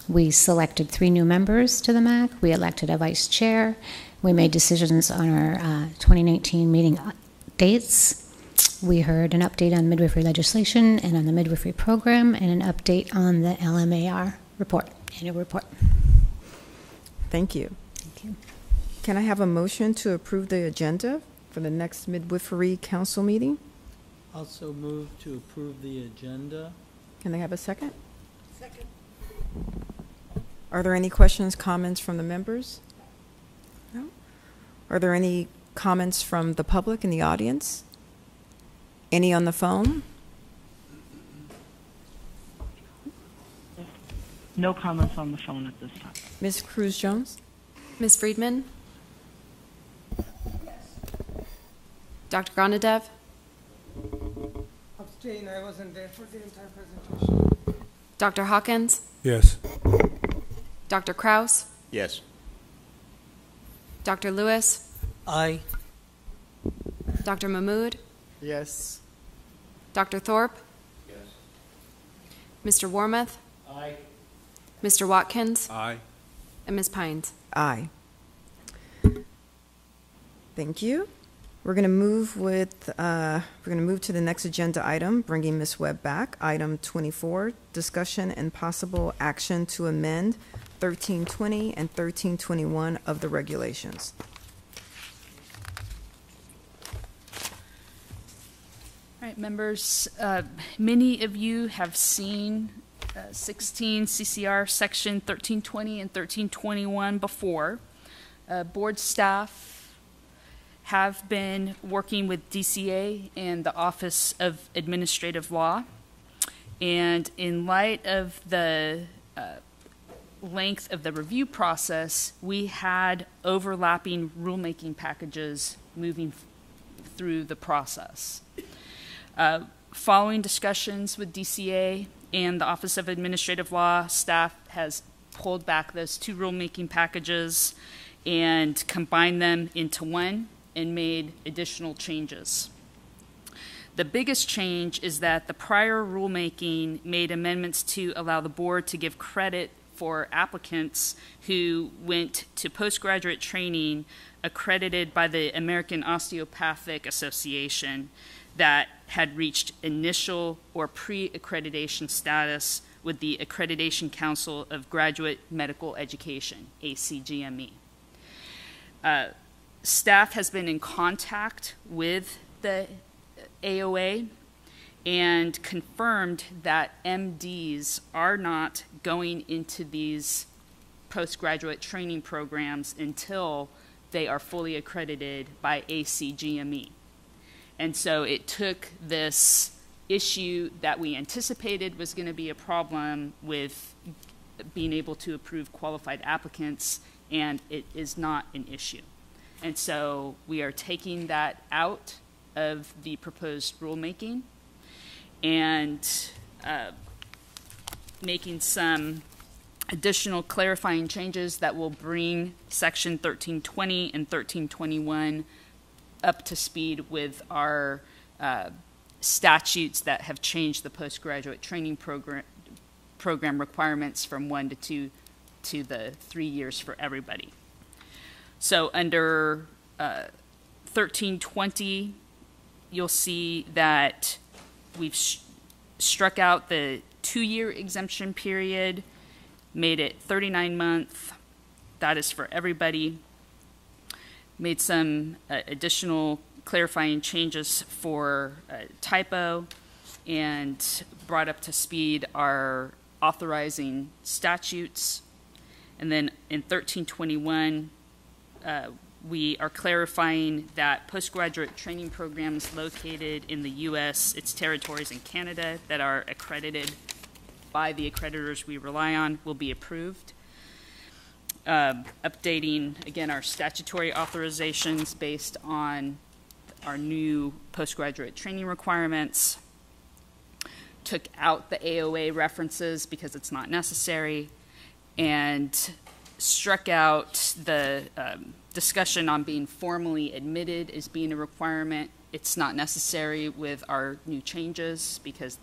We selected three new members to the MAC. We elected a vice chair. We made decisions on our uh, 2019 meeting dates. We heard an update on midwifery legislation and on the midwifery program, and an update on the LMAR report, annual report. Thank you. Thank you. Can I have a motion to approve the agenda for the next midwifery council meeting? Also move to approve the agenda. Can I have a second? Second. Are there any questions, comments from the members? No? Are there any comments from the public in the audience? Any on the phone? No comments on the phone at this time. Ms. Cruz Jones? Ms. Friedman? Dr. GnanaDev? Abstain, I wasn't there for the entire presentation. Dr. Hawkins? Yes. Dr. Krauss? Yes. Dr. Lewis? Aye. Dr. Mahmood? Yes. Dr. Thorp? Yes. Mr. Warmoth? Aye. Mr. Watkins? Aye. And Ms. Pines? Aye. Thank you. We're going to move with, uh, we're going to move to the next agenda item, bringing Ms. Webb back. Item 24, discussion and possible action to amend 1320 and 1321 of the regulations. All right, members, uh, many of you have seen uh, 16 CCR Section 1320 and 1321 before. Uh, Board staff have been working with DCA and the Office of Administrative Law. And in light of the uh, length of the review process, we had overlapping rulemaking packages moving through the process. Uh, following discussions with DCA and the Office of Administrative Law, staff has pulled back those two rulemaking packages and combined them into one and made additional changes. The biggest change is that the prior rulemaking made amendments to allow the board to give credit for applicants who went to postgraduate training accredited by the American Osteopathic Association that had reached initial or pre accreditation status with the Accreditation Council of Graduate Medical Education, ACGME. Uh, staff has been in contact with the AOA and confirmed that MDs are not going into these postgraduate training programs until they are fully accredited by ACGME. And so it took this issue that we anticipated was going to be a problem with being able to approve qualified applicants, and it is not an issue. And so we are taking that out of the proposed rulemaking and uh, making some additional clarifying changes that will bring Section 1320 and 1321 up to speed with our uh, statutes that have changed the postgraduate training program program requirements from one to two to the three years for everybody. So under uh, 1320, you'll see that we've struck out the two-year exemption period, made it 39 month. That is for everybody. Made some uh, additional clarifying changes for uh, typo and brought up to speed our authorizing statutes. And then in 1321, uh, we are clarifying that postgraduate training programs located in the U.S., its territories, and Canada that are accredited by the accreditors we rely on will be approved. Uh, updating, again, our statutory authorizations based on our new postgraduate training requirements. Took out the AOA references because it's not necessary. And struck out the um, discussion on being formally admitted as being a requirement. It's not necessary with our new changes because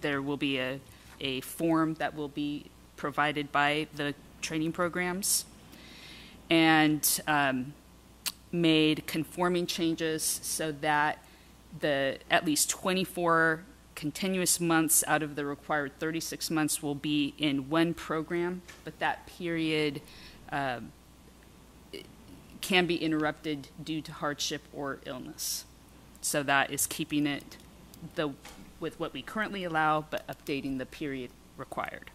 there will be a, a form that will be provided by the training programs. And um, made conforming changes so that the at least 24 continuous months out of the required 36 months will be in one program, but that period uh, can be interrupted due to hardship or illness. So that is keeping it the, with what we currently allow, but updating the period required.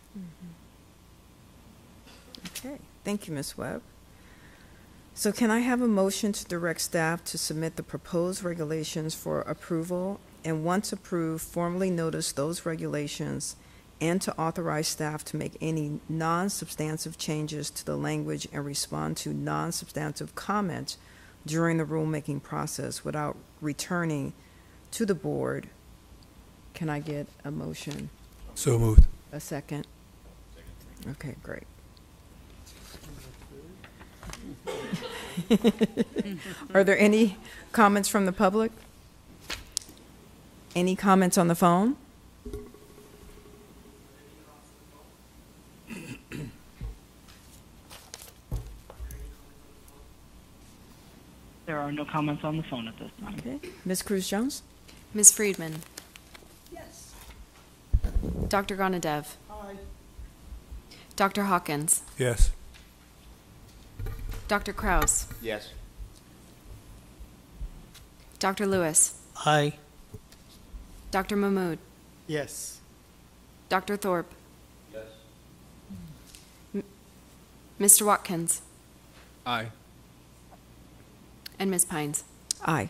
Okay, thank you, Ms. Webb. So can I have a motion to direct staff to submit the proposed regulations for approval, and once approved, formally notice those regulations, and to authorize staff to make any non-substantive changes to the language and respond to non-substantive comments during the rulemaking process without returning to the board? Can I get a motion? So moved. A second? Okay, great. Are there any comments from the public? Any comments on the phone? There are no comments on the phone at this time. Okay. Ms. Cruz Jones? Ms. Friedman. Yes. Dr. GnanaDev. Aye. Dr. Hawkins. Yes. Dr. Krauss. Yes. Dr. Lewis. Aye. Dr. Mahmood. Yes. Dr. Thorp. Yes. Mr. Watkins. Aye. And Ms. Pines. Aye.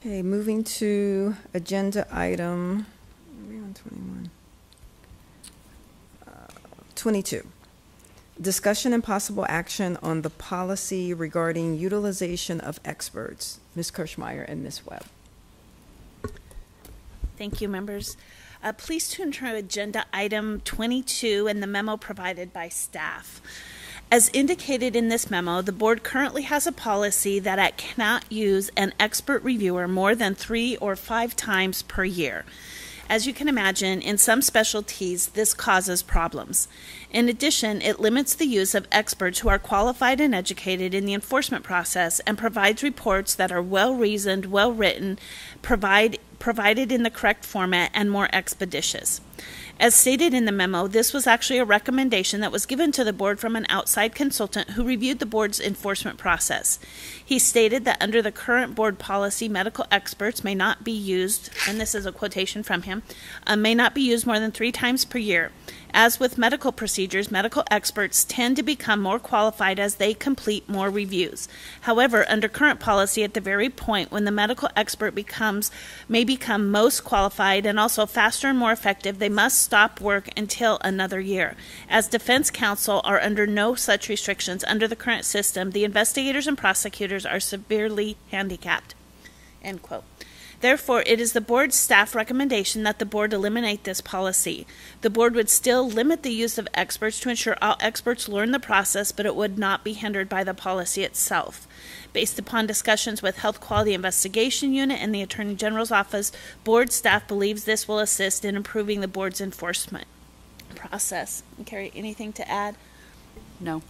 Okay, moving to agenda item, are we on 21? Uh, 22. Discussion and possible action on the policy regarding utilization of experts. Ms. Kirchmeyer and Ms. Webb. Thank you, members. Uh, please turn to agenda item 22 and the memo provided by staff. As indicated in this memo, the board currently has a policy that it cannot use an expert reviewer more than three or five times per year. As you can imagine, in some specialties, this causes problems. In addition, it limits the use of experts who are qualified and educated in the enforcement process and provides reports that are well reasoned, well written, provide, provided in the correct format, and more expeditious. As stated in the memo, this was actually a recommendation that was given to the board from an outside consultant who reviewed the board's enforcement process. He stated that under the current board policy, medical experts may not be used, and this is a quotation from him, uh, may not be used more than three times per year. As with medical procedures, medical experts tend to become more qualified as they complete more reviews. However, under current policy, at the very point when the medical expert becomes may become most qualified and also faster and more effective, they must stop work until another year. As defense counsel are under no such restrictions under the current system, the investigators and prosecutors are severely handicapped. End quote. Therefore, it is the board's staff recommendation that the board eliminate this policy. The board would still limit the use of experts to ensure all experts learn the process, but it would not be hindered by the policy itself. Based upon discussions with Health Quality Investigation Unit and the Attorney General's Office, board staff believes this will assist in improving the board's enforcement process. Carrie, anything to add? No.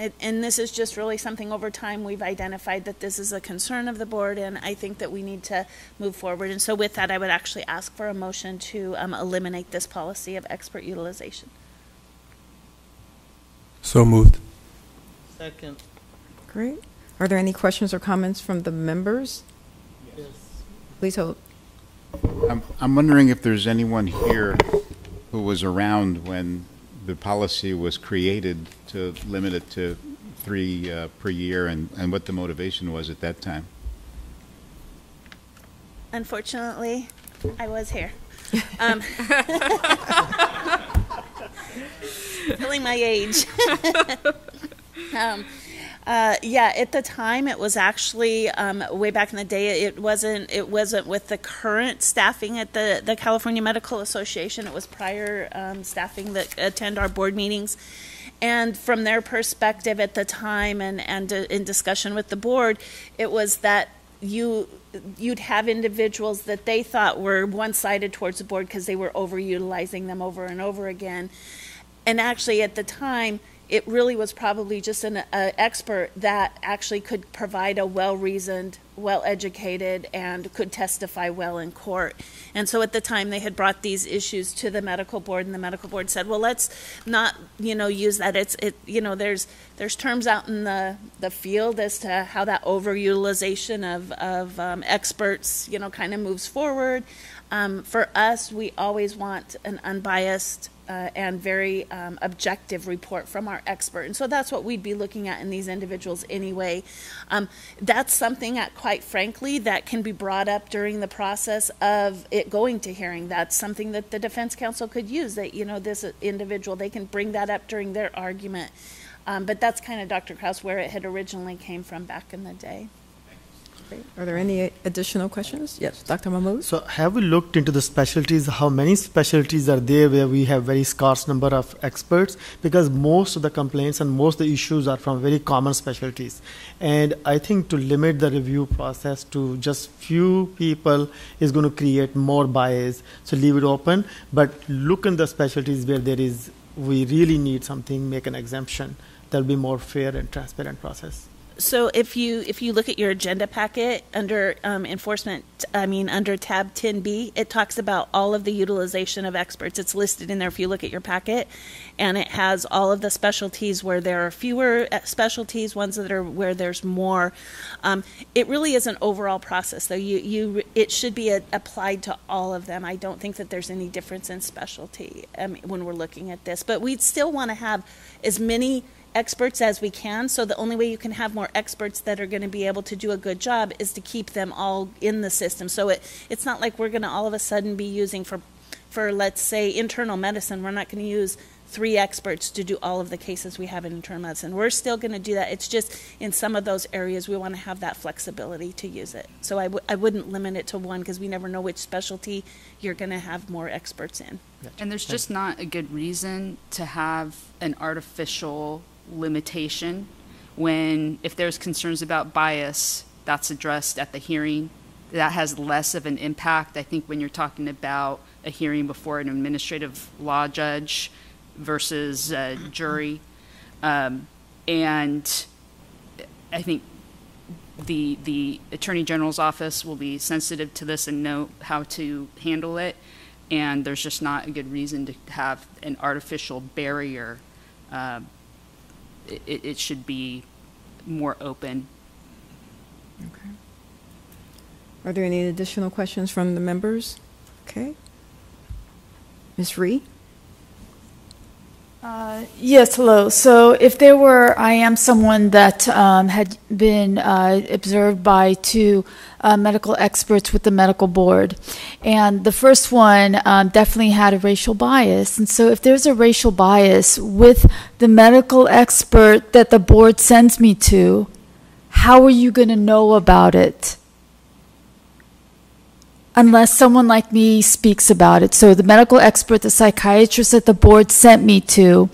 Okay. And, and this is just really something over time we've identified that this is a concern of the board, and I think that we need to move forward. And so, with that, I would actually ask for a motion to um, eliminate this policy of expert utilization. So moved. Second. Great. Are there any questions or comments from the members? Yes. Please hold. I'm, I'm wondering if there's anyone here who was around when the policy was created to limit it to three uh, per year and, and what the motivation was at that time. Unfortunately, I was here. Um, feeling my age. um, uh, yeah, at the time, it was actually um, way back in the day. It wasn't. It wasn't with the current staffing at the the California Medical Association. It was prior um, staffing that attend our board meetings, and from their perspective at the time, and and uh, in discussion with the board, it was that you you'd have individuals that they thought were one-sided towards the board because they were overutilizing them over and over again and actually at the time it really was probably just an expert that actually could provide a well-reasoned, well-educated, and could testify well in court. And so at the time, they had brought these issues to the medical board, and the medical board said, "Well, let's not, you know, use that. It's, it, you know, there's there's terms out in the the field as to how that overutilization of of um, experts, you know, kind of moves forward." Um, for us, we always want an unbiased uh, and very um, objective report from our expert. And so that's what we'd be looking at in these individuals anyway. Um, that's something that, quite frankly, that can be brought up during the process of it going to hearing. That's something that the defense counsel could use. That you know, this individual, they can bring that up during their argument. Um, but that's kind of Dr. Krauss where it had originally came from back in the day. Are there any additional questions? Yes, Dr. Mahmood? So have we looked into the specialties? How many specialties are there where we have very scarce number of experts? Because most of the complaints and most of the issues are from very common specialties. And I think to limit the review process to just few people is going to create more bias. So leave it open, but look in the specialties where there is, we really need something, make an exemption. That'll be more fair and transparent process so if you if you look at your agenda packet under um, enforcement, I mean under tab 10B, it talks about all of the utilization of experts. It's listed in there if you look at your packet, and it has all of the specialties where there are fewer uh, specialties, ones that are where there's more. Um, it really is an overall process, though. You you it should be a, applied to all of them. I don't think that there's any difference in specialty um, when we're looking at this, but we'd still want to have as many experts as we can. So the only way you can have more experts that are going to be able to do a good job is to keep them all in the system. So it it's not like we're going to all of a sudden be using for for let's say internal medicine. We're not going to use three experts to do all of the cases we have in internal medicine. We're still going to do that. It's just in some of those areas we want to have that flexibility to use it. So I w- I wouldn't limit it to one because we never know which specialty you're going to have more experts in. And there's just not a good reason to have an artificial limitation when, if there's concerns about bias, that's addressed at the hearing. That has less of an impact, I think, when you're talking about a hearing before an administrative law judge versus a jury. Um, and I think the the attorney general's office will be sensitive to this and know how to handle it. And there's just not a good reason to have an artificial barrier uh, it, it should be more open. Okay. Are there any additional questions from the members? Okay. Ms. Ree? Uh, yes, hello. So if there were, I am someone that um, had been uh, observed by two uh, medical experts with the medical board. And the first one um, definitely had a racial bias. And so if there's a racial bias with the medical expert that the board sends me to, how are you going to know about it? Unless someone like me speaks about it. So the medical expert, the psychiatrist that the board sent me to,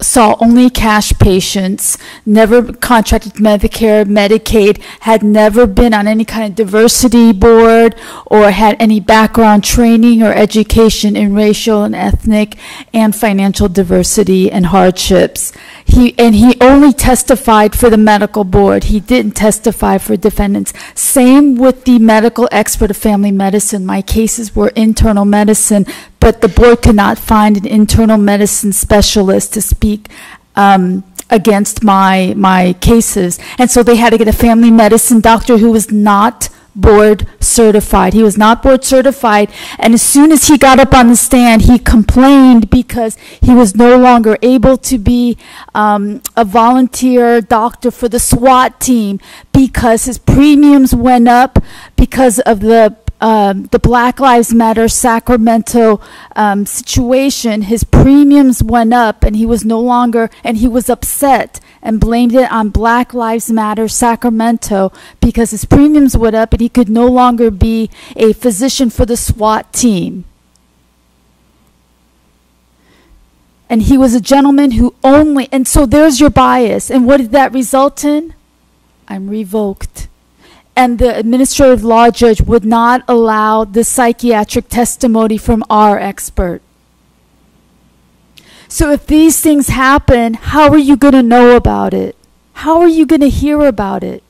saw only cash patients, never contracted Medicare, Medicaid, had never been on any kind of diversity board or had any background training or education in racial and ethnic and financial diversity and hardships. He, and he only testified for the medical board. He didn't testify for defendants. Same with the medical expert of family medicine. My cases were internal medicine, but the board could not find an internal medicine specialist to speak um, against my my cases, and so they had to get a family medicine doctor who was not board certified. He was not board certified, and as soon as he got up on the stand, he complained because he was no longer able to be um, a volunteer doctor for the SWAT team because his premiums went up because of the um, the Black Lives Matter Sacramento um, situation, his premiums went up and he was no longer, and he was upset and blamed it on Black Lives Matter Sacramento because his premiums went up and he could no longer be a physician for the SWAT team. And he was a gentleman who only, and so there's your bias. And what did that result in? I'm revoked and the administrative law judge would not allow the psychiatric testimony from our expert. So if these things happen, how are you going to know about it? How are you going to hear about it?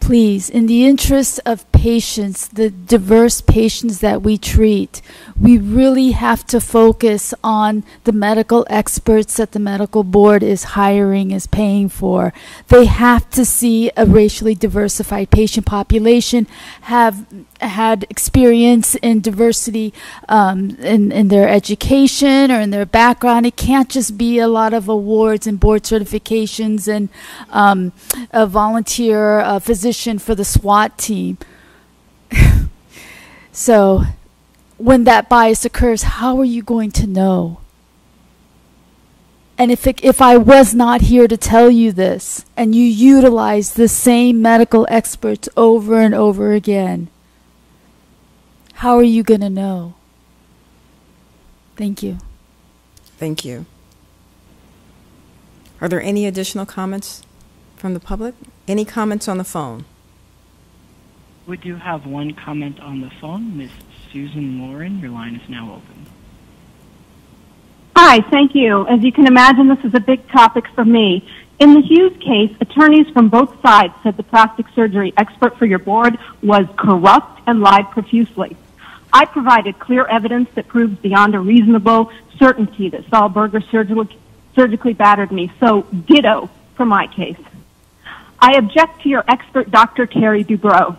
Please, in the interest of patients, the diverse patients that we treat, we really have to focus on the medical experts that the medical board is hiring, is paying for. They have to see a racially diversified patient population, have had experience in diversity um, in, in their education or in their background. It can't just be a lot of awards and board certifications and um, a volunteer a physician for the SWAT team. so, when that bias occurs, how are you going to know? And if, it, if I was not here to tell you this, and you utilize the same medical experts over and over again, how are you going to know? Thank you. Thank you. Are there any additional comments from the public? Any comments on the phone? We do have one comment on the phone. Ms. Susan Lauren, your line is now open. Hi, thank you. As you can imagine, this is a big topic for me. In the Hughes case, attorneys from both sides said the plastic surgery expert for your board was corrupt and lied profusely. I provided clear evidence that proves beyond a reasonable certainty that Saul Berger surgically, surgically battered me, so ditto for my case. I object to your expert, Dr. Terry Dubrow.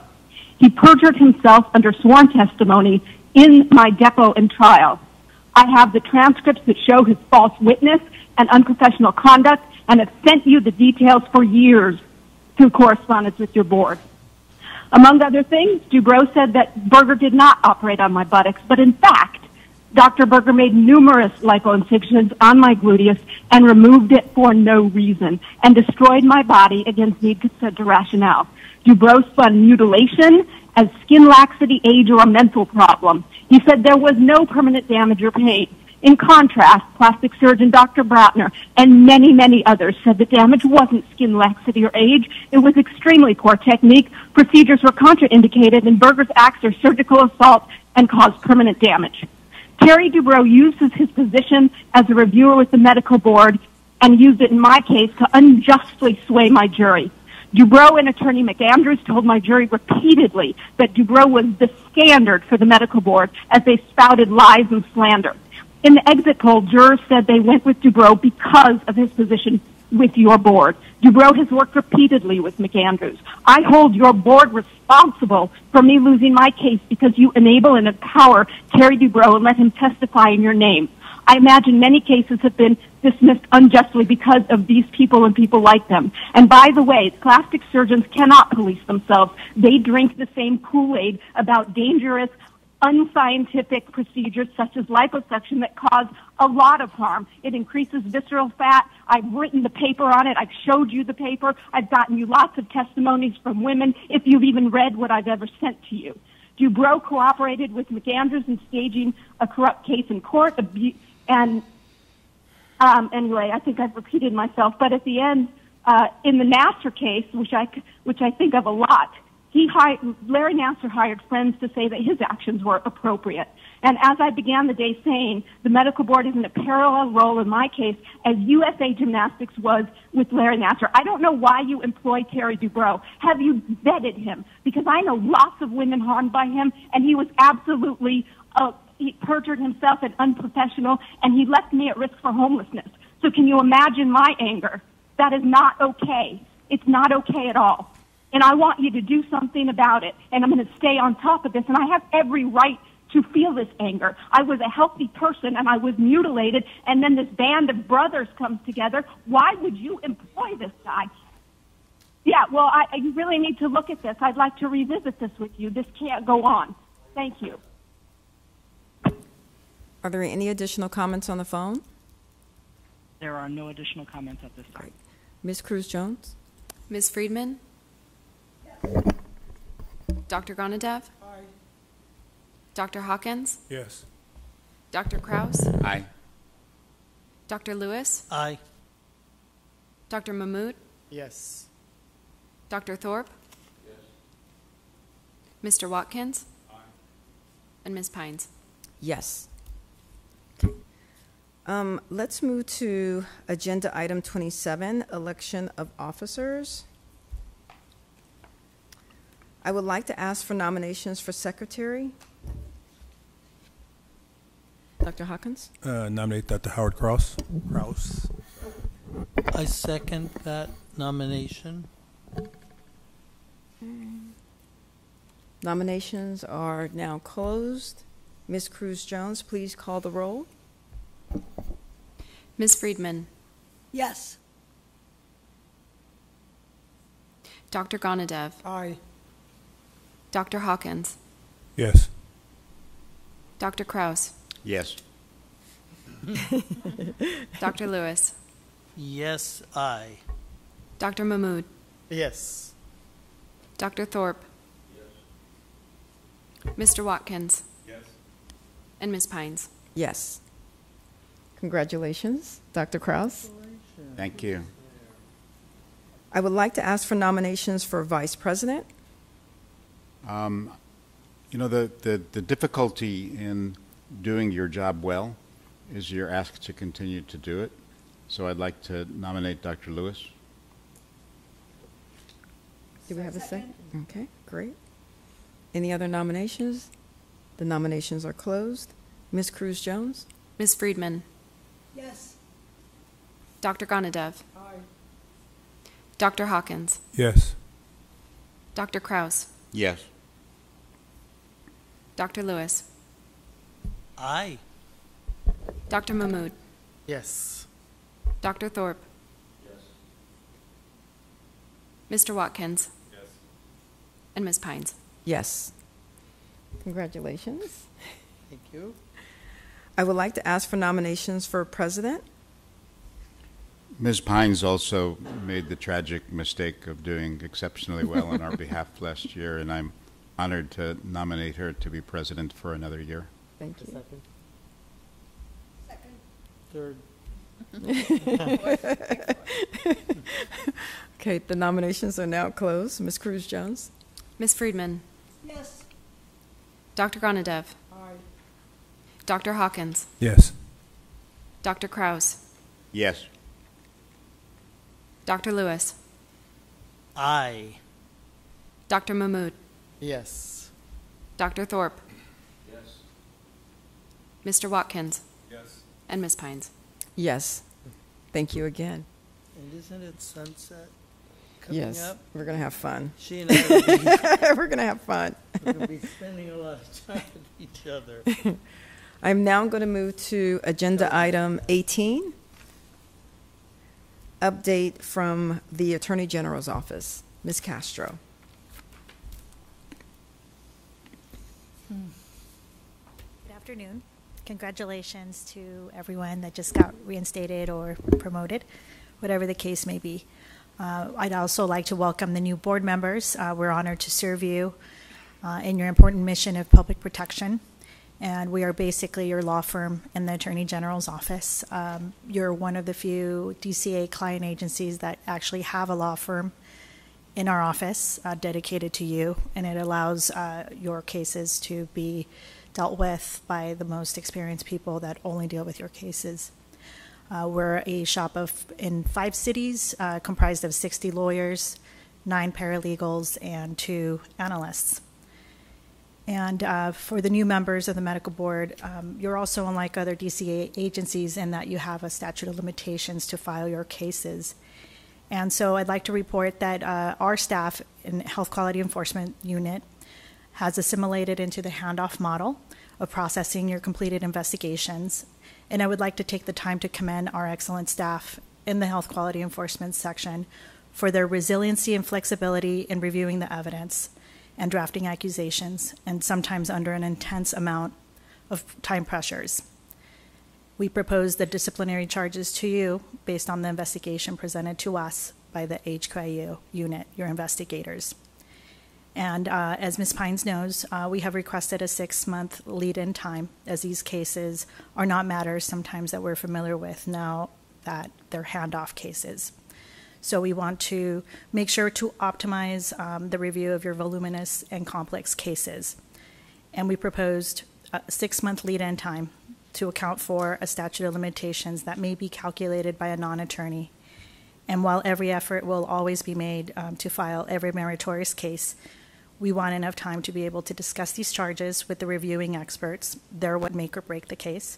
He perjured himself under sworn testimony in my depo and trial. I have the transcripts that show his false witness and unprofessional conduct and have sent you the details for years through correspondence with your board. Among other things, Dubrow said that Berger did not operate on my buttocks, but in fact, Dr. Berger made numerous lipoincisions on my gluteus and removed it for no reason and destroyed my body against need consent to rationale. Dubrow spun mutilation as skin laxity, age, or a mental problem. He said there was no permanent damage or pain. In contrast, plastic surgeon Dr. Bratner and many, many others said the damage wasn't skin laxity or age. It was extremely poor technique. Procedures were contraindicated and Berger's acts are surgical assault and caused permanent damage. Terry Dubrow uses his position as a reviewer with the medical board and used it in my case to unjustly sway my jury. Dubrow and attorney McAndrews told my jury repeatedly that Dubrow was the standard for the medical board as they spouted lies and slander. In the exit poll, jurors said they went with Dubrow because of his position with your board. Dubrow has worked repeatedly with McAndrews. I hold your board responsible for me losing my case because you enable and empower Terry Dubrow and let him testify in your name. I imagine many cases have been dismissed unjustly because of these people and people like them. And by the way, plastic surgeons cannot police themselves. They drink the same Kool-Aid about dangerous, unscientific procedures such as liposuction that cause a lot of harm. It increases visceral fat. I've written the paper on it. I've showed you the paper. I've gotten you lots of testimonies from women if you've even read what I've ever sent to you. Dubrow cooperated with McAndrews in staging a corrupt case in court, and um, anyway, I think I've repeated myself. But at the end, uh, in the Nassar case, which I which I think of a lot, he hired, Larry Nassar hired friends to say that his actions were appropriate. And as I began the day saying, the medical board is in a parallel role in my case as USA Gymnastics was with Larry Nassar. I don't know why you employ Terry Dubrow. Have you vetted him? Because I know lots of women harmed by him, and he was absolutely uh, he perjured himself and unprofessional, and he left me at risk for homelessness. So can you imagine my anger? That is not okay. It's not okay at all. And I want you to do something about it. And I'm going to stay on top of this. And I have every right to feel this anger. I was a healthy person and I was mutilated. And then this band of brothers comes together. Why would you employ this guy? Yeah, well, I, I really need to look at this. I'd like to revisit this with you. This can't go on. Thank you. Are there any additional comments on the phone? There are no additional comments at this time. Ms. Cruz Jones? Ms. Friedman? Dr. GnanaDev? Dr. Hawkins? Yes. Dr. Krauss? Aye. Dr. Lewis? Aye. Dr. Mahmood? Yes. Dr. Thorp? Yes. Mr. Watkins? Aye. And Ms. Pines? Yes. Um, let's move to agenda item 27, election of officers. I would like to ask for nominations for secretary. Dr. Hawkins? Uh, nominate Dr. Howard Krauss. Krauss. I second that nomination. Nominations are now closed. Ms. Cruz Jones, please call the roll. Ms. Friedman, Yes. Dr. GnanaDev, Aye. Dr. Hawkins, Yes. Dr. Krauss, Yes. Dr. Lewis, Yes, I. Dr. Mahmood, Yes. Dr. Thorp, Yes. Mr. Watkins, Yes. And Ms. Pines. Yes. Congratulations, Dr. Krauss. Thank you. I would like to ask for nominations for vice president. Um, you know, the, the, the difficulty in doing your job well is you're asked to continue to do it. So I'd like to nominate Dr. Lewis. Do we have a second? Okay, great. Any other nominations? The nominations are closed. Ms. Cruz Jones? Ms. Friedman, Yes. Dr. GnanaDev, Aye. Dr. Hawkins, Yes. Dr. Krauss, Yes. Dr. Lewis, I. Dr. Mahmood, Yes. Dr. Thorp, Yes. Mr. Watkins, Yes. and Ms. Pines. Yes. Congratulations. Thank you. I would like to ask for nominations for president. Ms. Pines also made the tragic mistake of doing exceptionally well on our behalf last year, and I'm honored to nominate her to be president for another year. Thank you. Second. Third. Okay, the nominations are now closed. Ms. Cruz Jones? Ms. Friedman, Yes. Dr. GnanaDev, Aye. Dr. Hawkins, Yes. Dr. Krauss, Yes. Dr. Lewis, I. Dr. Mahmood, Yes. Dr. Thorp, Yes. Mr. Watkins, Yes. and Ms. Pines. Yes. Thank you again. And isn't it sunset coming Yes, up? we're going to have fun. She and I will be, We're going to have fun. we're going to be spending a lot of time with each other. I'm now going to move to agenda item 18. Update from the Attorney General's office. Ms. Castro. Good afternoon. Congratulations to everyone that just got reinstated or promoted, whatever the case may be. Uh, I'd also like to welcome the new board members. Uh, we're honored to serve you uh, in your important mission of public protection. And we are basically your law firm in the Attorney General's office. Um, you're one of the few DCA client agencies that actually have a law firm in our office uh, dedicated to you, and it allows uh, your cases to be dealt with by the most experienced people that only deal with your cases. Uh, we're a shop of in five cities, uh, comprised of 60 lawyers, nine paralegals, and two analysts. And uh, for the new members of the medical board, um, you're also unlike other DCA agencies in that you have a statute of limitations to file your cases. And so I'd like to report that uh, our staff in Health Quality Enforcement Unit has assimilated into the handoff model of processing your completed investigations. And I would like to take the time to commend our excellent staff in the Health Quality Enforcement section for their resiliency and flexibility in reviewing the evidence and drafting accusations, and sometimes under an intense amount of time pressures. We propose the disciplinary charges to you based on the investigation presented to us by the HQIU unit, your investigators. And uh, as Ms. Pines knows, uh, we have requested a six month lead in time, as these cases are not matters sometimes that we're familiar with now that they're handoff cases. So we want to make sure to optimize um, the review of your voluminous and complex cases. And we proposed a six month lead in time to account for a statute of limitations that may be calculated by a non attorney. And while every effort will always be made um, to file every meritorious case, we want enough time to be able to discuss these charges with the reviewing experts. They're what make or break the case.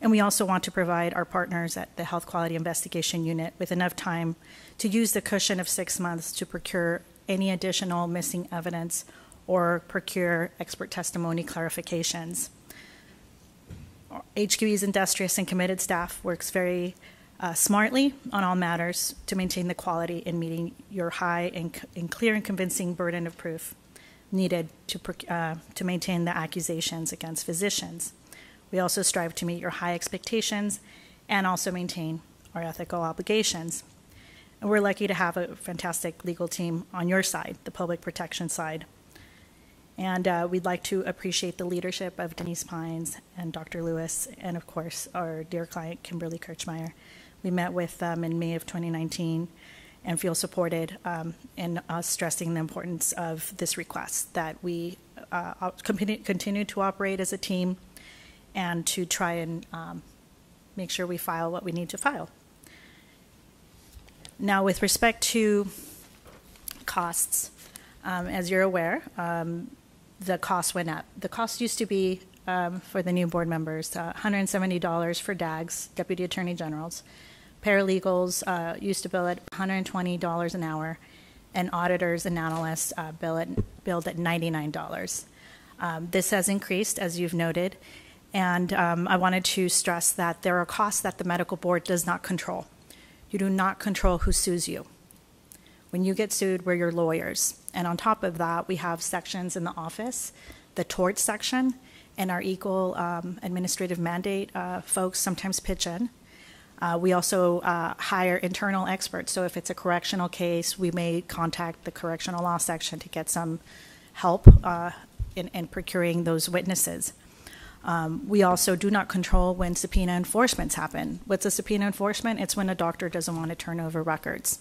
And we also want to provide our partners at the Health Quality Investigation Unit with enough time to use the cushion of six months to procure any additional missing evidence or procure expert testimony clarifications. HQE's industrious and committed staff works very uh, smartly on all matters to maintain the quality in meeting your high and, and clear and convincing burden of proof needed to, uh, to maintain the accusations against physicians. We also strive to meet your high expectations and also maintain our ethical obligations. And we're lucky to have a fantastic legal team on your side, the public protection side. And uh, we'd like to appreciate the leadership of Denise Pines and Dr. Lewis, and of course, our dear client, Kimberly Kirchmeyer. We met with them in May of 2019 and feel supported um, in us stressing the importance of this request that we uh, continue to operate as a team and to try and um, make sure we file what we need to file. Now, with respect to costs, um, as you're aware, um, the cost went up. The cost used to be um, for the new board members uh, $170 for DAGs, Deputy Attorney Generals. Paralegals uh, used to bill at $120 an hour, and auditors and analysts uh, bill at, billed at $99. Um, this has increased, as you've noted, and um, I wanted to stress that there are costs that the medical board does not control. You do not control who sues you. When you get sued, we're your lawyers. And on top of that, we have sections in the office, the tort section, and our equal um, administrative mandate uh, folks sometimes pitch in. Uh, we also uh, hire internal experts. So if it's a correctional case, we may contact the correctional law section to get some help uh, in, in procuring those witnesses. Um, we also do not control when subpoena enforcements happen. What's a subpoena enforcement? It's when a doctor doesn't want to turn over records.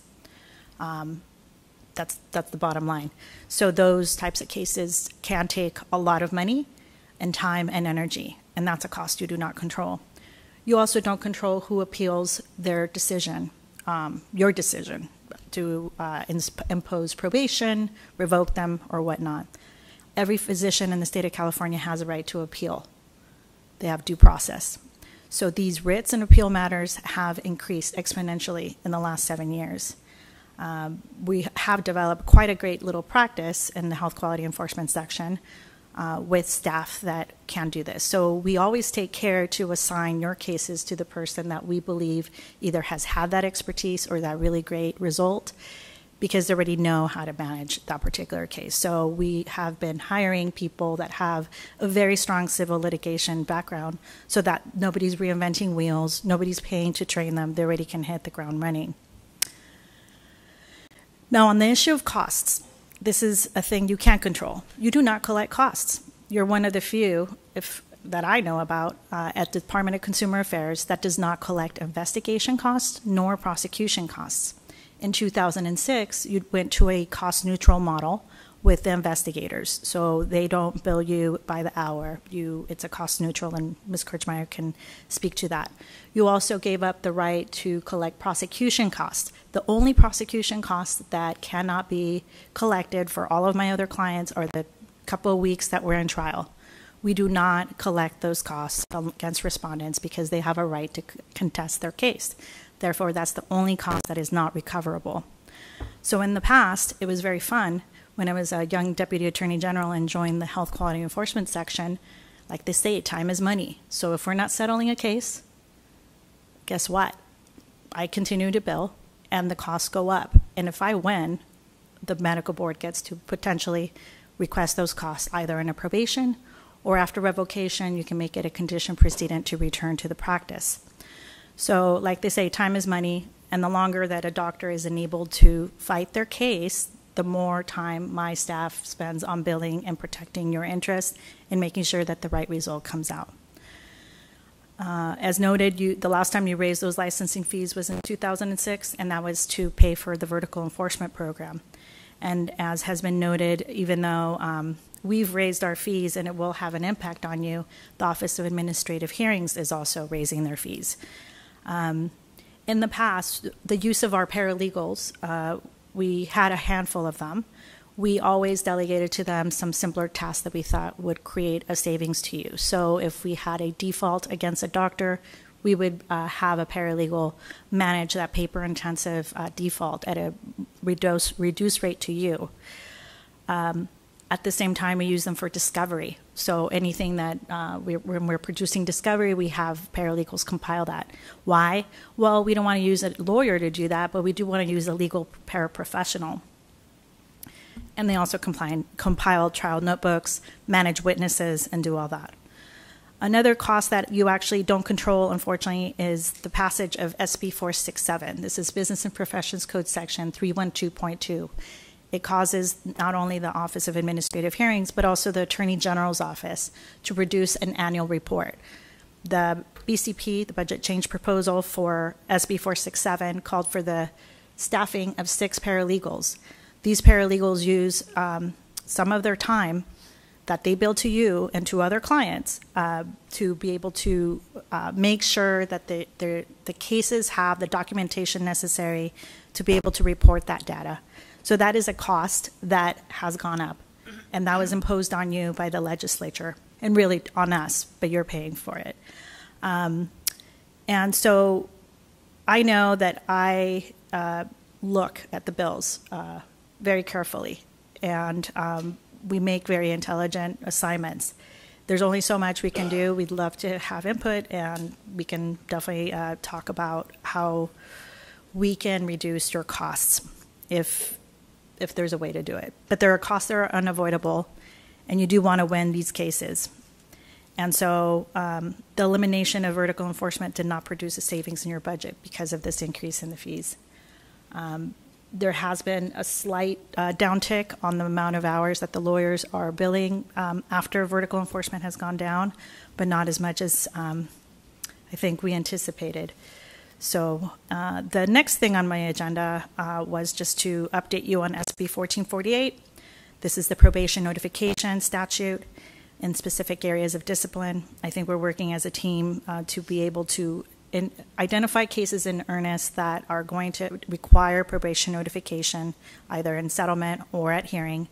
Um, that's that's the bottom line. So those types of cases can take a lot of money and time and energy, and that's a cost you do not control. You also don't control who appeals their decision, um, your decision, to uh, impose probation, revoke them, or whatnot. Every physician in the state of California has a right to appeal they have due process. So these writs and appeal matters have increased exponentially in the last seven years. Um, we have developed quite a great little practice in the health quality enforcement section uh, with staff that can do this. So we always take care to assign your cases to the person that we believe either has had that expertise or that really great result because they already know how to manage that particular case. So we have been hiring people that have a very strong civil litigation background so that nobody's reinventing wheels, nobody's paying to train them, they already can hit the ground running. Now, on the issue of costs, this is a thing you can't control. You do not collect costs. You're one of the few, if that I know about uh, at the Department of Consumer Affairs that does not collect investigation costs nor prosecution costs in 2006, you went to a cost neutral model with the investigators. So they don't bill you by the hour. You, it's a cost neutral, and Ms. Kirchmeyer can speak to that. You also gave up the right to collect prosecution costs. The only prosecution costs that cannot be collected for all of my other clients are the couple of weeks that we're in trial. We do not collect those costs against respondents because they have a right to contest their case. Therefore, that's the only cost that is not recoverable. So in the past, it was very fun when I was a young deputy attorney general and joined the health quality enforcement section. Like they say, time is money. So if we're not settling a case, guess what? I continue to bill and the costs go up. And if I win, the medical board gets to potentially request those costs either in a probation or after revocation, you can make it a condition precedent to return to the practice. So, like they say, time is money, and the longer that a doctor is enabled to fight their case, the more time my staff spends on billing and protecting your interests and making sure that the right result comes out. Uh, as noted, you, the last time you raised those licensing fees was in 2006, and that was to pay for the vertical enforcement program. And as has been noted, even though um, we've raised our fees and it will have an impact on you, the Office of Administrative Hearings is also raising their fees. Um, in the past, the use of our paralegals, uh, we had a handful of them. We always delegated to them some simpler tasks that we thought would create a savings to you. So if we had a default against a doctor, we would uh, have a paralegal manage that paper intensive uh, default at a reduced, reduced rate to you. Um, at the same time, we use them for discovery. So anything that uh, we, when we're producing discovery, we have paralegals compile that. Why? Well, we don't want to use a lawyer to do that, but we do want to use a legal paraprofessional. And they also compile, compile trial notebooks, manage witnesses, and do all that. Another cost that you actually don't control, unfortunately, is the passage of SB 467. This is Business and Professions Code Section 312.2. It causes not only the Office of Administrative Hearings, but also the Attorney General's Office to produce an annual report. The BCP, the budget change proposal for SB 467, called for the staffing of six paralegals. These paralegals use um, some of their time that they bill to you and to other clients uh, to be able to uh, make sure that the, the, the cases have the documentation necessary to be able to report that data. So that is a cost that has gone up, and that was imposed on you by the legislature, and really on us, but you're paying for it. Um, and so I know that I uh, look at the bills uh, very carefully, and um, we make very intelligent assignments. There's only so much we can do. We'd love to have input, and we can definitely uh, talk about how we can reduce your costs if if there's a way to do it. But there are costs that are unavoidable, and you do want to win these cases. And so um, the elimination of vertical enforcement did not produce a savings in your budget because of this increase in the fees. Um, there has been a slight uh, downtick on the amount of hours that the lawyers are billing um, after vertical enforcement has gone down, but not as much as um, I think we anticipated. So uh, the next thing on my agenda uh, was just to update you on SB 1448. This is the probation notification statute in specific areas of discipline. I think we're working as a team uh, to be able to in, identify cases in earnest that are going to require probation notification, either in settlement or at hearing,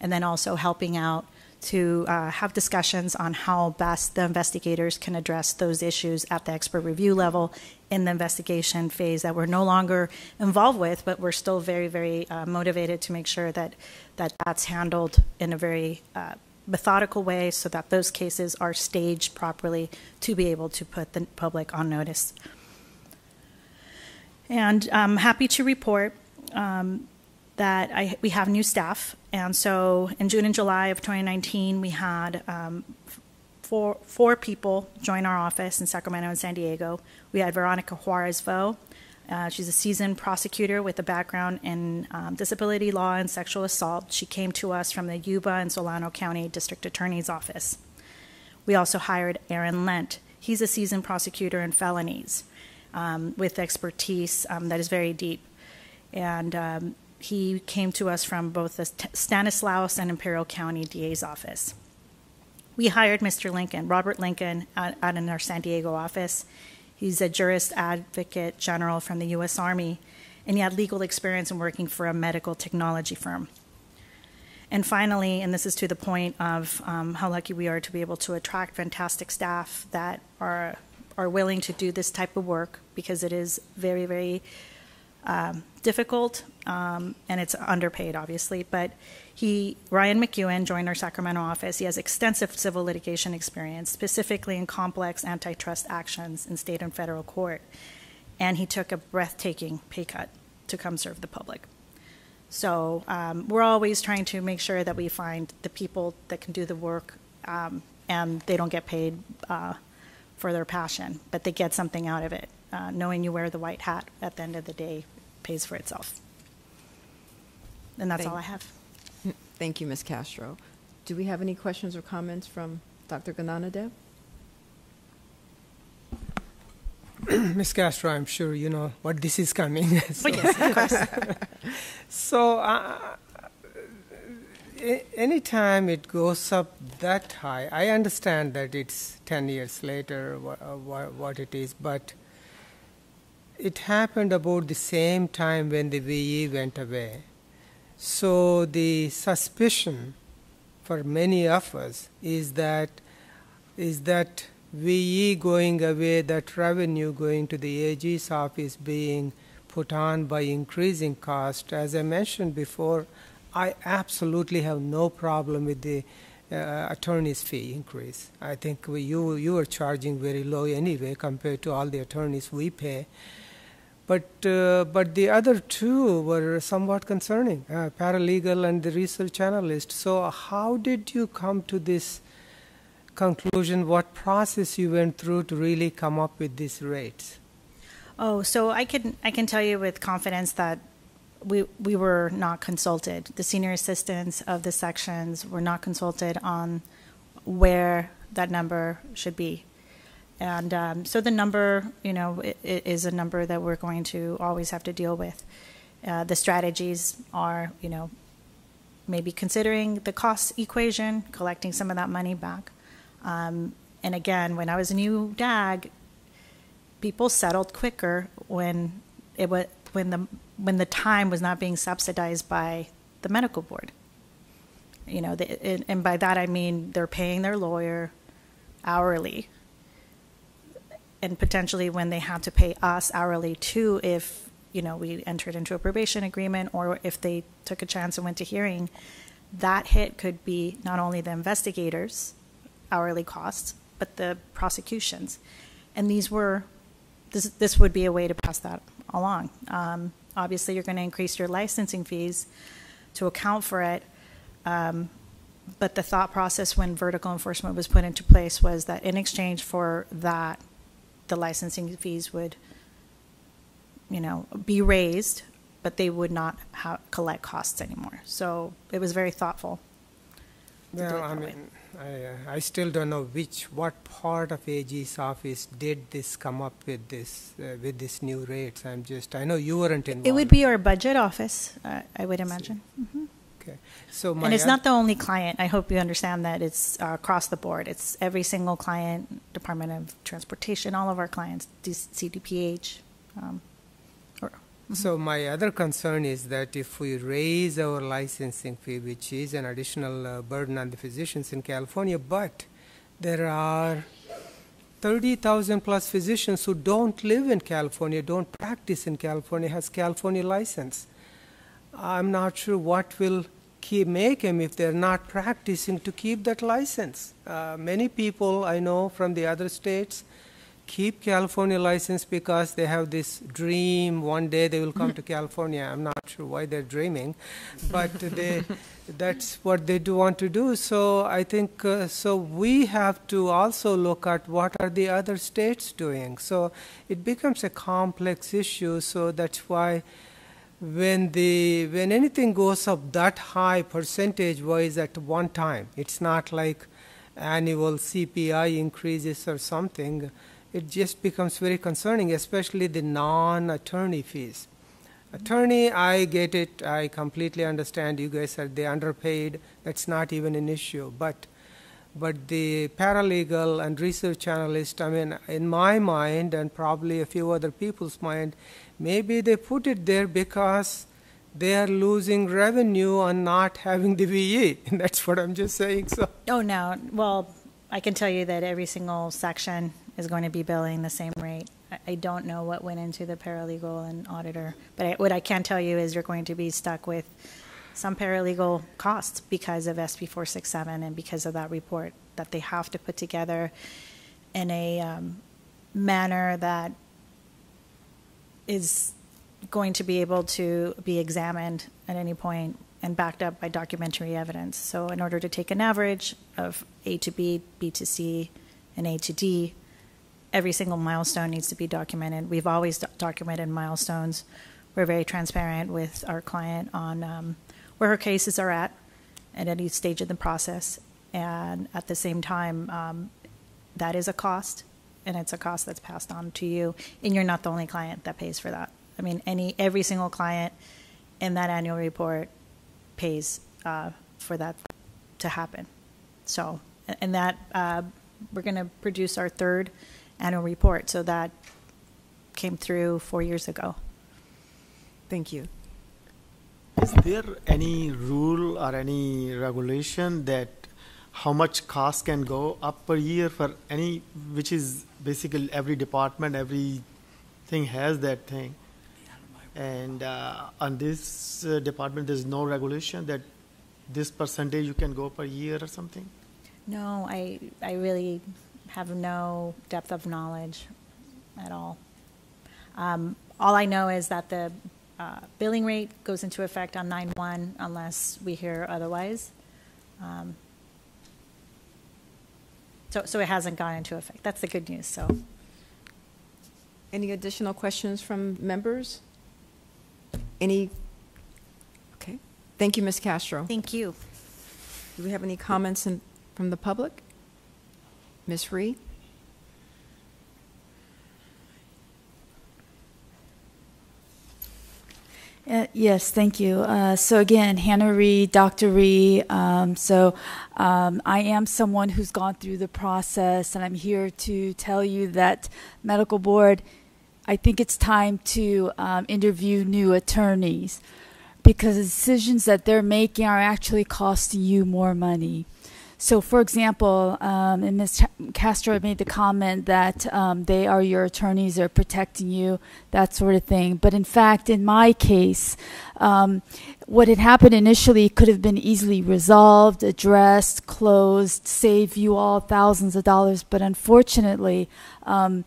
and then also helping out to uh, have discussions on how best the investigators can address those issues at the expert review level in the investigation phase that we're no longer involved with, but we're still very, very uh, motivated to make sure that, that that's handled in a very uh, methodical way so that those cases are staged properly to be able to put the public on notice. And I'm happy to report um, that I, we have new staff. And so in June and July of 2019, we had um, four, four people join our office in Sacramento and San Diego. We had Veronica Juarez Vo. Uh, she's a seasoned prosecutor with a background in um, disability law and sexual assault. She came to us from the Yuba and Solano County District Attorney's Office. We also hired Aaron Lent. He's a seasoned prosecutor in felonies um, with expertise um, that is very deep. And um, he came to us from both the Stanislaus and Imperial County DA's office. We hired Mr. Lincoln, Robert Lincoln, out, out in our San Diego office. He's a jurist advocate general from the U.S. Army, and he had legal experience in working for a medical technology firm. And finally, and this is to the point of um, how lucky we are to be able to attract fantastic staff that are are willing to do this type of work because it is very, very um, difficult um, and it's underpaid, obviously. But he, Ryan McEwen, joined our Sacramento office. He has extensive civil litigation experience, specifically in complex antitrust actions in state and federal court. And he took a breathtaking pay cut to come serve the public. So um, we're always trying to make sure that we find the people that can do the work um, and they don't get paid uh, for their passion, but they get something out of it. Uh, knowing you wear the white hat at the end of the day pays for itself. And that's Thank- all I have. Thank you, Ms. Castro. Do we have any questions or comments from Dr. GnanaDev? Ms. Castro, I'm sure you know what this is coming. Oh, yes, of course. so, uh, a- anytime it goes up that high, I understand that it's 10 years later, wha- uh, wha- what it is, but it happened about the same time when the VE went away. So the suspicion for many of us is that is that VE going away, that revenue going to the AG's office being put on by increasing cost. As I mentioned before, I absolutely have no problem with the uh, attorney's fee increase. I think we, you you are charging very low anyway compared to all the attorneys we pay. But uh, but the other two were somewhat concerning, uh, paralegal and the research analyst. So how did you come to this conclusion? What process you went through to really come up with these rates? Oh, so I can I can tell you with confidence that we we were not consulted. The senior assistants of the sections were not consulted on where that number should be. And um, so the number, you know, i- i- is a number that we're going to always have to deal with. Uh, the strategies are, you know, maybe considering the cost equation, collecting some of that money back. Um, and again, when I was a new DAG, people settled quicker when it was when the when the time was not being subsidized by the medical board. You know, the, and, and by that I mean they're paying their lawyer hourly, and potentially when they had to pay us hourly too, if you know we entered into a probation agreement or if they took a chance and went to hearing, that hit could be not only the investigators' hourly costs but the prosecutions, and these were this this would be a way to pass that along. Um, obviously, you're going to increase your licensing fees to account for it. Um, but the thought process when vertical enforcement was put into place was that in exchange for that, the licensing fees would, you know, be raised, but they would not ha- collect costs anymore. So it was very thoughtful. Well, I mean, I, uh, I still don't know which, what part of AG's office did this come up with this, uh, with this new rates. I'm just, I know you weren't involved. It would be our budget office, uh, I would imagine. Mhm. Okay. So my And it's not the only client. I hope you understand that it's uh, across the board. It's every single client, Department of Transportation, all of our clients, CDPH. Um, or, So my other concern is that if we raise our licensing fee, which is an additional uh, burden on the physicians in California, but there are 30,000 plus physicians who don't live in California, don't practice in California, has California license. I'm not sure what will keep make them if they're not practicing to keep that license. Uh, many people I know from the other states keep California license because they have this dream one day they will come to California. I'm not sure why they're dreaming, but they that's what they do want to do. So I think uh, so we have to also look at what are the other states doing. So it becomes a complex issue. So that's why when the when anything goes up that high percentage wise at one time, it's not like annual CPI increases or something. It just becomes very concerning, especially the non-attorney fees. Attorney, I get it. I completely understand. You guys are the underpaid. That's not even an issue. But but the paralegal and research analyst, I mean, in my mind and probably a few other people's mind, maybe they put it there because they are losing revenue on not having the VE. That's what I'm just saying. So oh, no. Well, I can tell you that every single section is going to be billing the same rate. I, I don't know what went into the paralegal and auditor, but I, what I can tell you is you're going to be stuck with some paralegal costs because of SB 467 and because of that report that they have to put together in a um, manner that is going to be able to be examined at any point and backed up by documentary evidence. So, in order to take an average of A to B, B to C, and A to D, every single milestone needs to be documented. We've always do- documented milestones. We're very transparent with our client on um, where her cases are at at any stage of the process. And at the same time, um, that is a cost, and it's a cost that's passed on to you. And you're not the only client that pays for that. I mean, any every single client in that annual report pays uh, for that to happen. So, and that, uh, we're going to produce our third annual report, so that came through four years ago. Thank you. Is there any rule or any regulation that how much cost can go up per year for any, which is basically every department, every thing has that thing. And uh, on this uh, department, there's no regulation that this percentage you can go per year or something. No, I, I really have no depth of knowledge at all. Um, all I know is that the uh, billing rate goes into effect on 9/1 unless we hear otherwise. Um, so, so it hasn't gone into effect. That's the good news. So, Any additional questions from members? Any? Okay. Thank you, Ms. Castro. thank you. Do we have any comments in, from the public? Ms. Ree? Uh, yes, thank you. Uh, so again, Hannah Ree, Dr. Ree. Um, so um, I am someone who's gone through the process, and I'm here to tell you that medical board. I think it's time to um, interview new attorneys because the decisions that they're making are actually costing you more money. So, for example, um, and Ms. Castro made the comment that um, they are your attorneys, they're protecting you, that sort of thing. But in fact, in my case, um, what had happened initially could have been easily resolved, addressed, closed, save you all thousands of dollars. But unfortunately, um,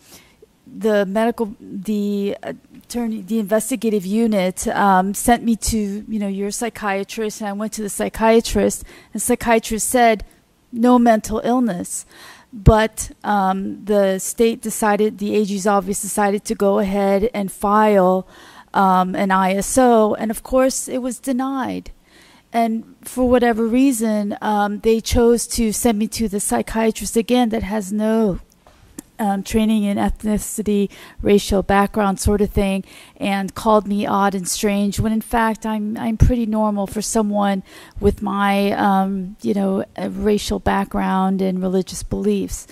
the medical, the attorney, the investigative unit um, sent me to, you know, your psychiatrist, and I went to the psychiatrist, and the psychiatrist said, no mental illness. But um, the state decided, the AG's office decided to go ahead and file um, an ISO, and of course it was denied. And for whatever reason, um, they chose to send me to the psychiatrist again that has no um, training in ethnicity, racial background, sort of thing, and called me odd and strange. When in fact, I'm I'm pretty normal for someone with my um, you know racial background and religious beliefs.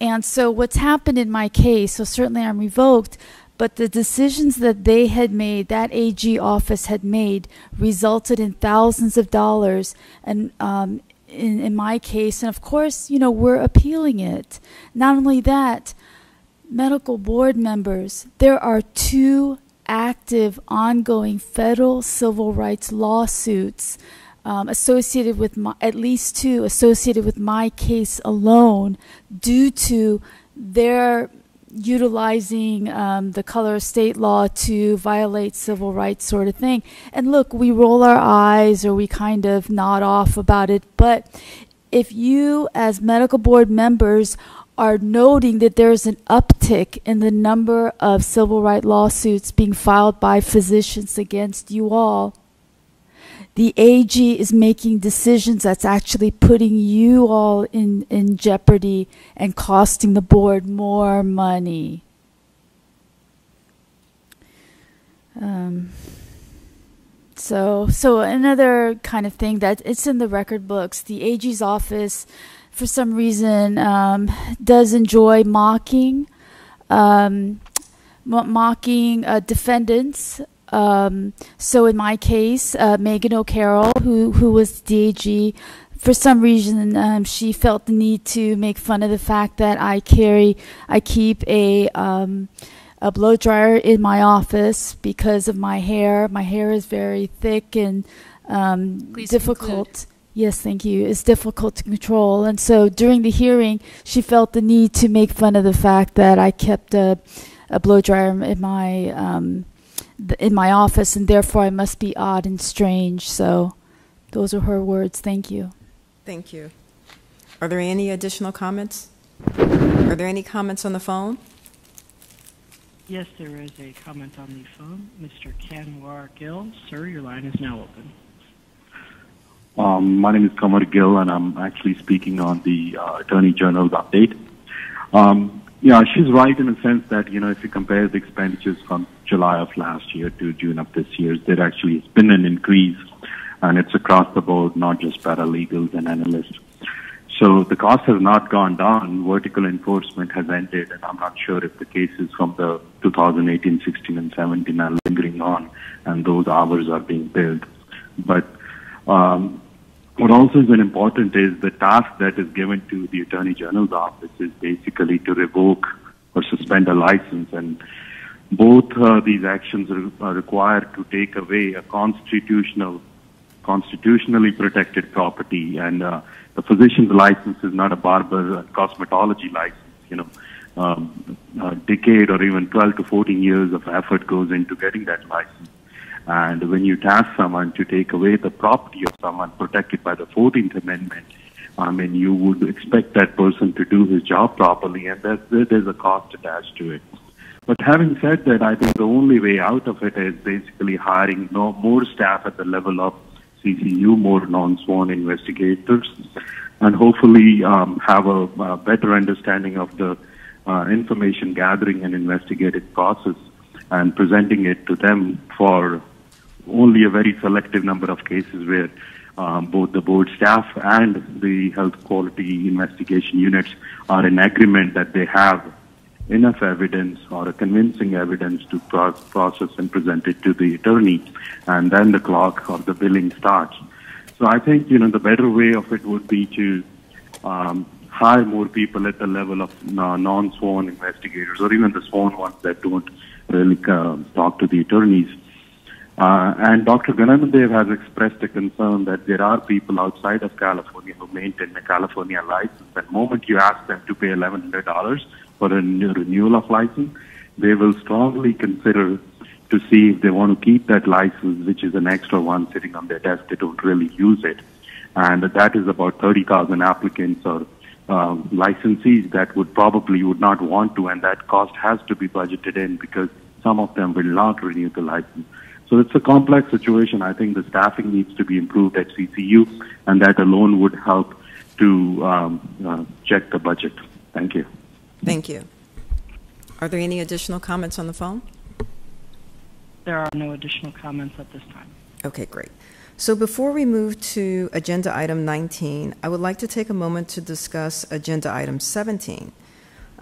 And so, what's happened in my case? So certainly, I'm revoked. But the decisions that they had made, that AG office had made, resulted in thousands of dollars and um, in, in my case, and of course, you know, we're appealing it. Not only that, medical board members, there are two active, ongoing federal civil rights lawsuits um, associated with my, at least two associated with my case alone due to their utilizing um, the color of state law to violate civil rights sort of thing. And look, we roll our eyes or we kind of nod off about it, but if you as medical board members are noting that there's an uptick in the number of civil rights lawsuits being filed by physicians against you all, the AG is making decisions that's actually putting you all in, in jeopardy and costing the board more money. Um, so, so another kind of thing that it's in the record books. The AG's office, for some reason, um, does enjoy mocking, um, mocking uh, defendants um, so in my case, uh, Megan O'Carroll, who who was DAG, for some reason um, she felt the need to make fun of the fact that I carry, I keep a um, a blow dryer in my office because of my hair. My hair is very thick and um, difficult. conclude. Yes, thank you. It's difficult to control, and so during the hearing, she felt the need to make fun of the fact that I kept a a blow dryer in my um, in my office, and therefore I must be odd and strange. So, those are her words. Thank you. Thank you. Are there any additional comments? Are there any comments on the phone? Yes, there is a comment on the phone. Mr. Kanwar Gill, sir, your line is now open. Um, my name is Kanwar Gill, and I'm actually speaking on the uh, Attorney General's update. Um, yeah, she's right in a sense that, you know, if you compare the expenditures from July of last year to June of this year, there actually has been an increase. and it's across the board, not just paralegals and analysts. So the cost has not gone down. Vertical enforcement has ended, and I'm not sure if the cases from the 2018, 16, and 17 are lingering on, and those hours are being billed. But um, what also is important is the task that is given to the Attorney General's office is basically to revoke or suspend a license, and both uh, these actions are, are required to take away a constitutional, constitutionally protected property and. Uh, the physician's license is not a barber cosmetology license. You know, um, a decade or even 12 to 14 years of effort goes into getting that license. And when you task someone to take away the property of someone protected by the 14th Amendment, I mean, you would expect that person to do his job properly, and that, there's a cost attached to it. But having said that, I think the only way out of it is basically hiring no, more staff at the level of CCU, more non-sworn investigators, and hopefully um, have a, a, better understanding of the uh, information gathering and investigative process and presenting it to them for only a very selective number of cases where um, both the board staff and the health quality investigation units are in agreement that they have enough evidence or a convincing evidence to pro- process and present it to the attorney, and then the clock of the billing starts. So I think you know the better way of it would be to um, hire more people at the level of non-sworn investigators, or even the sworn ones that don't really uh, talk to the attorneys. Uh, and Dr. GnanaDev has expressed a concern that there are people outside of California who maintain a California license. The moment you ask them to pay $1,100 for a renewal of license, they will strongly consider to see if they want to keep that license, which is an extra one sitting on their desk. They don't really use it. And that is about 30,000 applicants or um, licensees that would probably would not want to, and that cost has to be budgeted in because some of them will not renew the license. So it's a complex situation. I think the staffing needs to be improved at CCU, and that alone would help to um, uh, check the budget. Thank you. Thank you. Are there any additional comments on the phone? There are no additional comments at this time. Okay, great. So before we move to agenda item 19, I would like to take a moment to discuss agenda item 17,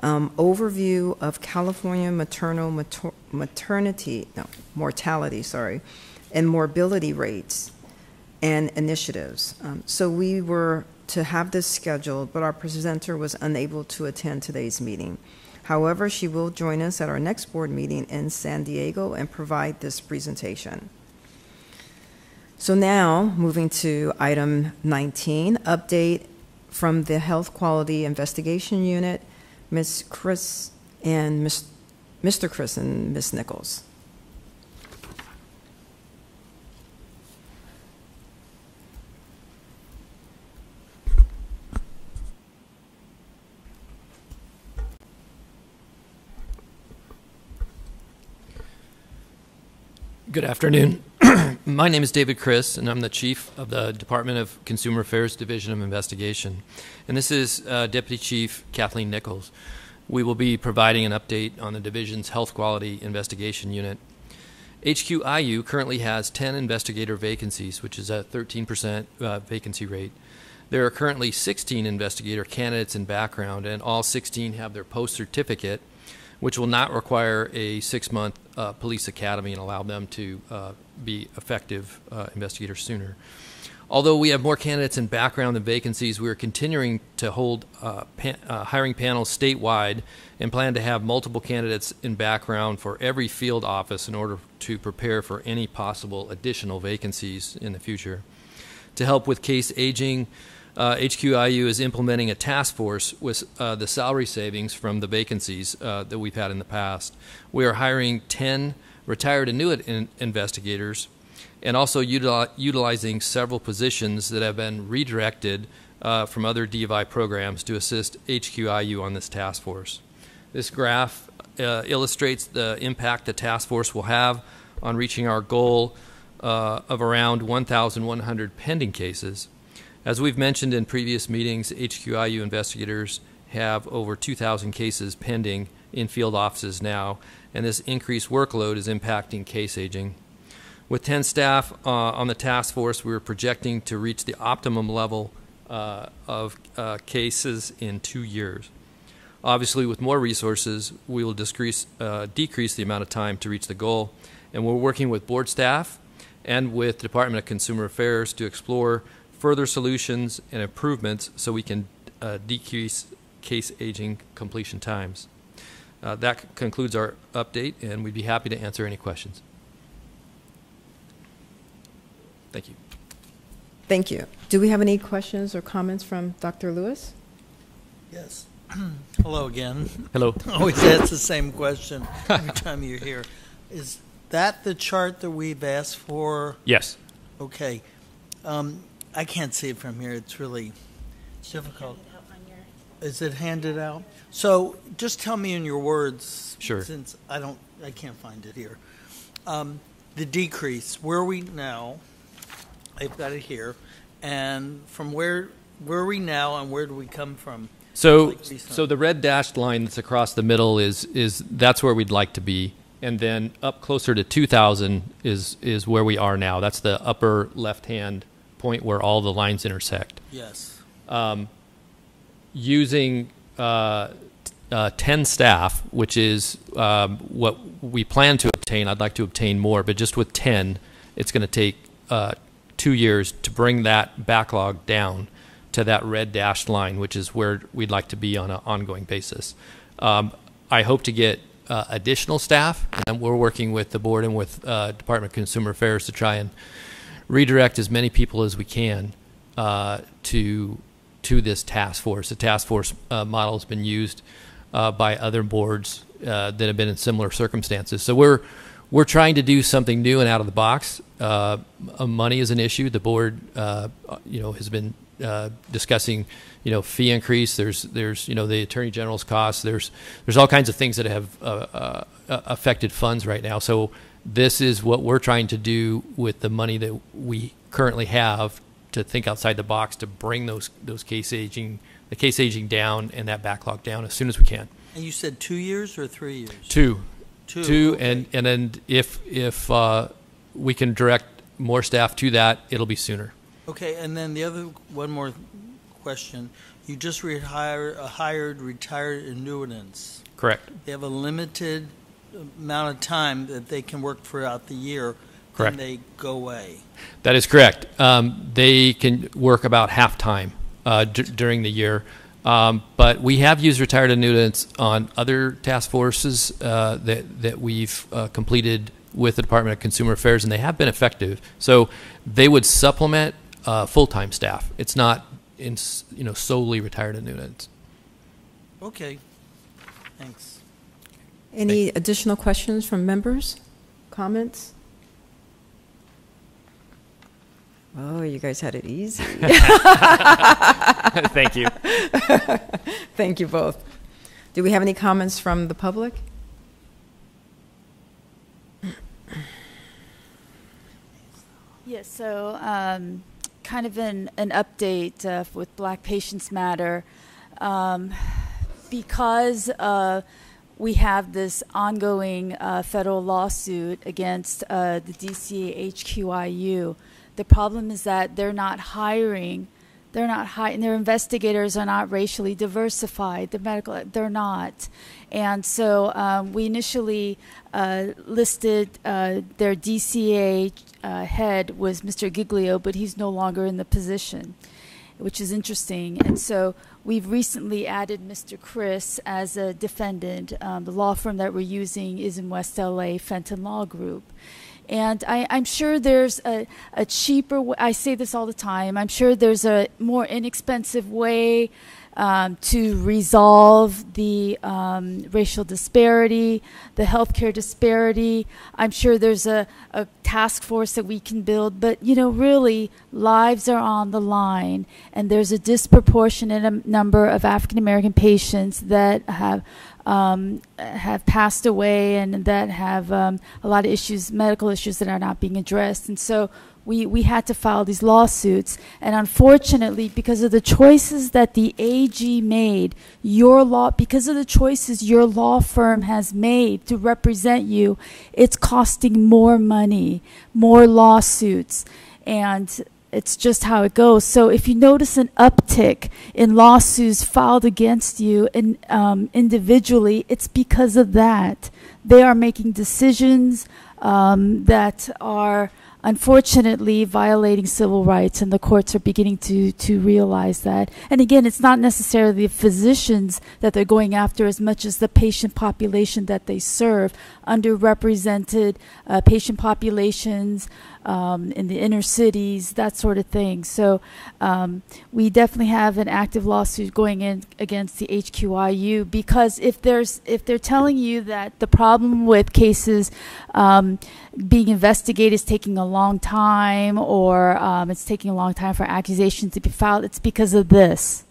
um, overview of California maternal mater- maternity, no, mortality, sorry, and morbidity rates and initiatives. Um, so we were to have this scheduled, but our presenter was unable to attend today's meeting. However, she will join us at our next board meeting in San Diego and provide this presentation. So now, moving to item 19, update from the Health Quality Investigation Unit, Ms. Chris and Ms. Mr. Chris and Ms. Nichols. Good afternoon. My name is David Chriss, and I'm the Chief of the Department of Consumer Affairs Division of Investigation. And this is uh, Deputy Chief Kathleen Nichols. We will be providing an update on the division's Health Quality Investigation Unit. HQIU currently has 10 investigator vacancies, which is a 13% uh, vacancy rate. There are currently 16 investigator candidates in background, and all 16 have their post certificate which will not require a six month uh, police academy and allow them to uh, be effective uh, investigators sooner. Although we have more candidates in background than vacancies, we are continuing to hold uh, pan- uh, hiring panels statewide and plan to have multiple candidates in background for every field office in order to prepare for any possible additional vacancies in the future. To help with case aging, uh, HQIU is implementing a task force with uh, the salary savings from the vacancies uh, that we've had in the past. We are hiring 10 retired annuitant in- investigators and also util- utilizing several positions that have been redirected uh, from other DOI programs to assist HQIU on this task force. This graph uh, illustrates the impact the task force will have on reaching our goal uh, of around 1,100 pending cases. As we've mentioned in previous meetings, HQIU investigators have over 2,000 cases pending in field offices now, and this increased workload is impacting case aging. With 10 staff uh, on the task force, we were projecting to reach the optimum level uh, of uh, cases in two years. Obviously, with more resources, we will decrease, uh, decrease the amount of time to reach the goal. And we're working with board staff and with the Department of Consumer Affairs to explore further solutions and improvements so we can uh, decrease case aging completion times. Uh, that concludes our update, and we'd be happy to answer any questions. Thank you. Thank you. Do we have any questions or comments from Dr. Lewis? Yes. Hello again. Hello. Always ask the same question every time you're here. Is that the chart that we've asked for? Yes. Okay. Um, I can't see it from here. It's really it's difficult. Is it handed out? So just tell me in your words. Sure. Since I don't, I can't find it here. Um, the decrease. Where are we now? I've got it here. And from where where are we now, and where do we come from? So, Like so the red dashed line that's across the middle is is that's where we'd like to be, and then up closer to 2,000 is is where we are now. That's the upper left hand point where all the lines intersect. Yes. Um, using uh, uh, 10 staff, which is um, what we plan to obtain. I'd like to obtain more, but just with 10, it's going to take uh, two years to bring that backlog down to that red dashed line, which is where we'd like to be on an ongoing basis. Um, I hope to get uh, additional staff, and we're working with the board and with uh, Department of Consumer Affairs to try and redirect as many people as we can uh, to to this task force. The task force uh, model has been used uh, by other boards uh, that have been in similar circumstances. So we're we're trying to do something new and out of the box. Uh, money is an issue. The board, uh, you know, has been discussing, you know, fee increase. There's there's you know the attorney general's costs. There's there's all kinds of things that have affected funds right now. So this is what we're trying to do with the money that we currently have to think outside the box to bring those those case aging the case aging down and that backlog down as soon as we can. And you said two years or three years? Two, Two, okay. and and then if if uh, we can direct more staff to that, it'll be sooner. Okay, and then the other one more question. You just rehire, hired retired annuitants. Correct. They have a limited amount of time that they can work throughout the year. Correct. They go away. That is correct. Um, they can work about half time uh, d- during the year. Um, but we have used retired annuitants on other task forces uh, that, that we've uh, completed with the Department of Consumer Affairs, and they have been effective. So they would supplement uh, full-time staff. It's not in, you know solely retired annuitants. Okay. Thanks. Any additional questions from members? Comments? Oh, you guys had it easy. Thank you. Thank you both. Do we have any comments from the public? Yes, so um, kind of an, an update uh, with Black Patients Matter. Um, because uh, we have this ongoing uh, federal lawsuit against uh, the DCA HQIU, the problem is that they're not hiring. They're not hiring. Their investigators are not racially diversified. The medical, they're not, and so um, we initially uh, listed uh, their DCA uh, head was Mr. Giglio, but he's no longer in the position, which is interesting. And so we've recently added Mr. Chriss as a defendant. Um, the law firm that we're using is in West LA, Fenton Law Group. And I, I'm sure there's a, a cheaper way, I say this all the time, I'm sure there's a more inexpensive way um, to resolve the um, racial disparity, the healthcare disparity. I'm sure there's a, a task force that we can build, but you know, really, lives are on the line, and there's a disproportionate um, number of African American patients that have um, have passed away and that have um, a lot of issues, medical issues that are not being addressed. And so we, we had to file these lawsuits. And unfortunately, because of the choices that the AG made, your law, because of the choices your law firm has made to represent you, it's costing more money, more lawsuits. And it's just how it goes. So if you notice an uptick in lawsuits filed against you in, um, individually, it's because of that. They are making decisions um, that are unfortunately violating civil rights, and the courts are beginning to, to realize that. And again, it's not necessarily the physicians that they're going after as much as the patient population that they serve, underrepresented uh, patient populations um, in the inner cities, that sort of thing. So um, we definitely have an active lawsuit going in against the HQIU because if there's if they're telling you that the problem with cases um, being investigated is taking a long time or um, it's taking a long time for accusations to be filed, it's because of this.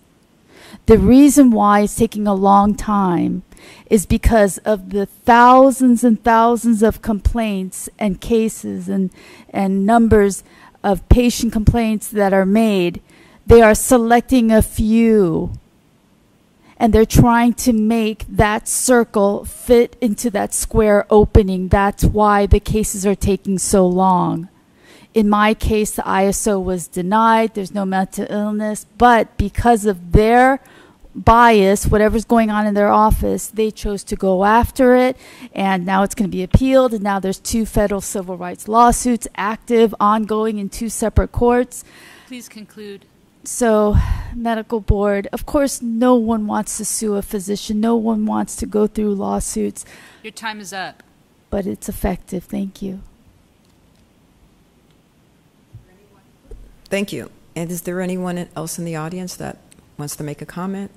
The reason why it's taking a long time is because of the thousands and thousands of complaints and cases and, and numbers of patient complaints that are made. They are selecting a few and they're trying to make that circle fit into that square opening. That's why the cases are taking so long. In my case, the ISO was denied. There's no mental illness, but because of their bias, whatever's going on in their office, they chose to go after it, and now it's going to be appealed. And now there's two federal civil rights lawsuits active, ongoing in two separate courts. Please conclude. So, medical board, of course, no one wants to sue a physician. No one wants to go through lawsuits, Your time is up. but it's effective. Thank you. Thank you. And is there anyone else in the audience that wants to make a comment?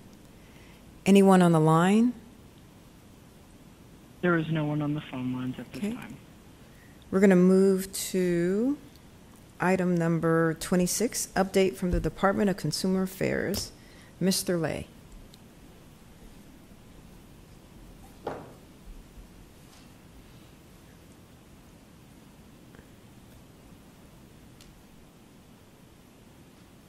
Anyone on the line? There is no one on the phone lines at this Okay. time. We're going to move to item number 26, update from the Department of Consumer Affairs. Mr. Lay.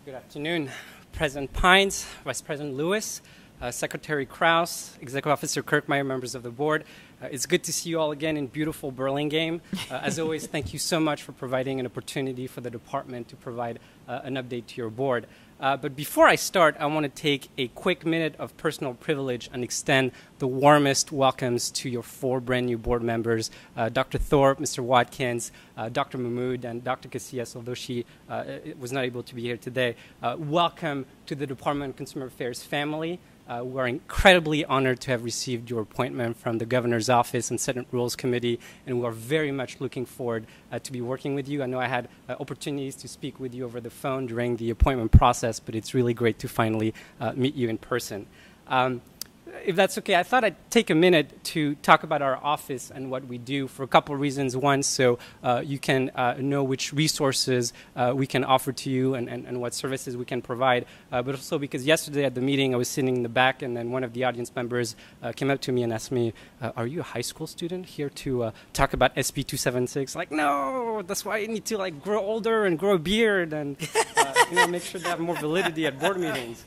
Good afternoon, President Pines, Vice President Lewis, uh, Secretary Krauss, Executive Officer Kirchmeyer, members of the board. Uh, it's good to see you all again in beautiful Burlingame. Uh, as always, thank you so much for providing an opportunity for the department to provide uh, an update to your board. Uh, but before I start, I want to take a quick minute of personal privilege and extend the warmest welcomes to your four brand new board members uh, Dr. Thorp, Mr. Watkins, uh, Dr. Mahmood, and Dr. Casillas, although she uh, was not able to be here today. Uh, welcome to the Department of Consumer Affairs family. Uh, we're incredibly honored to have received your appointment from the Governor's Office and Senate Rules Committee, and we are very much looking forward uh, to be working with you. I know I had uh, opportunities to speak with you over the phone during the appointment process, but it's really great to finally uh, meet you in person. Um, if that's okay, I thought I'd take a minute to talk about our office and what we do for a couple of reasons. One, so uh, you can uh, know which resources uh, we can offer to you and, and, and what services we can provide, uh, but also because yesterday at the meeting I was sitting in the back and then one of the audience members uh, came up to me and asked me, uh, Are you a high school student here to talk about SB 276? Like, no, that's why I need to like grow older and grow a beard and you know, make sure to have more validity at board meetings.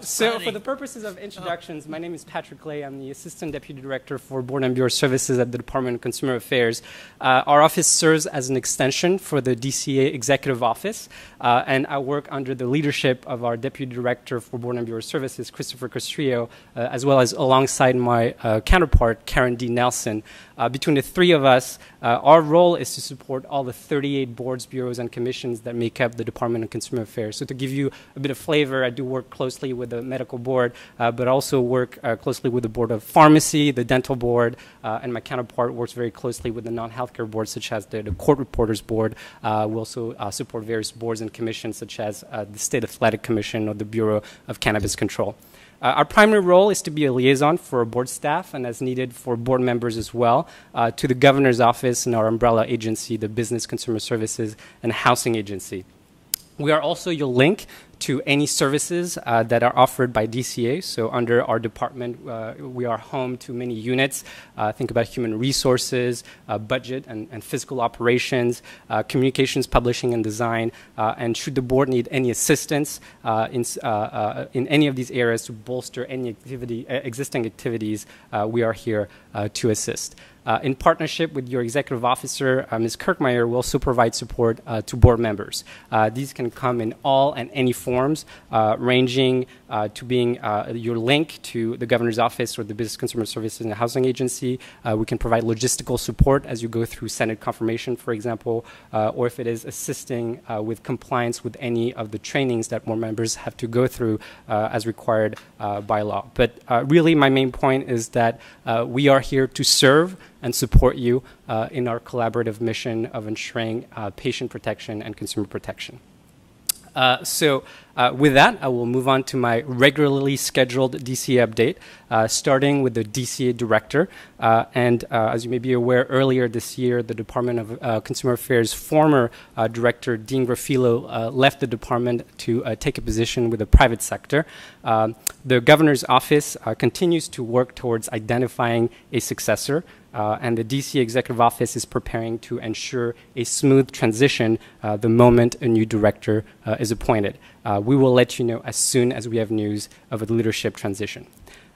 so, for the purposes of introductions, my name is Patrick Lay. I'm the Assistant Deputy Director for Board and Bureau Services at the Department of Consumer Affairs. Uh, our office serves as an extension for the DCA Executive Office, uh, and I work under the leadership of our Deputy Director for Board and Bureau Services, Christopher Castrillo, uh, as well as alongside my uh, counterpart, Karen D. Nelson. Uh, between the three of us, uh, our role is to support all the 38 boards, bureaus, and commissions that make up the Department of Consumer Affairs. So, to give you a bit of flavor, I do work closely with the medical board, but also work uh, closely with the Board of Pharmacy, the Dental Board, uh, and my counterpart works very closely with the non healthcare boards, such as the, the Court Reporters Board. Uh, we also support various boards and commissions, such as the State Athletic Commission or the Bureau of Cannabis Control. Uh, our primary role is to be a liaison for board staff and, as needed, for board members as well, uh, to the governor's office and our umbrella agency, the Business Consumer Services and Housing Agency. We are also your link to any services uh, that are offered by DCA. So, under our department, uh, we are home to many units. Uh, think about human resources, uh, budget and, and, physical operations, uh, communications, publishing, and design. Uh, and should the board need any assistance in, in any of these areas to bolster any activity, existing activities, we are here to assist. Uh, in partnership with your executive officer, uh, Ms. Kirchmeyer, will provide support uh, to board members. Uh, these can come in all and any forms, uh, ranging uh, to being your link to the governor's office or the Business Consumer Services and Housing Agency. we can provide logistical support as you go through Senate confirmation, for example, or if it is assisting with compliance with any of the trainings that board members have to go through as required by law. But really, my main point is that we are here to serve and support you uh, in our collaborative mission of ensuring uh, patient protection and consumer protection. Uh, so, uh, with that, I will move on to my regularly scheduled DCA update, uh, starting with the DCA director. Uh, and uh, as you may be aware, earlier this year, the Department of uh, Consumer Affairs former director, Dean Grafilo, left the department to take a position with the private sector. Um, the governor's office continues to work towards identifying a successor. Uh, and the DC Executive Office is preparing to ensure a smooth transition uh, the moment a new director uh, is appointed. Uh, we will let you know as soon as we have news of a leadership transition.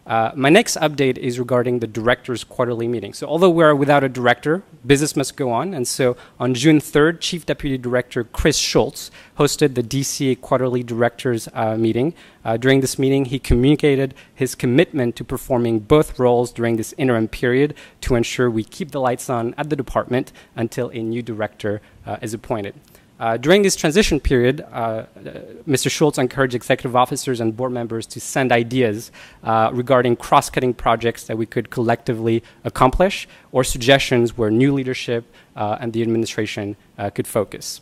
Uh, my next update is regarding the director's quarterly meeting. So, although we are without a director, business must go on. And so, on June 3rd, Chief Deputy Director Chris Schultz hosted the DCA quarterly directors uh, meeting. Uh, during this meeting, he communicated his commitment to performing both roles during this interim period to ensure we keep the lights on at the department until a new director uh, is appointed. Uh, during this transition period, uh, Mr. Schultz encouraged executive officers and board members to send ideas uh, regarding cross cutting projects that we could collectively accomplish or suggestions where new leadership uh, and the administration uh, could focus.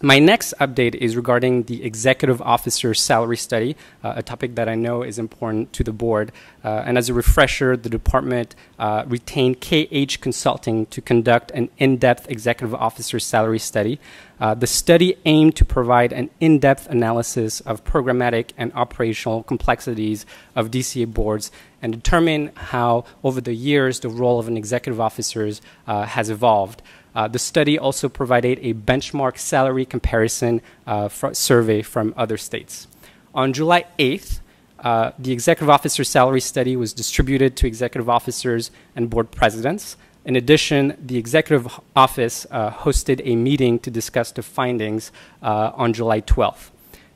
My next update is regarding the executive officer salary study, uh, a topic that I know is important to the board. Uh, and as a refresher, the department uh, retained KH Consulting to conduct an in depth executive officer salary study. Uh, the study aimed to provide an in depth analysis of programmatic and operational complexities of DCA boards and determine how, over the years, the role of an executive officer uh, has evolved. Uh, the study also provided a benchmark salary comparison uh, survey from other states. On July 8th, uh, the executive officer salary study was distributed to executive officers and board presidents. In addition, the executive office uh, hosted a meeting to discuss the findings uh, on July 12th.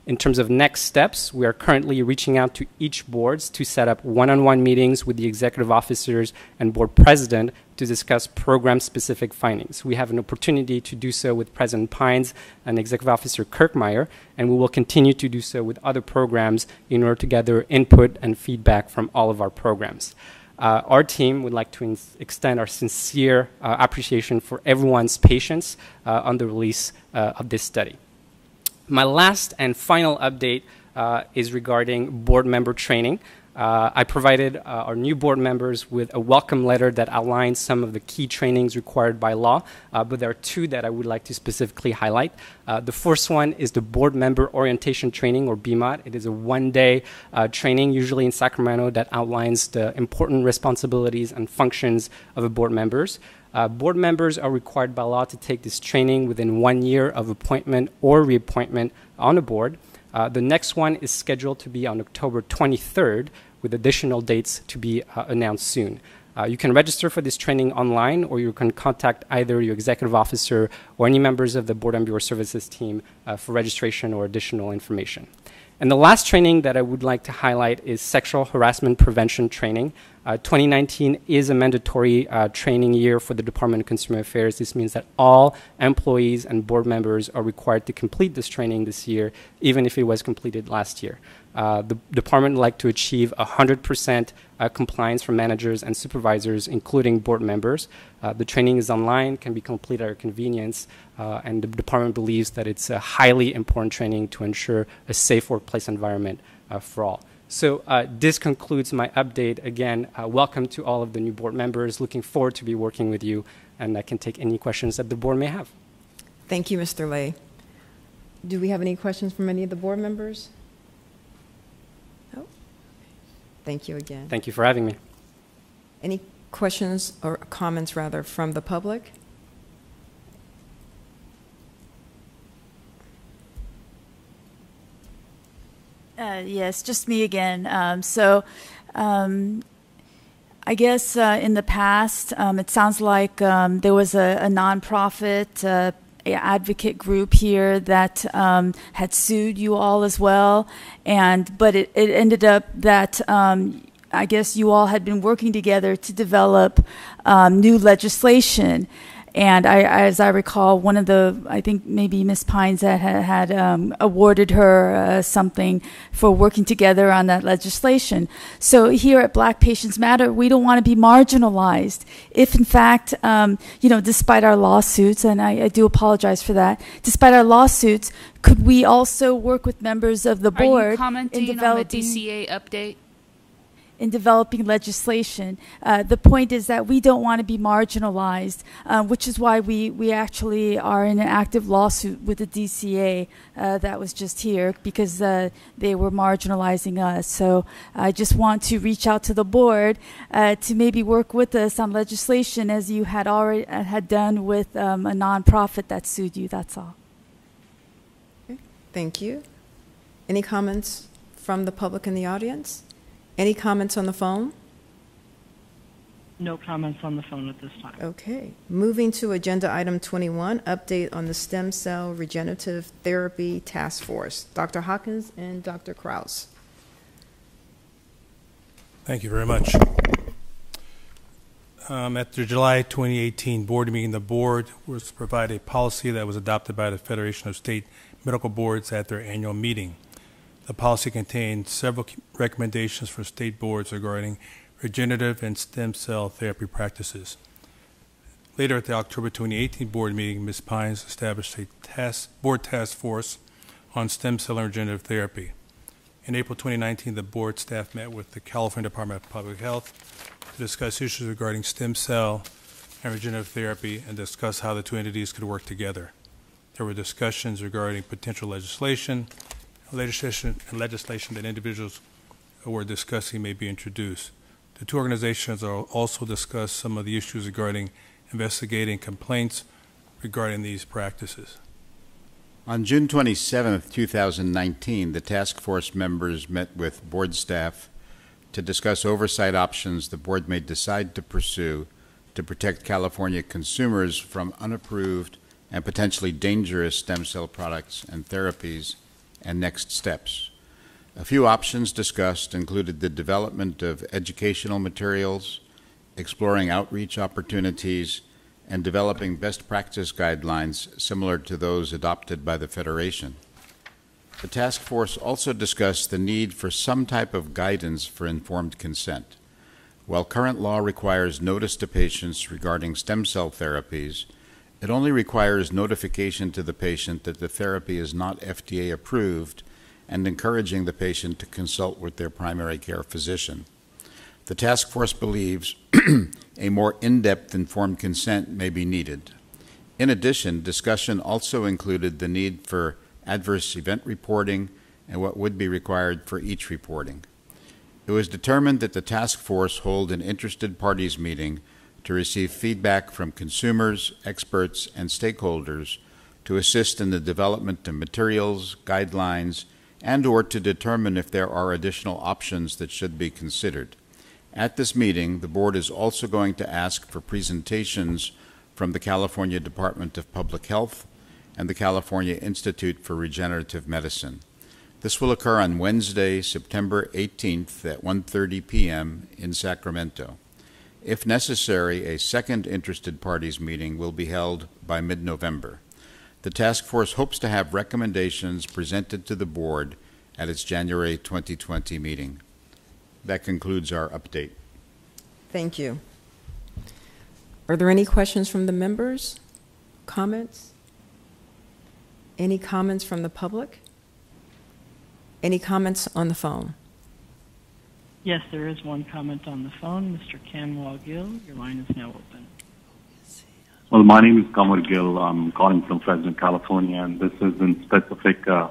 In terms of next steps, we are currently reaching out to each boards to set up one-on-one meetings with the executive officers and board president to discuss program-specific findings. We have an opportunity to do so with President Pines and Executive Officer Kirchmeyer, and we will continue to do so with other programs in order to gather input and feedback from all of our programs. Uh, our team would like to extend our sincere uh, appreciation for everyone's patience uh, on the release uh, of this study. My last and final update uh, is regarding board member training. Uh, I provided uh, our new board members with a welcome letter that outlines some of the key trainings required by law, uh, but there are two that I would like to specifically highlight. Uh, the first one is the board member orientation training, or BMOT. It is a one day uh, training, usually in Sacramento, that outlines the important responsibilities and functions of a board members. Uh, board members are required by law to take this training within one year of appointment or reappointment on a board. Uh, the next one is scheduled to be on October 23rd, with additional dates to be uh, announced soon. Uh, you can register for this training online, or you can contact either your executive officer or any members of the Board and Bureau Services team uh, for registration or additional information. And the last training that I would like to highlight is sexual harassment prevention training. Uh, 2019 is a mandatory uh, training year for the Department of Consumer Affairs. This means that all employees and board members are required to complete this training this year, even if it was completed last year. Uh, the department would like to achieve 100% uh, compliance from managers and supervisors, including board members. Uh, the training is online, can be completed at your convenience, uh, and the department believes that it's a highly important training to ensure a safe workplace environment for all. So uh, this concludes my update. Again, uh, welcome to all of the new board members. Looking forward to be working with you, and I can take any questions that the board may have. Thank you, Mr. Lay. Do we have any questions from any of the board members? No? Thank you again. Thank you for having me. Any questions or comments, rather, from the public? Uh, yes, just me again. Um, so, um, I guess uh, in the past, um, it sounds like um, there was a, a nonprofit uh, advocate group here that um, had sued you all as well, and but it, it ended up that. Um, I guess you all had been working together to develop new legislation, and I, as I recall, one of the, I think maybe Miss Pines had, had um, awarded her uh, something for working together on that legislation. So here at Black Patients Matter, we don't want to be marginalized. If in fact, um, you know, despite our lawsuits, and I, I, do apologize for that, despite our lawsuits, could we also work with members of the board Are you commenting in developing on the DCA update? In developing legislation. Uh, the point is that we don't want to be marginalized, uh, which is why we, we actually are in an active lawsuit with the DCA uh, that was just here because uh, they were marginalizing us. So I just want to reach out to the board uh, to maybe work with us on legislation as you had already uh, had done with um, a nonprofit that sued you. That's all. Thank you. Any comments from the public in the audience? Any comments on the phone? No comments on the phone at this time. Okay. Moving to agenda item 21, update on the stem cell regenerative therapy task force. Dr. Hawkins and Dr. Krauss. Thank you very much. Um, at the July 2018 board meeting, the board was to provide a policy that was adopted by the Federation of State Medical Boards at their annual meeting. The policy contained several recommendations for state boards regarding regenerative and stem cell therapy practices. Later at the October 2018 board meeting, Ms. Pines established a task, board task force on stem cell and regenerative therapy. In April 2019, the board staff met with the California Department of Public Health to discuss issues regarding stem cell and regenerative therapy and discuss how the two entities could work together. There were discussions regarding potential legislation legislation and legislation that individuals were discussing may be introduced. The two organizations will also discuss some of the issues regarding investigating complaints regarding these practices. On June 27, 2019, the task force members met with board staff to discuss oversight options the board may decide to pursue to protect California consumers from unapproved and potentially dangerous stem cell products and therapies and next steps. A few options discussed included the development of educational materials, exploring outreach opportunities, and developing best practice guidelines similar to those adopted by the Federation. The task force also discussed the need for some type of guidance for informed consent. While current law requires notice to patients regarding stem cell therapies, it only requires notification to the patient that the therapy is not FDA approved and encouraging the patient to consult with their primary care physician. The task force believes a more in depth informed consent may be needed. In addition, discussion also included the need for adverse event reporting and what would be required for each reporting. It was determined that the task force hold an interested parties meeting to receive feedback from consumers, experts, and stakeholders to assist in the development of materials, guidelines, and or to determine if there are additional options that should be considered. At this meeting, the board is also going to ask for presentations from the California Department of Public Health and the California Institute for Regenerative Medicine. This will occur on Wednesday, September 18th at 1:30 p.m. in Sacramento. If necessary, a second interested parties meeting will be held by mid-November. The task force hopes to have recommendations presented to the board at its January 2020 meeting. That concludes our update. Thank you. Are there any questions from the members? Comments? Any comments from the public? Any comments on the phone? Yes, there is one comment on the phone. Mr. Kanwar Gill, your line is now open. Well, my name is Kanwar Gill. I'm calling from Fresno, California, and this is in specific uh,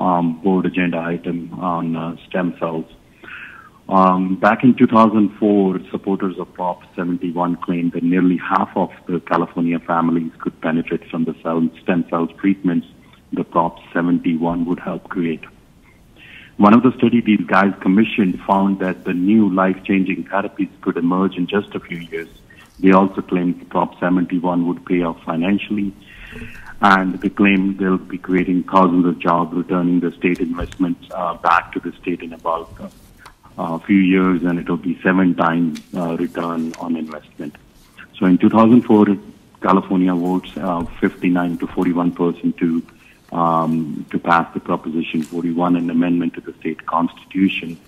um, board agenda item on uh, stem cells. Um, back in 2004, supporters of Prop 71 claimed that nearly half of the California families could benefit from the cell, stem cells treatments the Prop 71 would help create. One of the studies these guys commissioned found that the new life-changing therapies could emerge in just a few years. They also claimed Prop 71 would pay off financially, and they claim they'll be creating thousands of jobs, returning the state investments uh, back to the state in about uh, a few years, and it'll be seven times uh, return on investment. So in 2004, California votes uh, 59 to 41 percent to um, to pass the Proposition 41, an amendment to the state constitution,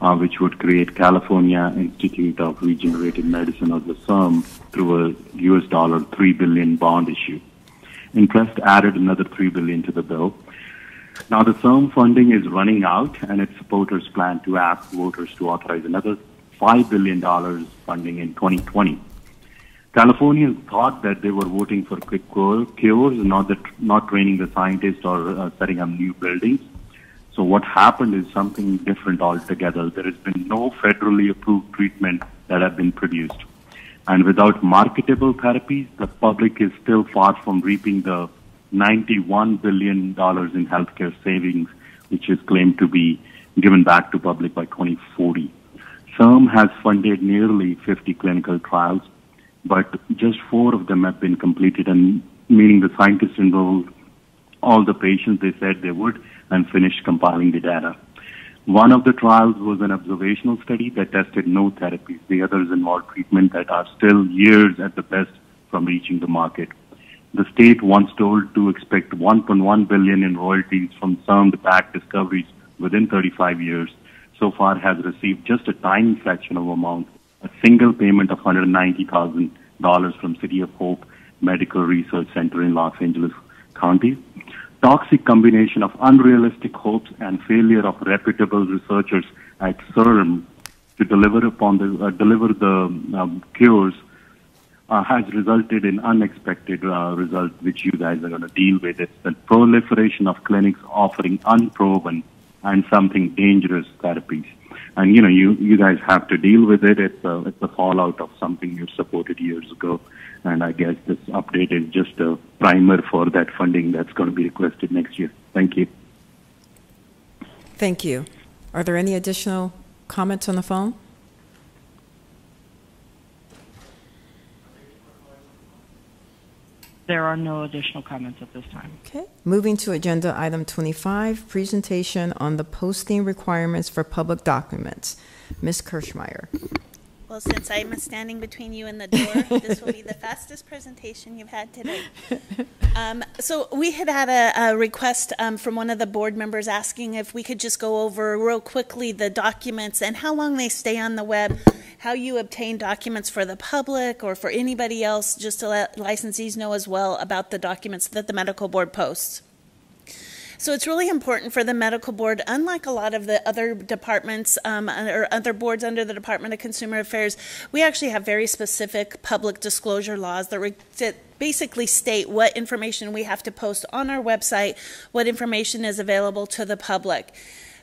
uh, which would create California Institute of Regenerative Medicine, or the CIRM, through a U.S. dollar three billion bond issue. Interest added another three billion to the bill. Now the CIRM funding is running out, and its supporters plan to ask voters to authorize another five billion dollars funding in 2020. Californians thought that they were voting for quick cures, not that not training the scientists or uh, setting up new buildings. So what happened is something different altogether. There has been no federally approved treatment that have been produced. And without marketable therapies, the public is still far from reaping the $91 billion in healthcare savings, which is claimed to be given back to public by 2040. CIRM has funded nearly 50 clinical trials, but just four of them have been completed, and meaning the scientists involved, all the patients they said they would and finished compiling the data. One of the trials was an observational study that tested no therapies. The others involved treatment that are still years at the best from reaching the market. The state once told to expect 1.1 billion in royalties from CIRM backed discoveries within 35 years. So far has received just a tiny fraction of amount, a single payment of $190,000 from City of Hope Medical Research Center in Los Angeles County. Toxic combination of unrealistic hopes and failure of reputable researchers at CIRM to deliver upon the uh, deliver the um, cures uh, has resulted in unexpected uh, results, which you guys are going to deal with. It's the proliferation of clinics offering unproven and something dangerous therapies. And you know, you you guys have to deal with it. It's a it's a fallout of something you supported years ago, and I guess this update is just a primer for that funding that's going to be requested next year. Thank you. Thank you. Are there any additional comments on the phone? There are no additional comments at this time. Okay. Moving to agenda item 25, presentation on the posting requirements for public documents. Ms. Kirchmeyer. Well, since I'm standing between you and the door, this will be the fastest presentation you've had today. Um, so we had had a, a request um, from one of the board members asking if we could just go over real quickly the documents and how long they stay on the web, how you obtain documents for the public or for anybody else, just to let licensees know as well about the documents that the medical board posts. So it's really important for the medical board, unlike a lot of the other departments um, or other boards under the Department of Consumer Affairs, we actually have very specific public disclosure laws that, that basically state what information we have to post on our website, what information is available to the public.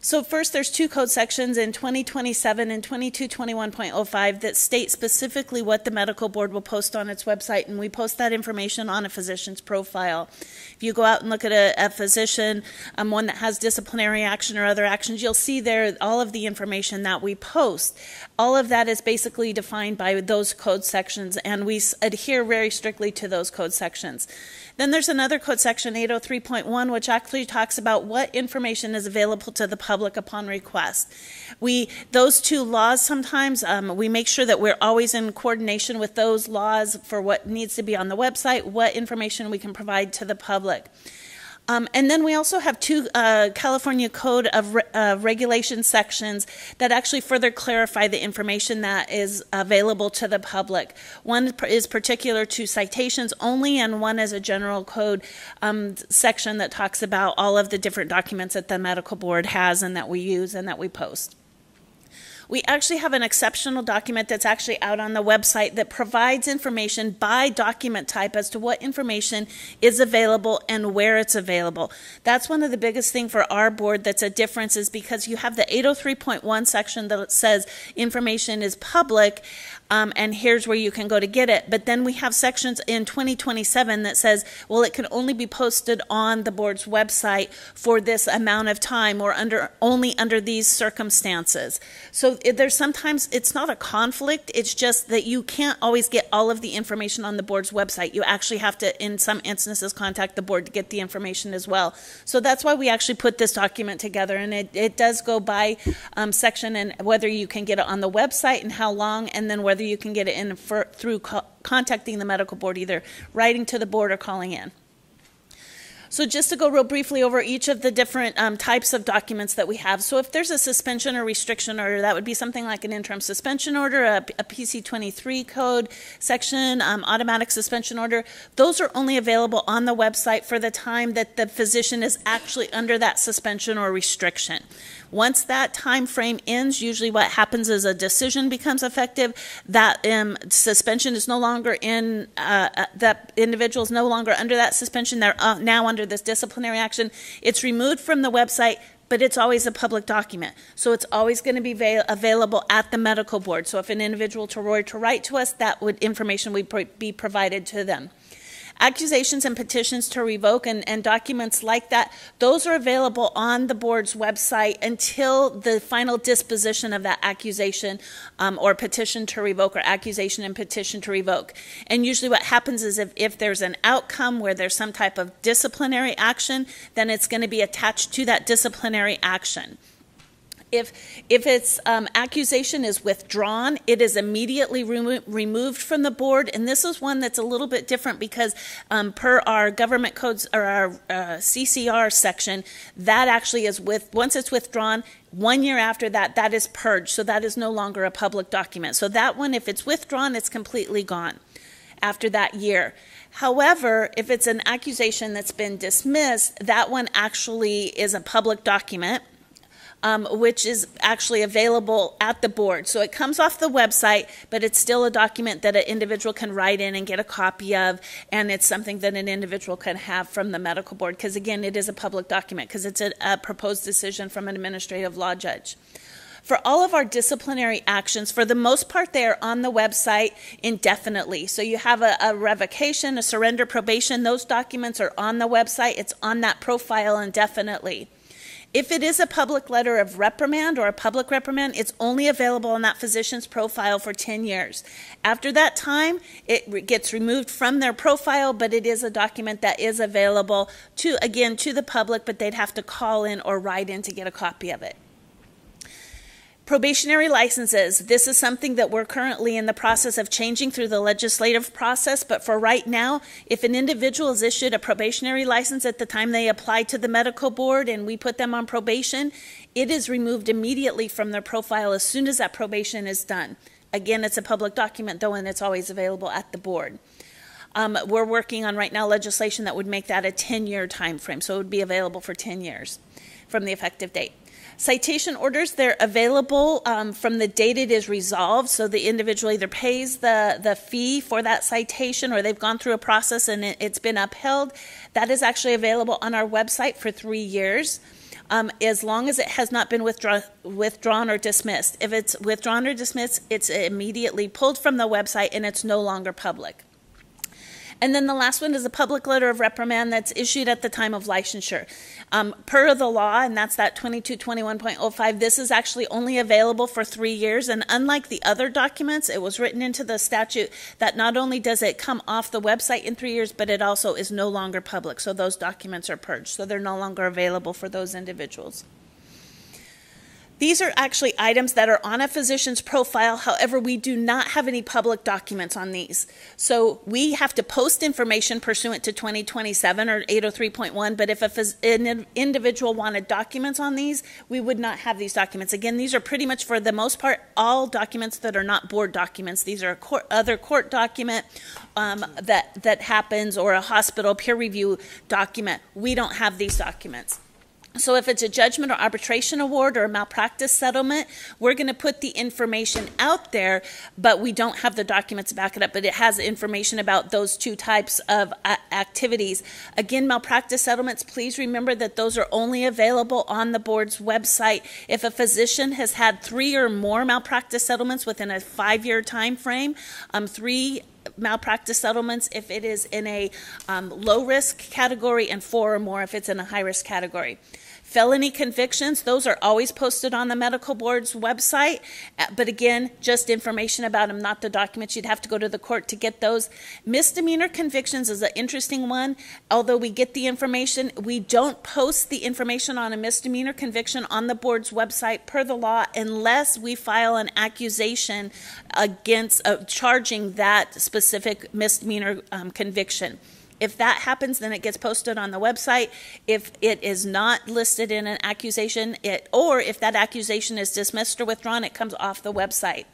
So first, there's two code sections in 2027 and 2221.05 that state specifically what the medical board will post on its website, and we post that information on a physician's profile. If you go out and look at a, a physician, um, one that has disciplinary action or other actions, you'll see there all of the information that we post. All of that is basically defined by those code sections, and we adhere very strictly to those code sections. Then there's another code section 803.1 which actually talks about what information is available to the public upon request. We those two laws sometimes um, we make sure that we're always in coordination with those laws for what needs to be on the website, what information we can provide to the public. Um, and then we also have two uh, California Code of Re- uh, Regulation sections that actually further clarify the information that is available to the public. One is particular to citations only, and one is a general code um, section that talks about all of the different documents that the medical board has and that we use and that we post. We actually have an exceptional document that's actually out on the website that provides information by document type as to what information is available and where it's available. That's one of the biggest thing for our board that's a difference is because you have the 803.1 section that says information is public um, and here's where you can go to get it. But then we have sections in 2027 that says, well, it can only be posted on the board's website for this amount of time or under only under these circumstances. So it, there's sometimes it's not a conflict. It's just that you can't always get all of the information on the board's website. You actually have to, in some instances, contact the board to get the information as well. So that's why we actually put this document together, and it, it does go by um, section and whether you can get it on the website and how long, and then whether you can get it in for, through co- contacting the medical board, either writing to the board or calling in. So just to go real briefly over each of the different um, types of documents that we have. So if there's a suspension or restriction order, that would be something like an interim suspension order, a, a PC23 code section, um, automatic suspension order. Those are only available on the website for the time that the physician is actually under that suspension or restriction. Once that time frame ends, usually what happens is a decision becomes effective. That um, suspension is no longer in, uh, uh, that individual is no longer under that suspension. They're uh, now under this disciplinary action. It's removed from the website but it's always a public document. So it's always going to be va- available at the medical board. So if an individual were to write to us, that would information would be provided to them. Accusations and petitions to revoke and, and documents like that, those are available on the board's website until the final disposition of that accusation um, or petition to revoke or accusation and petition to revoke. And usually what happens is if, if there's an outcome where there's some type of disciplinary action, then it's going to be attached to that disciplinary action. If, if its um, accusation is withdrawn, it is immediately remo- removed from the board. And this is one that's a little bit different because, um, per our government codes or our uh, CCR section, that actually is with, once it's withdrawn, one year after that, that is purged. So that is no longer a public document. So that one, if it's withdrawn, it's completely gone after that year. However, if it's an accusation that's been dismissed, that one actually is a public document um, which is actually available at the board. So it comes off the website, but it's still a document that an individual can write in and get a copy of, and it's something that an individual can have from the medical board because, again, it is a public document because it's a, a proposed decision from an administrative law judge. For all of our disciplinary actions, for the most part, they are on the website indefinitely. So you have a, a, revocation, a surrender, probation, those documents are on the website. It's on that profile indefinitely. If it is a public letter of reprimand or a public reprimand, it's only available on that physician's profile for 10 years. After that time, it gets removed from their profile, but it is a document that is available to, again, to the public, but they'd have to call in or write in to get a copy of it. Probationary licenses. This is something that we're currently in the process of changing through the legislative process, but for right now, if an individual is issued a probationary license at the time they apply to the medical board and we put them on probation, it is removed immediately from their profile as soon as that probation is done. Again, it's a public document though, and it's always available at the board. Um, we're working on right now legislation that would make that a 10 year time frame, so it would be available for 10 years from the effective date. Citation orders, they're available um, from the date it is resolved. So the individual either pays the, the fee for that citation or they've gone through a process and it, has been upheld. That is actually available on our website for three years. Um, as long as it has not been withdraw, withdrawn or dismissed. If it's withdrawn or dismissed, it's immediately pulled from the website and it's no longer public. And then the last one is a public letter of reprimand that's issued at the time of licensure. Um, per the law, and that's that 2221.05, this is actually only available for three years. And unlike the other documents, it was written into the statute that not only does it come off the website in three years, but it also is no longer public. So those documents are purged. So they're no longer available for those individuals. These are actually items that are on a physician's profile. However, we do not have any public documents on these. So we have to post information pursuant to 2027 or 803.1. But if an individual wanted documents on these, we would not have these documents. Again, these are pretty much for the most part all documents that are not board documents. These are a court, other court document um, that that happens or a hospital peer review document. We don't have these documents. So if it's a judgment or arbitration award or a malpractice settlement, we're going to put the information out there, but we don't have the documents to back it up. But it has information about those two types of uh, activities. Again, malpractice settlements, please remember that those are only available on the board's website. If a physician has had three or more malpractice settlements within a five-year time frame, um, three malpractice settlements if it is in a um, low risk category and four or more if it's in a high risk category. Felony convictions, those are always posted on the medical board's website. Uh, But again, just information about them, not the documents. You'd have to go to the court to get those. Misdemeanor convictions is an interesting one. Although we get the information, we don't post the information on a misdemeanor conviction on the board's website per the law unless we file an accusation against uh, charging that specific misdemeanor um, conviction. If that happens, then it gets posted on the website. If it is not listed in an accusation, it or if that accusation is dismissed or withdrawn, it comes off the website.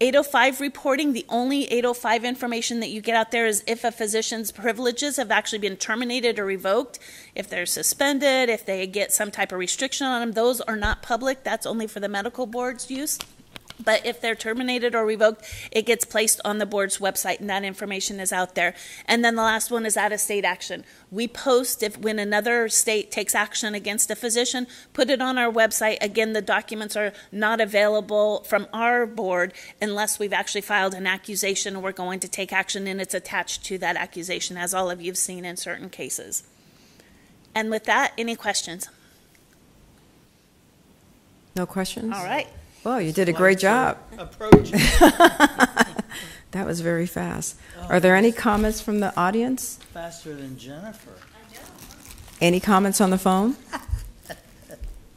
805 reporting, the only 805 information that you get out there is if a physician's privileges have actually been terminated or revoked, if they're suspended, if they get some type of restriction on them, those are not public. That's only for the medical board's use. But if they're terminated or revoked, it gets placed on the board's website, and that information is out there. And then the last one is out of state action. We post if when another state takes action against a physician, put it on our website. Again, the documents are not available from our board unless we've actually filed an accusation and we're going to take action, and it's attached to that accusation, as all of you've seen in certain cases. And with that, any questions? No questions? All right. Well, you did a great job. Approach. That was very fast. Are there any comments from the audience? Faster than Jennifer. Any comments on the phone?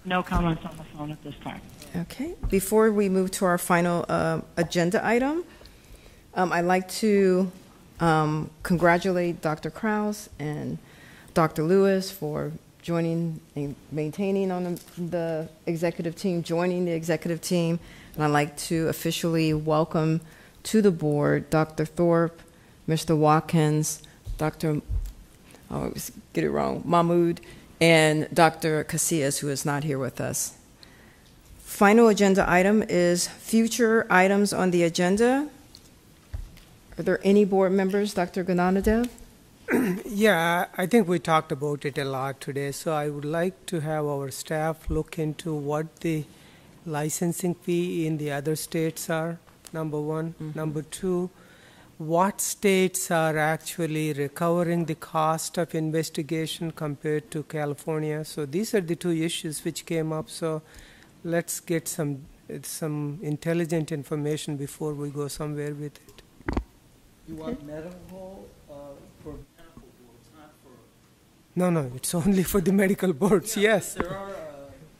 No comments on the phone at this time. Okay. Before we move to our final uh, agenda item, um, I'd like to um, congratulate Dr. Krauss and Dr. Lewis for joining and maintaining on the, the executive team, joining the executive team. And I'd like to officially welcome to the board Dr. Thorp, Mr. Watkins, Dr. I always get it wrong, Mahmood, and Dr. Casillas, who is not here with us. Final agenda item is future items on the agenda. Are there any board members, Dr. GnanaDev? Yeah, I think we talked about it a lot today, so I would like to have our staff look into what the licensing fee in the other states are, number one. Mm-hmm. Number two, what states are actually recovering the cost of investigation compared to California? So these are the two issues which came up, so let's get some, some intelligent information before we go somewhere with it. You want medical uh, for medical boards, not for. No, no, it's only for the medical boards, yes. There are, uh,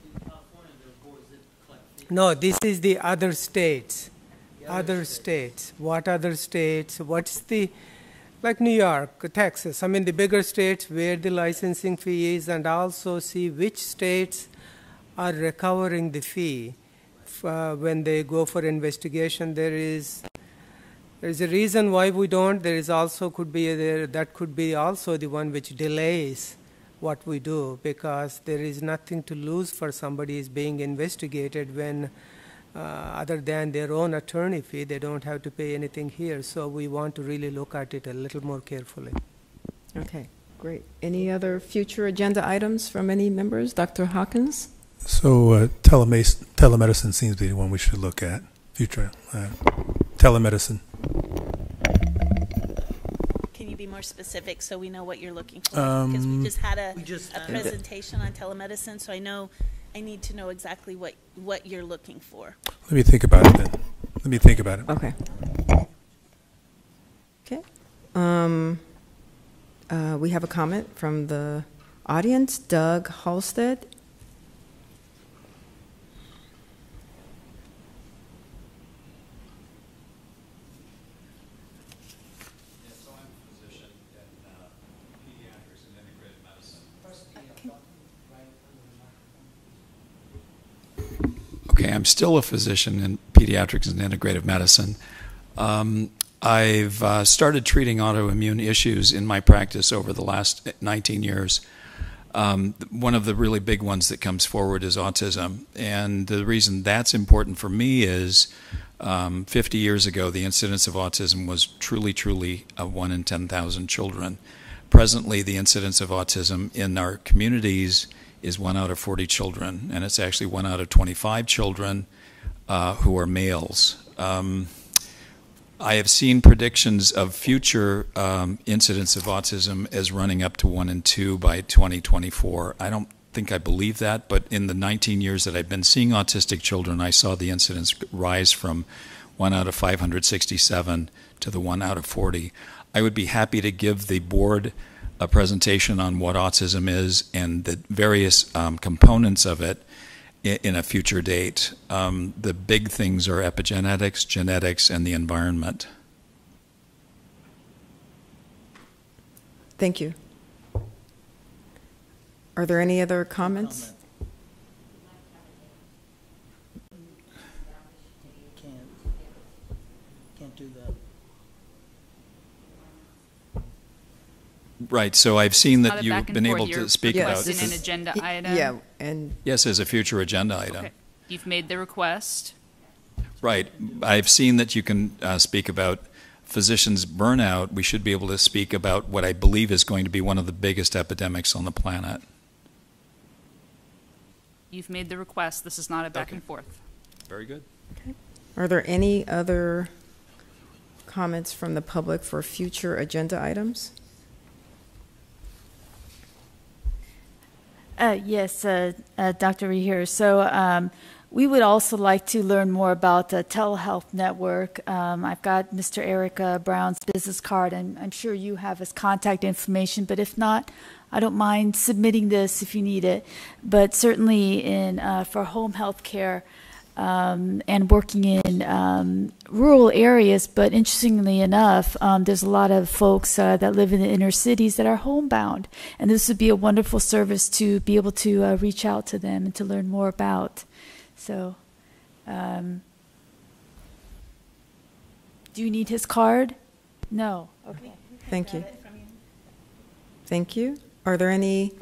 in California, there are boards that. No, this is the other states. Other states. What other states? What's the, like New York, Texas, I mean the bigger states where the licensing fee is, and also see which states are recovering the fee uh, when they go for investigation. There is there is a reason why we don't. There is also could be there that could be also the one which delays what we do because there is nothing to lose for somebody is being investigated when uh, other than their own attorney fee they don't have to pay anything here so we want to really look at it a little more carefully Okay, great. Any other future agenda items from any members? Dr. Hawkins? So uh, telemedicine seems to be the one we should look at. Future uh, telemedicine. Can you be more specific so we know what you're looking for? Because we Um, just had a, We just a had it. presentation on telemedicine, so I know, I need to know exactly what, what you're looking for. Let me think about it then. Let me think about it. Okay. Okay. Um, uh, we have a comment from the audience. Doug Halstead. Okay, I'm still a physician in pediatrics and integrative medicine. Um, I've uh, started treating autoimmune issues in my practice over the last 19 years. Um, one of the really big ones that comes forward is autism. And the reason that's important for me is um, 50 years ago, the incidence of autism was truly, truly uh, 1 in 10,000 children. Presently, the incidence of autism in our communities is 1 out of 40 children, and it's actually 1 out of 25 children uh, who are males. Um, I have seen predictions of future um, incidents of autism as running up to 1 in 2 by 2024. I don't think I believe that, but in the 19 years that I've been seeing autistic children, I saw the incidence rise from 1 out of 567 to the 1 out of 40. I would be happy to give the board a presentation on what autism is and the various um, components of it in, in a future date. Um, the big things are epigenetics, genetics, and the environment. Thank you. Are there any other comments? Can't, Right. So I've seen that you've been forth, able to speak about. requesting an agenda item. Yeah, and Yes, as a future agenda item. Okay. You've made the request. Right. I've seen that you can uh, speak about physicians' burnout. We should be able to speak about what I believe is going to be one of the biggest epidemics on the planet. You've made the request. This is not a back and forth. Very good. are there any other comments from the public for future agenda items? Uh, yes, uh, uh, Dr. Rehere. So um, we would also like to learn more about the telehealth network. Um, I've got Mr. Eric uh, Brown's business card, and I'm sure you have his contact information. But if not, I don't mind submitting this if you need it. But certainly in uh, for home health care um, and working in um, rural areas. But interestingly enough, um, there's a lot of folks uh, that live in the inner cities that are homebound, and this would be a wonderful service to be able to uh, reach out to them and to learn more about. So, um, do you need his card? No. Okay. Thank you. Thank you. Are there any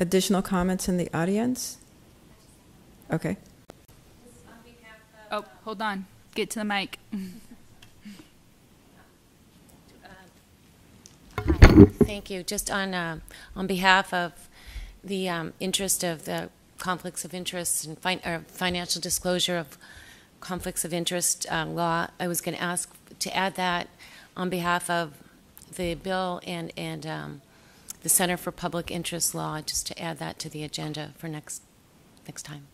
additional comments in the audience? Okay. Oh, hold on. Get to the mic. Thank you. Just on uh, on behalf of the um, interest of the conflicts of interest and or financial disclosure of conflicts of interest uh, law, I was going to ask to add that on behalf of the bill and and um, the Center for Public Interest Law, just to add that to the agenda for next next time.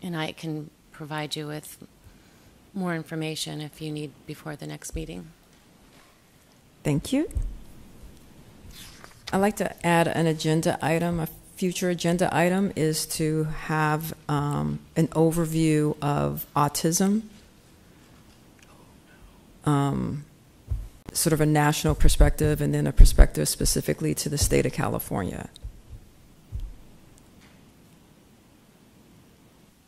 And I can provide you with more information if you need before the next meeting. Thank you. I'd like to add an agenda item. A future agenda item is to have um, an overview of autism, um, sort of a national perspective, and then a perspective specifically to the state of California.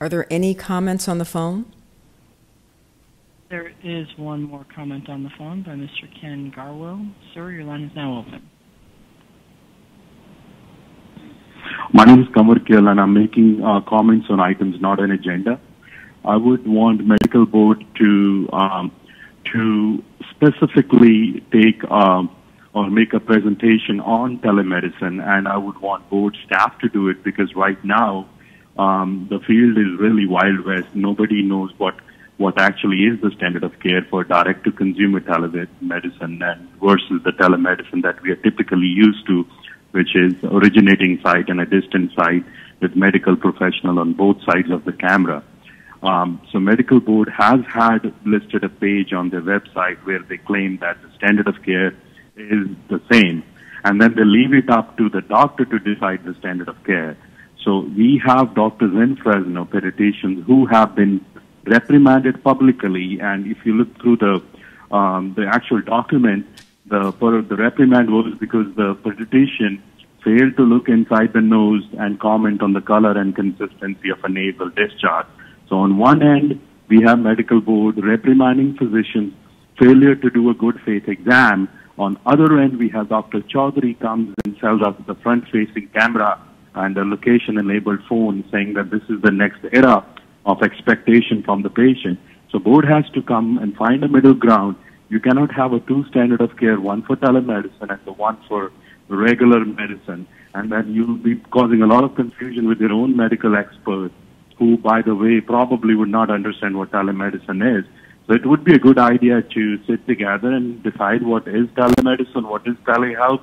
Are there any comments on the phone? There is one more comment on the phone by Mr. Kanwar Gill. Sir, your line is now open. My name is Kanwar Gill, and I'm making uh, comments on items not an agenda. I would want medical board to um, to specifically take um, or make a presentation on telemedicine, and I would want board staff to do it because right now um, the field is really wild west. Nobody knows what what actually is the standard of care for direct to consumer telemedicine and versus the telemedicine that we are typically used to which is originating site and a distant site with medical professional on both sides of the camera. Um, so medical board has had listed a page on their website where they claim that the standard of care is the same, and then they leave it up to the doctor to decide the standard of care. So we have doctors in Fresno, pediatricians, who have been reprimanded publicly, and if you look through the um, the actual document, the the reprimand was because the pediatrician failed to look inside the nose and comment on the color and consistency of a nasal discharge. So on one end, we have medical board reprimanding physicians, failure to do a good faith exam. On other end, we have Dr. Chaudhry comes and sells us the front-facing camera and a location-enabled phone saying that this is the next era of expectation from the patient. So board has to come and find a middle ground. You cannot have a two standard of care, one for telemedicine and the one for regular medicine. And then you'll be causing a lot of confusion with your own medical experts who, by the way, probably would not understand what telemedicine is. So it would be a good idea to sit together and decide what is telemedicine, what is telehealth,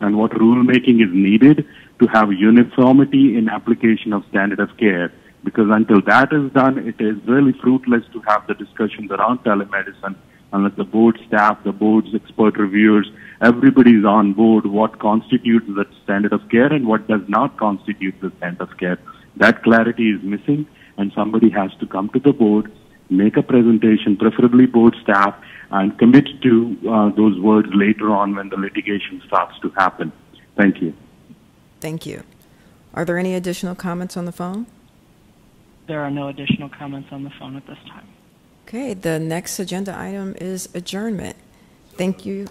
and what rulemaking is needed to have uniformity in application of standard of care. Because until that is done, it is really fruitless to have the discussions around telemedicine unless the board staff, the board's expert reviewers, everybody is on board what constitutes the standard of care and what does not constitute the standard of care. That clarity is missing, and somebody has to come to the board, make a presentation, preferably board staff, and commit to uh, those words later on when the litigation starts to happen. Thank you. Thank you. Are there any additional comments on the phone? There are no additional comments on the phone at this time. Okay, the next agenda item is adjournment. Thank you